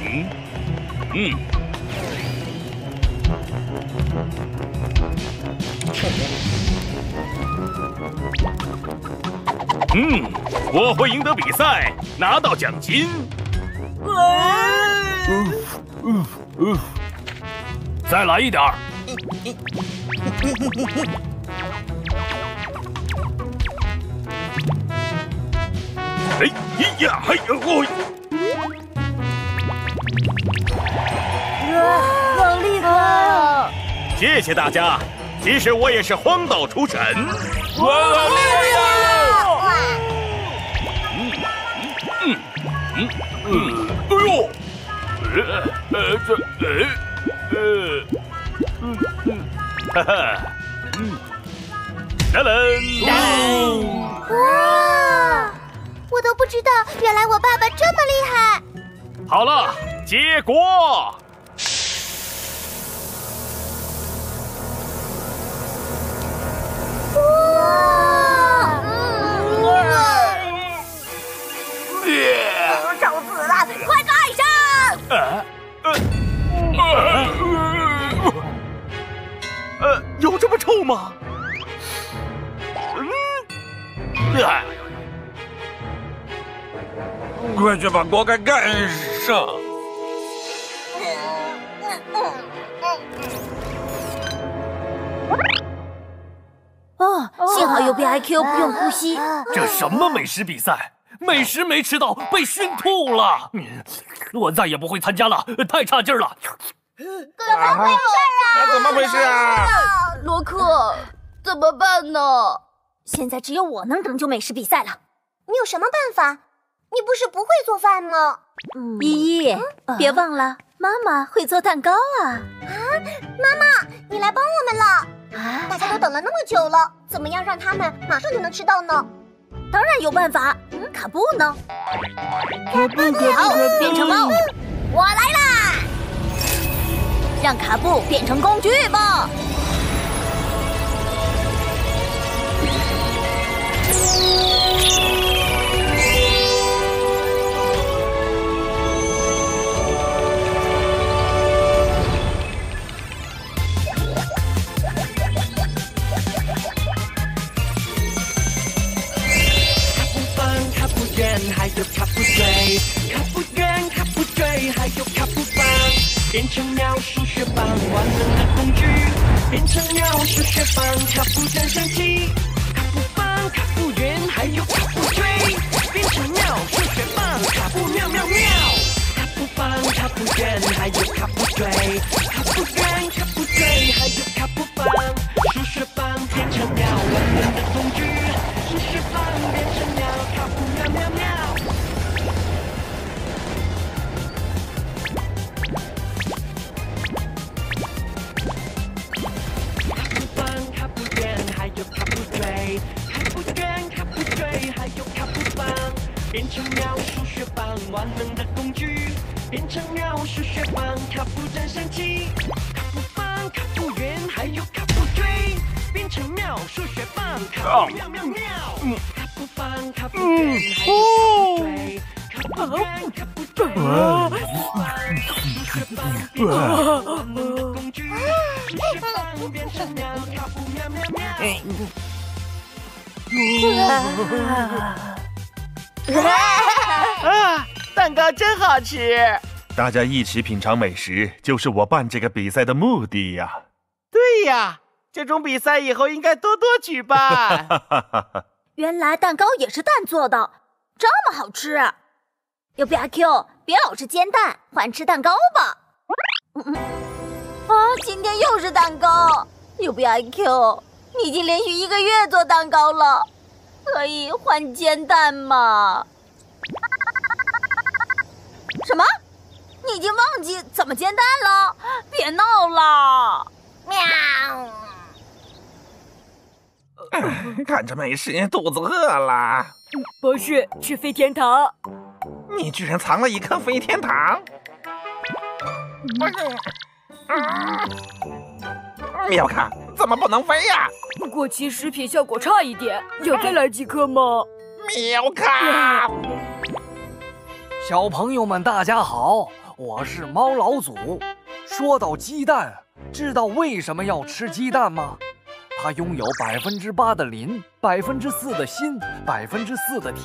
嗯嗯。嗯，我会赢得比赛，拿到奖金。嗯嗯嗯，再来一点儿。哎呀！哎呀！我，好厉害啊！谢谢大家，其实我也是荒岛厨神。哇，好厉害！嗯嗯嗯嗯，哎呦！呃呃这呃呃嗯嗯。哈哈，嗯，来人！哇，我都不知道，原来我爸爸这么厉害。好了，结果。哇！臭死了，快盖上！啊呃，有这么臭吗？嗯，快去把锅盖盖上！哦，幸好有 B I Q 不用呼吸。这什么美食比赛？美食没吃到，被熏吐了。我再也不会参加了，太差劲了。怎么回事啊？怎么回事啊？罗克，怎么办呢？现在只有我能拯救美食比赛了。你有什么办法？你不是不会做饭吗？依依，别忘了，妈妈会做蛋糕啊！啊，妈妈，你来帮我们了！啊，大家都等了那么久了，怎么样让他们马上就能吃到呢？当然有办法。嗯，卡布呢？卡布，卡布，变成猫，我来啦！让卡布变成工具吧！还有卡布锥，卡布圆、卡布锥，还有卡布棒。变成鸟数学棒，万能的工具。变成鸟数学棒，卡布战神器。卡布棒，卡布圆，还有卡布锥。变成鸟数学棒，卡布喵喵喵。卡布棒，卡布圆，还有卡布锥。卡布圆，卡布锥，还有卡布棒。数学棒变成变成鸟数学棒，万能的工具，变成鸟数学棒，卡布战神器，卡布棒，卡布圆，还有卡布锥，变成鸟数学棒，卡布喵喵喵，卡布棒，卡布圆，还有卡布锥，卡布圆，卡布锥，数学棒，变成万能的工具，数学棒变成鸟，卡布喵喵喵。啊，蛋糕真好吃！大家一起品尝美食，就是我办这个比赛的目的呀。对呀，这种比赛以后应该多多举办。原来蛋糕也是蛋做的，这么好吃！有 B I Q，别老是煎蛋，换吃蛋糕吧。嗯嗯，啊，今天又是蛋糕，有 B I Q，你已经连续一个月做蛋糕了，可以换煎蛋吗？什么？你已经忘记怎么煎蛋了？别闹了！喵。看着没事，肚子饿了。博士，吃飞天糖。你居然藏了一颗飞天糖！妙卡，怎么不能飞呀？过期食品效果差一点，要再来几颗吗？妙卡，小朋友们，大家好，我是猫老祖。说到鸡蛋，知道为什么要吃鸡蛋吗？它拥有百分之八的磷，百分之四的锌，百分之四的铁，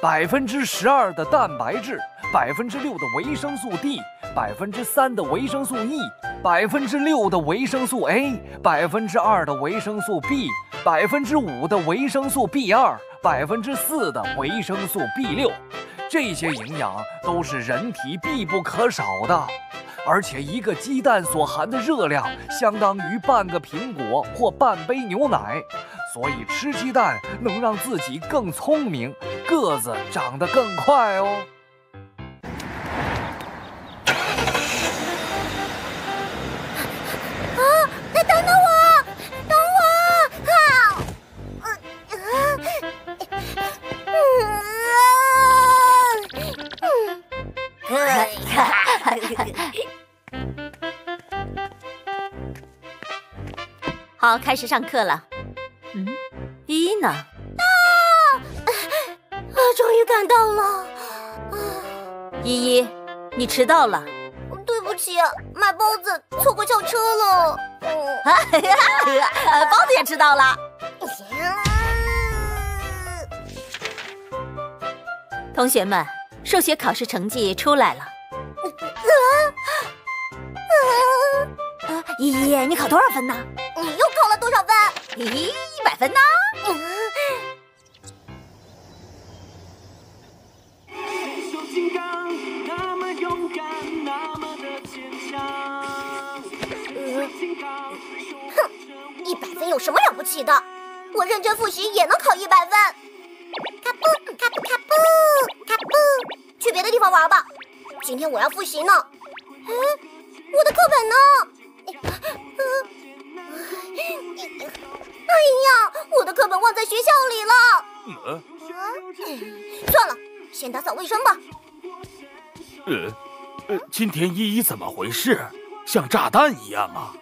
百分之十二的蛋白质，百分之六的维生素 D，百分之三的维生素 E，百分之六的维生素 A，百分之二的维生素 B，百分之五的维生素 B 二，百分之四的维生素 B 六。这些营养都是人体必不可少的。而且一个鸡蛋所含的热量相当于半个苹果或半杯牛奶，所以吃鸡蛋能让自己更聪明，个子长得更快哦。好，开始上课了。嗯，依依呢？啊！啊，终于赶到了。啊，依依，你迟到了。对不起，买包子错过校车了。包子也迟到了。同学们，数学考试成绩出来了。啊！依依，你考多少分呢？你又考了多少分？咦，一百分呢！哼，一百分有什么了不起的？我认真复习也能考一百分。卡布卡布卡布卡布，去别的地方玩吧。今天我要复习呢。嗯，我的课本呢？哎呀，我的课本忘在学校里了。呃，算了，先打扫卫生吧。呃，呃，今天依依怎么回事？像炸弹一样啊！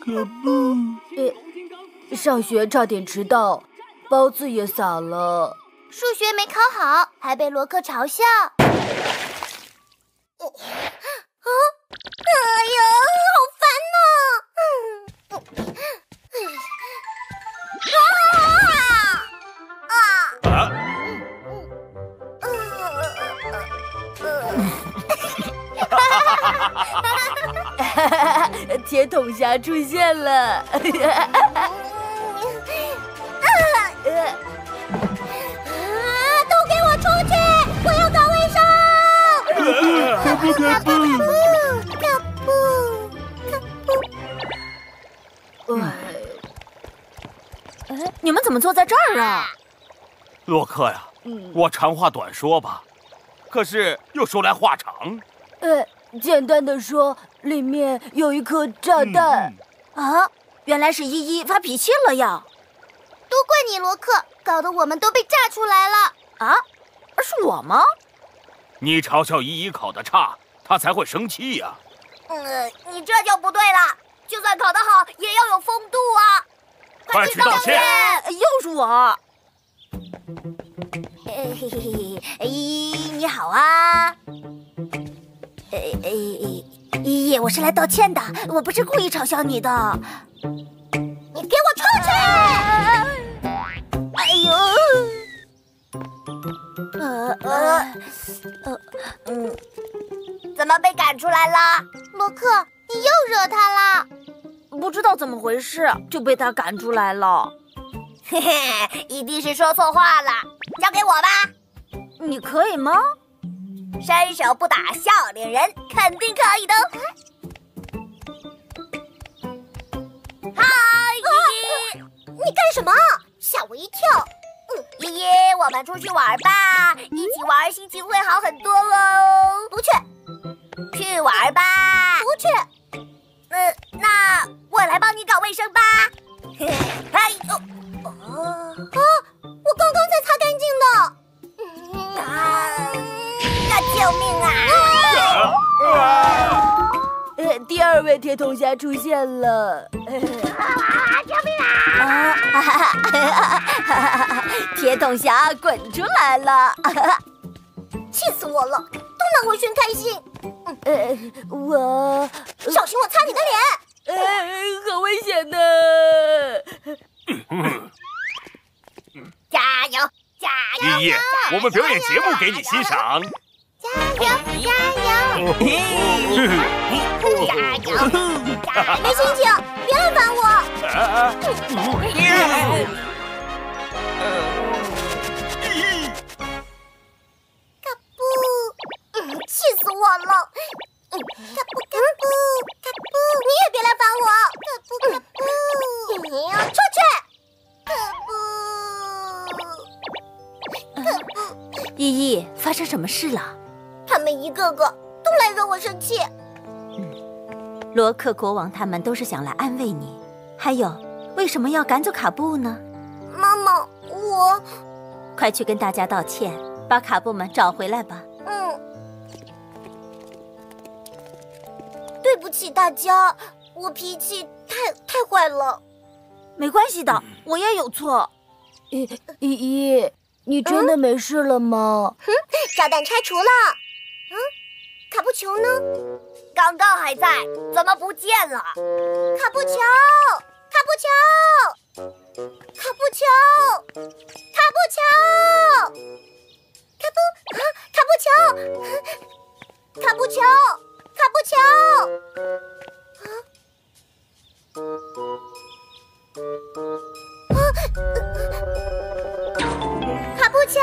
可不，呃，上学差点迟到，包子也洒了，数学没考好，还被罗克嘲笑。啊！哎呀，好烦呐！啊！啊！铁桶侠出现了！都给我出去！我要搞卫生！可不可不？哎，你们怎么坐在这儿啊？洛克呀，我长话短说吧。可是又说来话长。呃，简单的说，里面有一颗炸弹。啊，原来是依依发脾气了呀！都怪你，罗克，搞得我们都被炸出来了。啊，是我吗？你嘲笑依依考得差，他才会生气呀。嗯，你这就不对了。就算考得好，也要有风度啊！快去道歉！又是我。嘿嘿嘿，依依你好啊！呃呃，依依，我是来道歉的，我不是故意嘲笑你的。你给我出去！哎呦！呃呃呃嗯，怎么被赶出来了？罗克，你又惹他了？不知道怎么回事，就被他赶出来了。嘿嘿，一定是说错话了。交给我吧。你可以吗？伸手不打笑脸人，肯定可以的。嗨，依依，你干什么？吓我一跳！依依，我们出去玩吧，一起玩心情会好很多哦。不去，去玩吧。不去。呃，那我来帮你搞卫生吧。哎呦，啊！我刚刚才擦干净的。啊！那救命啊！呃，第二位铁桶侠出现了。啊！救命啊！啊！铁桶侠滚出来了！气死我了！都拿回寻开心。呃，我小心我擦你的脸！呃，很危险的。加油！加油！依依，我们表演节目给你欣赏。加油！加油！加油！没心情，别来烦我。布，气死我了！卡布卡布卡布，你也别来烦我！卡布卡布，出去！卡布，卡布。依依，发生什么事了？他们一个个都来惹我生气。嗯罗克国王他们都是想来安慰你。还有，为什么要赶走卡布呢？妈妈，我快去跟大家道歉，把卡布们找回来吧。嗯，对不起大家，我脾气太太坏了。没关系的，我也有错。依依依，你真的没事了吗？哼，炸弹拆除了。嗯，卡布球呢？刚刚还在，怎么不见了？卡布球，卡布球，卡布球，卡布球，卡布啊，卡布球，卡布球，卡布乔，啊，卡布乔，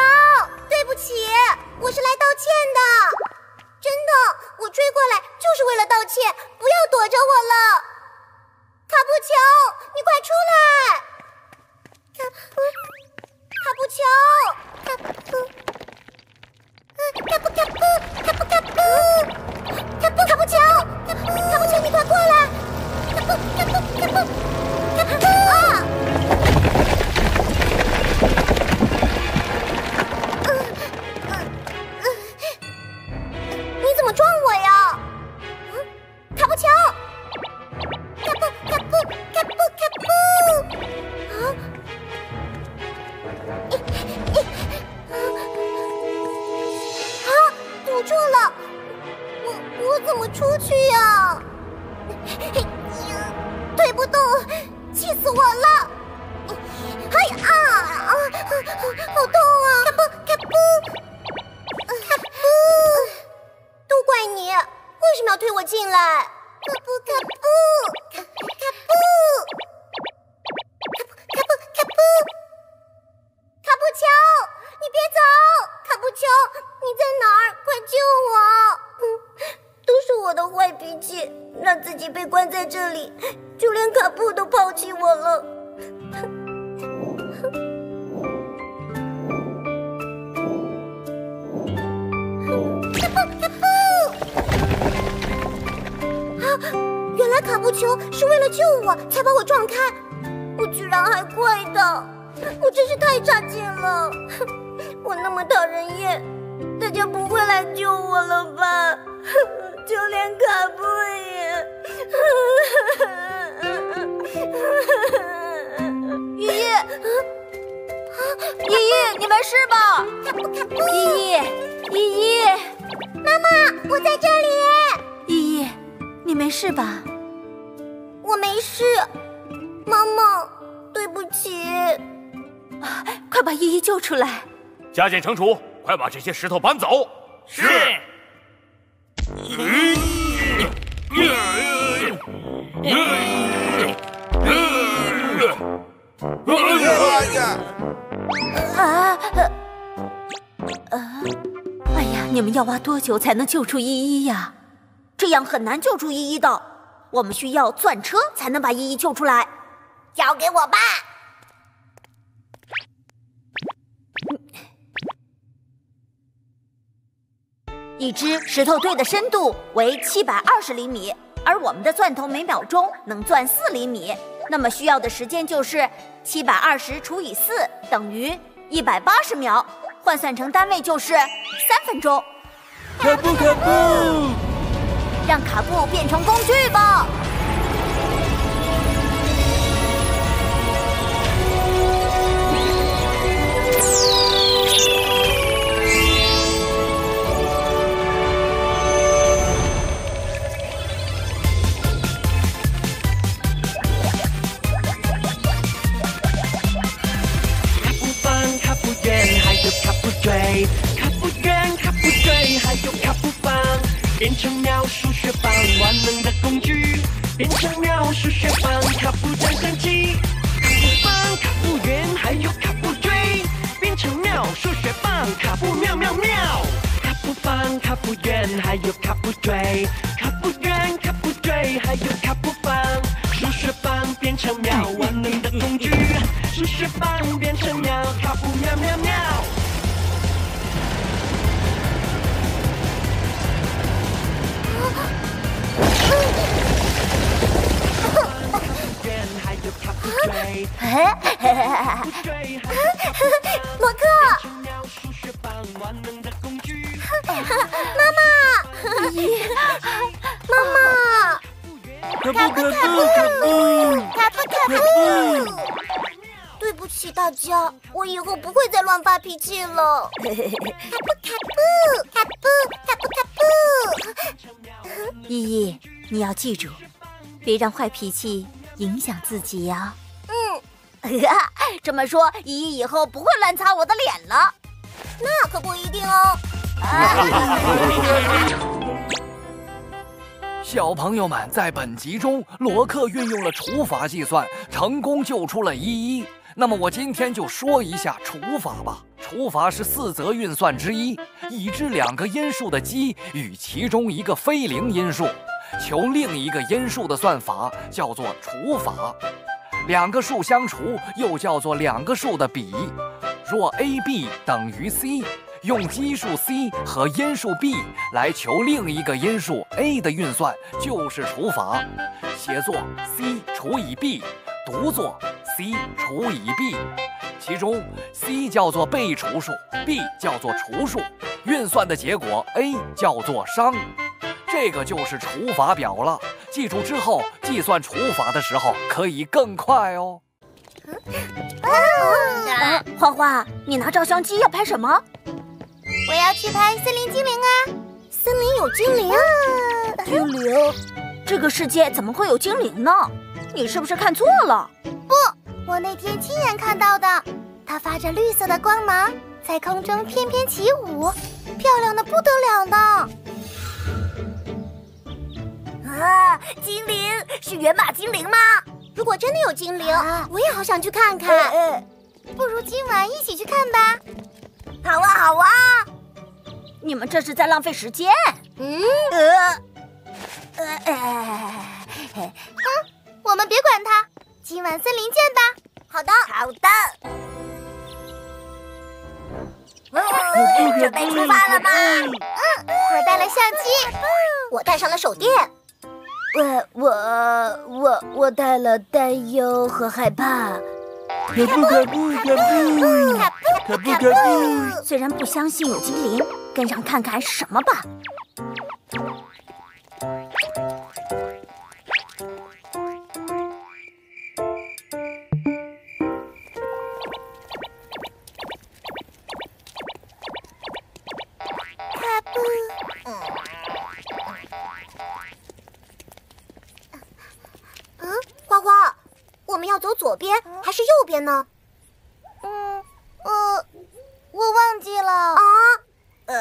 对不起，我是来道歉的。真的，我追过来就是为了道歉，不要躲着我了。卡布乔，你快出来！卡布，卡布球，卡布，卡布卡布卡布卡布，卡布卡布球，卡布卡布球，你快过来！卡布卡布卡布加减乘除，快把这些石头搬走。是。啊！啊！哎呀，你们要挖多久才能救出依依呀？这样很难救出依依的。我们需要钻车才能把依依救出来。石头堆的深度为七百二十厘米，而我们的钻头每秒钟能钻四厘米，那么需要的时间就是七百二十除以四等于一百八十秒，换算成单位就是三分钟。卡布卡布，让卡布变成工具吧。还有卡布方变成妙数学棒，万能的工具。变成妙数学棒，卡布战神器。卡布棒，卡布圆，还有卡布锥。变成妙数学棒，卡布妙妙妙。卡布棒，卡布圆，还有卡布锥。卡布圆，卡布锥，还有卡布棒。数学棒变成妙，万能的工具。数学棒变成妙，卡布妙妙妙。罗克，妈妈，妈妈，可不可不可不，卡布卡布，对不起大家，我以后不会再乱发脾气了。卡布卡布，卡布卡布卡布，依依，你要记住，别让坏脾气影响自己呀。嗯 这么说，依依以后不会乱擦我的脸了，那可不一定哦。小朋友们，在本集中，罗克运用了除法计算，成功救出了依依。那么，我今天就说一下除法吧。除法是四则运算之一，已知两个因数的积与其中一个非零因数，求另一个因数的算法叫做除法。两个数相除，又叫做两个数的比。若 a、b 等于 c，用奇数 c 和因数 b 来求另一个因数 a 的运算，就是除法。写作 c 除以 b，读作 c 除以 b。其中 c 叫做被除数，b 叫做除数，运算的结果 a 叫做商。这个就是除法表了。记住之后，计算除法的时候可以更快哦。花花，你拿照相机要拍什么？我要去拍森林精灵啊！森林有精灵？精灵？这个世界怎么会有精灵呢？你是不是看错了？不，我那天亲眼看到的，它发着绿色的光芒，在空中翩翩起舞，漂亮的不得了呢。啊，精灵是原马精灵吗？如果真的有精灵，我也好想去看看。不如今晚一起去看吧。好啊，好啊！你们这是在浪费时间。嗯。呃。呃。哼，我们别管它，今晚森林见吧。好的，好的。准备出发了吗？嗯，我带了相机，我带上了手电。我我我我带了担忧和害怕。可不可不可不可不可不？虽然不相信有精灵，跟上看看什么吧。左边还是右边呢？嗯，呃，我忘记了啊。呃，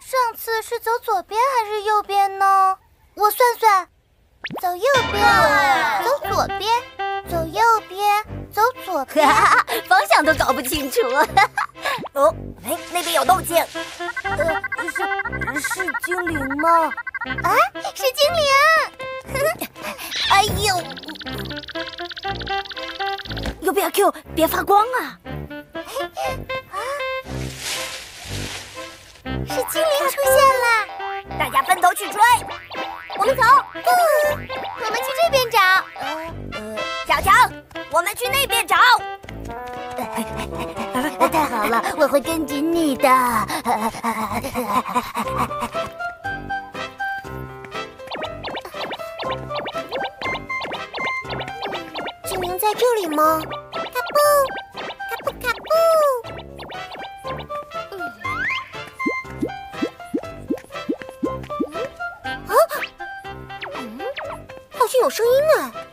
上次是走左边还是右边呢？我算算，走右边，走左边，走右边，走左边，方向都搞不清楚。哦，哎，那边有动静。呃，是是精灵吗？啊，是精灵。哎呦！要不要 Q？别发光啊！是精灵出现了。家分头去追。我们走，我们去这边找。呃，小强，我们去那边找。太好了，我会跟紧你的。精灵在这里吗？卡布，卡布卡布。啊，有声音啊。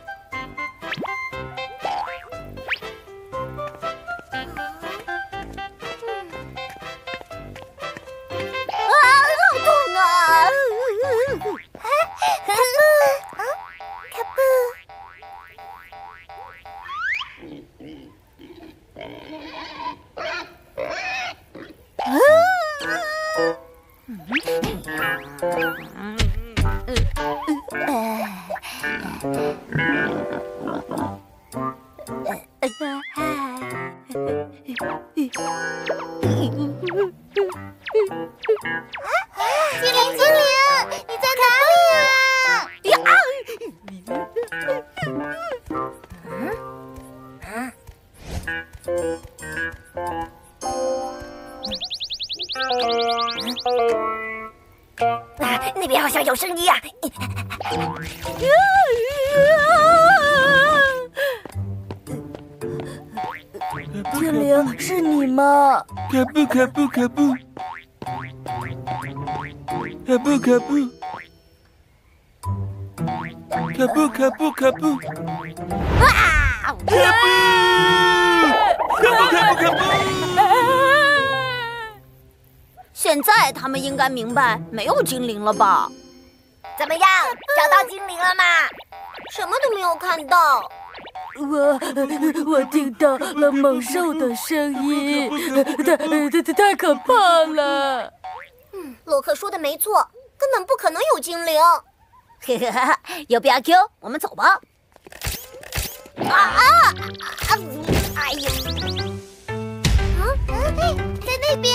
明白没有精灵了吧？怎么样，找到精灵了吗？什么都没有看到。我我听到了猛兽的声音，太太太可怕了！嗯，洛克说的没错，根本不可能有精灵。呵呵呵，有必要 Q，我们走吧。啊啊啊！哎呀！啊，哎，在那边。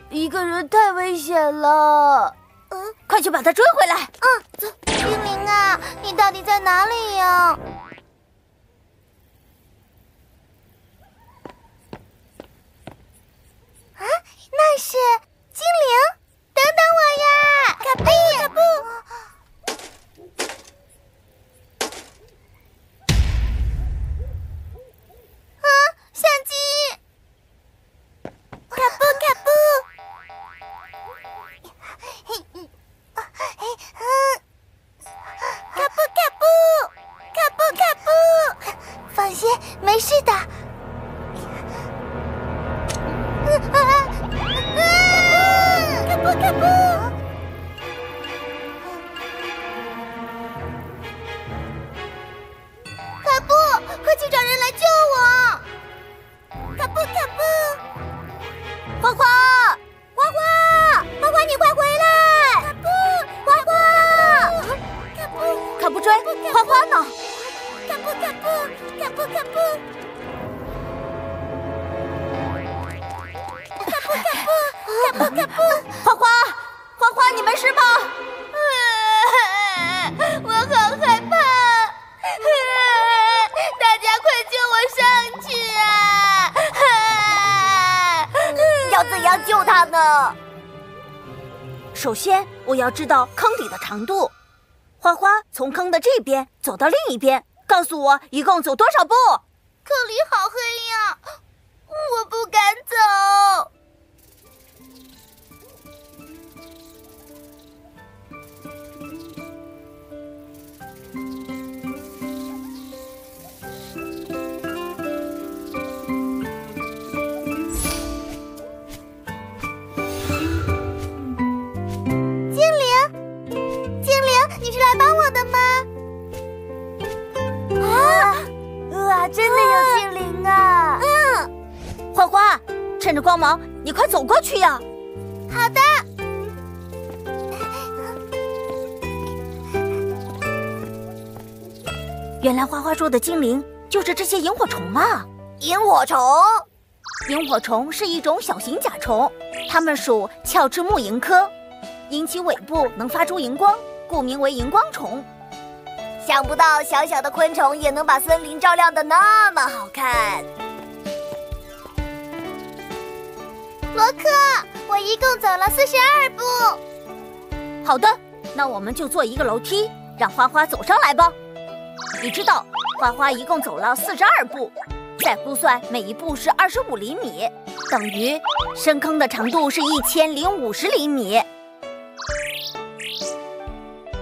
一个人太危险了。嗯，快去把他追回来。嗯，走。精灵啊，你到底在哪里呀？啊，那是精灵！等等我呀，卡布卡布。啊，相机！卡布卡布。卡布卡布，卡知道坑底的长度。花花从坑的这边走到另一边，告诉我一共走多少步。说的精灵就是这些萤火虫啊！萤火虫，萤火虫是一种小型甲虫，它们属鞘翅目萤科，因其尾部能发出荧光，故名为荧光虫。想不到小小的昆虫也能把森林照亮的那么好看。罗克，我一共走了四十二步。好的，那我们就做一个楼梯，让花花走上来吧。你知道，花花一共走了四十二步，再估算每一步是二十五厘米，等于深坑的长度是一千零五十厘米。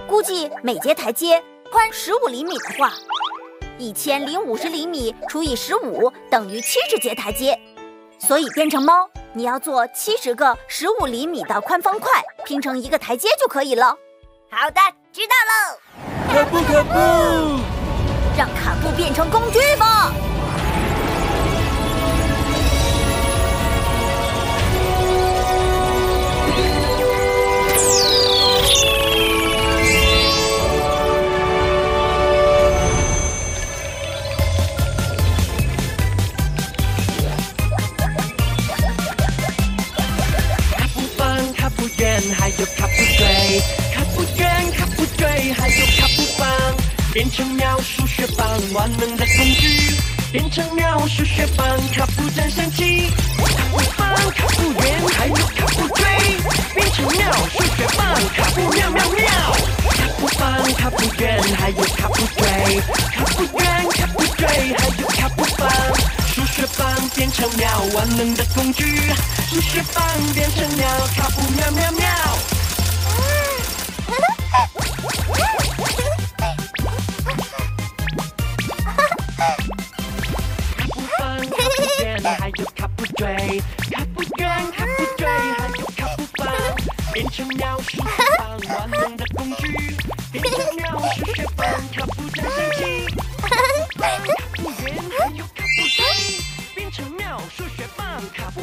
估计每节台阶宽十五厘米的话，一千零五十厘米除以十五等于七十节台阶。所以变成猫，你要做七十个十五厘米的宽方块，拼成一个台阶就可以了。好的，知道喽。可不可不，让卡布变成工具吧。卡布棒、卡布圆，还有卡布锥，卡布圆、卡布锥，还有卡布棒，变成妙数学棒，万能的工具。变成妙数学棒，卡布真神奇。卡布棒、卡布圆，还有卡布锥，变成妙数学棒，卡布喵喵喵。卡布棒、卡布圆，还有卡布锥，卡布圆、卡布锥，还有卡布棒。数学棒变成妙，万能的工具。数学棒变成妙，卡布喵喵喵。还有卡布追，卡布圆、卡布追，还有卡布棒，变成妙数学棒，万能的工具。变成妙数学棒，卡。卡卡布锥，变成妙数学棒，卡。卡布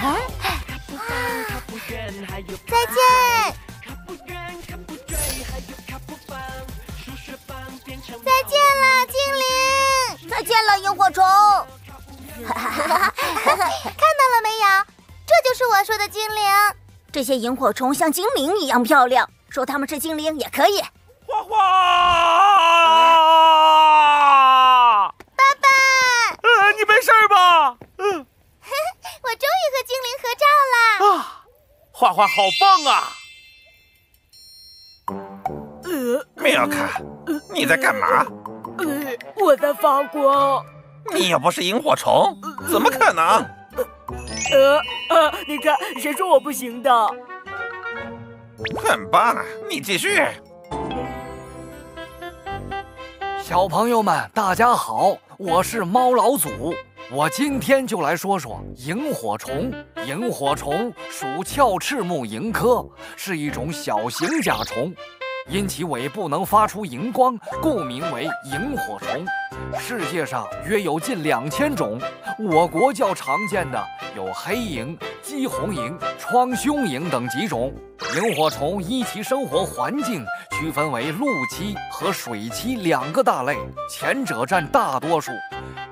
棒、卡布圆，还有再见。卡卡布追，还有卡数学棒变成再见了，精灵。再见了，萤火虫。看到了没有？这就是我说的精灵。这些萤火虫像精灵一样漂亮，说它们是精灵也可以。花花，爸爸，呃，你没事吧？嗯，我终于和精灵合照了。啊，花花好棒啊！呃，没有看，你在干嘛？呃，我在发光。你又不是萤火虫，怎么可能？呃呃，你看，谁说我不行的？很棒，你继续。小朋友们，大家好，我是猫老祖。我今天就来说说萤火虫。萤火虫属鞘翅目萤科，是一种小型甲虫，因其尾部能发出荧光，故名为萤火虫。世界上约有近两千种，我国较常见的有黑萤、姬红萤、窗胸萤等几种。萤火虫依其生活环境区分为陆栖和水栖两个大类，前者占大多数。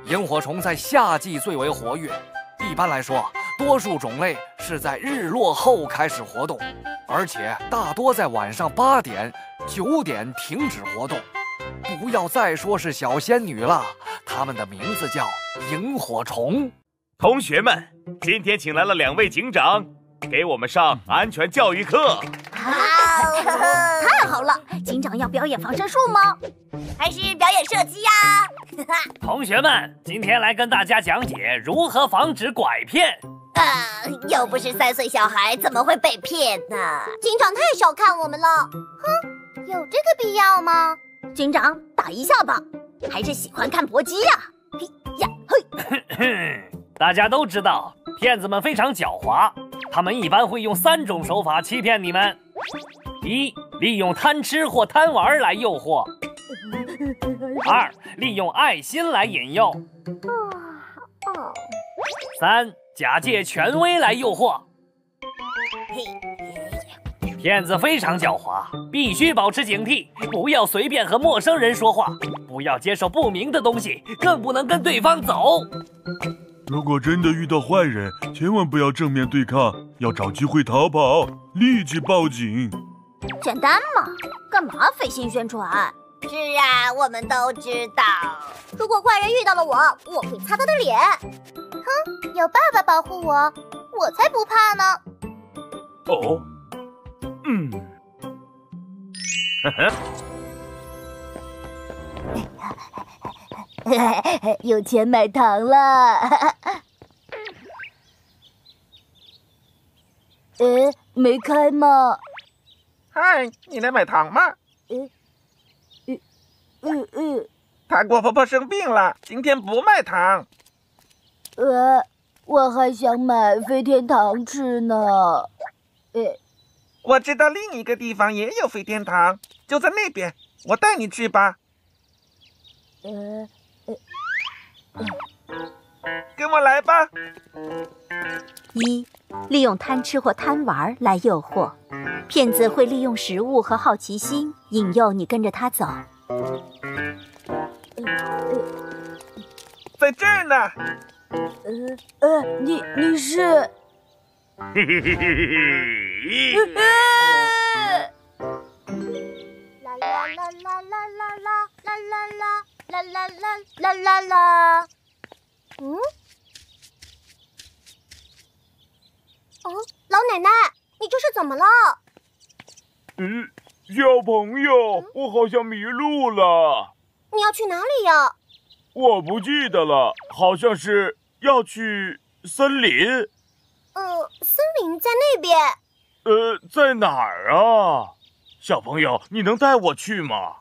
萤火虫在夏季最为活跃，一般来说，多数种类是在日落后开始活动，而且大多在晚上八点、九点停止活动。不要再说是小仙女了，它们的名字叫萤火虫。同学们，今天请来了两位警长，给我们上安全教育课。太好了！警长要表演防身术吗？还是表演射击呀？同学们，今天来跟大家讲解如何防止拐骗。啊，又不是三岁小孩，怎么会被骗呢？警长太小看我们了。哼，有这个必要吗？警长打一下吧，还是喜欢看搏击呀？嘿呀嘿！大家都知道，骗子们非常狡猾，他们一般会用三种手法欺骗你们：一、利用贪吃或贪玩来诱惑；二、利用爱心来引诱；三、假借权威来诱惑。骗子非常狡猾，必须保持警惕，不要随便和陌生人说话，不要接受不明的东西，更不能跟对方走。如果真的遇到坏人，千万不要正面对抗，要找机会逃跑，立即报警。简单嘛，干嘛费心宣传？是啊，我们都知道。如果坏人遇到了我，我会擦他的脸。哼，有爸爸保护我，我才不怕呢。哦，嗯，呵呵，有钱买糖了。呃，没开吗？嗨，你来买糖吗？嗯，嗯，嗯嗯。糖果婆婆生病了，今天不卖糖。呃，我还想买飞天糖吃呢。呃，我知道另一个地方也有飞天糖，就在那边，我带你去吧。呃，呃，跟我来吧。一，利用贪吃或贪玩来诱惑，骗子会利用食物和好奇心引诱你跟着他走。在这儿呢。呃呃，你你是？嘿嘿嘿嘿嘿嘿。啦啦啦啦啦啦啦啦啦啦啦啦啦啦啦。嗯？哦，老奶奶，你这是怎么了？嗯，小朋友，我好像迷路了。你要去哪里呀？我不记得了，好像是要去森林。呃，森林在那边。呃，在哪儿啊？小朋友，你能带我去吗？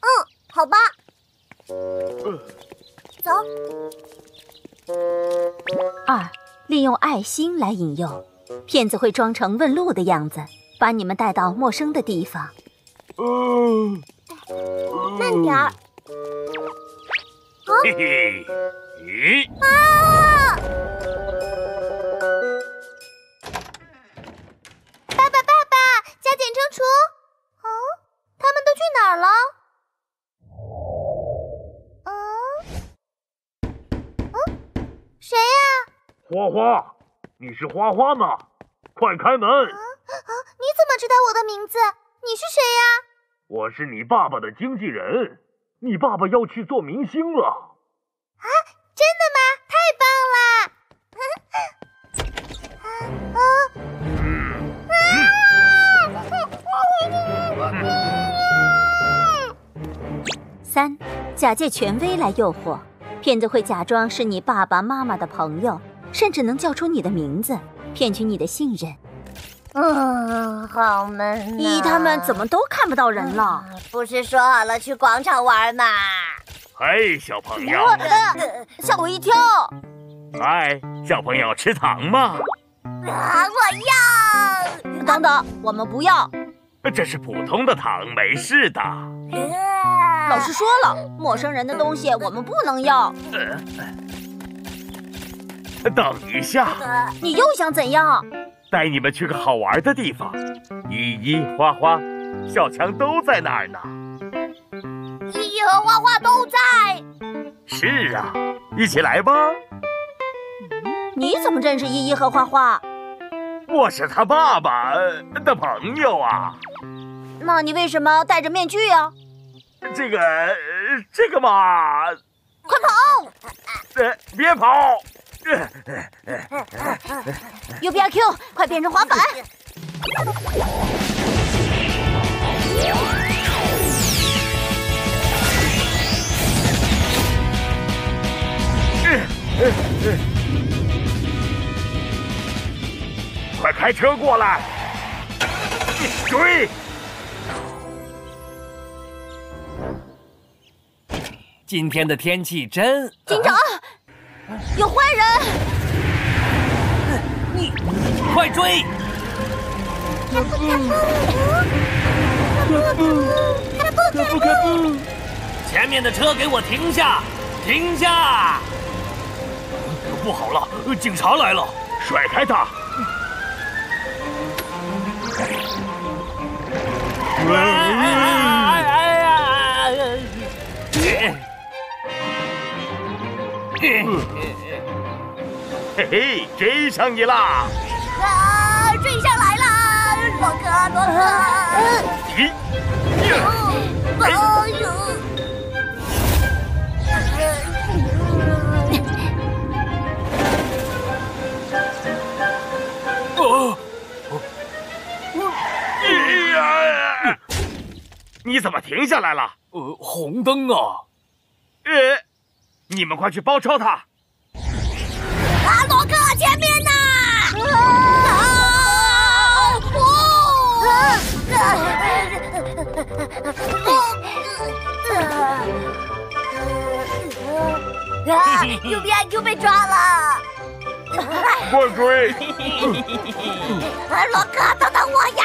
嗯，好吧。呃，走。二，利用爱心来引诱，骗子会装成问路的样子，把你们带到陌生的地方。嗯，慢点儿。嘿嘿，咦？啊！爸爸，爸爸，加减乘除。哦，他们都去哪儿了？谁呀？花花，你是花花吗？快开门！啊啊！你怎么知道我的名字？你是谁呀？我是你爸爸的经纪人。你爸爸要去做明星了三，假借权威来诱惑，骗子会假装是你爸爸妈妈的朋友，甚至能叫出你的名字，骗取你的信任。嗯，好闷。咦，他们怎么都看不到人了？不是说好了去广场玩吗？嘿，小朋友，吓我一跳。嗨，小朋友，吃糖吗？啊，我要。等等，我们不要。这是普通的糖，没事的。老师说了，陌生人的东西我们不能要。等一下，你又想怎样？带你们去个好玩的地方，依依、花花、小强都在那儿呢。依依和花花都在。是啊，一起来吧。你怎么认识依依和花花？我是他爸爸的朋友啊。那你为什么戴着面具呀？这个，这个嘛。快跑！呃，别跑。U B R Q，快变成滑板！快开车过来！追！今天的天气真……警长。有坏人！你快追！卡布卡布，卡布卡布，前面的车给我停下！停下！不好了，警察来了！甩开他！哎呀！嘿嘿，追上你啦！啊，追上来了，罗克，罗克！咦？哎呦！哦！你怎么停下来了？呃，红灯啊！呃，你们快去包抄他！啊，罗克，前面呢！啊！不！啊！U B I Q 被抓了！快追！罗克，等等我呀！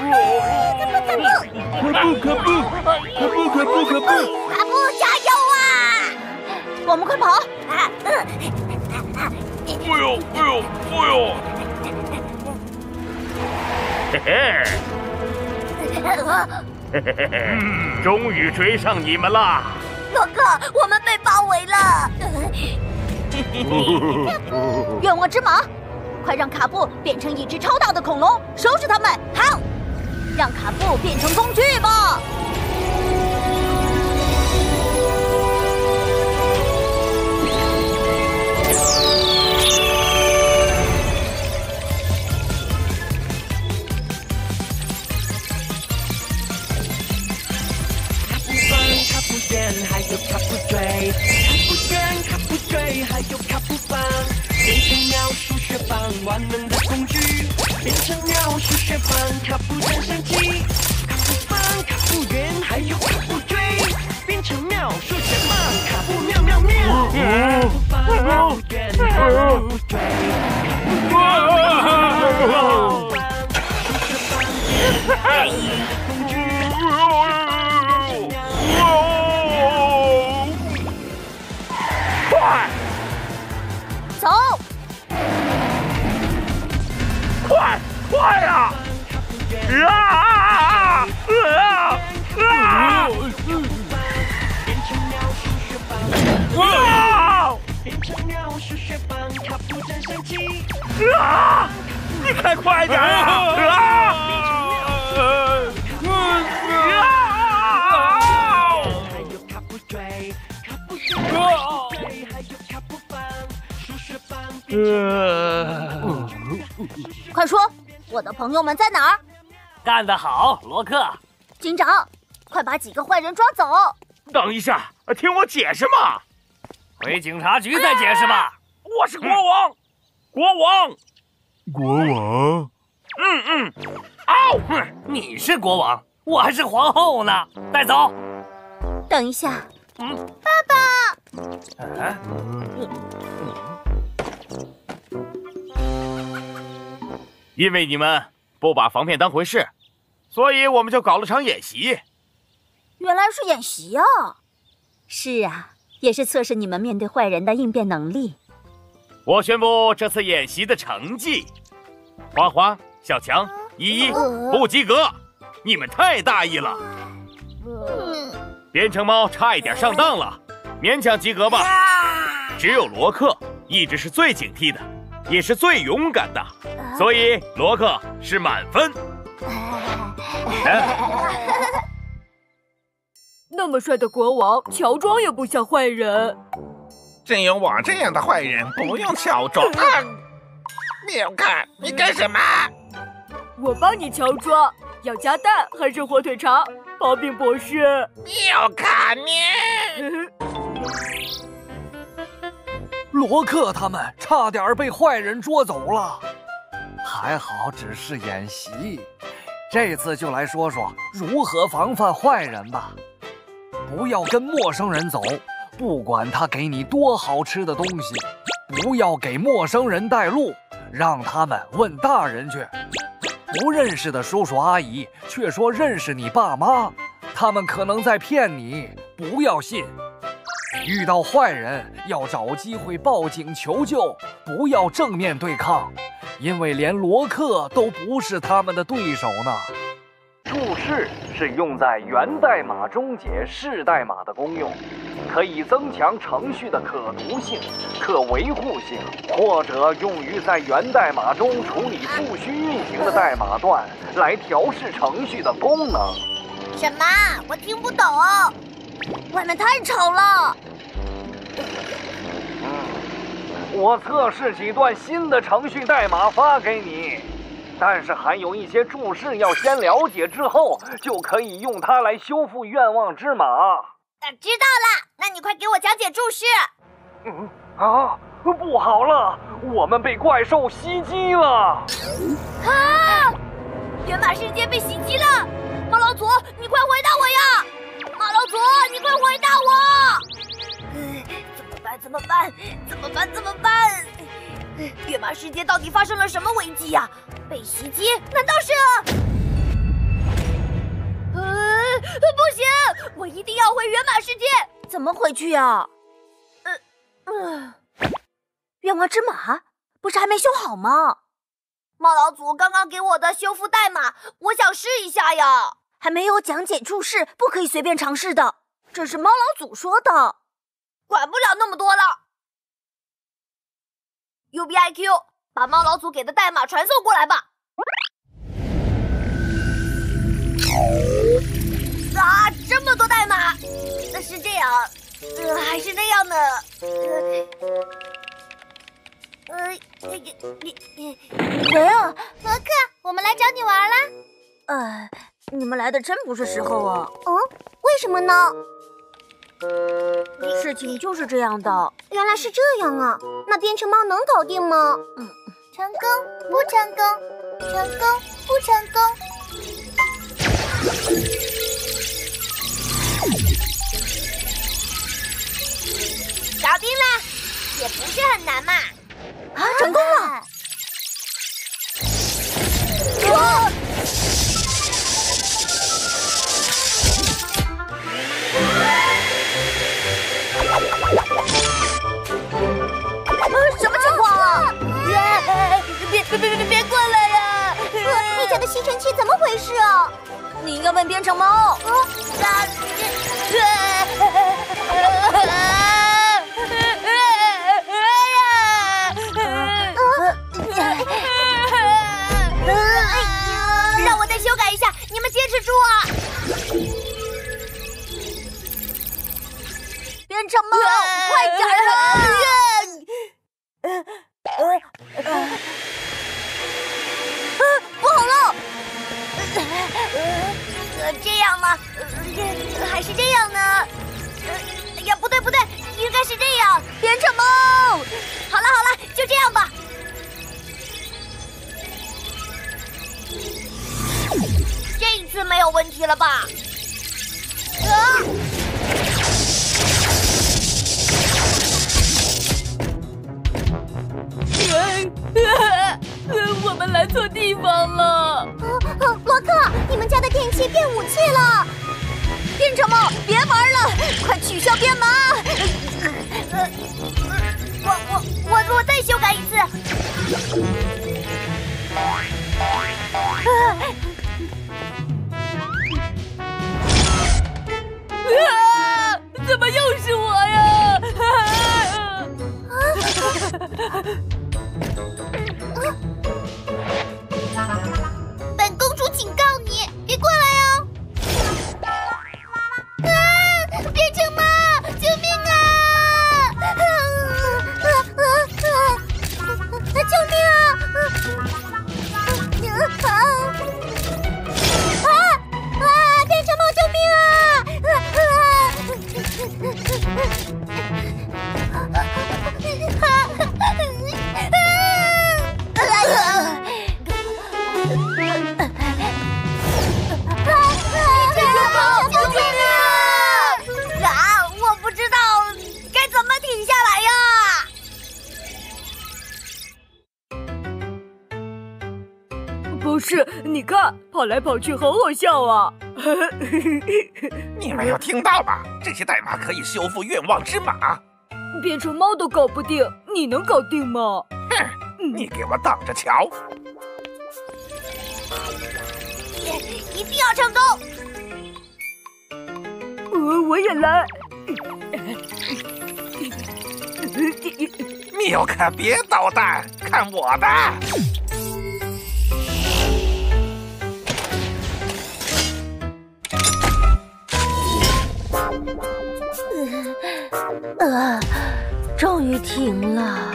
可不可不可不，卡布卡布卡布卡布卡布加油啊！我们快跑！哎呦哎呦哎呦！嘿嘿，嘿嘿嘿嘿，终于追上你们了！罗克，我们被包围了！愿望之矛，快让卡布变成一只超大的恐龙，收拾他们！好，让卡布变成工具吧！卡布圆，还有卡布锥，卡布圆，卡布锥，还有卡布棒，变成鸟数学棒，万能的工具，变成鸟数学棒，卡布战胜机，卡布棒，卡不圆，还有卡不追，变成鸟数学棒，卡不妙妙妙，卡布棒，卡不圆，卡布锥，卡布棒，数学棒，万能的工具。啊啊啊啊！啊！啊！你开快点啊！啊！呃，快说，我的朋友们在哪儿？干得好，罗克！警长，快把几个坏人抓走！等一下，听我解释嘛！回警察局再解释吧。我是国王，国王，国王。嗯嗯，嗷！哼，你是国王，我还是皇后呢。带走。等一下，嗯，爸爸。啊？因为你们不把防骗当回事，所以我们就搞了场演习。原来是演习啊！是啊，也是测试你们面对坏人的应变能力。我宣布这次演习的成绩：花花、小强、依依不及格，你们太大意了。编程猫差一点上当了，勉强及格吧。只有罗克一直是最警惕的，也是最勇敢的，所以罗克是满分。那么帅的国王，乔装也不像坏人。真有我这样的坏人，不用乔装。妙看，你干什么？我帮你乔装，要加蛋还是火腿肠？刨冰博士。妙看你。罗克他们差点被坏人捉走了。还好只是演习，这次就来说说如何防范坏人吧。不要跟陌生人走，不管他给你多好吃的东西，不要给陌生人带路，让他们问大人去。不认识的叔叔阿姨却说认识你爸妈，他们可能在骗你，不要信。遇到坏人要找机会报警求救，不要正面对抗，因为连罗克都不是他们的对手呢。注释是用在源代码中解释代码的功用，可以增强程序的可读性、可维护性，或者用于在源代码中处理不需运行的代码段，来调试程序的功能。什么？我听不懂。外面太吵了。嗯，我测试几段新的程序代码发给你。但是还有一些注释要先了解之后，就可以用它来修复愿望之马。知道了，那你快给我讲解注释。嗯啊，不好了，我们被怪兽袭击了！啊！源马世界被袭击了！猫老祖，你快回答我呀！马老祖，你快回答我！怎么办？怎么办？怎么办？怎么办？月马世界到底发生了什么危机呀？被袭击？难道是？呃，不行，我一定要回源马世界。怎么回去呀？呃，嗯，愿望之马不是还没修好吗？猫老祖刚刚给我的修复代码，我想试一下呀。还没有讲解注释，不可以随便尝试的。这是猫老祖说的。管不了那么多了。U B I Q，把猫老祖给的代码传送过来吧。啊，这么多代码，是这样，呃，还是那样呢？呃，你你你，谁啊？罗克，我们来找你玩啦。呃，你们来的真不是时候啊。嗯，为什么呢？事情就是这样的，原来是这样啊！那变成猫能搞定吗？嗯，成功不成功？成功不成功？搞定了，也不是很难嘛！啊，成功了！哇！别别别别过来呀！你家的吸尘器怎么回事啊？你应该问变成猫。啊！让我再修改一下，你们坚持住啊！变成猫，快点啊！不好了！呃，这样吗？还是这样呢？哎呀，不对不对，应该是这样。变成猫！好了好了，就这样吧。这一次没有问题了吧？啊！我们来错地方了。啊罗克，你们家的电器变武器了！变成猫，别玩了，快取消编码！我我我我再修改一次。啊！怎么又是我呀？本看，跑来跑去，好好笑啊！你没有听到吗？这些代码可以修复愿望之马。变成猫都搞不定，你能搞定吗？哼，你给我等着瞧！一定要成功！我我也来。缪可，别捣蛋，看我的！呃，终于停了。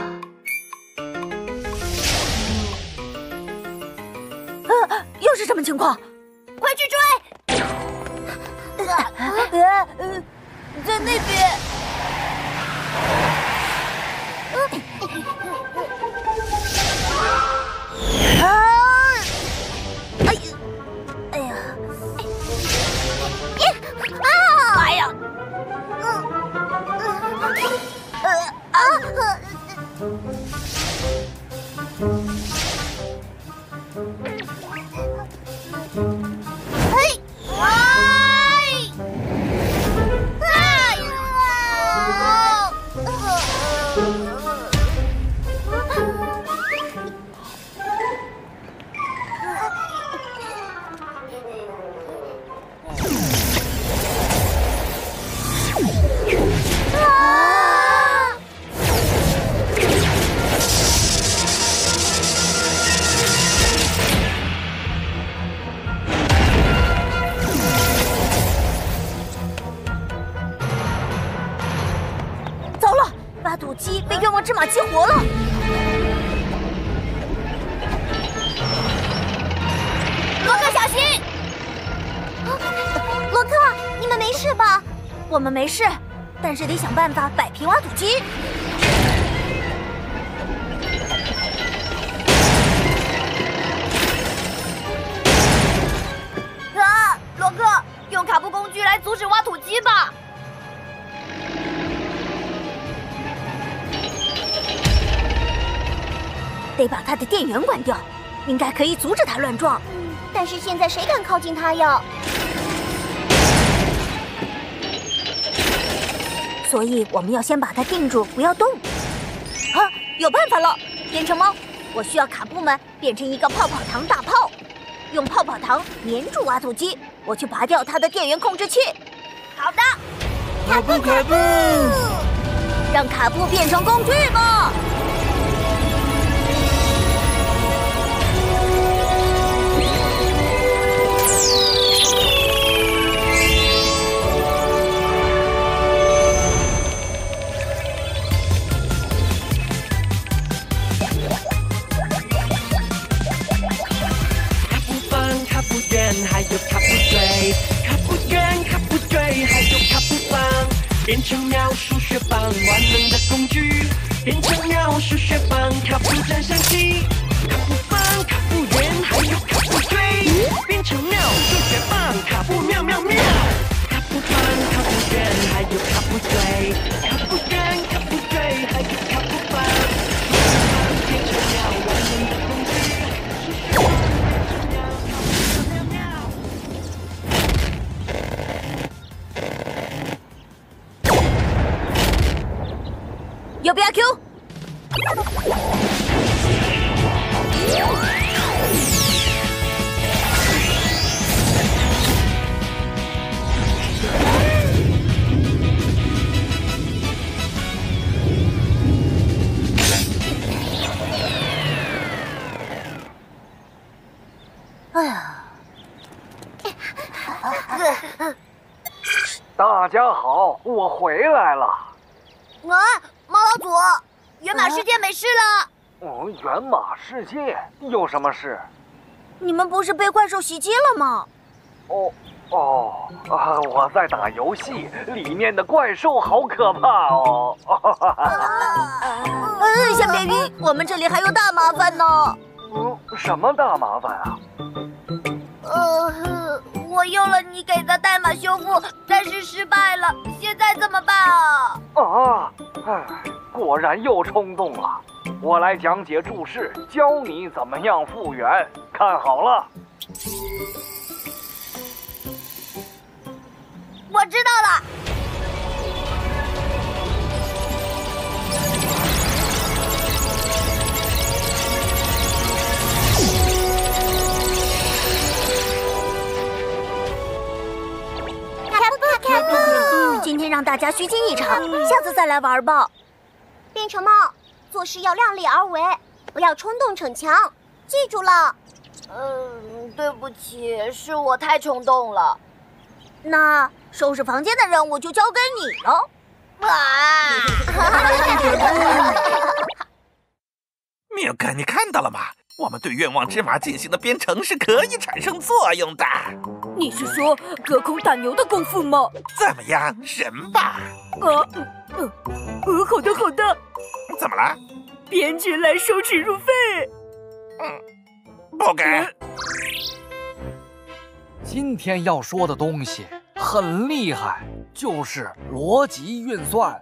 呃，又是什么情况？快去追！呃呃，在那边。啊 아! 어, 어, 어. 被愿望之马激活了。罗克小心。罗克，你们没事吧？我们没事，但是得想办法摆平挖土机。啊，罗克，用卡布工具来阻止挖土机吧。得把它的电源关掉，应该可以阻止它乱撞。嗯，但是现在谁敢靠近它呀？所以我们要先把它定住，不要动。啊，有办法了！变成猫，我需要卡布们变成一个泡泡糖大炮，用泡泡糖粘住挖土机。我去拔掉它的电源控制器。好的，卡布卡布，让卡布变成工具吧。还有卡布追，卡布卷，卡布追，还有卡布棒，变成妙数学棒，万能的工具，变成妙数学棒，卡布战神器，卡布棒，卡布卷，还有卡布追，变成妙数学棒，卡布妙妙妙，卡布棒，卡布卷，还有卡布追，要不要 Q？哎呀！大家好，我回来了。啊！猫老祖，源马世界没事了。哦，源马世界有什么事？你们不是被怪兽袭击了吗？哦哦啊！我在打游戏，里面的怪兽好可怕哦！嗯，先别晕，我们这里还有大麻烦呢。嗯，什么大麻烦啊？呃，我用了你给的代码修复，但是失败了，现在怎么办啊？啊，唉，果然又冲动了。我来讲解注释，教你怎么样复原。看好了，我知道了。今天让大家虚惊一场，下次再来玩吧。变成猫，做事要量力而为，不要冲动逞强，记住了。嗯，对不起，是我太冲动了。那收拾房间的任务就交给你了。缪哥，你看到了吗？我们对愿望之马进行的编程是可以产生作用的。你是说隔空打牛的功夫吗？怎么样，神吧？啊，呃，呃，好的好的。怎么了？编剧来收取入费。嗯，不给。今天要说的东西很厉害，就是逻辑运算。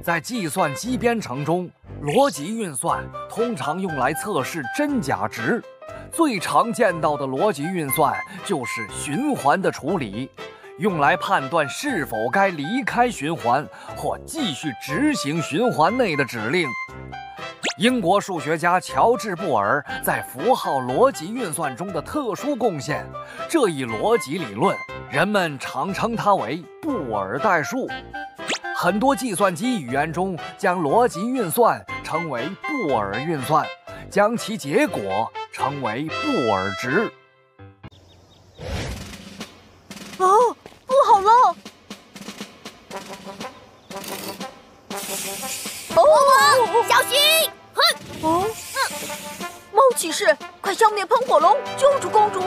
在计算机编程中，逻辑运算通常用来测试真假值。最常见到的逻辑运算就是循环的处理，用来判断是否该离开循环或继续执行循环内的指令。英国数学家乔治·布尔在符号逻辑运算中的特殊贡献，这一逻辑理论，人们常称它为布尔代数。很多计算机语言中将逻辑运算称为布尔运算，将其结果称为布尔值。哦，不好了！哦，小心！哼！哦，猫骑士，快消灭喷火龙，救出公主！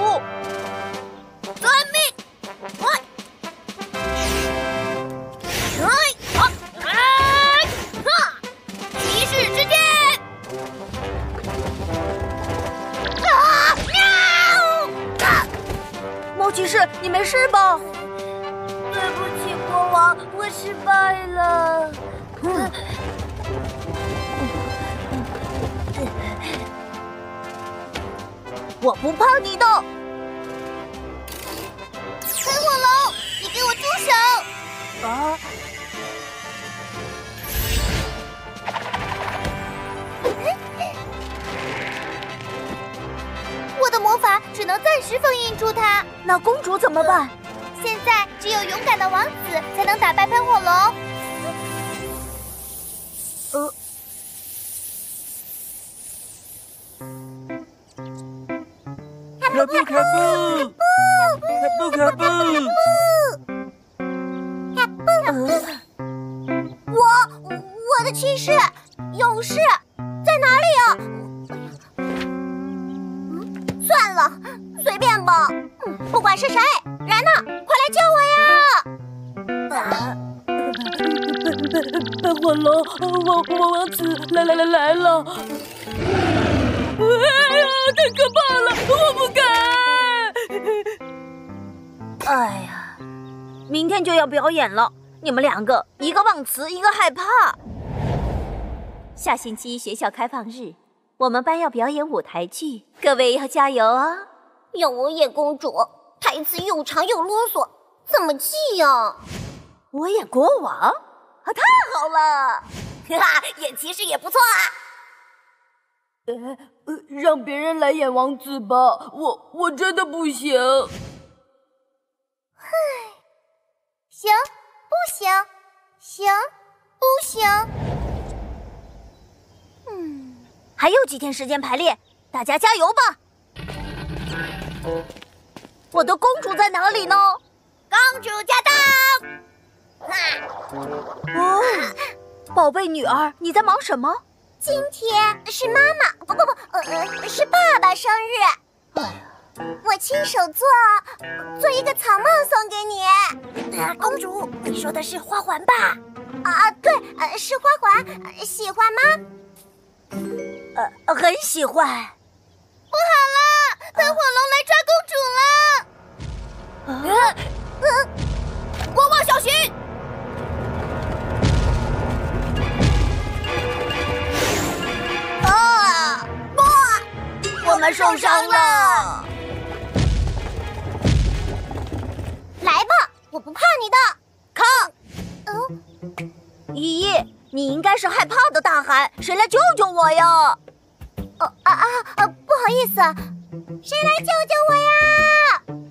要表演了，你们两个一个忘词，一个害怕。下星期学校开放日，我们班要表演舞台剧，各位要加油啊！有野公主，台词又长又啰嗦，怎么记呀？我演国王，啊，太好了！哈哈，演骑士也不错啊。呃，让别人来演王子吧，我我真的不行。嗨，行不行？行不行？嗯，还有几天时间排练，大家加油吧！我的公主在哪里呢？公主驾到！哦，宝贝女儿，你在忙什么？今天是妈妈，不不不，呃，是爸爸生日。哎呀，我亲手做做一个草帽送给你。呃，公主，你说的是花环吧？啊，对，呃，是花环，喜欢吗？呃，很喜欢。不好了，喷火龙来抓公主了！啊呃，国王小心！啊！不，我们受伤了。我不怕你的，靠！嗯，依依，你应该是害怕的，大喊谁来救救我呀？哦啊啊啊！不好意思，谁来救救我呀？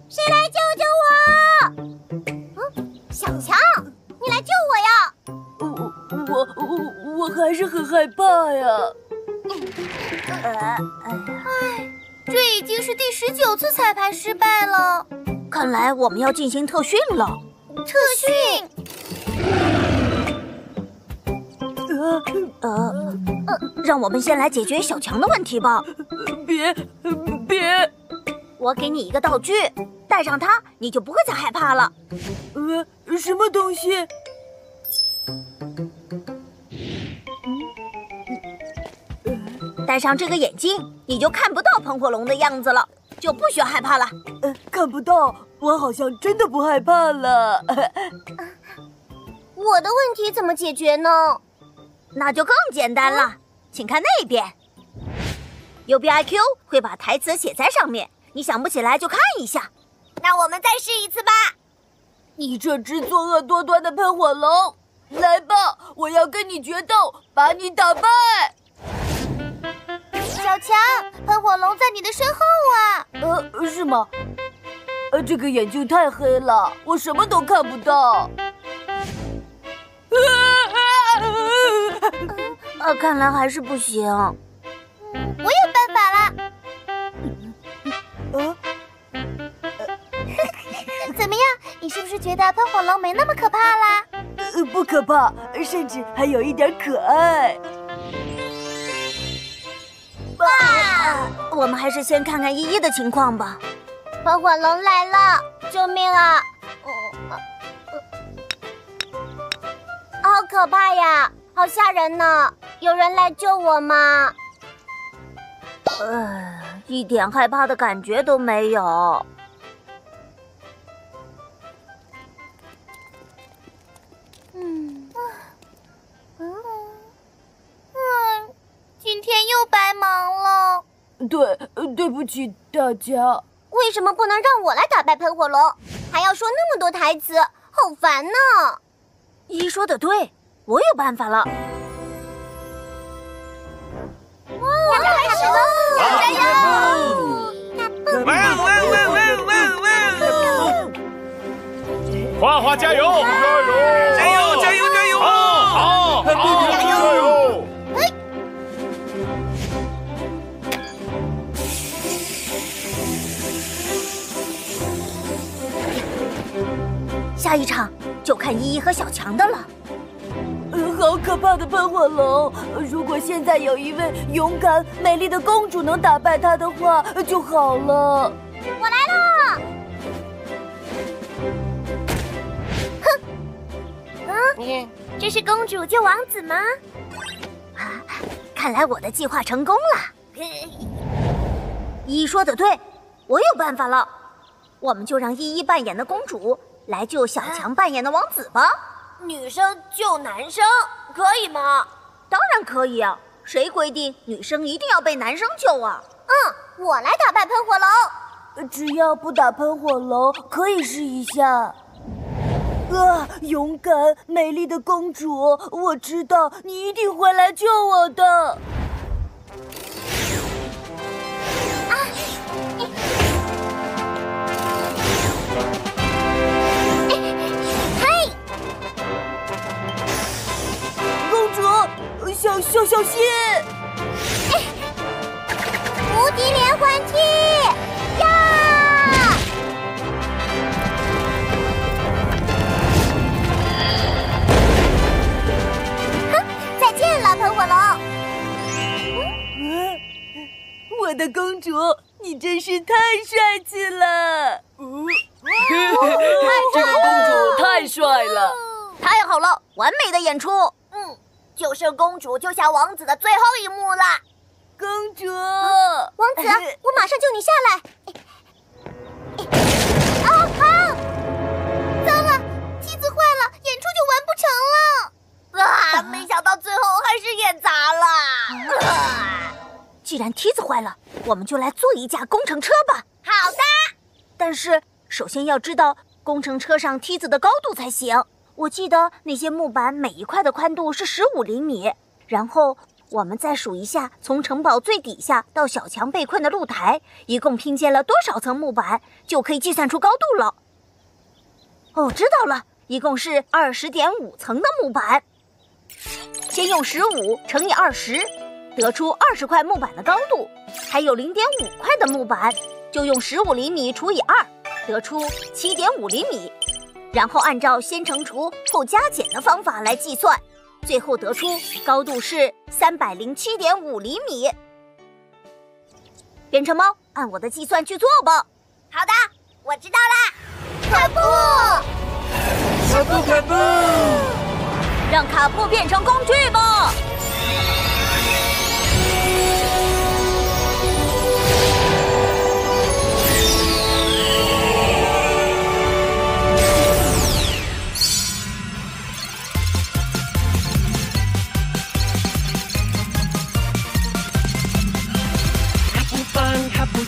谁来救救我？嗯，小强，你来救我呀！我我我我还是很害怕呀。呃，哎，这已经是第十九次彩排失败了。看来我们要进行特训了。特训。呃呃呃，让我们先来解决小强的问题吧。别别，我给你一个道具，带上它，你就不会再害怕了。呃，什么东西？戴上这个眼镜，你就看不到喷火龙的样子了，就不需要害怕了。呃，看不到，我好像真的不害怕了。我的问题怎么解决呢？那就更简单了，请看那边。U B I Q 会把台词写在上面，你想不起来就看一下。那我们再试一次吧。你这只作恶多端的喷火龙，来吧，我要跟你决斗，把你打败。小强，喷火龙在你的身后啊！呃，是吗？呃，这个眼镜太黑了，我什么都看不到。啊，看来还是不行。我有办法了。呃，怎么样？你是不是觉得喷火龙没那么可怕啦？呃，不可怕，甚至还有一点可爱。哇！我们还是先看看依依的情况吧。喷火龙来了，救命啊！好可怕呀，好吓人呢！有人来救我吗？呃，一点害怕的感觉都没有。今天又白忙了。对，对不起大家。为什么不能让我来打败喷火龙？还要说那么多台词，好烦呢！一说的对，我有办法了。哇，开始了！加油！哇哇哇哇哇！花花加油！加油！加油！加油！下一场就看依依和小强的了。呃，好可怕的喷火龙！如果现在有一位勇敢、美丽的公主能打败它的话，就好了。我来了！哼！嗯，这是公主救王子吗？啊，看来我的计划成功了。依依说的对，我有办法了。我们就让依依扮演的公主来救小强扮演的王子吧。女生救男生可以吗？当然可以啊！谁规定女生一定要被男生救啊？嗯，我来打败喷火龙。只要不打喷火龙，可以试一下。啊，勇敢美丽的公主，我知道你一定会来救我的。小小小心！无敌连环踢呀！哼，再见了，喷火龙！嗯，我的公主，你真是太帅气了！这个公主太帅了！太好了，完美的演出！嗯。就剩公主救下王子的最后一幕了，公主，王子，我马上救你下来。啊啊！糟了，梯子坏了，演出就完不成了。啊！没想到最后还是演砸了。既然梯子坏了，我们就来做一架工程车吧。好的。但是首先要知道工程车上梯子的高度才行。我记得那些木板每一块的宽度是十五厘米，然后我们再数一下，从城堡最底下到小强被困的露台，一共拼接了多少层木板，就可以计算出高度了。哦，知道了，一共是二十点五层的木板。先用十五乘以二十，得出二十块木板的高度。还有零点五块的木板，就用十五厘米除以二，得出七点五厘米。然后按照先乘除后加减的方法来计算，最后得出高度是三百零七点五厘米。变成猫，按我的计算去做吧。好的，我知道啦。卡布，卡布卡布，让卡布变成工具吧。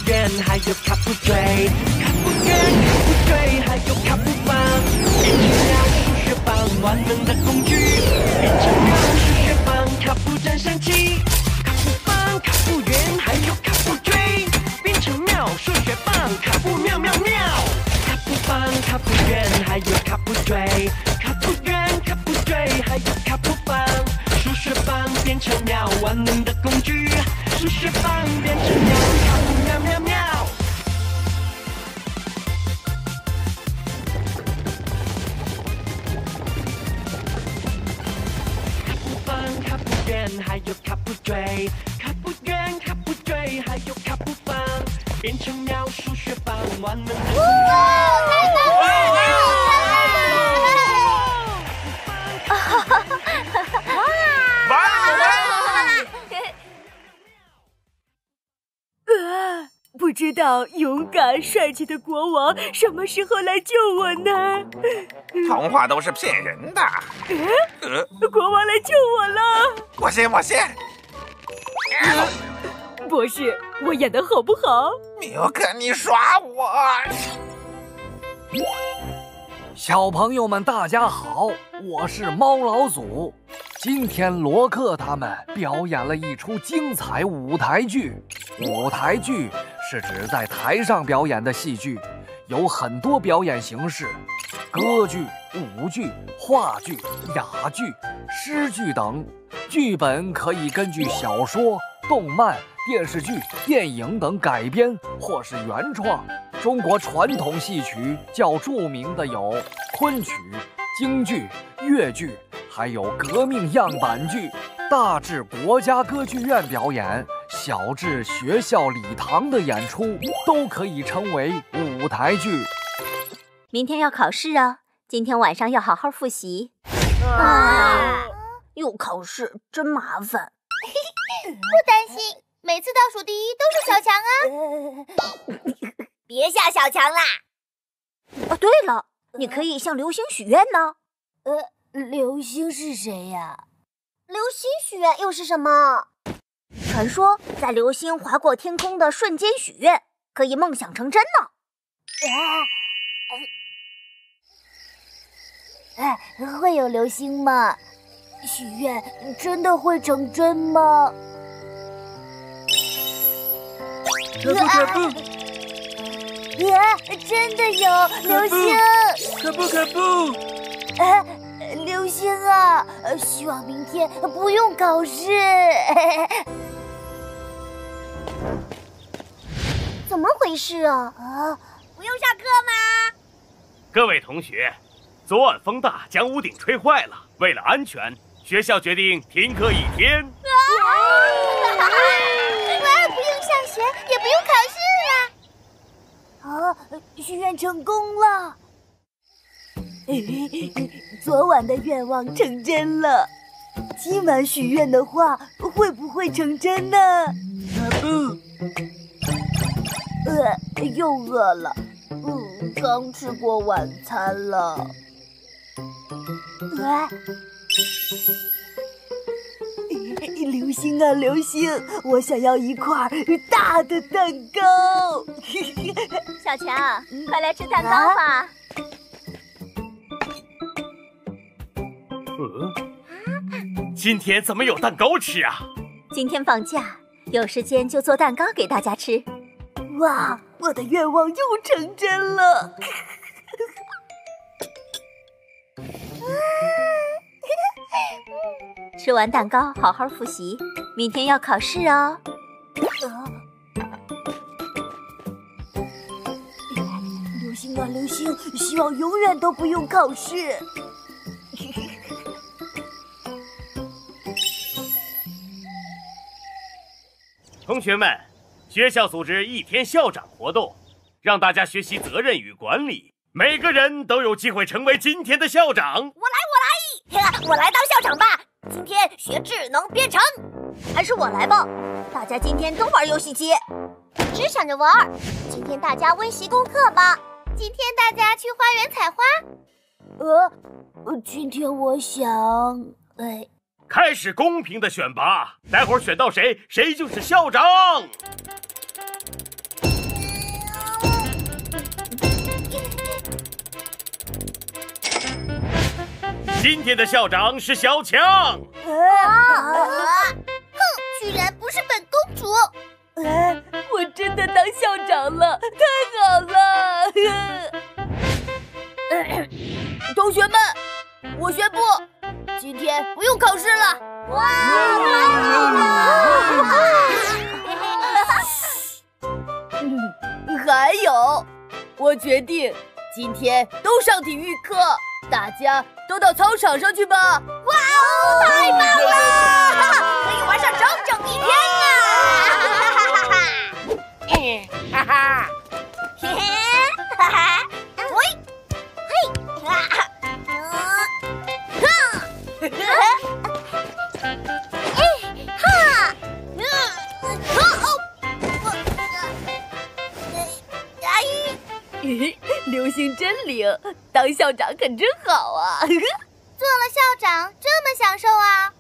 圆还有卡布锥，卡布圆，卡布锥，还有卡布棒，变成了数学棒，万能的工具。变成了数学棒，卡布真神奇。卡布棒，卡布圆，还有卡布锥，变成妙数学棒，卡布妙妙妙。卡布棒，卡布圆，还有卡布锥，卡布圆，卡布锥，还有卡布棒，数学棒变成妙，万能的工具。数学棒变成妙，卡布妙妙妙。还有卡布锥，卡布圆，卡布锥，还有卡布棒，变成喵数学棒，万能的工具。太棒了！啊！不知道勇敢帅气的国王什么时候来救我呢？童话都是骗人的。呃，国王来救我了！我信，我先。博士，我演的好不好？缪克，你耍我！小朋友们，大家好，我是猫老祖。今天罗克他们表演了一出精彩舞台剧。舞台剧是指在台上表演的戏剧，有很多表演形式：歌剧、舞剧、话剧、哑剧、诗剧等。剧本可以根据小说、动漫、电视剧、电影等改编，或是原创。中国传统戏曲较著名的有昆曲、京剧、越剧。还有革命样板剧，大至国家歌剧院表演，小至学校礼堂的演出，都可以称为舞台剧。明天要考试啊，今天晚上要好好复习。啊！又考试，真麻烦。不担心，每次倒数第一都是小强啊！别吓小强啦！哦，对了，你可以向流星许愿呢。呃。流星是谁呀？流星许愿又是什么？传说在流星划过天空的瞬间许愿，可以梦想成真呢。哎，会有流星吗？许愿真的会成真吗？可不可不？啊，真的有流星！可不可不？哎。流 星啊，希望明天不用考试。怎么回事啊？啊，不用上课吗？各位同学，昨晚风大，将屋顶吹坏了。为了安全，学校决定停课一天。啊！不用上学，也不用考试啊！啊，许愿成功了。昨晚的愿望成真了，今晚许愿的话会不会成真呢？不，呃，又饿了，嗯，刚吃过晚餐了。来，流星啊流星，我想要一块大的蛋糕。小强，快来吃蛋糕吧。嗯，今天怎么有蛋糕吃啊？今天放假，有时间就做蛋糕给大家吃。哇，我的愿望又成真了！吃完蛋糕，好好复习，明天要考试哦。啊流星啊，流星，希望永远都不用考试。同学们，学校组织一天校长活动，让大家学习责任与管理。每个人都有机会成为今天的校长。我来，我来，我来当校长吧。今天学智能编程，还是我来吧。大家今天都玩游戏机，只想着玩。今天大家温习功课吧。今天大家去花园采花。呃，今天我想，哎，开始公平的选拔，待会儿选到谁，谁就是校长。今天的校长是小强。啊！哼，居然不是本公主！哎，我真的当校长了，太好了！同学们，我宣布，今天不用考试了。哇！还有，我决定今天都上体育课。大家都到操场上去吧！哇哦，太棒了，真好啊！做了校长这么享受啊？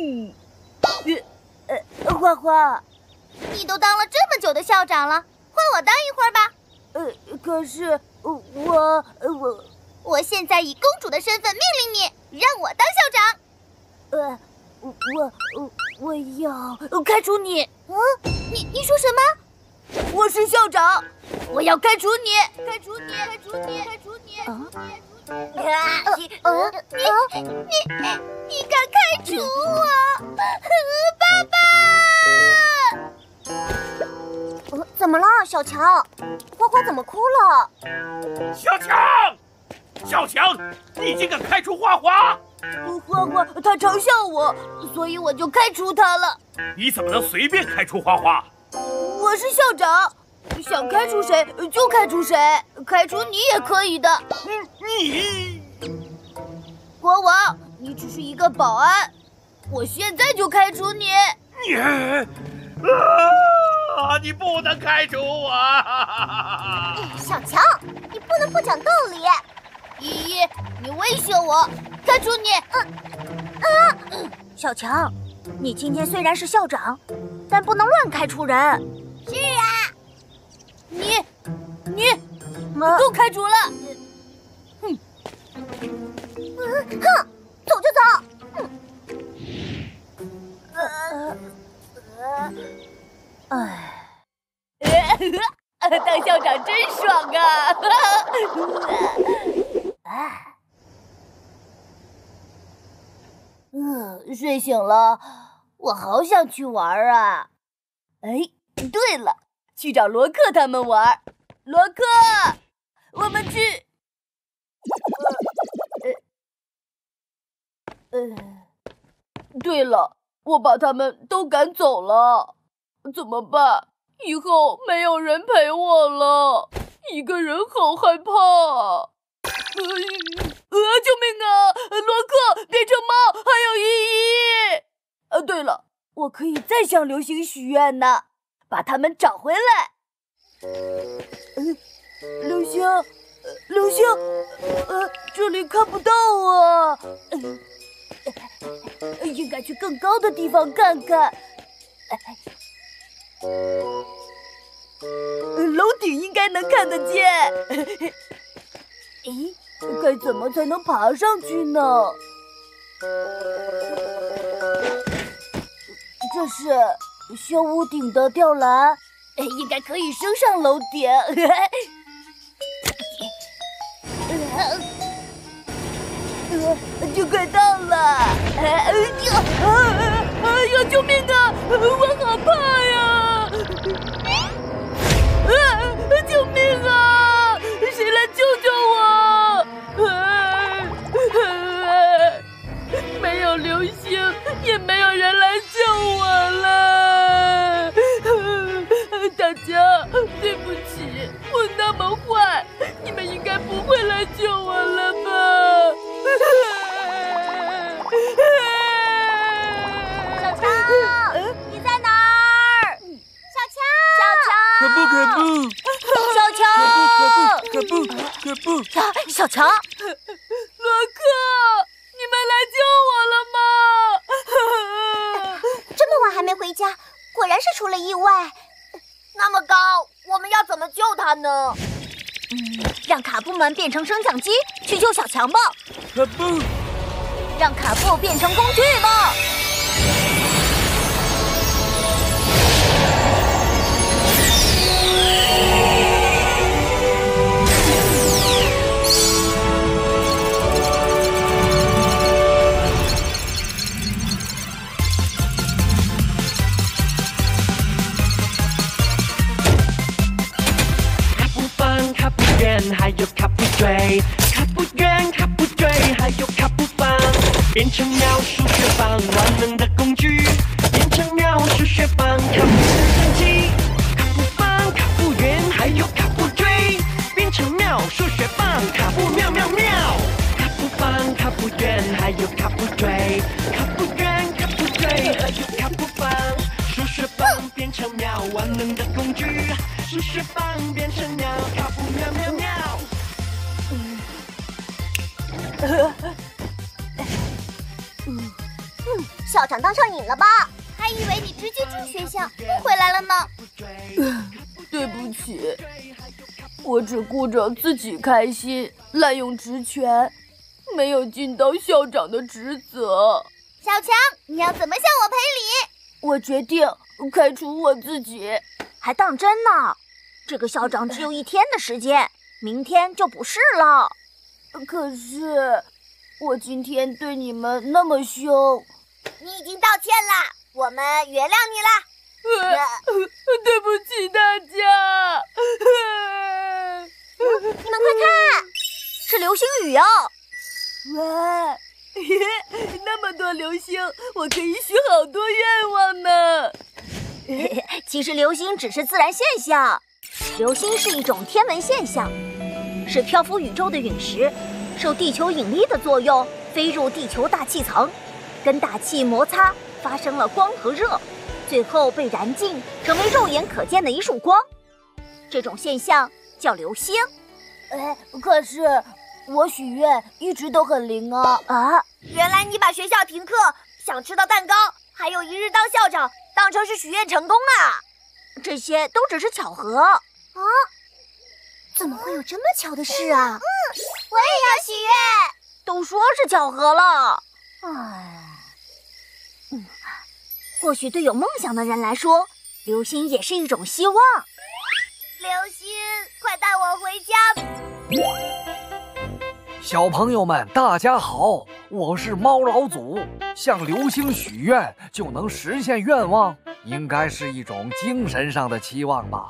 嗯，呃，花花，你都当了这么久的校长了，换我当一会儿吧。呃，可是我我我现在以公主的身份命令你，让我当校长。呃，我我我要开除你。嗯，你你说什么？我是校长，我要开除你，开除你，开除你，开除你。啊！你你你你敢开除我，爸爸？怎么了，小强？花花怎么哭了？小强，小强，你竟敢开除花花！花花他嘲笑我，所以我就开除他了。你怎么能随便开除花花？我是校长。想开除谁就开除谁，开除你也可以的。你，国王，你只是一个保安，我现在就开除你。你，啊！你不能开除我！小强，你不能不讲道理。依依，你威胁我，开除你。啊！小强，你今天虽然是校长，但不能乱开除人。是啊。你，你，都开除了。哼，哼，走就走。呃，哎，当校长真爽啊！嗯，睡醒了，我好想去玩啊。哎，对了。去找罗克他们玩，罗克，我们去。呃，呃，对了，我把他们都赶走了，怎么办？以后没有人陪我了，一个人好害怕。呃，救命啊！罗克变成猫，还有依依。呃，对了，我可以再向流星许愿呢。把他们找回来。嗯，流星，流星，呃，这里看不到啊。应该去更高的地方看看。楼顶应该能看得见。咦，该怎么才能爬上去呢？这是修屋顶的吊篮，应该可以升上楼顶。就快到了！哎呀！哎呀！救命啊！我好怕呀！啊！救命啊！谁来救救我？呃没有流星，也没有人来救我了。大家，对不起，我那么坏，你们应该不会来救我了吧？小强，你在哪儿？小强，小强，可不可不？小强，可不可不？可不？小强，罗克，你们来救我了吗？这么晚还没回家，果然是出了意外。那么高，我们要怎么救他呢？嗯，让卡布们变成升降机去救小强吧。卡布。让卡布变成工具吧。卡还有卡不追，卡不远，卡不追，还有卡不棒，变成秒数学棒，万能的工具，变成秒数学棒，卡不升机，卡不棒，卡不远，还有卡不追，变成秒数学棒，卡不妙妙妙，卡不棒，卡不远，还有卡不追，卡不远，卡不追，还有卡不棒，数学棒变成秒，万能的工具。数学棒变成鸟，卡布喵喵喵。嗯，校长当上瘾了吧？还以为你直接住学校，不回来了呢。对不起，我只顾着自己开心，滥用职权，没有尽到校长的职责。小强，你要怎么向我赔礼？我决定开除我自己。还当真呢？这个校长只有一天的时间，明天就不是了。可是我今天对你们那么凶，你已经道歉了，我们原谅你了。对不起大家。你们快看，是流星雨哦！哇，那么多流星，我可以许好多愿望呢。其实流星只是自然现象，流星是一种天文现象，是漂浮宇宙的陨石，受地球引力的作用飞入地球大气层，跟大气摩擦发生了光和热，最后被燃尽，成为肉眼可见的一束光。这种现象叫流星。哎，可是我许愿一直都很灵啊！啊，原来你把学校停课，想吃到蛋糕，还有一日当校长。当成是许愿成功啊！这些都只是巧合啊！怎么会有这么巧的事啊？嗯，我也要许愿。都说是巧合了。唉，嗯，或许对有梦想的人来说，流星也是一种希望。流星，快带我回家！小朋友们，大家好，我是猫老祖。向流星许愿就能实现愿望，应该是一种精神上的期望吧。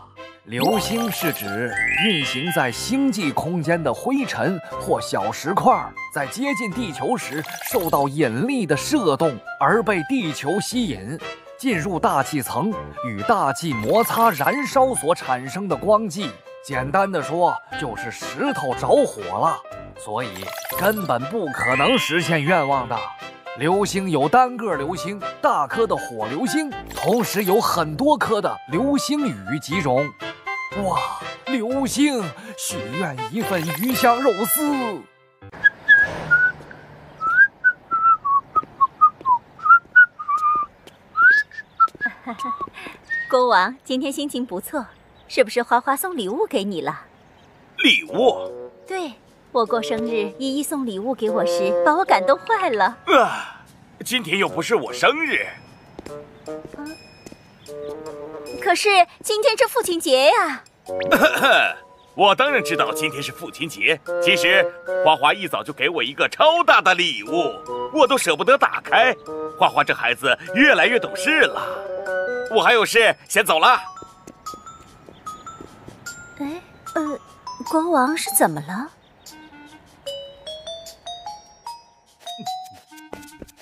流星是指运行在星际空间的灰尘或小石块，在接近地球时受到引力的射动而被地球吸引，进入大气层，与大气摩擦燃烧所产生的光迹。简单的说，就是石头着火了，所以根本不可能实现愿望的。流星有单个流星、大颗的火流星，同时有很多颗的流星雨几种。哇，流星许愿一份鱼香肉丝。国王今天心情不错，是不是花花送礼物给你了？礼物？对，我过生日，依依送礼物给我时，把我感动坏了。啊，今天又不是我生日。可是今天是父亲节呀！我当然知道今天是父亲节。其实花花一早就给我一个超大的礼物，我都舍不得打开。花花这孩子越来越懂事了。我还有事，先走了。哎，呃，国王是怎么了？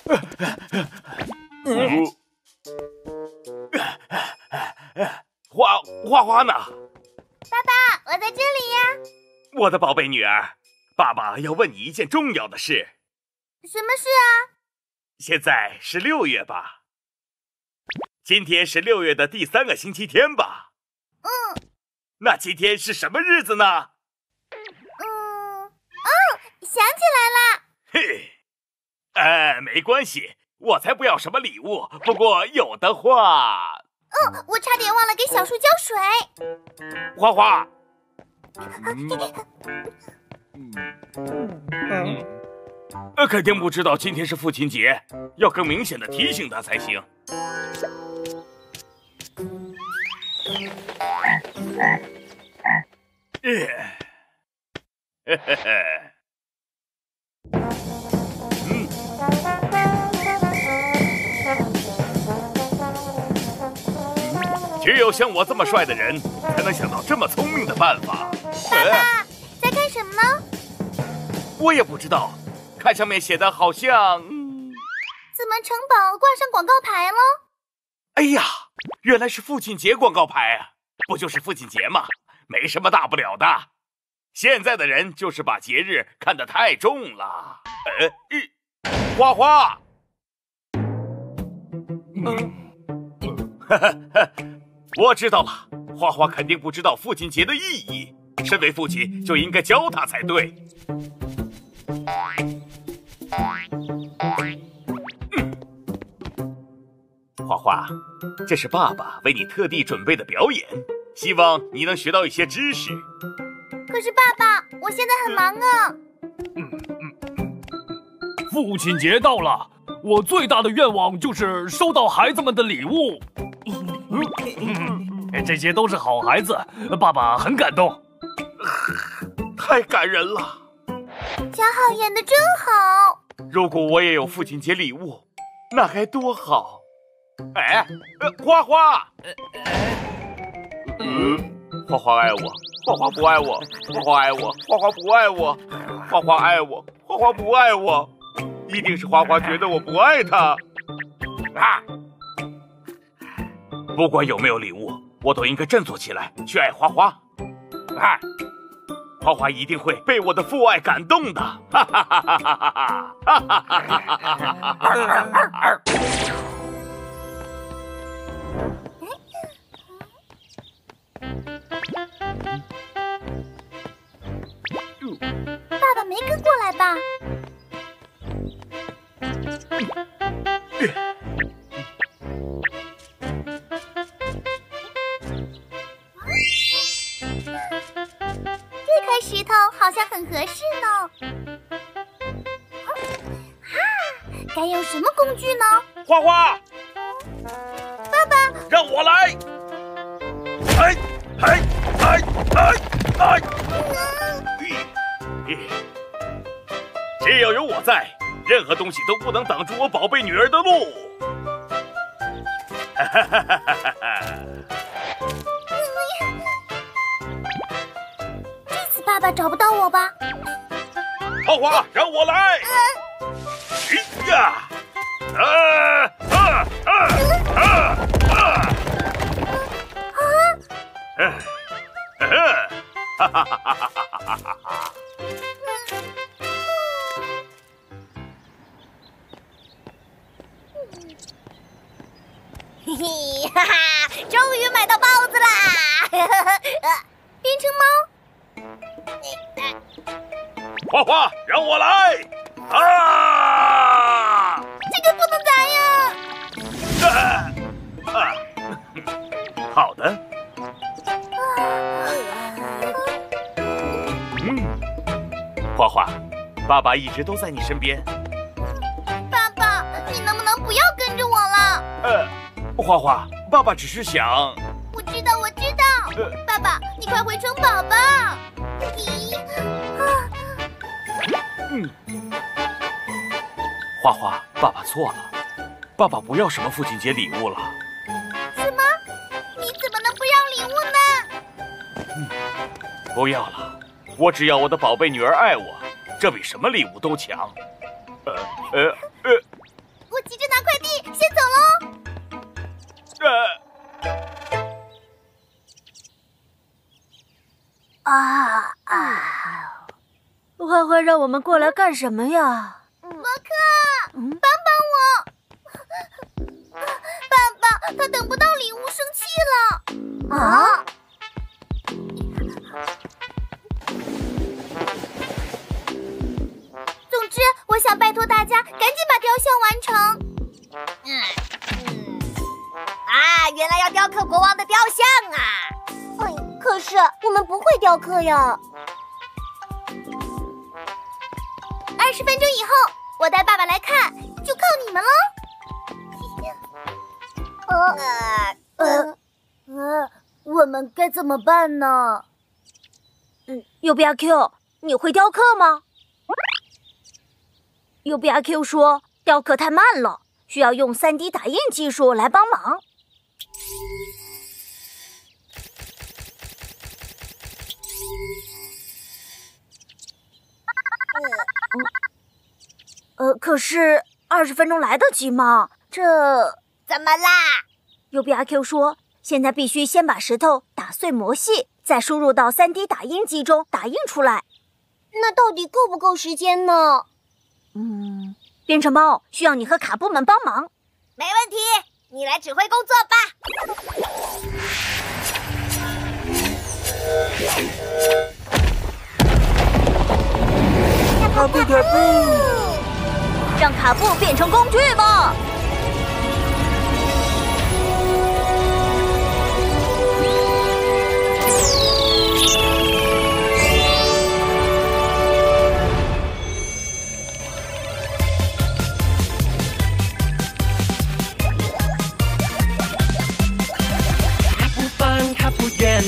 花花花呢？爸爸，我在这里呀。我的宝贝女儿，爸爸要问你一件重要的事。什么事啊？现在是六月吧？今天是六月的第三个星期天吧？嗯。那今天是什么日子呢？嗯，哦，想起来了。嘿，呃，没关系，我才不要什么礼物。不过有的话……哦，我差点忘了给小树浇水。花花。呃，肯定不知道今天是父亲节，要更明显的提醒他才行。嘿嘿嘿。只有像我这么帅的人，才能想到这么聪明的办法。爸爸在干什么呢？我也不知道，看上面写的好像……怎么城堡挂上广告牌了？哎呀，原来是父亲节广告牌啊！不就是父亲节吗？没什么大不了的。现在的人就是把节日看得太重了。呃，花花。嗯，哈 哈哈。我知道了，花花肯定不知道父亲节的意义。身为父亲，就应该教他才对。嗯花花，这是爸爸为你特地准备的表演，希望你能学到一些知识。可是爸爸，我现在很忙啊。嗯嗯父亲节到了，我最大的愿望就是收到孩子们的礼物。这些都是好孩子，爸爸很感动，太感人了。嘉浩演的真好。如果我也有父亲节礼物，那该多好。哎，花花，嗯，花花爱我，花花不爱我，花花爱我，花花不爱我，花花爱我，花花不爱我，一定是花花觉得我不爱他。啊！不管有没有礼物。我都应该振作起来，去爱花花。哎，花花一定会被我的父爱感动的。哈哈哈哈哈哈！哈哈哈哈哈！爸爸没跟过来吧？好像很合适呢。啊，该用什么工具呢？花花，爸爸，让我来。哎哎哎哎哎！只要有我在，任何东西都不能挡住我宝贝女儿的路。哈哈哈哈哈哈！爸爸找不到我吧？花花，让我来！哎呀！啊啊啊啊啊！啊！哈哈哈哈哈哈！嘿嘿，哈哈，终于买到包子啦！变成猫。花花，让我来！啊！这个不能砸呀！啊！好的。嗯。花花，爸爸一直都在你身边。爸爸，你能不能不要跟着我了？呃，花花，爸爸只是想……我知道，我知道。爸爸，你快回城堡吧。嗯。花花，爸爸错了，爸爸不要什么父亲节礼物了。什么？你怎么能不要礼物呢？嗯，不要了，我只要我的宝贝女儿爱我，这比什么礼物都强。呃呃坏坏让我们过来干什么呀？伯克，帮帮我！爸爸，他等不到礼物，生气了。啊！总之，我想拜托大家赶紧把雕像完成。嗯嗯，啊，原来要雕刻国王的雕像啊！哎，可是我们不会雕刻呀。怎么办呢？嗯，U B R Q，你会雕刻吗？U B R Q 说雕刻太慢了，需要用 3D 打印技术来帮忙。呃，可是二十分钟来得及吗？这怎么啦？U B R Q 说，现在必须先把石头打碎磨细，再输入到三 D 打印机中打印出来。那到底够不够时间呢？嗯，编程猫需要你和卡布们帮忙。没问题，你来指挥工作吧。卡布卡布，让卡布变成工具吧。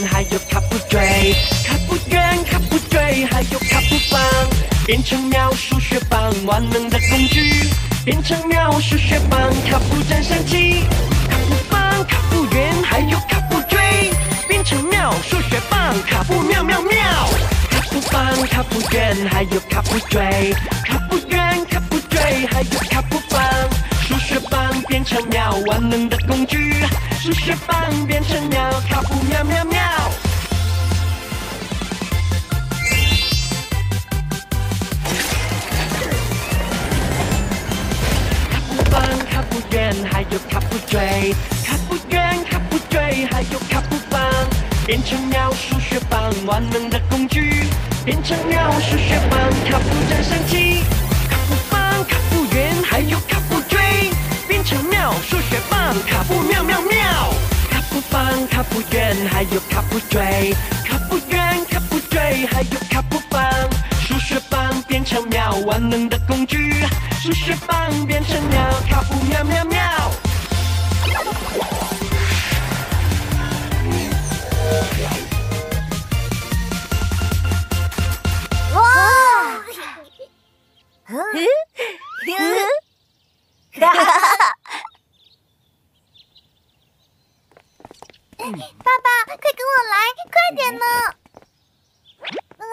还有卡布锥，卡布圆、卡布锥，还有卡布棒，变成妙数学棒，万能的工具，变成妙数学棒，卡布战神器，卡布棒、卡布圆，还有变成妙数学棒，卡布妙妙妙，卡布棒、卡布圆，还有卡布锥，卡布圆、卡布锥，还有卡布棒。数学棒变成妙，万能的工具。数学棒变成妙，卡布妙妙妙。卡布棒、卡布圆，还有卡布锥。卡布圆、卡布锥，还有卡布棒，变成妙数学棒，万能的工具。变成妙数学棒，卡布战神器。卡布棒、卡布圆，还有卡布锥。变成妙数学棒，卡布妙妙妙，卡布棒、卡布圆，还有卡布锥，卡布圆、卡布锥，还有卡布棒，数学棒变成妙，万能的工具，数学棒变成妙，卡布妙妙妙。爸爸，快跟我来，快点呢！嗯，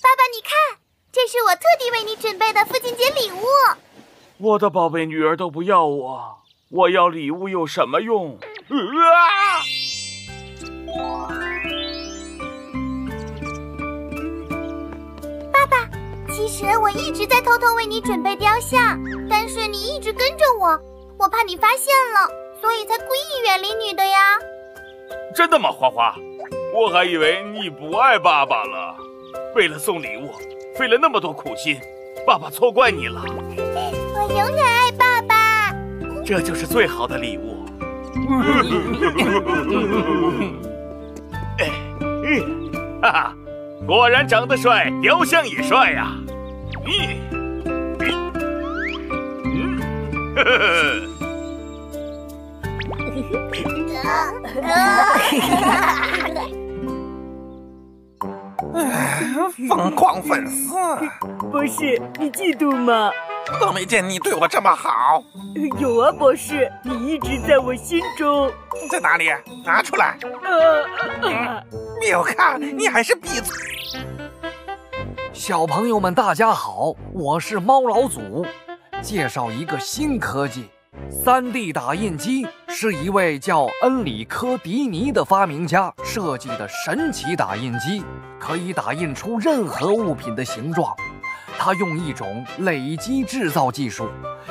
爸爸，你看，这是我特地为你准备的父亲节礼物。我的宝贝女儿都不要我，我要礼物有什么用？啊！爸爸，其实我一直在偷偷为你准备雕像，但是你一直跟着我，我怕你发现了，所以才故意远离你的呀。真的吗，花花？我还以为你不爱爸爸了。为了送礼物，费了那么多苦心，爸爸错怪你了。我永远爱爸爸。这就是最好的礼物。哎。哈哈，果然长得帅，雕像也帅呀！嗯，嗯，呵呵呵。疯狂粉丝，博士，你嫉妒吗？都没见你对我这么好。有啊，博士，你一直在我心中。在哪里？拿出来。呃，缪卡，你还是闭嘴。小朋友们，大家好，我是猫老祖，介绍一个新科技。3D 打印机是一位叫恩里科·迪尼的发明家设计的神奇打印机，可以打印出任何物品的形状。他用一种累积制造技术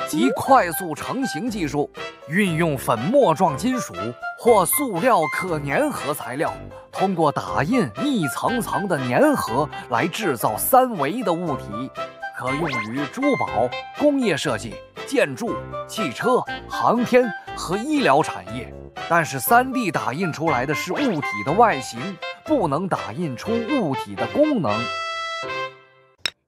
及快速成型技术，运用粉末状金属或塑料可粘合材料，通过打印一层层的粘合来制造三维的物体，可用于珠宝、工业设计。建筑、汽车、航天和医疗产业，但是 3D 打印出来的是物体的外形，不能打印出物体的功能。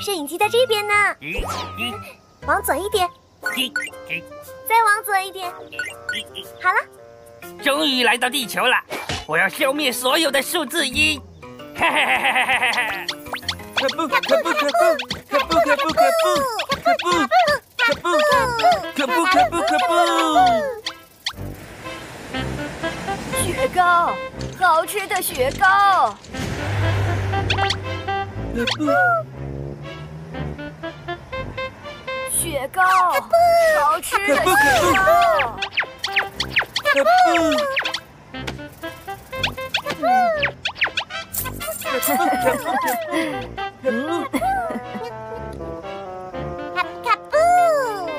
摄影机在这边呢。往左一点，再往左一点。好了。终于来到地球了，我要消灭所有的数字一！哈哈哈哈哈哈！可不可不可不可不可不可不可不可不可不可不可不！雪糕，好吃的雪糕！雪糕，好吃的雪糕！可不！可不！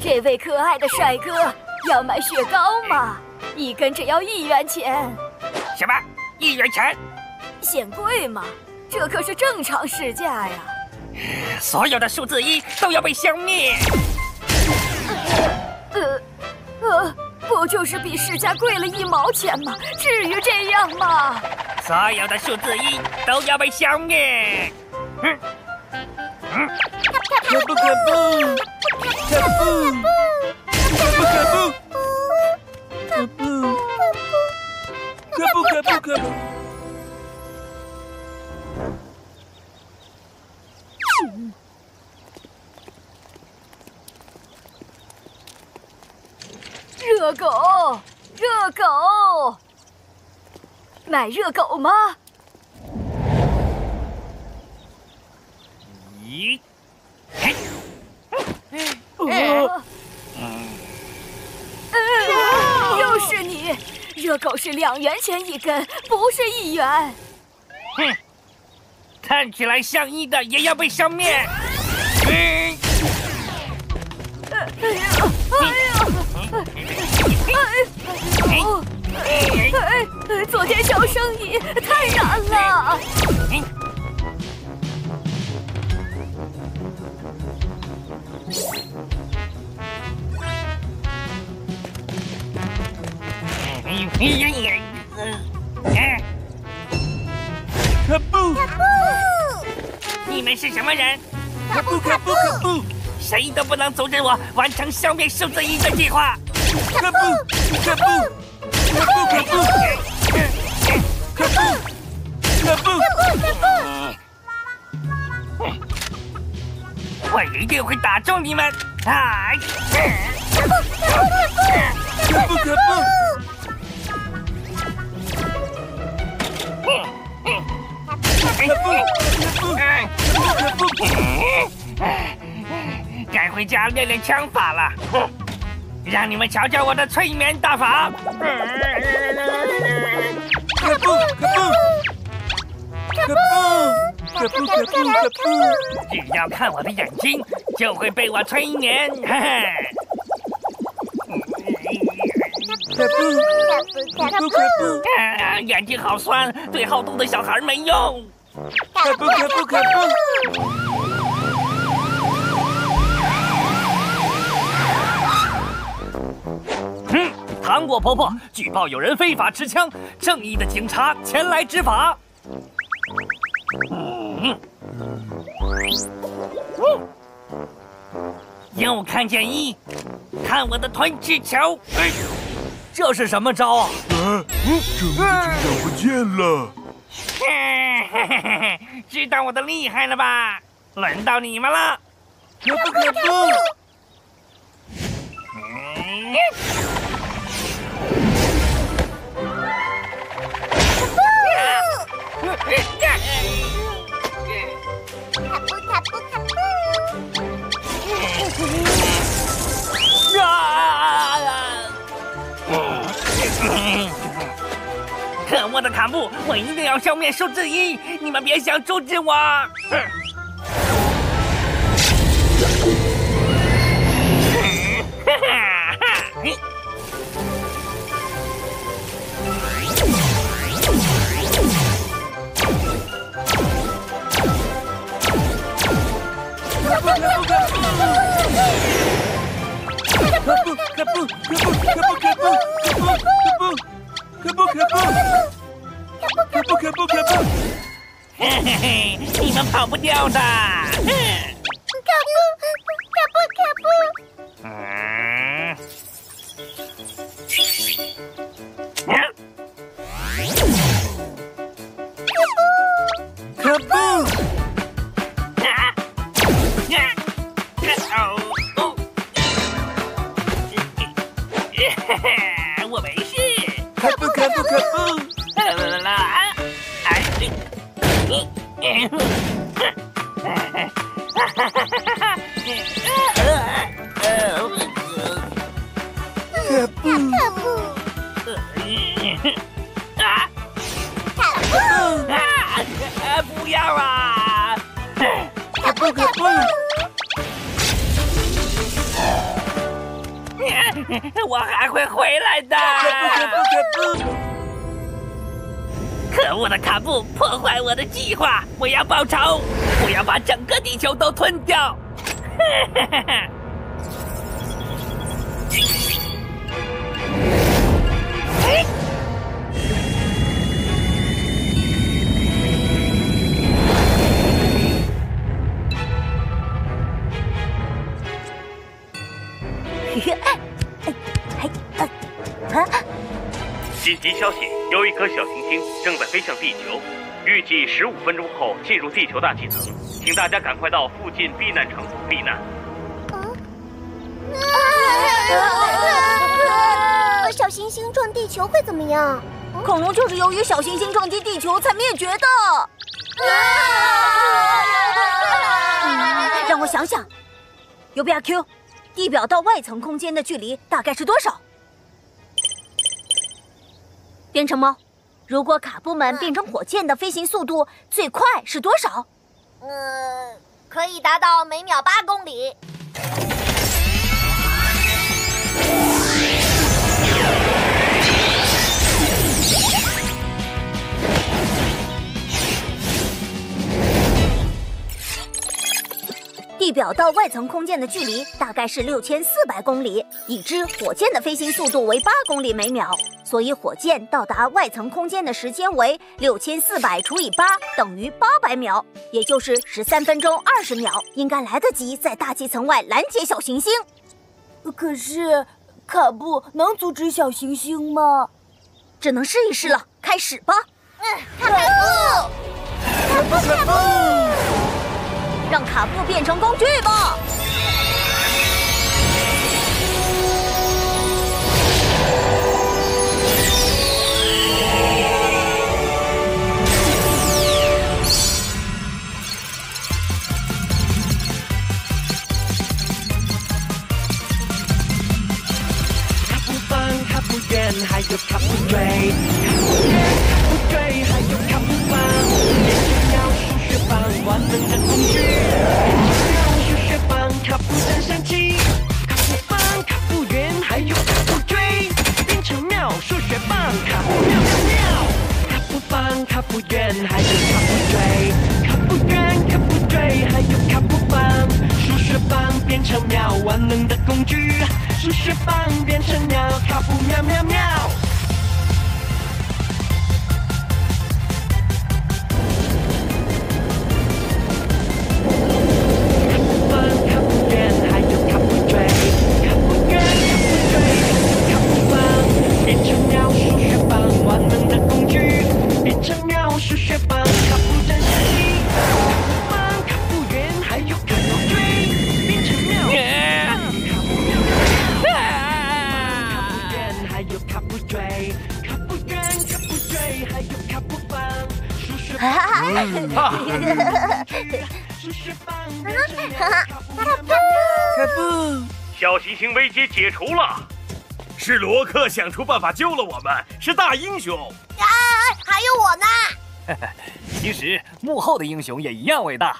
这位可爱的帅哥要买雪糕吗？一根只要一元钱。什么？一元钱？嫌贵吗？这可是正常市价呀！所有的数字一都要被消灭。呃，呃。不就是比市价贵了一毛钱吗？至于这样吗？所有的数字一都要被消灭。嗯嗯，可不可不？可不可不可不？可不可不可不可不？热狗，热狗，买热狗吗？咦？又是你！热狗是两元钱一根，不是一元。哼，看起来像一的也要被消灭。哎呀！哎呀！哎，做点小生意太难了。可不？你们是什么人？可不可不可不？谁都不能阻止我完成消灭数字一的计划。可不可不？可不可不，可不可不，可我一定会打中你们！啊，可不可不，可不可不，该回家练练枪法了。哼，让你们瞧瞧我的催眠大法。可不可不可不可不可不可不！只要看我的眼睛，就会被我催眠。嘿嘿。可不可不可不！啊，眼睛好酸，对好动的小孩没用。可不可不可不！哼，糖果婆婆举报有人非法持枪，正义的警察前来执法。嗯，又看见一，看我的团气球。哎这是什么招啊？啊，正义的警长不见了。知道我的厉害了吧？轮到你们了。可不可不？卡布卡布！啊！可恶的卡布，我一定要消灭数字一！你们别想阻止我！哈 哈哈！可不可不可不！可不可不可不可不可不可不可不可不可不可不可不！嘿嘿嘿，我没事。可不可不可不。啦啊！哎，哈哈哈哈哈哈！啊啊！不。啊！不。啊！不要啊！可不可不。我还会回来的！可恶的卡布破坏我的计划，我要报仇！我要把整个地球都吞掉！紧急消息：有一颗小行星正在飞向地球，预计十五分钟后进入地球大气层，请大家赶快到附近避难场所避难。小行星撞地球会怎么样？恐龙就是由于小行星撞击地球才灭绝的。让我想想，有比亚 Q，地表到外层空间的距离大概是多少？变成猫，如果卡布们变成火箭的飞行速度最快是多少？呃，可以达到每秒八公里。地表到外层空间的距离大概是六千四百公里，已知火箭的飞行速度为八公里每秒，所以火箭到达外层空间的时间为六千四百除以八等于八百秒，也就是十三分钟二十秒，应该来得及在大气层外拦截小行星。可是卡布能阻止小行星吗？只能试一试了，开始吧！卡布，卡布卡布！让卡布变成工具吧。卡卡还有卡布追卡布追卡布还有卡布巴要数学棒王者的工具成鸟，万能的工具。数学棒变成鸟，卡布喵喵喵。卡布棒，卡布圆，还有卡布锥，卡布圆，卡布锥，卡布棒变成鸟，小行星危机解除了，是罗克想出办法救了我们，是大英雄。哎，还有我呢！其实幕后的英雄也一样伟大。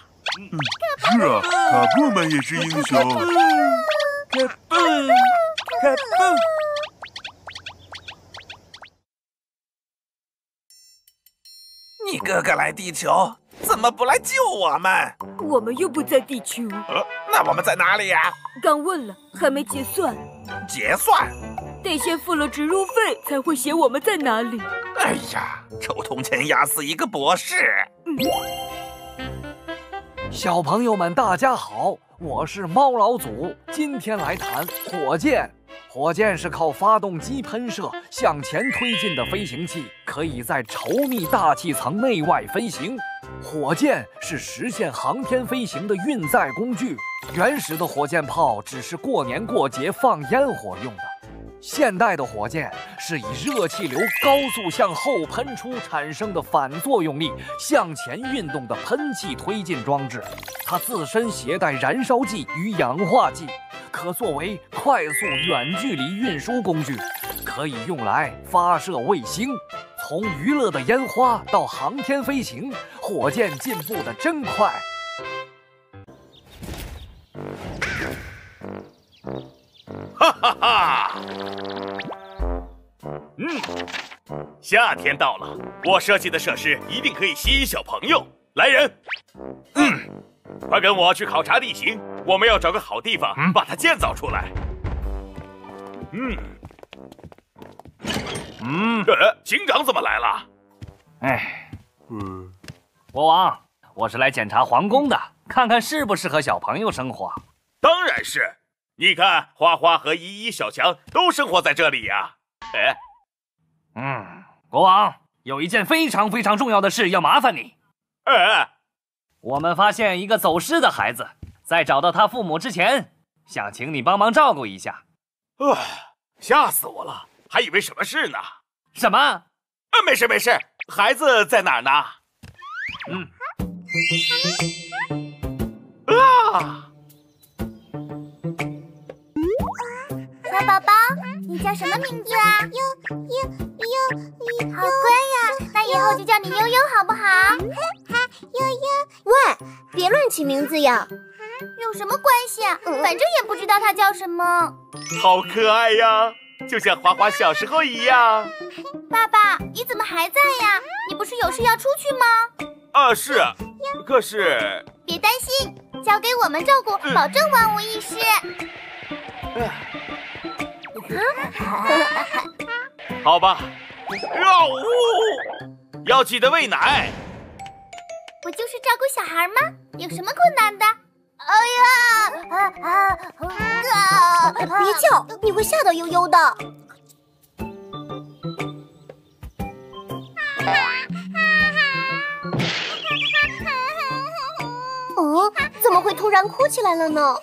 是啊，卡布们也是英雄。卡布，卡布。你哥哥来地球，怎么不来救我们？我们又不在地球。呃，那我们在哪里呀？刚问了，还没结算。结算？得先付了植入费，才会写我们在哪里。哎呀，臭铜钱压死一个博士。嗯小朋友们，大家好，我是猫老祖，今天来谈火箭。火箭是靠发动机喷射向前推进的飞行器，可以在稠密大气层内外飞行。火箭是实现航天飞行的运载工具。原始的火箭炮只是过年过节放烟火用的。现代的火箭是以热气流高速向后喷出产生的反作用力向前运动的喷气推进装置，它自身携带燃烧剂与氧化剂，可作为快速远距离运输工具，可以用来发射卫星。从娱乐的烟花到航天飞行，火箭进步的真快。哈哈哈！嗯，夏天到了，我设计的设施一定可以吸引小朋友。来人，嗯，快跟我去考察地形，我们要找个好地方把它建造出来。嗯，嗯，呃，警长怎么来了？哎，嗯，国王，我是来检查皇宫的，看看适不适合小朋友生活。当然是。你看，花花和依依、小强都生活在这里呀。哎，嗯，国王有一件非常非常重要的事要麻烦你。哎，我们发现一个走失的孩子，在找到他父母之前，想请你帮忙照顾一下。啊，吓死我了，还以为什么事呢？什么？啊，没事没事，孩子在哪儿呢？嗯。啊！小宝宝，你叫什么名字啊？悠悠悠悠，好乖呀，那以后就叫你悠悠好不好？哈，悠悠。喂，别乱起名字呀！有什么关系啊？反正也不知道他叫什么。好可爱呀，就像花花小时候一样。爸爸，你怎么还在呀？你不是有事要出去吗？啊，是，可是……别担心，交给我们照顾，保证万无一失。好吧，要呜，要记得喂奶。不就是照顾小孩吗？有什么困难的？哎呀，啊啊啊！别叫，你会吓到悠悠的。哦，怎么会突然哭起来了呢？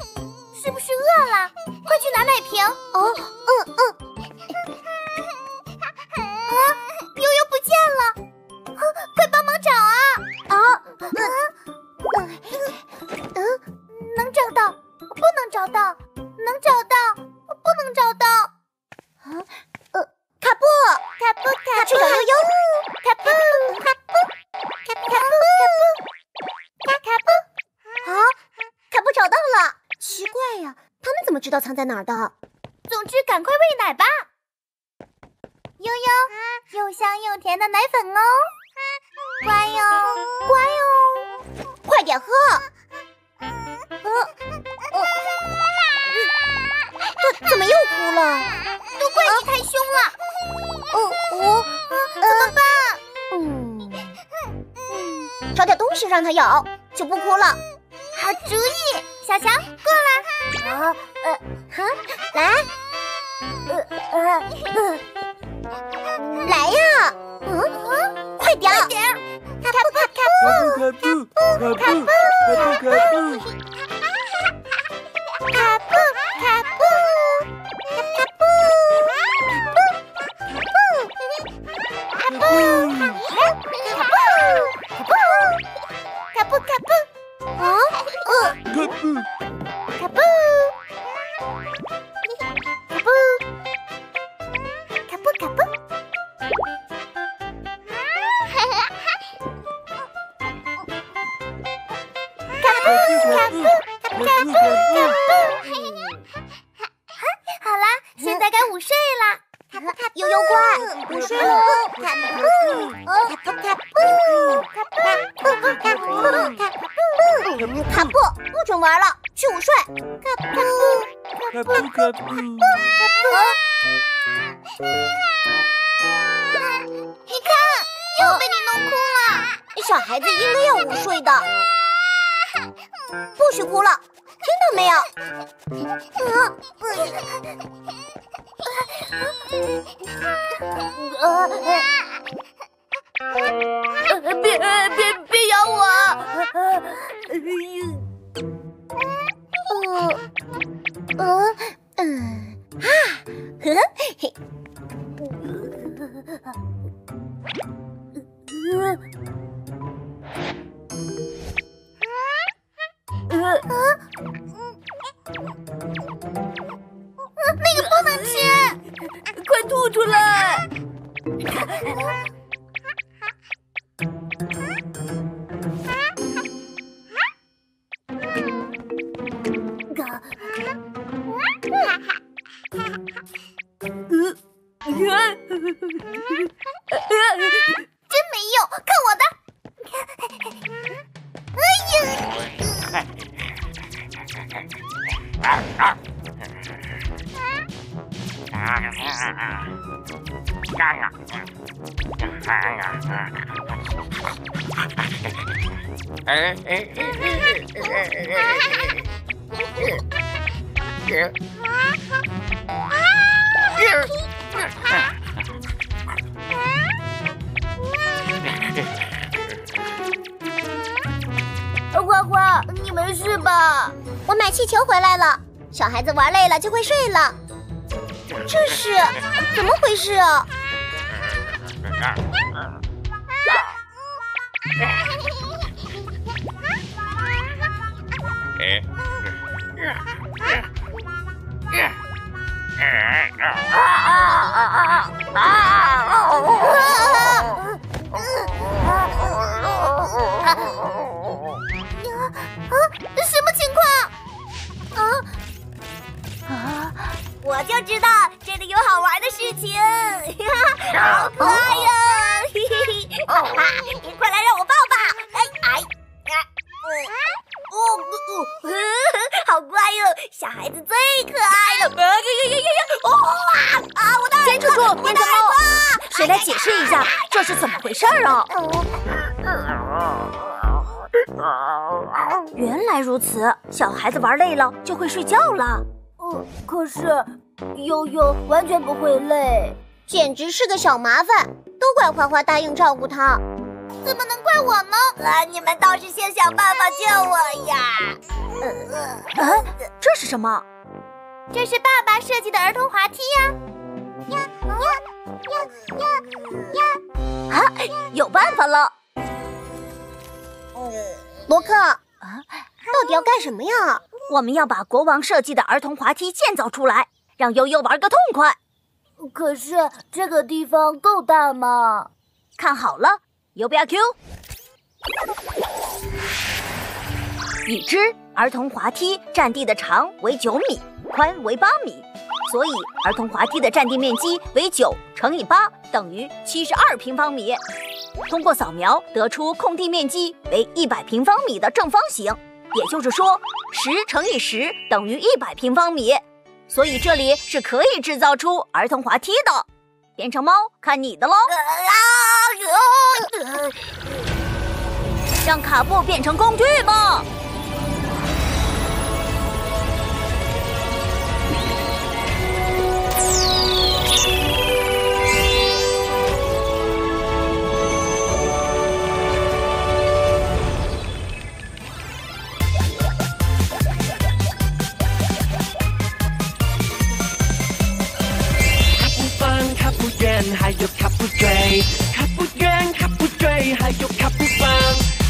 是不是饿了？快去拿奶瓶。哦，嗯嗯。啊，悠悠不见了，快帮忙找啊！啊，嗯嗯嗯，能找到，不能找到，能找到，不能找到。啊，呃，卡布，卡布，卡布，去找悠悠。卡布，卡布，卡布，卡布，卡布，卡布，卡布。啊，卡布找到了。知道藏在哪儿的。总之，赶快喂奶吧，悠悠，又香又甜的奶粉哦，乖哟，乖哟，快点喝。怎怎么又哭了？都怪你太凶了。哦，我怎么办？嗯嗯，找点东西让它咬，就不哭了。好主意，小强过来。啊呃哈，来，呃呃呃，来呀！嗯嗯，快点快点！卡布卡布卡布卡布卡布卡布卡布。卡布卡布卡布卡布卡布卡布卡布 Huh? Uh. Kaboo! Kaboo! 啊。你看，又被你弄哭了。小孩子应该要午睡的，不许哭了，听到没有？累了就会睡觉了。呃，可是悠悠完全不会累，简直是个小麻烦，都怪花花答应照顾他。怎么能怪我呢？啊，你们倒是先想办法救我呀！呃，啊，这是什么？这是爸爸设计的儿童滑梯呀！呀呀呀呀呀！啊，有办法了！罗克啊，到底要干什么呀？我们要把国王设计的儿童滑梯建造出来，让悠悠玩个痛快。可是这个地方够大吗？看好了，有不要 Q？已知儿童滑梯占地的长为九米，宽为八米，所以儿童滑梯的占地面积为九乘以八等于七十二平方米。通过扫描得出空地面积为一百平方米的正方形，也就是说，十乘以十等于一百平方米。所以这里是可以制造出儿童滑梯的。变成猫，看你的喽！让卡布变成工具吧。还有卡布追，卡布圆，卡布追，还有卡布棒，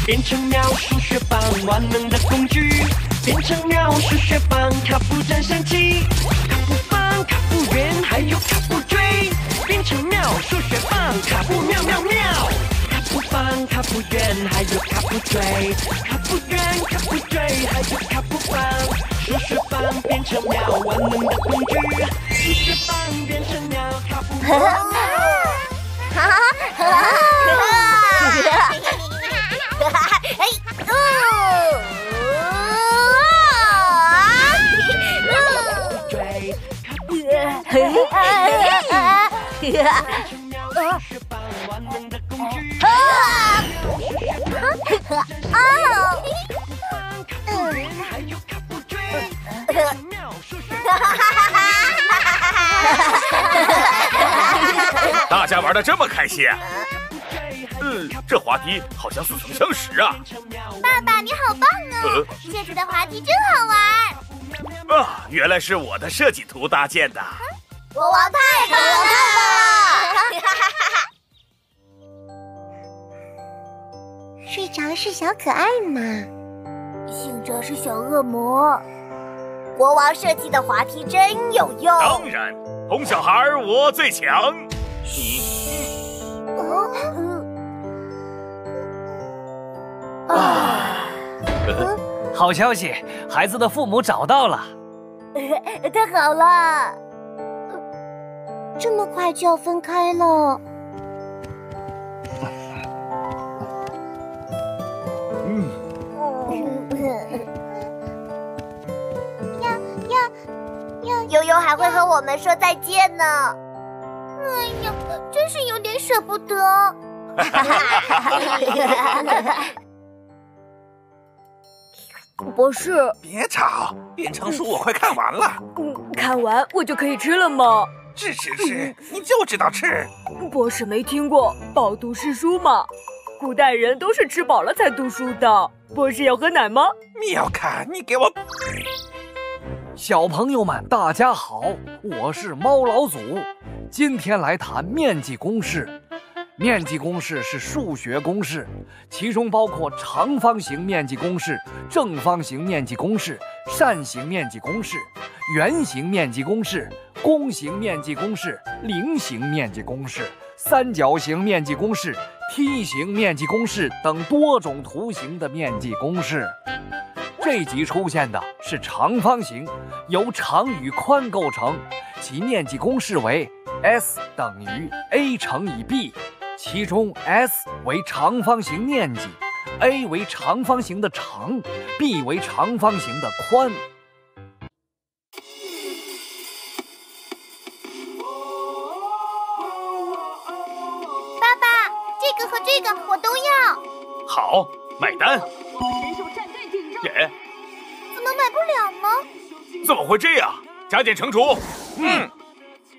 变成妙数学棒，万能的工具。变成妙数学棒，卡布真神奇。卡布棒，卡布圆，还有卡布追，变成妙数学棒，卡布妙妙妙。卡布棒，卡布圆，还有卡布追，卡布圆，卡布追，还有卡布棒，数学棒变成妙，万能的工具。数学棒，哈哈哈哈哈哈！大家玩的这么开心，嗯，这滑梯好像似曾相识啊！爸爸你好棒哦，这次的滑梯真好玩。啊，原来是我的设计图搭建的。国王太棒了！睡着是小可爱嘛，醒着是小恶魔。国王设计的滑梯真有用。当然，哄小孩我最强。啊！好消息，孩子的父母找到了。太好了！这么快就要分开了？嗯。要要要，悠悠还会和我们说再见呢。哎呀，真是有点舍不得。博士，别吵，变成书我快看完了。嗯，看完我就可以吃了吗？吃吃吃，你就知道吃。博士没听过饱读诗书吗？古代人都是吃饱了才读书的。博士要喝奶吗？妙卡，你给我。小朋友们，大家好，我是猫老祖，今天来谈面积公式。面积公式是数学公式，其中包括长方形面积公式、正方形面积公式、扇形面积公式、圆形面积公式、弓形面积公式、菱形面积公式、三角形面积公式、梯形面积公式等多种图形的面积公式。这集出现的是长方形，由长与宽构成，其面积公式为 S 等于 a 乘以 b。其中 S 为长方形面积，A 为长方形的长，B 为长方形的宽。爸爸，这个和这个我都要。好，买单。人手战队紧张。耶？怎么买不了呢？怎么会这样？加减乘除。嗯。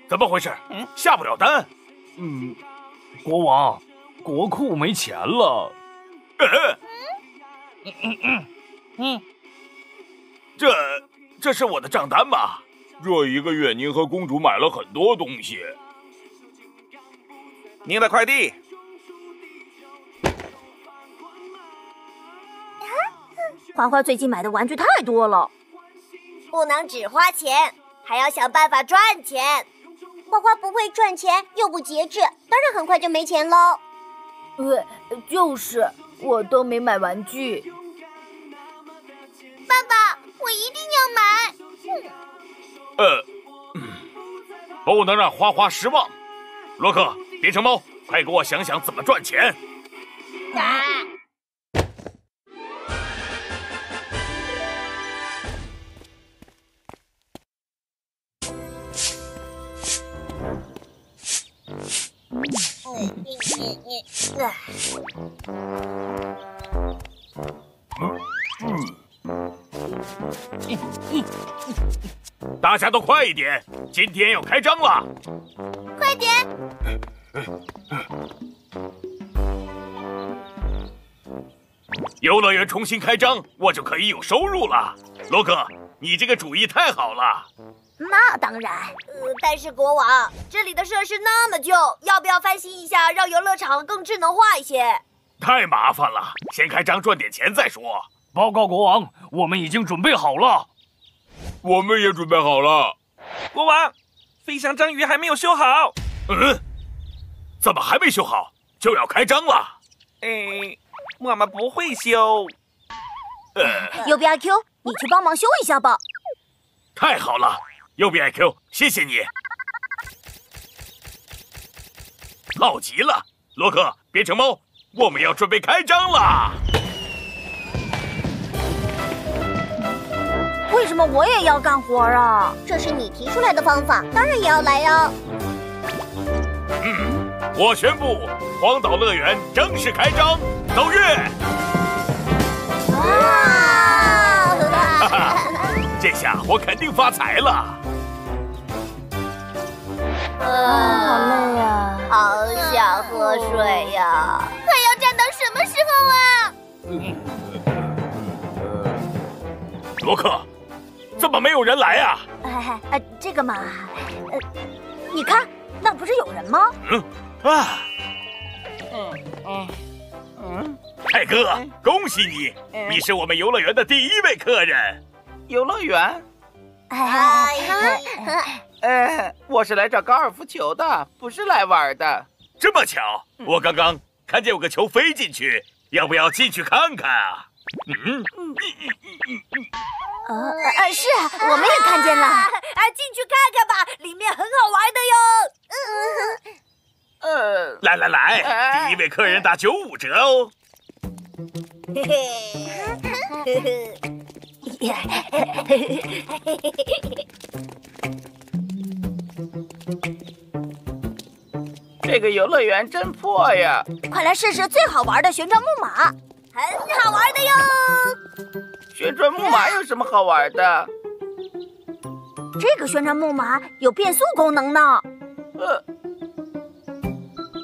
怎么回事？嗯，下不了单。嗯。国王，国库没钱了。嗯嗯嗯嗯，这这是我的账单吧？这一个月您和公主买了很多东西。您的快递。花花最近买的玩具太多了，不能只花钱，还要想办法赚钱。花花不会赚钱又不节制，当然很快就没钱喽。呃，就是，我都没买玩具。爸爸，我一定要买。呃，不能让花花失望。洛克，别成猫，快给我想想怎么赚钱。大家都快一点，今天要开张了！快点！游乐园重新开张，我就可以有收入了。罗克，你这个主意太好了。那当然。呃，但是国王，这里的设施那么旧，要不要翻新一下，让游乐场更智能化一些？太麻烦了，先开张赚点钱再说。报告国王，我们已经准备好了。我们也准备好了。国王，飞翔章鱼还没有修好。嗯？怎么还没修好？就要开张了？哎，我们不会修。呃，，U B I Q，你去帮忙修一下吧。太好了，右边 IQ，谢谢你。好极了，洛克，变成猫，我们要准备开张了。为什么我也要干活啊？这是你提出来的方法，当然也要来呀。嗯，我宣布，荒岛乐园正式开张，走月！哇！这下我肯定发财了。啊，好累呀，好想喝水呀！还要站到什么时候啊？罗克。怎么没有人来呀？哎哎，这个嘛，呃，你看，那不是有人吗？嗯啊，嗯嗯嗯，泰哥，恭喜你，你是我们游乐园的第一位客人。游乐园？哎，我是来找高尔夫球的，不是来玩的。这么巧，我刚刚看见有个球飞进去，要不要进去看看啊？嗯嗯嗯嗯嗯。呃呃，是，我们也看见了。啊，进去看看吧，里面很好玩的哟。呃，来来来，第一位客人打九五折哦。嘿嘿嘿嘿。这个游乐园真破呀！快来试试最好玩的旋转木马，很好玩的哟。旋转木马有什么好玩的？这个旋转木马有变速功能呢。呃，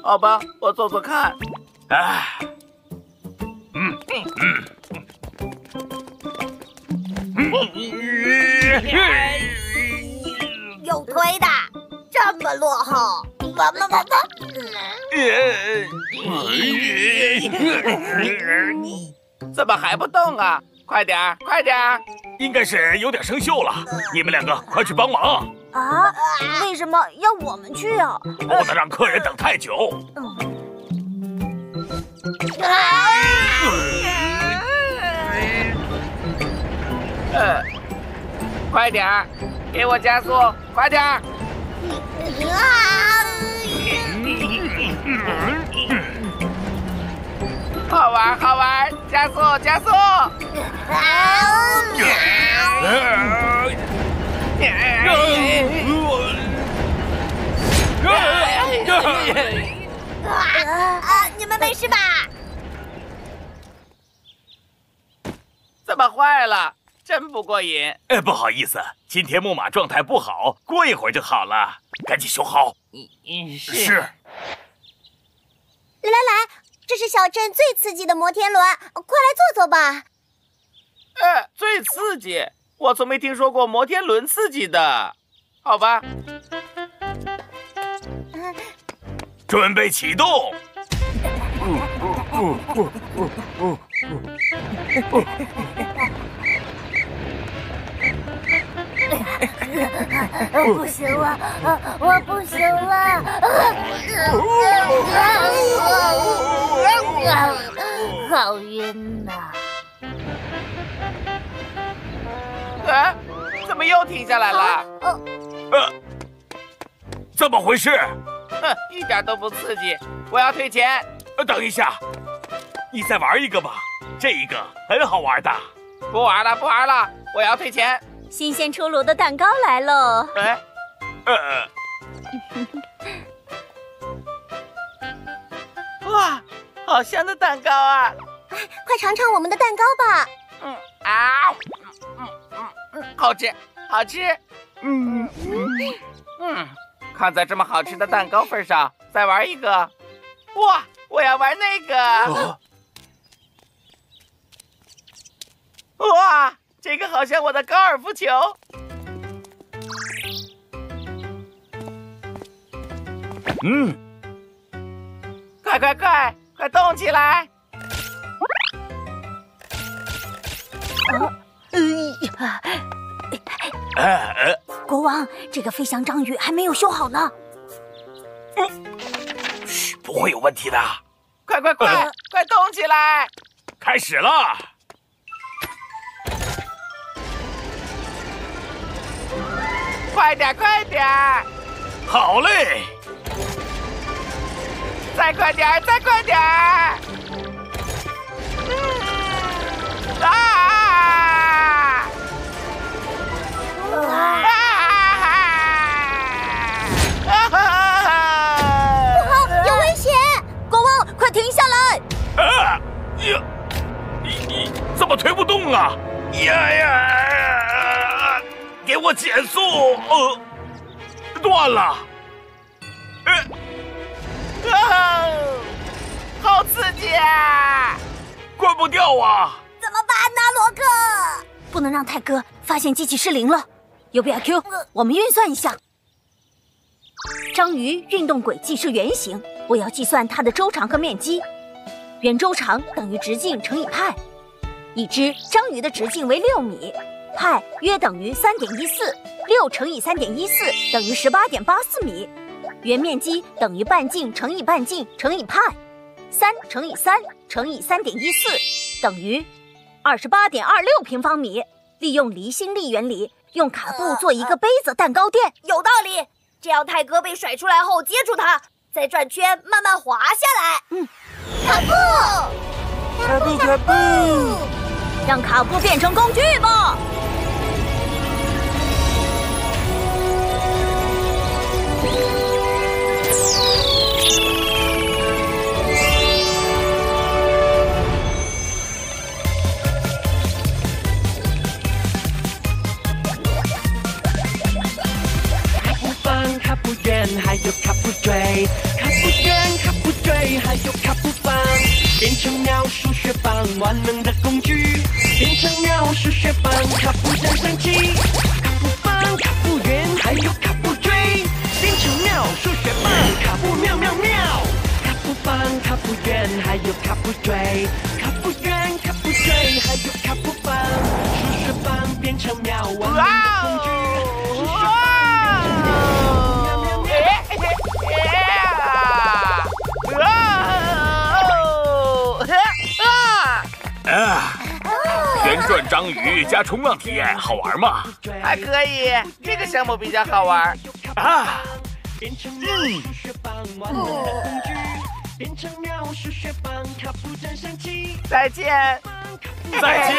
好吧，我做做看。啊，嗯嗯嗯，有推的，这么落后，怎么怎么？怎么还不动啊？快点儿，快点儿！应该是有点生锈了。你们两个快去帮忙！啊？为什么要我们去啊？不能让客人等太久。呃，快点儿，给我加速！快点儿！好玩，好玩，加速，加速！啊！你们没事吧？怎么坏了？真不过瘾。哎，不好意思，今天木马状态不好，过一会儿就好了，赶紧修好。是。来来来。这是小镇最刺激的摩天轮，快来坐坐吧。呃，最刺激？我从没听说过摩天轮刺激的。好吧。准备启动。不行了，我不行了，好晕呐！啊，怎么又停下来了？呃，怎么回事？哼，一点都不刺激，我要退钱。呃，等一下，你再玩一个吧，这一个很好玩的。不玩了，不玩了，我要退钱。新鲜出炉的蛋糕来喽！哎，呃，哇，好香的蛋糕啊！快尝尝我们的蛋糕吧。嗯啊，嗯嗯嗯，好吃，好吃。嗯嗯嗯，看在这么好吃的蛋糕份上，再玩一个。哇，我要玩那个。哇，这个好像我的高尔夫球。嗯，快快快，快动起来！哎呀！国王，这个飞翔章鱼还没有修好呢。嘘，不会有问题的。快快快，快动起来！开始了。快点，快点！好嘞！再快点，再快点！啊！啊！不好，有危险！国王，快停下来！啊！呀！你你怎么推不动啊？呀呀！给我减速！呃，断了。呃，啊，好刺激啊！关不掉啊！怎么办呢，罗克？不能让泰哥发现机器失灵了。有 B I Q，我们运算一下。章鱼运动轨迹是圆形，我要计算它的周长和面积。圆周长等于直径乘以派。已知章鱼的直径为六米。派约等于三点一四，六乘以三点一四等于十八点八四米，圆面积等于半径乘以半径乘以派，三乘以三乘以三点一四等于二十八点二六平方米。利用离心力原理，用卡布做一个杯子蛋糕店，有道理。这样泰哥被甩出来后接住它，再转圈慢慢滑下来。嗯，卡布，卡布卡布，让卡布变成工具吧。卡不圆，还有卡不追，卡不圆，卡不追，还有卡不棒，变成妙数学棒，万能的工具，变成喵数学棒，卡不真神奇，卡不棒，卡不圆，还有卡不锥，变成喵数学棒，卡不妙妙妙，卡不棒，卡不圆，还有卡不锥，卡不圆，卡不锥，还有卡不棒，数学棒变成妙万能的工具。啊！旋转章鱼加冲浪体验好玩吗？还可以，这个项目比较好玩啊！嗯，再见，再见！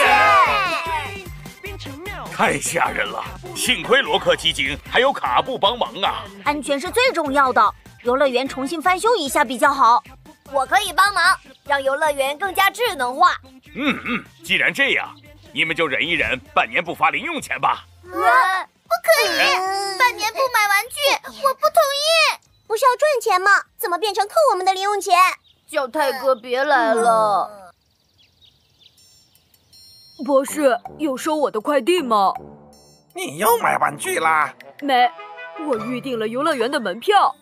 太吓人了，幸亏罗克机警还有卡布帮忙啊！安全是最重要的，游乐园重新翻修一下比较好。我可以帮忙，让游乐园更加智能化。嗯嗯，既然这样，你们就忍一忍，半年不发零用钱吧。啊，不可以，半年不买玩具，我不同意。不是要赚钱吗？怎么变成扣我们的零用钱？叫泰哥别来了。博士，有收我的快递吗？你又买玩具啦？没，我预定了游乐园的门票。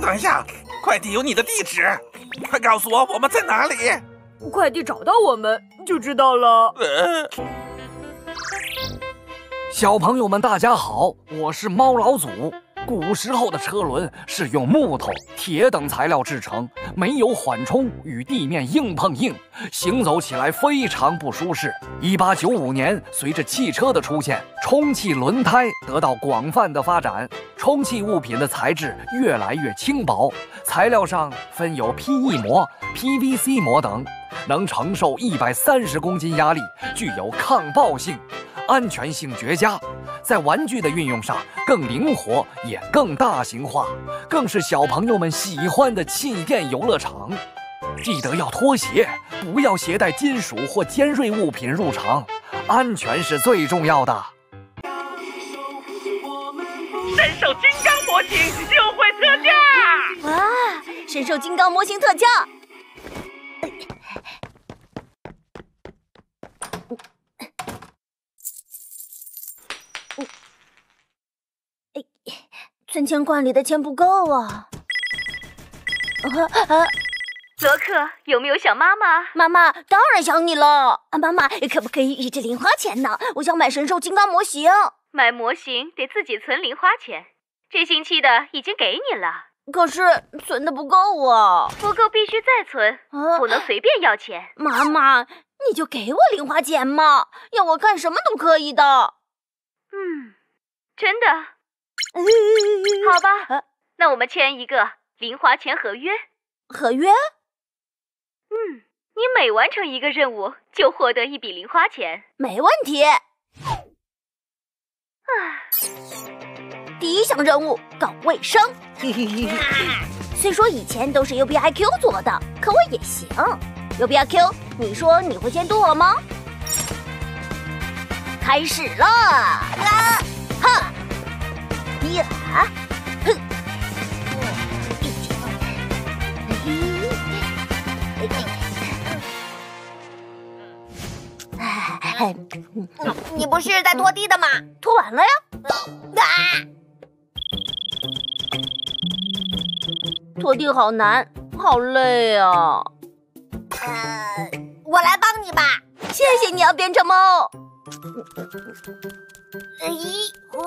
等一下，快递有你的地址，快告诉我我们在哪里。快递找到我们就知道了。呃、小朋友们，大家好，我是猫老祖。古时候的车轮是用木头、铁等材料制成，没有缓冲，与地面硬碰硬，行走起来非常不舒适。一八九五年，随着汽车的出现，充气轮胎得到广泛的发展，充气物品的材质越来越轻薄，材料上分有 PE 膜、PVC 膜等，能承受一百三十公斤压力，具有抗爆性。安全性绝佳，在玩具的运用上更灵活，也更大型化，更是小朋友们喜欢的气垫游乐场。记得要脱鞋，不要携带金属或尖锐物品入场，安全是最重要的。神兽金刚模型就会特价！哇，神兽金刚模型特价！存钱罐里的钱不够啊！罗克有没有想妈妈？妈妈当然想你了啊！妈妈可不可以一支零花钱呢？我想买神兽金刚模型。买模型得自己存零花钱，这星期的已经给你了。可是存的不够啊！不够必须再存，不能随便要钱。妈妈，你就给我零花钱嘛，要我干什么都可以的。嗯，真的。好吧，那我们签一个零花钱合约。合约？嗯，你每完成一个任务就获得一笔零花钱。没问题。啊，第一项任务搞卫生。虽说以前都是 U B I Q 做的，可我也行。U B I Q，你说你会监督我吗？开始了！啊，哈！呀！哼！你不是在拖地的吗？拖完了呀。啊！拖地好难，好累啊。呃，我来帮你吧。谢谢你啊，变成猫。咦，呼！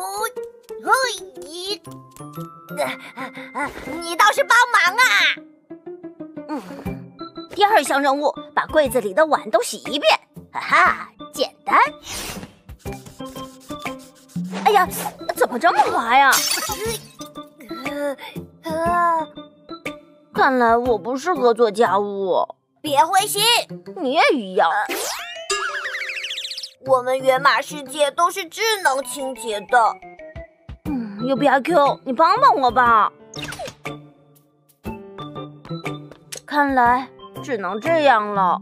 咦，你倒是帮忙啊！嗯，第二项任务，把柜子里的碗都洗一遍。哈哈，简单。哎呀，怎么这么滑呀？看来我不适合做家务。别灰心，你也一样。我们源码世界都是智能清洁的。嗯，U B I Q，你帮帮我吧。看来只能这样了。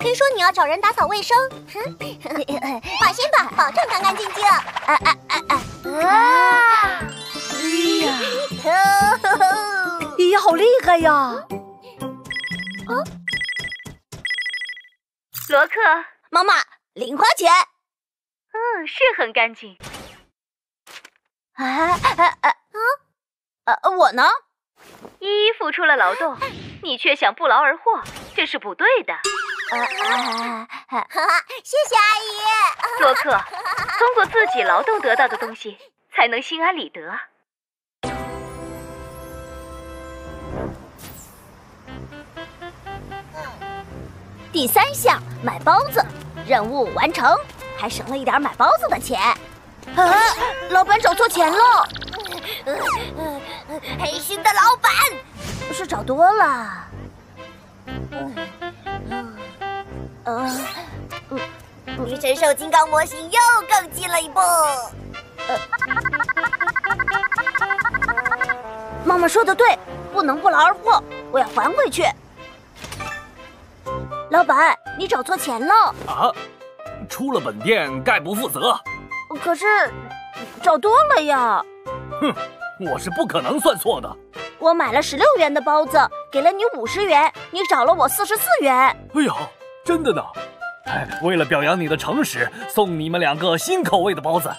听说你要找人打扫卫生，放心吧，保证干干净净。哎哎哎哎！啊！哎呀！咦，好厉害呀！啊！罗克，妈妈，零花钱。嗯，是很干净。哎哎哎！啊！呃，我呢？依依付出了劳动，你却想不劳而获，这是不对的。哈哈，谢谢阿姨。洛克，通过自己劳动得到的东西，才能心安理得。第三项，买包子，任务完成，还省了一点买包子的钱。啊！老板找错钱了。黑心的老板，是找多了。嗯嗯嗯，离神兽金刚模型又更近了一步。妈妈说的对，不能不劳而获，我要还回去。老板，你找错钱了啊！出了本店概不负责。可是找多了呀。哼，我是不可能算错的。我买了十六元的包子，给了你五十元，你找了我四十四元。哎呀，真的呢！哎，为了表扬你的诚实，送你们两个新口味的包子。啊！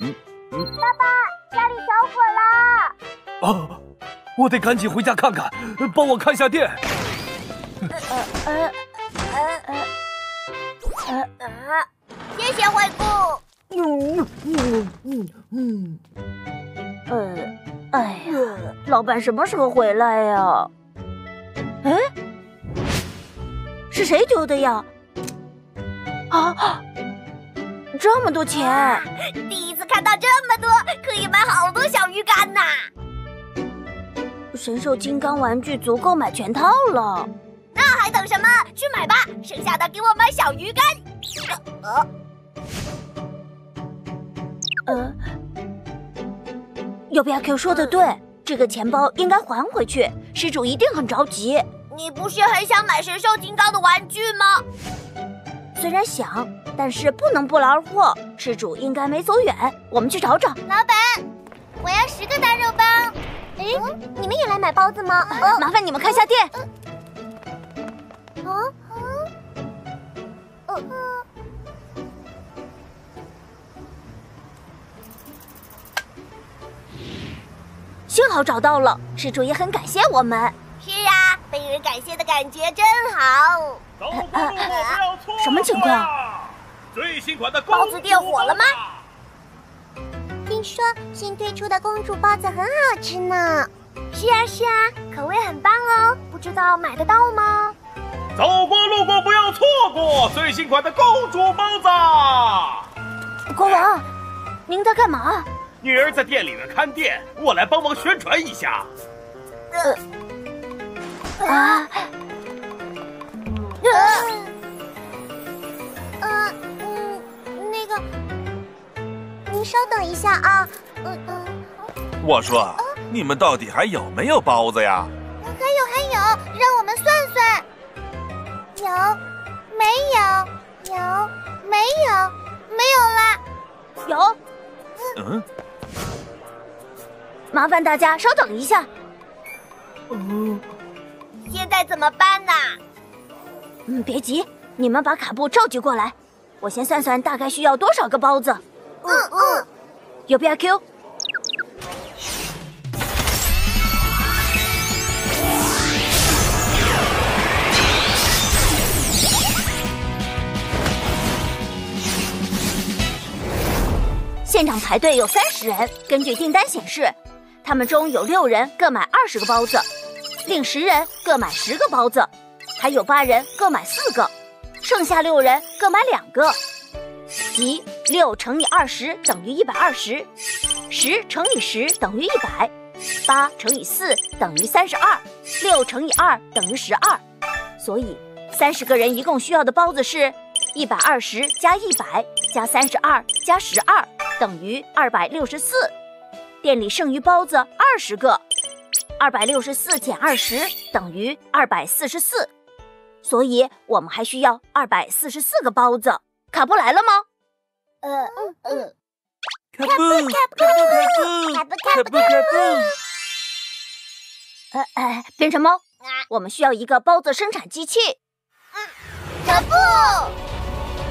嗯嗯。爸爸，家里着火了。啊！我得赶紧回家看看，帮我看下店。呃呃呃呃呃！天谢谢灰姑。嗯嗯嗯嗯。呃，哎呀，老板什么时候回来呀？哎，是谁丢的呀？啊，这么多钱！第一次看到这么多，可以买好多小鱼干呐！神兽金刚玩具足够买全套了。那还等什么？去买吧！剩下的给我买小鱼干。呃，呃，右边 Q 说的对，这个钱包应该还回去，施主一定很着急。你不是很想买神兽金刚的玩具吗？虽然想，但是不能不劳而获。施主应该没走远，我们去找找。老板，我要十个大肉包。哎，你们也来买包子吗？麻烦你们开下店。啊啊！幸好找到了，施主也很感谢我们。是啊，被人感谢的感觉真好。走不要错过。什么情况？最新款的包子店火了吗？听说新推出的公主包子很好吃呢。是啊是啊，口味很棒哦，不知道买得到吗？走过路过不要错过最新款的公主包子。国王，您在干嘛？女儿在店里面看店，我来帮忙宣传一下。呃啊。呃，呃，嗯，那个，您稍等一下啊，嗯嗯。我说，你们到底还有没有包子呀？还有还有，让我们算算。有，没有？有，没有？没有啦。有。嗯。麻烦大家稍等一下。嗯。现在怎么办呢？嗯，别急，你们把卡布召集过来，我先算算大概需要多少个包子。嗯嗯。有 B R Q。现场排队有三十人，根据订单显示，他们中有六人各买二十个包子，另十人各买十个包子，还有八人各买四个，剩下六人各买两个，即六乘以二十等于一百二十，十乘以十等于一百，八乘以四等于三十二，六乘以二等于十二，所以三十个人一共需要的包子是一百二十加一百加三十二加十二。等于二百六十四，店里剩余包子二十个，二百六十四减二十等于二百四十四，所以我们还需要二百四十四个包子。卡布来了吗？呃嗯嗯，卡布卡布卡布卡布卡布卡布，呃哎，变成猫，我们需要一个包子生产机器。卡布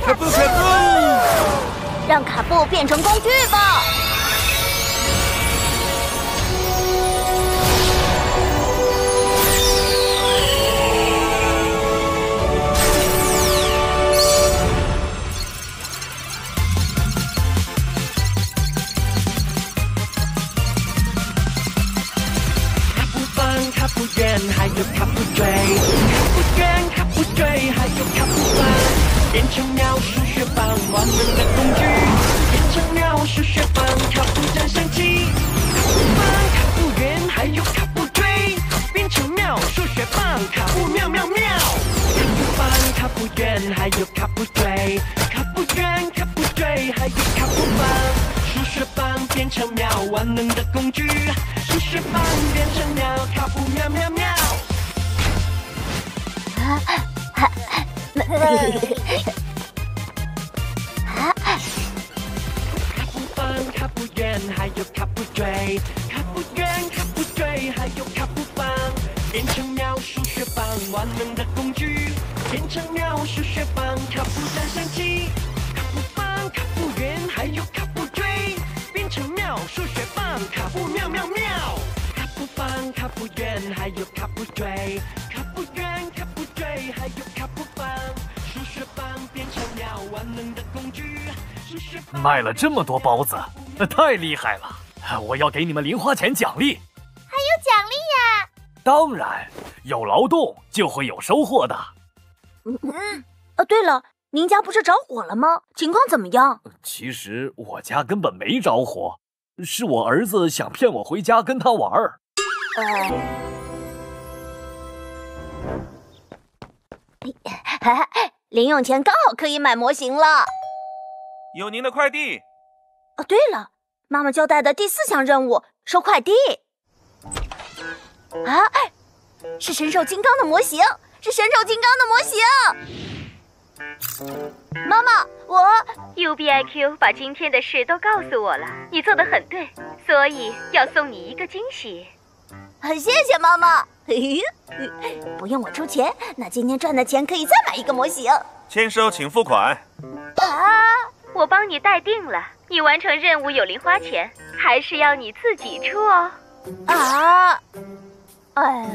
卡布卡布。让卡布变成工具吧！卡布圆，还有卡布锥，卡布圆、卡布锥，还有卡布棒，变成鸟数学棒，万能的工具。数学棒、卡布战相机，卡布棒、卡布圆，还有卡布锥，变成妙数学棒，卡布妙妙妙。卡布棒、卡布圆，还有卡布锥，卡布圆、卡布锥，还有卡布棒，数学棒变成妙，万能的工具。数学棒变成喵，卡布喵喵喵。啊哈哈！还有卡布锥，卡布圆，卡布锥，还有卡布棒，变成妙数学棒，万能的工具。变成妙数学棒，卡布战相机，卡布棒，卡布圆，还有卡布锥，变成妙数学棒，卡布妙卖了这么多包子，太厉害了！我要给你们零花钱奖励。还有奖励呀？当然，有劳动就会有收获的。嗯，呃，对了，您家不是着火了吗？情况怎么样？其实我家根本没着火，是我儿子想骗我回家跟他玩儿。呃。零用钱刚好可以买模型了。有您的快递。哦，对了，妈妈交代的第四项任务收快递。啊，是神兽金刚的模型，是神兽金刚的模型。妈妈，我 U B I Q 把今天的事都告诉我了，你做的很对，所以要送你一个惊喜。很谢谢妈妈。不用我出钱，那今天赚的钱可以再买一个模型。签收，请付款。啊，我帮你待定了。你完成任务有零花钱，还是要你自己出哦。啊，哎呀，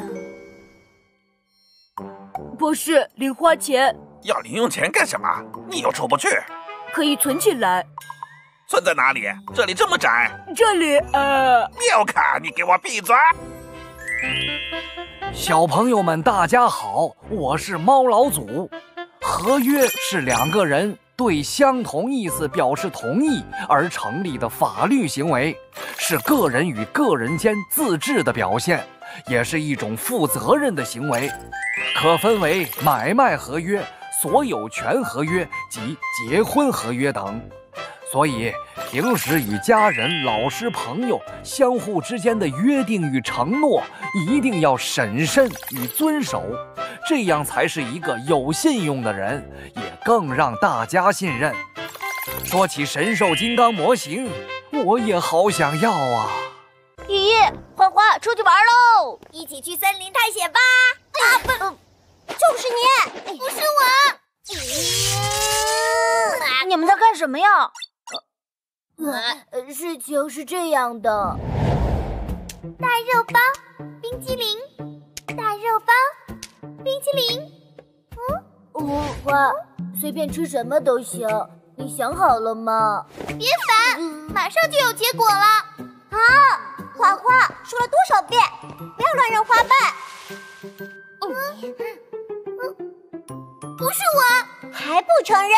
不是零花钱。要零用钱干什么？你又出不去。可以存起来。存在哪里？这里这么窄。这里，呃，妙卡，你给我闭嘴。小朋友们，大家好，我是猫老祖。合约是两个人对相同意思表示同意而成立的法律行为，是个人与个人间自治的表现，也是一种负责任的行为，可分为买卖合约、所有权合约及结婚合约等。所以，平时与家人、老师、朋友相互之间的约定与承诺，一定要审慎与遵守，这样才是一个有信用的人，也更让大家信任。说起神兽金刚模型，我也好想要啊！依依、花花，出去玩喽！一起去森林探险吧！啊，不，就是你，不是我。你们在干什么呀？呃，事情是这样的，大肉包，冰淇淋，大肉包，冰淇淋。嗯，花花，随便吃什么都行，你想好了吗？别烦，马上就有结果了。啊，花花说了多少遍，不要乱扔花瓣。嗯嗯，不是我，还不承认？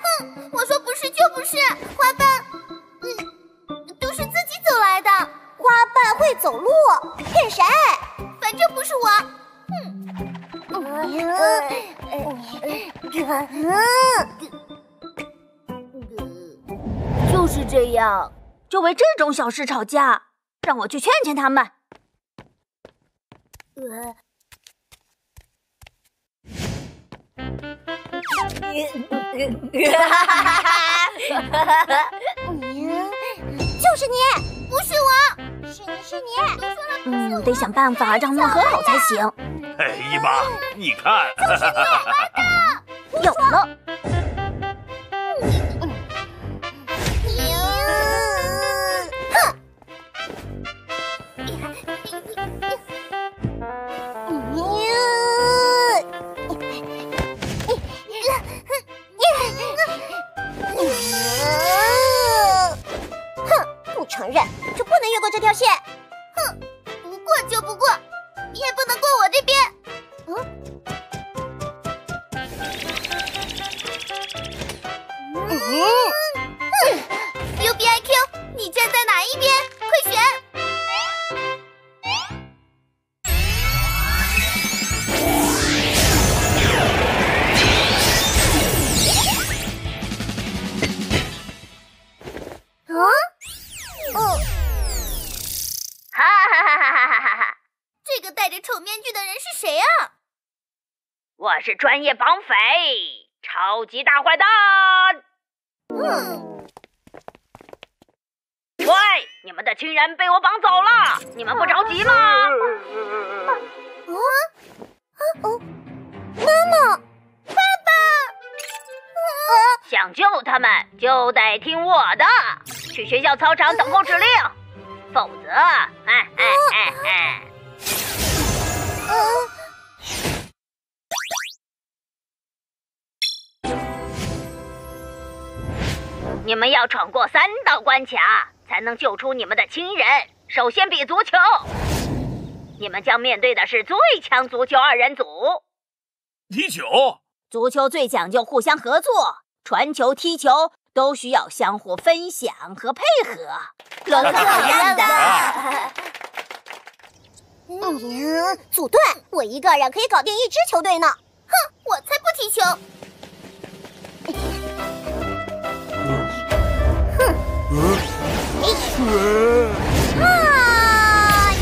哼，我说不是就不是，花瓣。嗯，都是自己走来的。花瓣会走路，骗谁？反正不是我。哼，就是这样，就为这种小事吵架，让我去劝劝他们。就是你。不是我，是你是你，嗯，得想办法让他们和好才行。哎，姨妈，你看，就是你完蛋，有了。承认就不能越过这条线。哼，不过就不过，你也不能过我这边。嗯。嗯。U B I Q，你站在哪一边？是专业绑匪，超级大坏蛋。嗯。喂，你们的亲人被我绑走了，你们不着急吗？啊啊哦！妈妈，爸爸，想救他们就得听我的，去学校操场等候指令，否则，哎哎哎哎。你们要闯过三道关卡，才能救出你们的亲人。首先比足球，你们将面对的是最强足球二人组。踢球，足球最讲究互相合作，传球、踢球都需要相互分享和配合。轮考验的。嗯，组队，我一个人可以搞定一支球队呢。哼，我才不踢球。啊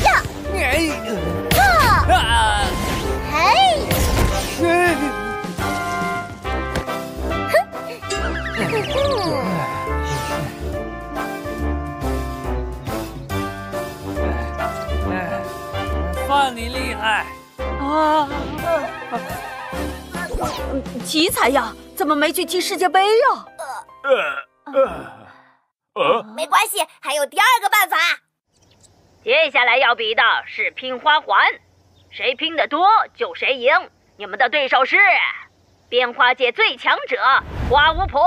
呀！啊！嘿！算你厉害啊！奇才呀，怎么没去踢世界杯呀？呃呃呃，没关系，还有第二个办法。接下来要比的是拼花环，谁拼的多就谁赢。你们的对手是编花界最强者花巫婆。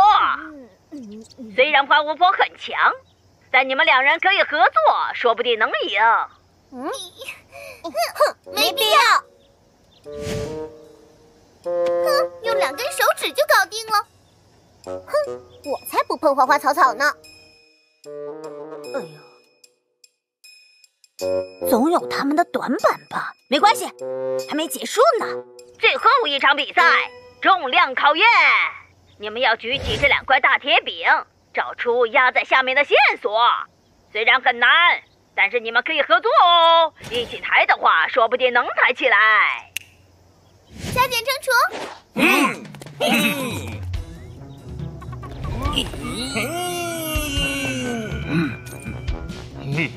虽然花巫婆很强，但你们两人可以合作，说不定能赢。嗯，哼，没必要。哼，用两根手指就搞定了。哼，我才不碰花花草草呢。哎呦，总有他们的短板吧？没关系，还没结束呢。最后一场比赛，重量考验。你们要举起这两块大铁饼，找出压在下面的线索。虽然很难，但是你们可以合作哦。一起抬的话，说不定能抬起来。加减乘除。嗯。嗯。啊啊！嗯，哼，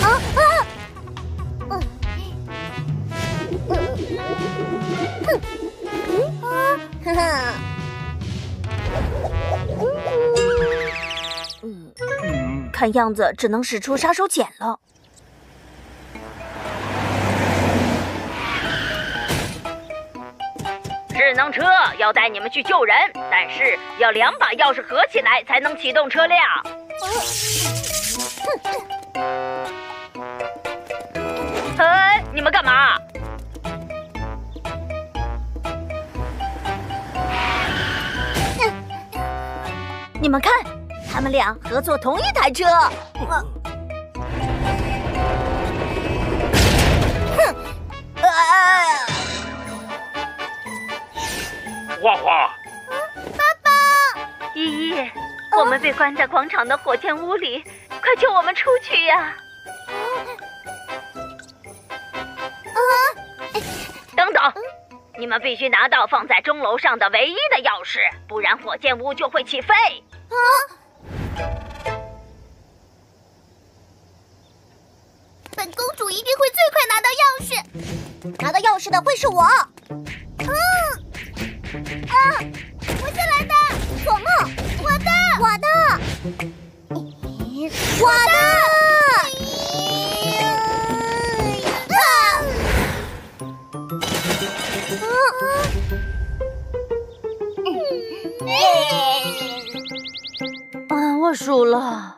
啊，哈哈，嗯，看样子只能使出杀手锏了。智能车要带你们去救人，但是要两把钥匙合起来才能启动车辆。哎，你们干嘛？你们看，他们俩合作同一台车。哼！啊！花花，爸爸，依依，我们被关在广场的火箭屋里，快救我们出去呀！等等，你们必须拿到放在钟楼上的唯一的钥匙，不然火箭屋就会起飞。啊！本公主一定会最快拿到钥匙，拿到钥匙的会是我。嗯。啊！我先来的，索梦，我的，我的，我的。啊！我输了。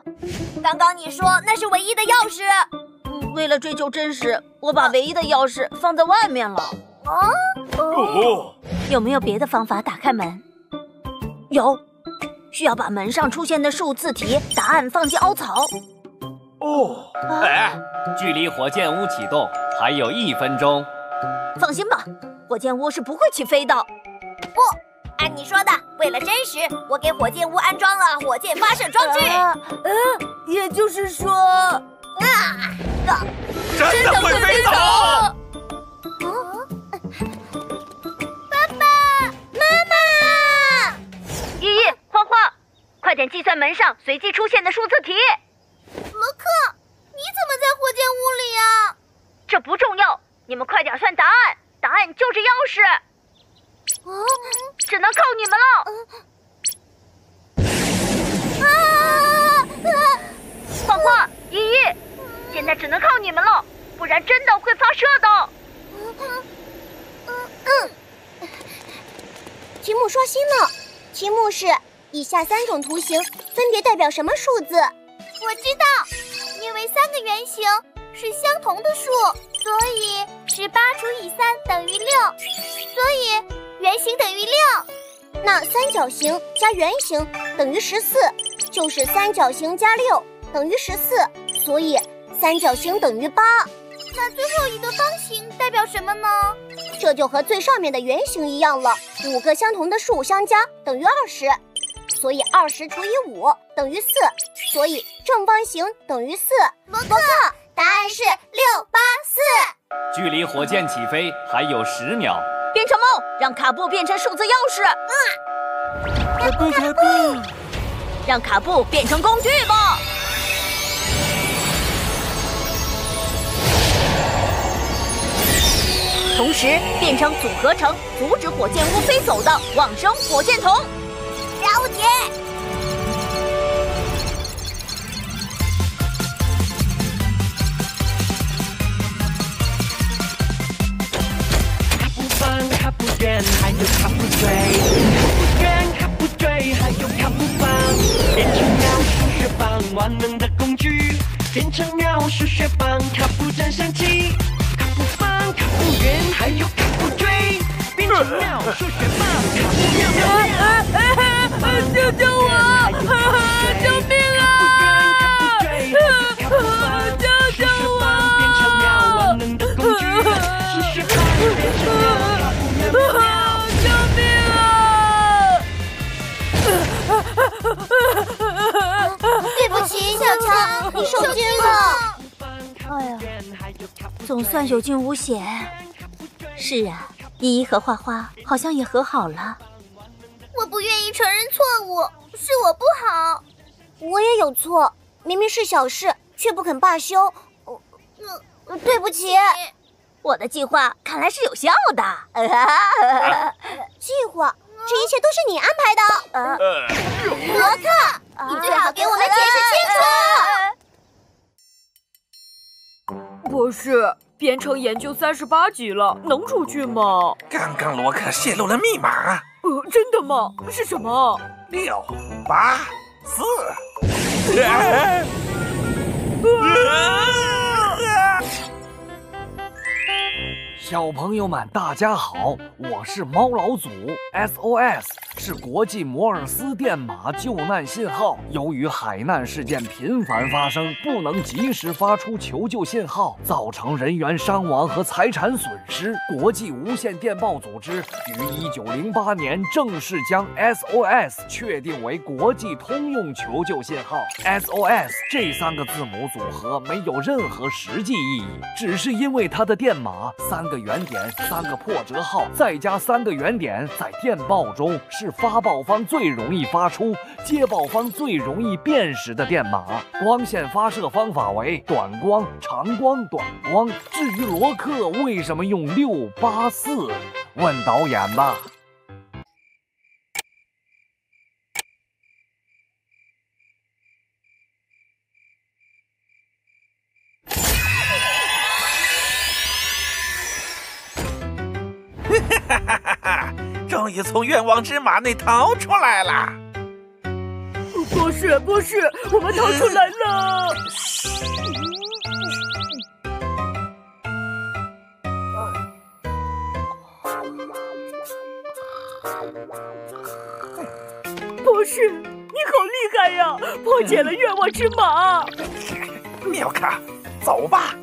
刚刚你说那是唯一的钥匙。为了追求真实，我把唯一的钥匙放在外面了。啊哦。有没有别的方法打开门？有，需要把门上出现的数字题答案放进凹槽。哦。哎，距离火箭屋启动还有一分钟。放心吧，火箭屋是不会起飞的。不，按你说的，为了真实，我给火箭屋安装了火箭发射装置。嗯，也就是说，啊，真的会飞走。爸爸妈妈，依依，花花，快点计算门上随机出现的数字题。罗克，你怎么在火箭屋里呀？这不重要，你们快点算答案，答案就是钥匙。哦，只能靠你们了。花花、依依，现在只能靠你们了，不然真的会发射的。嗯，题目刷新了，题目是以下三种图形分别代表什么数字？我知道，因为三个圆形是相同的数，所以十八除以三等于六，所以圆形等于六。那三角形加圆形等于十四，就是三角形加六等于十四，所以三角形等于八。那最后一个方形代表什么呢？这就和最上面的圆形一样了，五个相同的数相加等于二十，所以二十除以五等于四，所以正方形等于四。罗克，答案是六八四。距离火箭起飞还有十秒。变成猫，让卡布变成数字钥匙。卡布卡布，让卡布变成工具吧。同时变成组合成阻止火箭屋飞走的往生火箭筒。了解。卡布圆，还有卡布追，卡布圆，卡布追，还有卡布棒，变成喵数学棒，万能的工具，变成喵数学棒，卡布真神奇，卡布棒，卡布圆，还有卡布锥，变成喵数学棒，卡布妙妙妙，救救我！小强，你受惊了。哎呀，总算有惊无险。是啊，依依和花花好像也和好了。我不愿意承认错误，是我不好。我也有错，明明是小事，却不肯罢休。呃，对不起。我的计划看来是有效的。计划，这一切都是你安排的。罗克，你最好给我们解释清楚。博士，编程研究三十八级了，能出去吗？刚刚罗克泄露了密码。呃，真的吗？是什么？六八四。小朋友们，大家好，我是猫老祖。SOS 是国际摩尔斯电码救难信号，由于海难事件频繁发生，不能及时发出求救信号，造成人员伤亡和财产损失。国际无线电报组织于1908年正式将 SOS 确定为国际通用求救信号。SOS 这三个字母组合没有任何实际意义，只是因为它的电码三个。原点三个破折号，再加三个原点，在电报中是发报方最容易发出、接报方最容易辨识的电码。光线发射方法为短光、长光、短光。至于罗克为什么用六八四，问导演吧。终于从愿望之马内逃出来了！博士，博士，我们逃出来了！博士，你好厉害呀，破解了愿望之马！妙卡，走吧。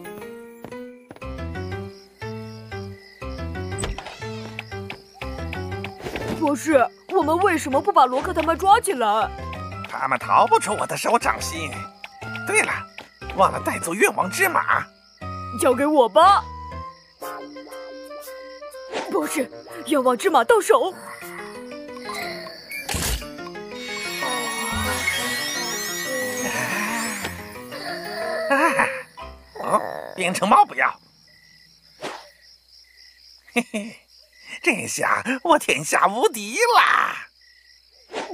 博士，我们为什么不把罗克他们抓起来？他们逃不出我的手掌心。对了，忘了带走愿望之马，交给我吧。博士，愿望之马到手。啊 哦，变成猫不要。嘿嘿。这下我天下无敌啦！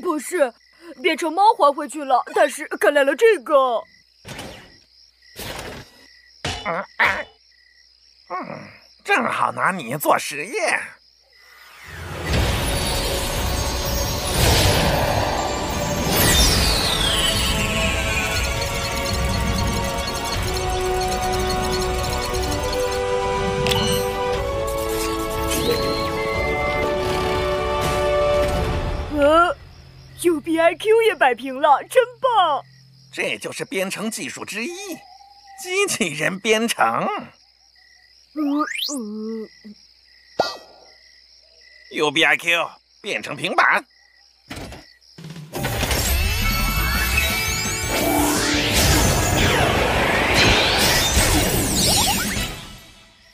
不是，变成猫还回去了，但是看来了这个。嗯，嗯，正好拿你做实验。，UBIQ 也摆平了，真棒！这就是编程技术之一，机器人编程。嗯嗯。UBIQ 变成平板，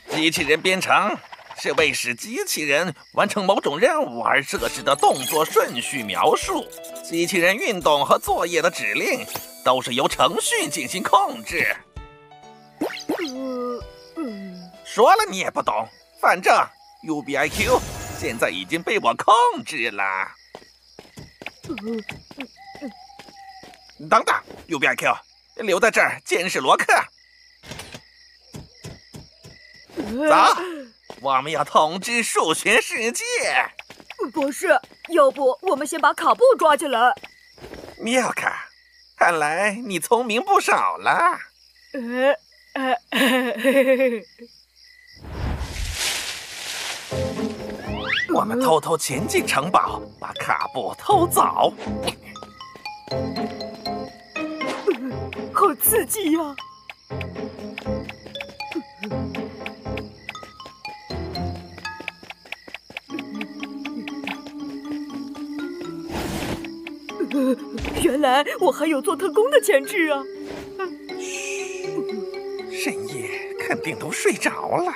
机器人编程是为使机器人完成某种任务而设置的动作顺序描述。机器人运动和作业的指令都是由程序进行控制。嗯嗯。说了你也不懂，反正 UBIQ 现在已经被我控制了。等等，UBIQ，留在这儿监视罗克。走，我们要统治数学世界。博士，要不我们先把卡布抓起来？妙卡，看来你聪明不少了。呃呃。我们偷偷潜进城堡，把卡布偷走。好刺激呀！原来我还有做特工的潜质啊！嘘深夜肯定都睡着了。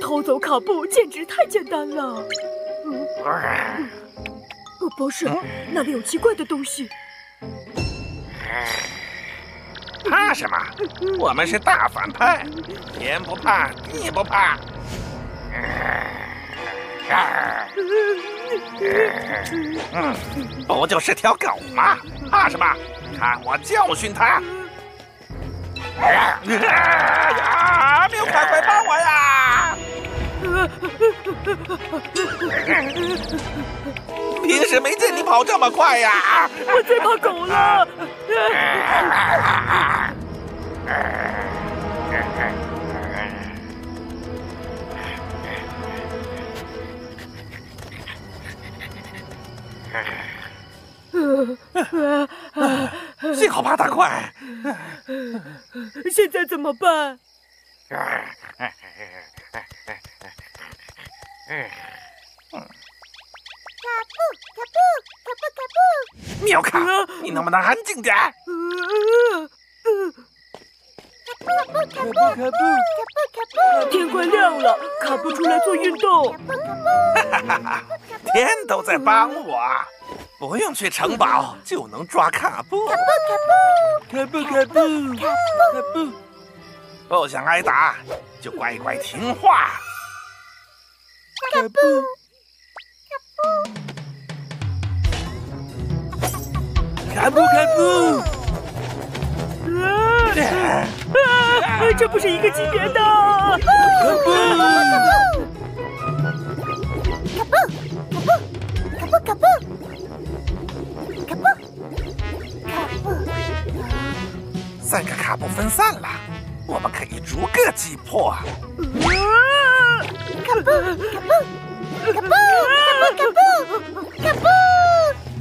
偷走卡布简直太简单了。呃，博士，那里有奇怪的东西。怕什么？我们是大反派，天不怕地不怕。嗯，不就是条狗吗？怕什么？看我教训它！呀！没有卡，快帮我呀！平时没见你跑这么快呀！我最怕狗了。幸好爬得快。现在怎么办？卡布卡布卡布卡布！妙卡，你能不能安静点？卡布卡布卡布卡布！天快亮了，卡布出来做运动。哈哈哈！天都在帮我，不用去城堡就能抓卡布。卡布卡布卡布卡布卡布！不想挨打就乖乖听话。卡布。卡布卡布！啊啊！这不是一个级别的。卡布！卡布！卡布！卡布！卡布！卡布！卡布！三个卡布分散了，我们可以逐个击破。啊！卡布！卡布！卡布！卡布！卡布！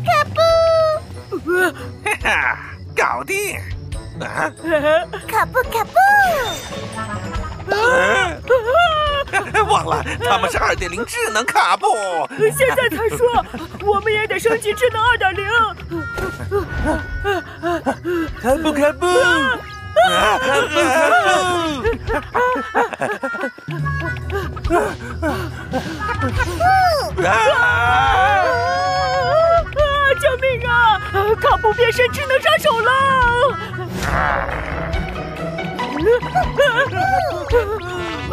卡布！卡布！哈哈，搞定！啊！卡布卡布！啊！忘了，他们是二点零智能卡布。现在才说，我们也得升级智能二点零。卡布卡布！卡布卡布！啊！卡布变身智能杀手了！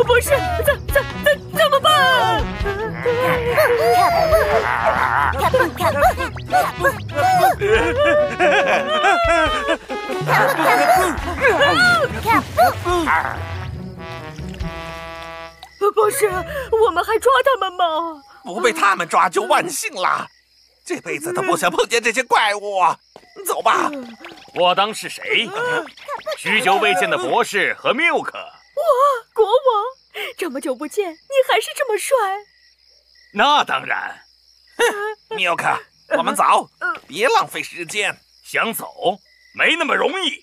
博士，怎怎怎怎么办？卡布卡布卡布卡布卡布！不是，我们还抓他们吗？不被他们抓就万幸了。这辈子都不想碰见这些怪物。走吧。我当是谁？许久未见的博士和缪克。哇，国王，这么久不见，你还是这么帅。那当然。哼，缪克，我们走，别浪费时间。想走，没那么容易。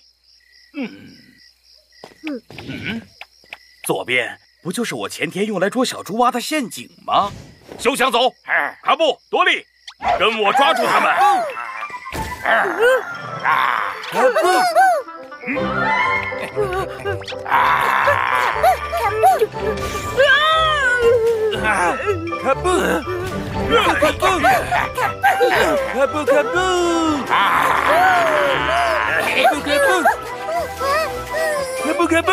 嗯嗯嗯，左边不就是我前天用来捉小猪蛙的陷阱吗？休想走！卡布、多利，跟我抓住他们！卡布！啊！卡布！卡布！卡布！卡布！卡布！卡布！卡布！卡布！卡布！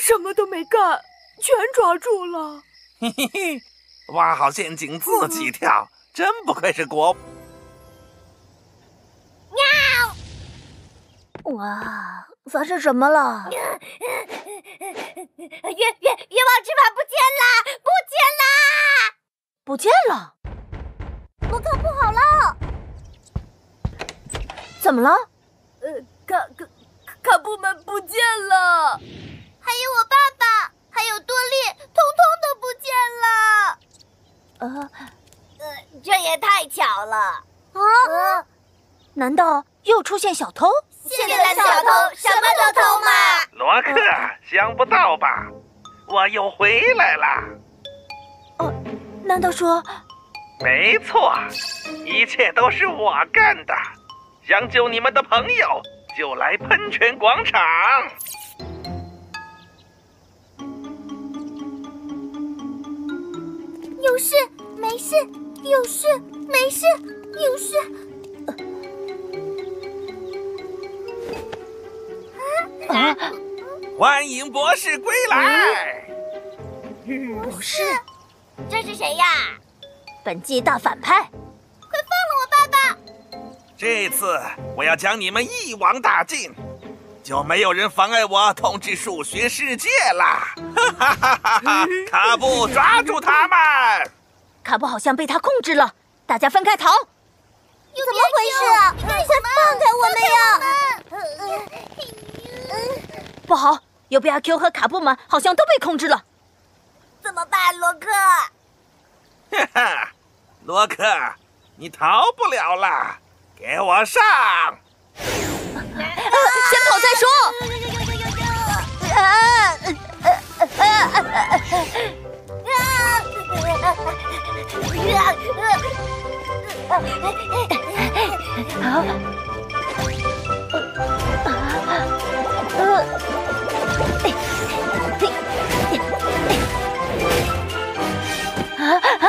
什么都没干，全抓住了。嘿嘿嘿，挖好陷阱自己跳，真不愧是国。喵！哇，发生什么了？月月月王之法不见啦！不见啦！不见了！罗克，不好了！怎么了？呃，卡卡卡布们不见了，还有我爸爸，还有多利，通通都不见了。呃，呃，这也太巧了啊！难道又出现小偷？现在的小偷什么都偷吗！罗克，想不到吧？我又回来了。哦，难道说？没错，一切都是我干的。想救你们的朋友，就来喷泉广场。有事没事，有事没事，有事。啊！欢迎博士归来。博士，这是谁呀？本季大反派。快放了我！这次我要将你们一网打尽，就没有人妨碍我统治数学世界了！哈哈哈哈哈！卡布，抓住他们！卡布好像被他控制了，大家分开逃！怎么回事啊？快放开我们呀！不好，有比阿 Q 和卡布们好像都被控制了，怎么办，罗克？哈哈，罗克，你逃不了了。给我上！先跑再说。啊啊！啊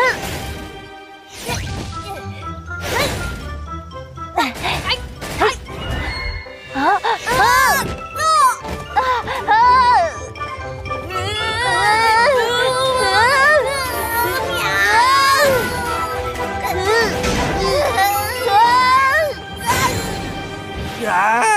Ah!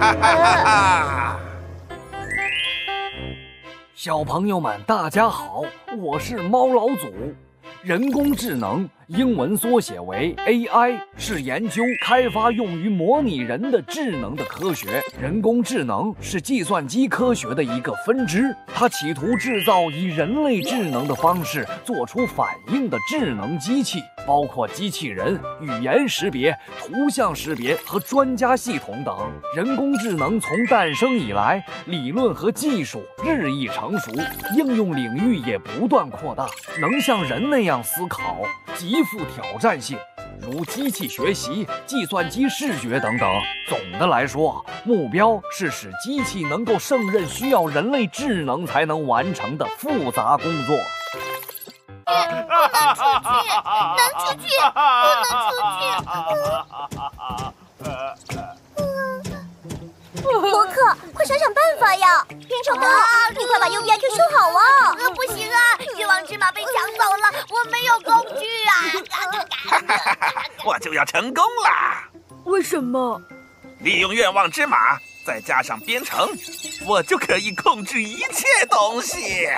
哈！小朋友们，大家好，我是猫老祖。人工智能英文缩写为 AI，是研究开发用于模拟人的智能的科学。人工智能是计算机科学的一个分支，它企图制造以人类智能的方式做出反应的智能机器，包括机器人、语言识别、图像识别和专家系统等。人工智能从诞生以来，理论和技术日益成熟，应用领域也不断扩大，能像人那样思考。极富挑战性，如机器学习、计算机视觉等等。总的来说，目标是使机器能够胜任需要人类智能才能完成的复杂工作。不能出去，能出去，不能出去。罗克，快想想办法呀！编程猫，你快把 U B I Q 修好啊！不行啊，愿望之马被抢走了，我没有工具啊！我就要成功啦！为什么？利用愿望之马，再加上编程，我就可以控制一切东西。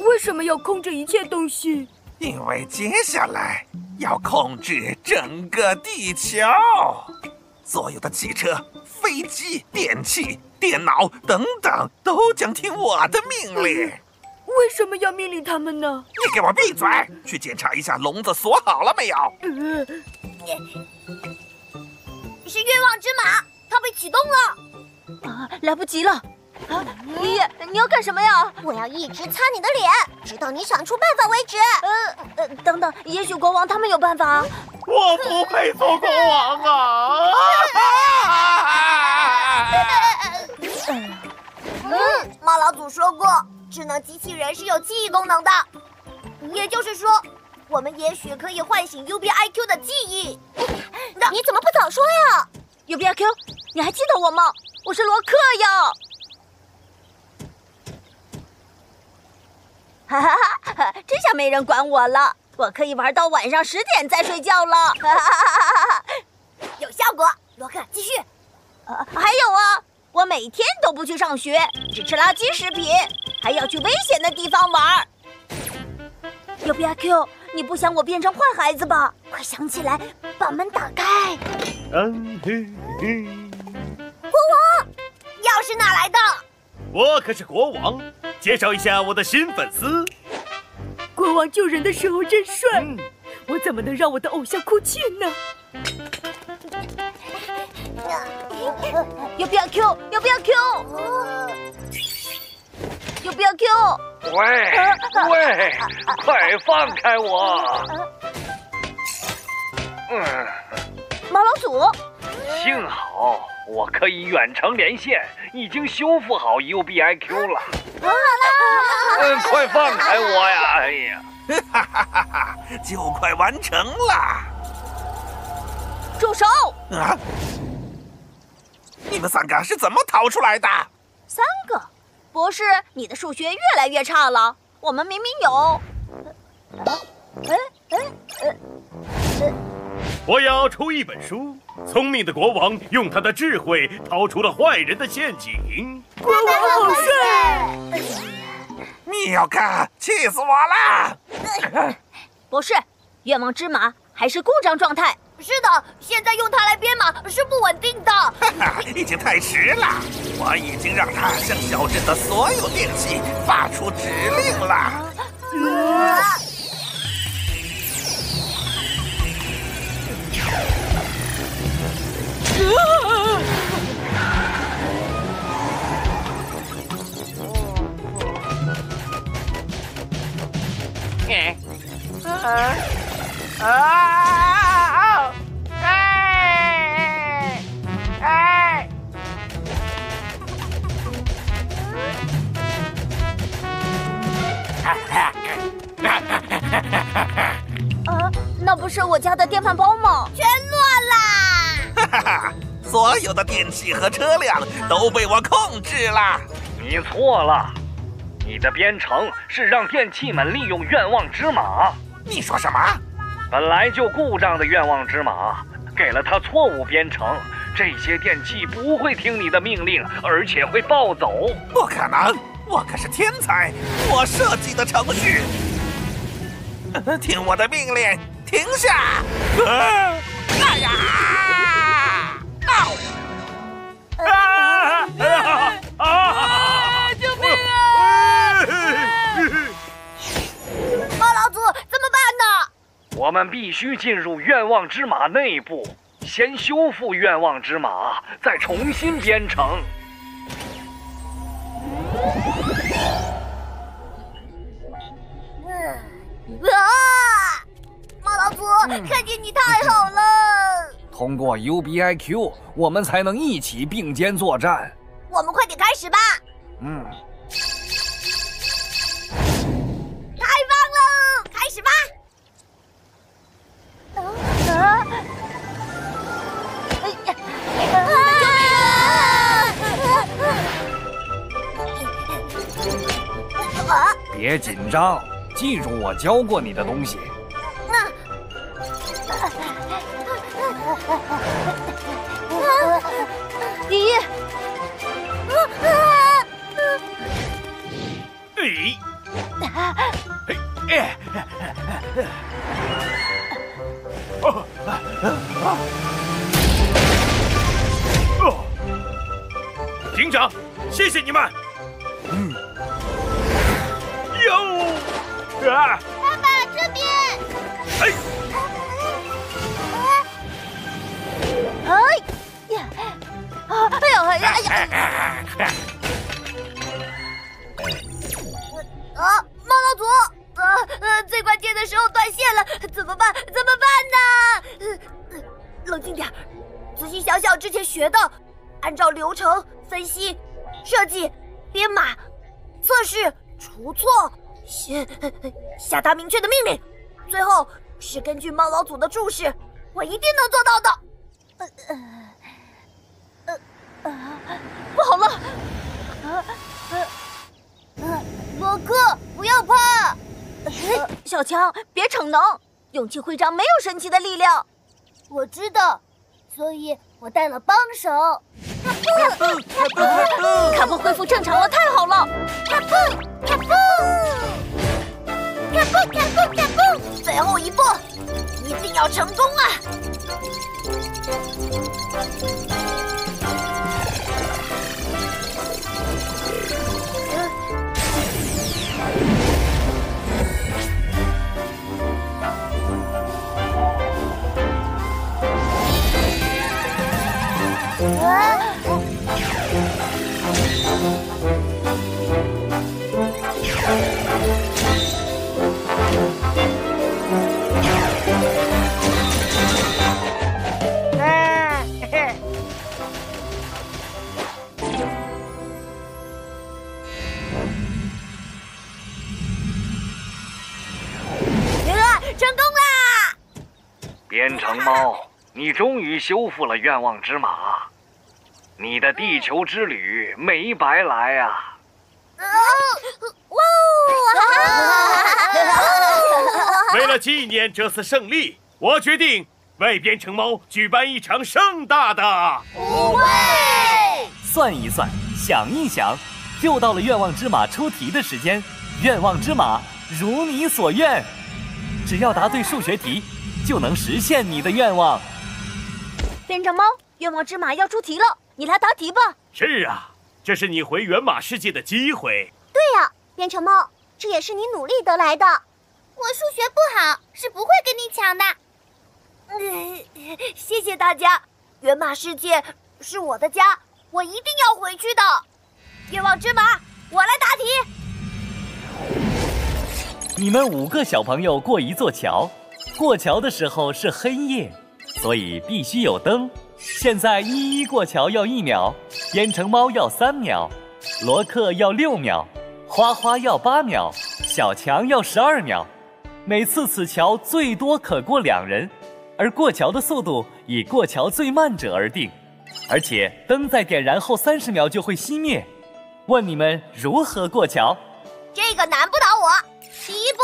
为什么要控制一切东西？因为接下来要控制整个地球，所有的汽车。飞机、电器、电脑等等，都将听我的命令。为什么要命令他们呢？你给我闭嘴！去检查一下笼子锁好了没有。是愿望之马，它被启动了。啊，来不及了！啊，爷爷，你要干什么呀？我要一直擦你的脸，直到你想出办法为止。呃呃，等等，也许国王他们有办法。我不配做国王啊！嗯，猫老祖说过，智能机器人是有记忆功能的，也就是说，我们也许可以唤醒 U B I Q 的记忆。你怎么不早说呀？U B I Q，你还记得我吗？我是罗克呀！哈哈哈！这下没人管我了。我可以玩到晚上十点再睡觉了，有效果。罗克，继续。呃，还有啊，我每天都不去上学，只吃垃圾食品，还要去危险的地方玩。U B I Q，你不想我变成坏孩子吧？快想起来，把门打开。嗯嘿嘿。国王，钥匙哪来的？我可是国王，介绍一下我的新粉丝。国王救人的时候真帅，我怎么能让我的偶像哭泣呢？要不要 Q？要不要 Q？要不要 Q？喂喂，快放开我！嗯，毛老鼠，幸好我可以远程连线，已经修复好 U B I Q 了。嗯，快放开我呀！哎呀，哈哈哈哈就快完成了。住手！啊！你们三个是怎么逃出来的？三个？博士，你的数学越来越差了。我们明明有……哎哎哎！我要出一本书，聪明的国王用他的智慧逃出了坏人的陷阱。国王好帅！你要看，气死我了！博士，愿望之马还是故障状态。是的，现在用它来编码是不稳定的。哈哈，已经太迟了，我已经让它向小镇的所有电器发出指令了。啊啊！哎哎！啊，那不是我家的电饭煲吗？全乱啦！哈哈，所有的电器和车辆都被我控制了。你错了。你的编程是让电器们利用愿望之马。你说什么？本来就故障的愿望之马，给了它错误编程，这些电器不会听你的命令，而且会暴走。不可能！我可是天才，我设计的程序。听我的命令，停下！啊！哎呀！我们必须进入愿望之马内部，先修复愿望之马，再重新编程。啊！猫老祖，看见你太好了。通过 UBIQ，我们才能一起并肩作战。我们快点开始吧。嗯。太棒了，开始吧。啊！哎呀！啊！别紧张。记住我教过你的东西。第一。哎。哦。哦。警长，谢谢你们。嗯。哟。爸爸这边。哎。哎呀！哎呦哎呀哎呀！啊，猫老祖，呃呃，最关键的时候断线了，怎么办？怎么办呢？冷静点，仔细想想之前学的，按照流程分析、设计、编码、测试、除错。先下达明确的命令，最后是根据猫老祖的注释，我一定能做到的。呃呃呃，不好了！呃呃呃，罗克，不要怕。呃小强，别逞能，勇气徽章没有神奇的力量。我知道，所以我带了帮手。卡布，卡布，卡布，卡布恢复正常了，太好了！卡布，卡布。卡布卡布卡布，最后一步，一定要成功啊！编程猫，你终于修复了愿望之马，你的地球之旅没白来啊！哇！为了纪念这次胜利，我决定为编程猫举办一场盛大的舞会。算一算，想一想，又到了愿望之马出题的时间。愿望之马，如你所愿，只要答对数学题。就能实现你的愿望。变成猫，愿望之马要出题了，你来答题吧。是啊，这是你回原马世界的机会。对呀，变成猫，这也是你努力得来的。我数学不好，是不会跟你抢的。嗯，谢谢大家。原马世界是我的家，我一定要回去的。愿望之马，我来答题。你们五个小朋友过一座桥。过桥的时候是黑夜，所以必须有灯。现在依依过桥要一秒，编程猫要三秒，罗克要六秒，花花要八秒，小强要十二秒。每次此桥最多可过两人，而过桥的速度以过桥最慢者而定。而且灯在点燃后三十秒就会熄灭。问你们如何过桥？这个难不倒我。第一步，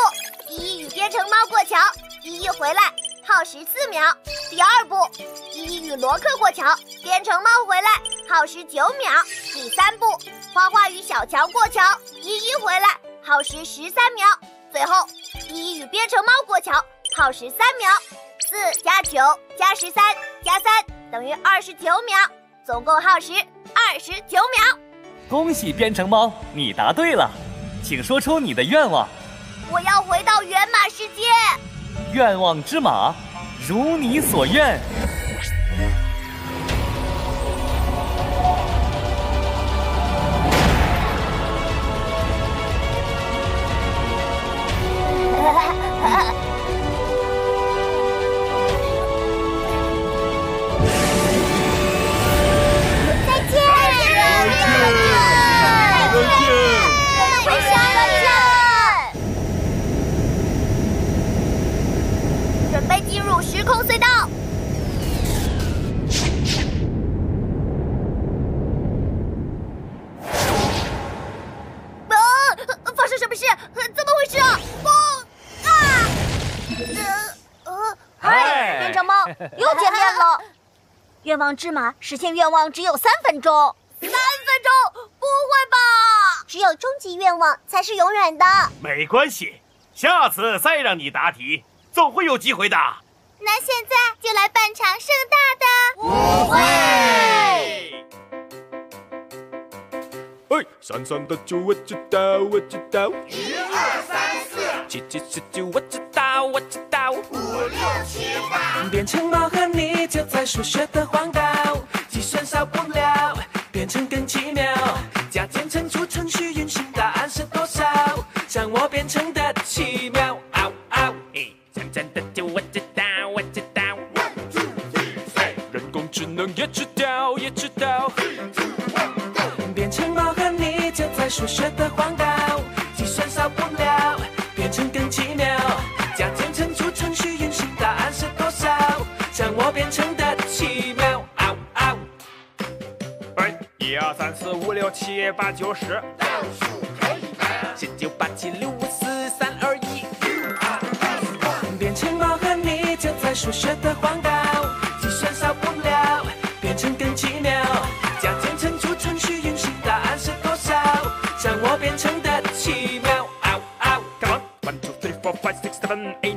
依依与编程猫过桥。依依回来耗时四秒。第二步，依依与罗克过桥，编程猫回来耗时九秒。第三步，花花与小强过桥，依依回来耗时十三秒。最后，一与编程猫过桥，耗时三秒。四加九加十三加三等于二十九秒，总共耗时二十九秒。恭喜编程猫，你答对了，请说出你的愿望。我要回到原马世界。愿望之马，如你所愿。愿望之马实现愿望只有三分钟，三分钟？不会吧！只有终极愿望才是永远的。没关系，下次再让你答题，总会有机会的。那现在就来办场盛大的舞会。哎，闪闪的九我知道，我知道。一二三四，七七四九我知道，我知道。五六七八，变成猫和你就在数学的荒岛，计算少不了，变成更奇妙。加减乘除程序运行，答案是多少？像我变成的奇妙。能也知道，也知道。变成猫和你就在数学的荒岛，计算少不了，变成更奇妙。加减乘除程序运行，答案是多少？像我变成的奇妙。嗷嗷，哎，一二三四五六七八九十，倒数可以吗？十九八七六五四三二一。变成猫和你就在数学的荒岛。seven, eight.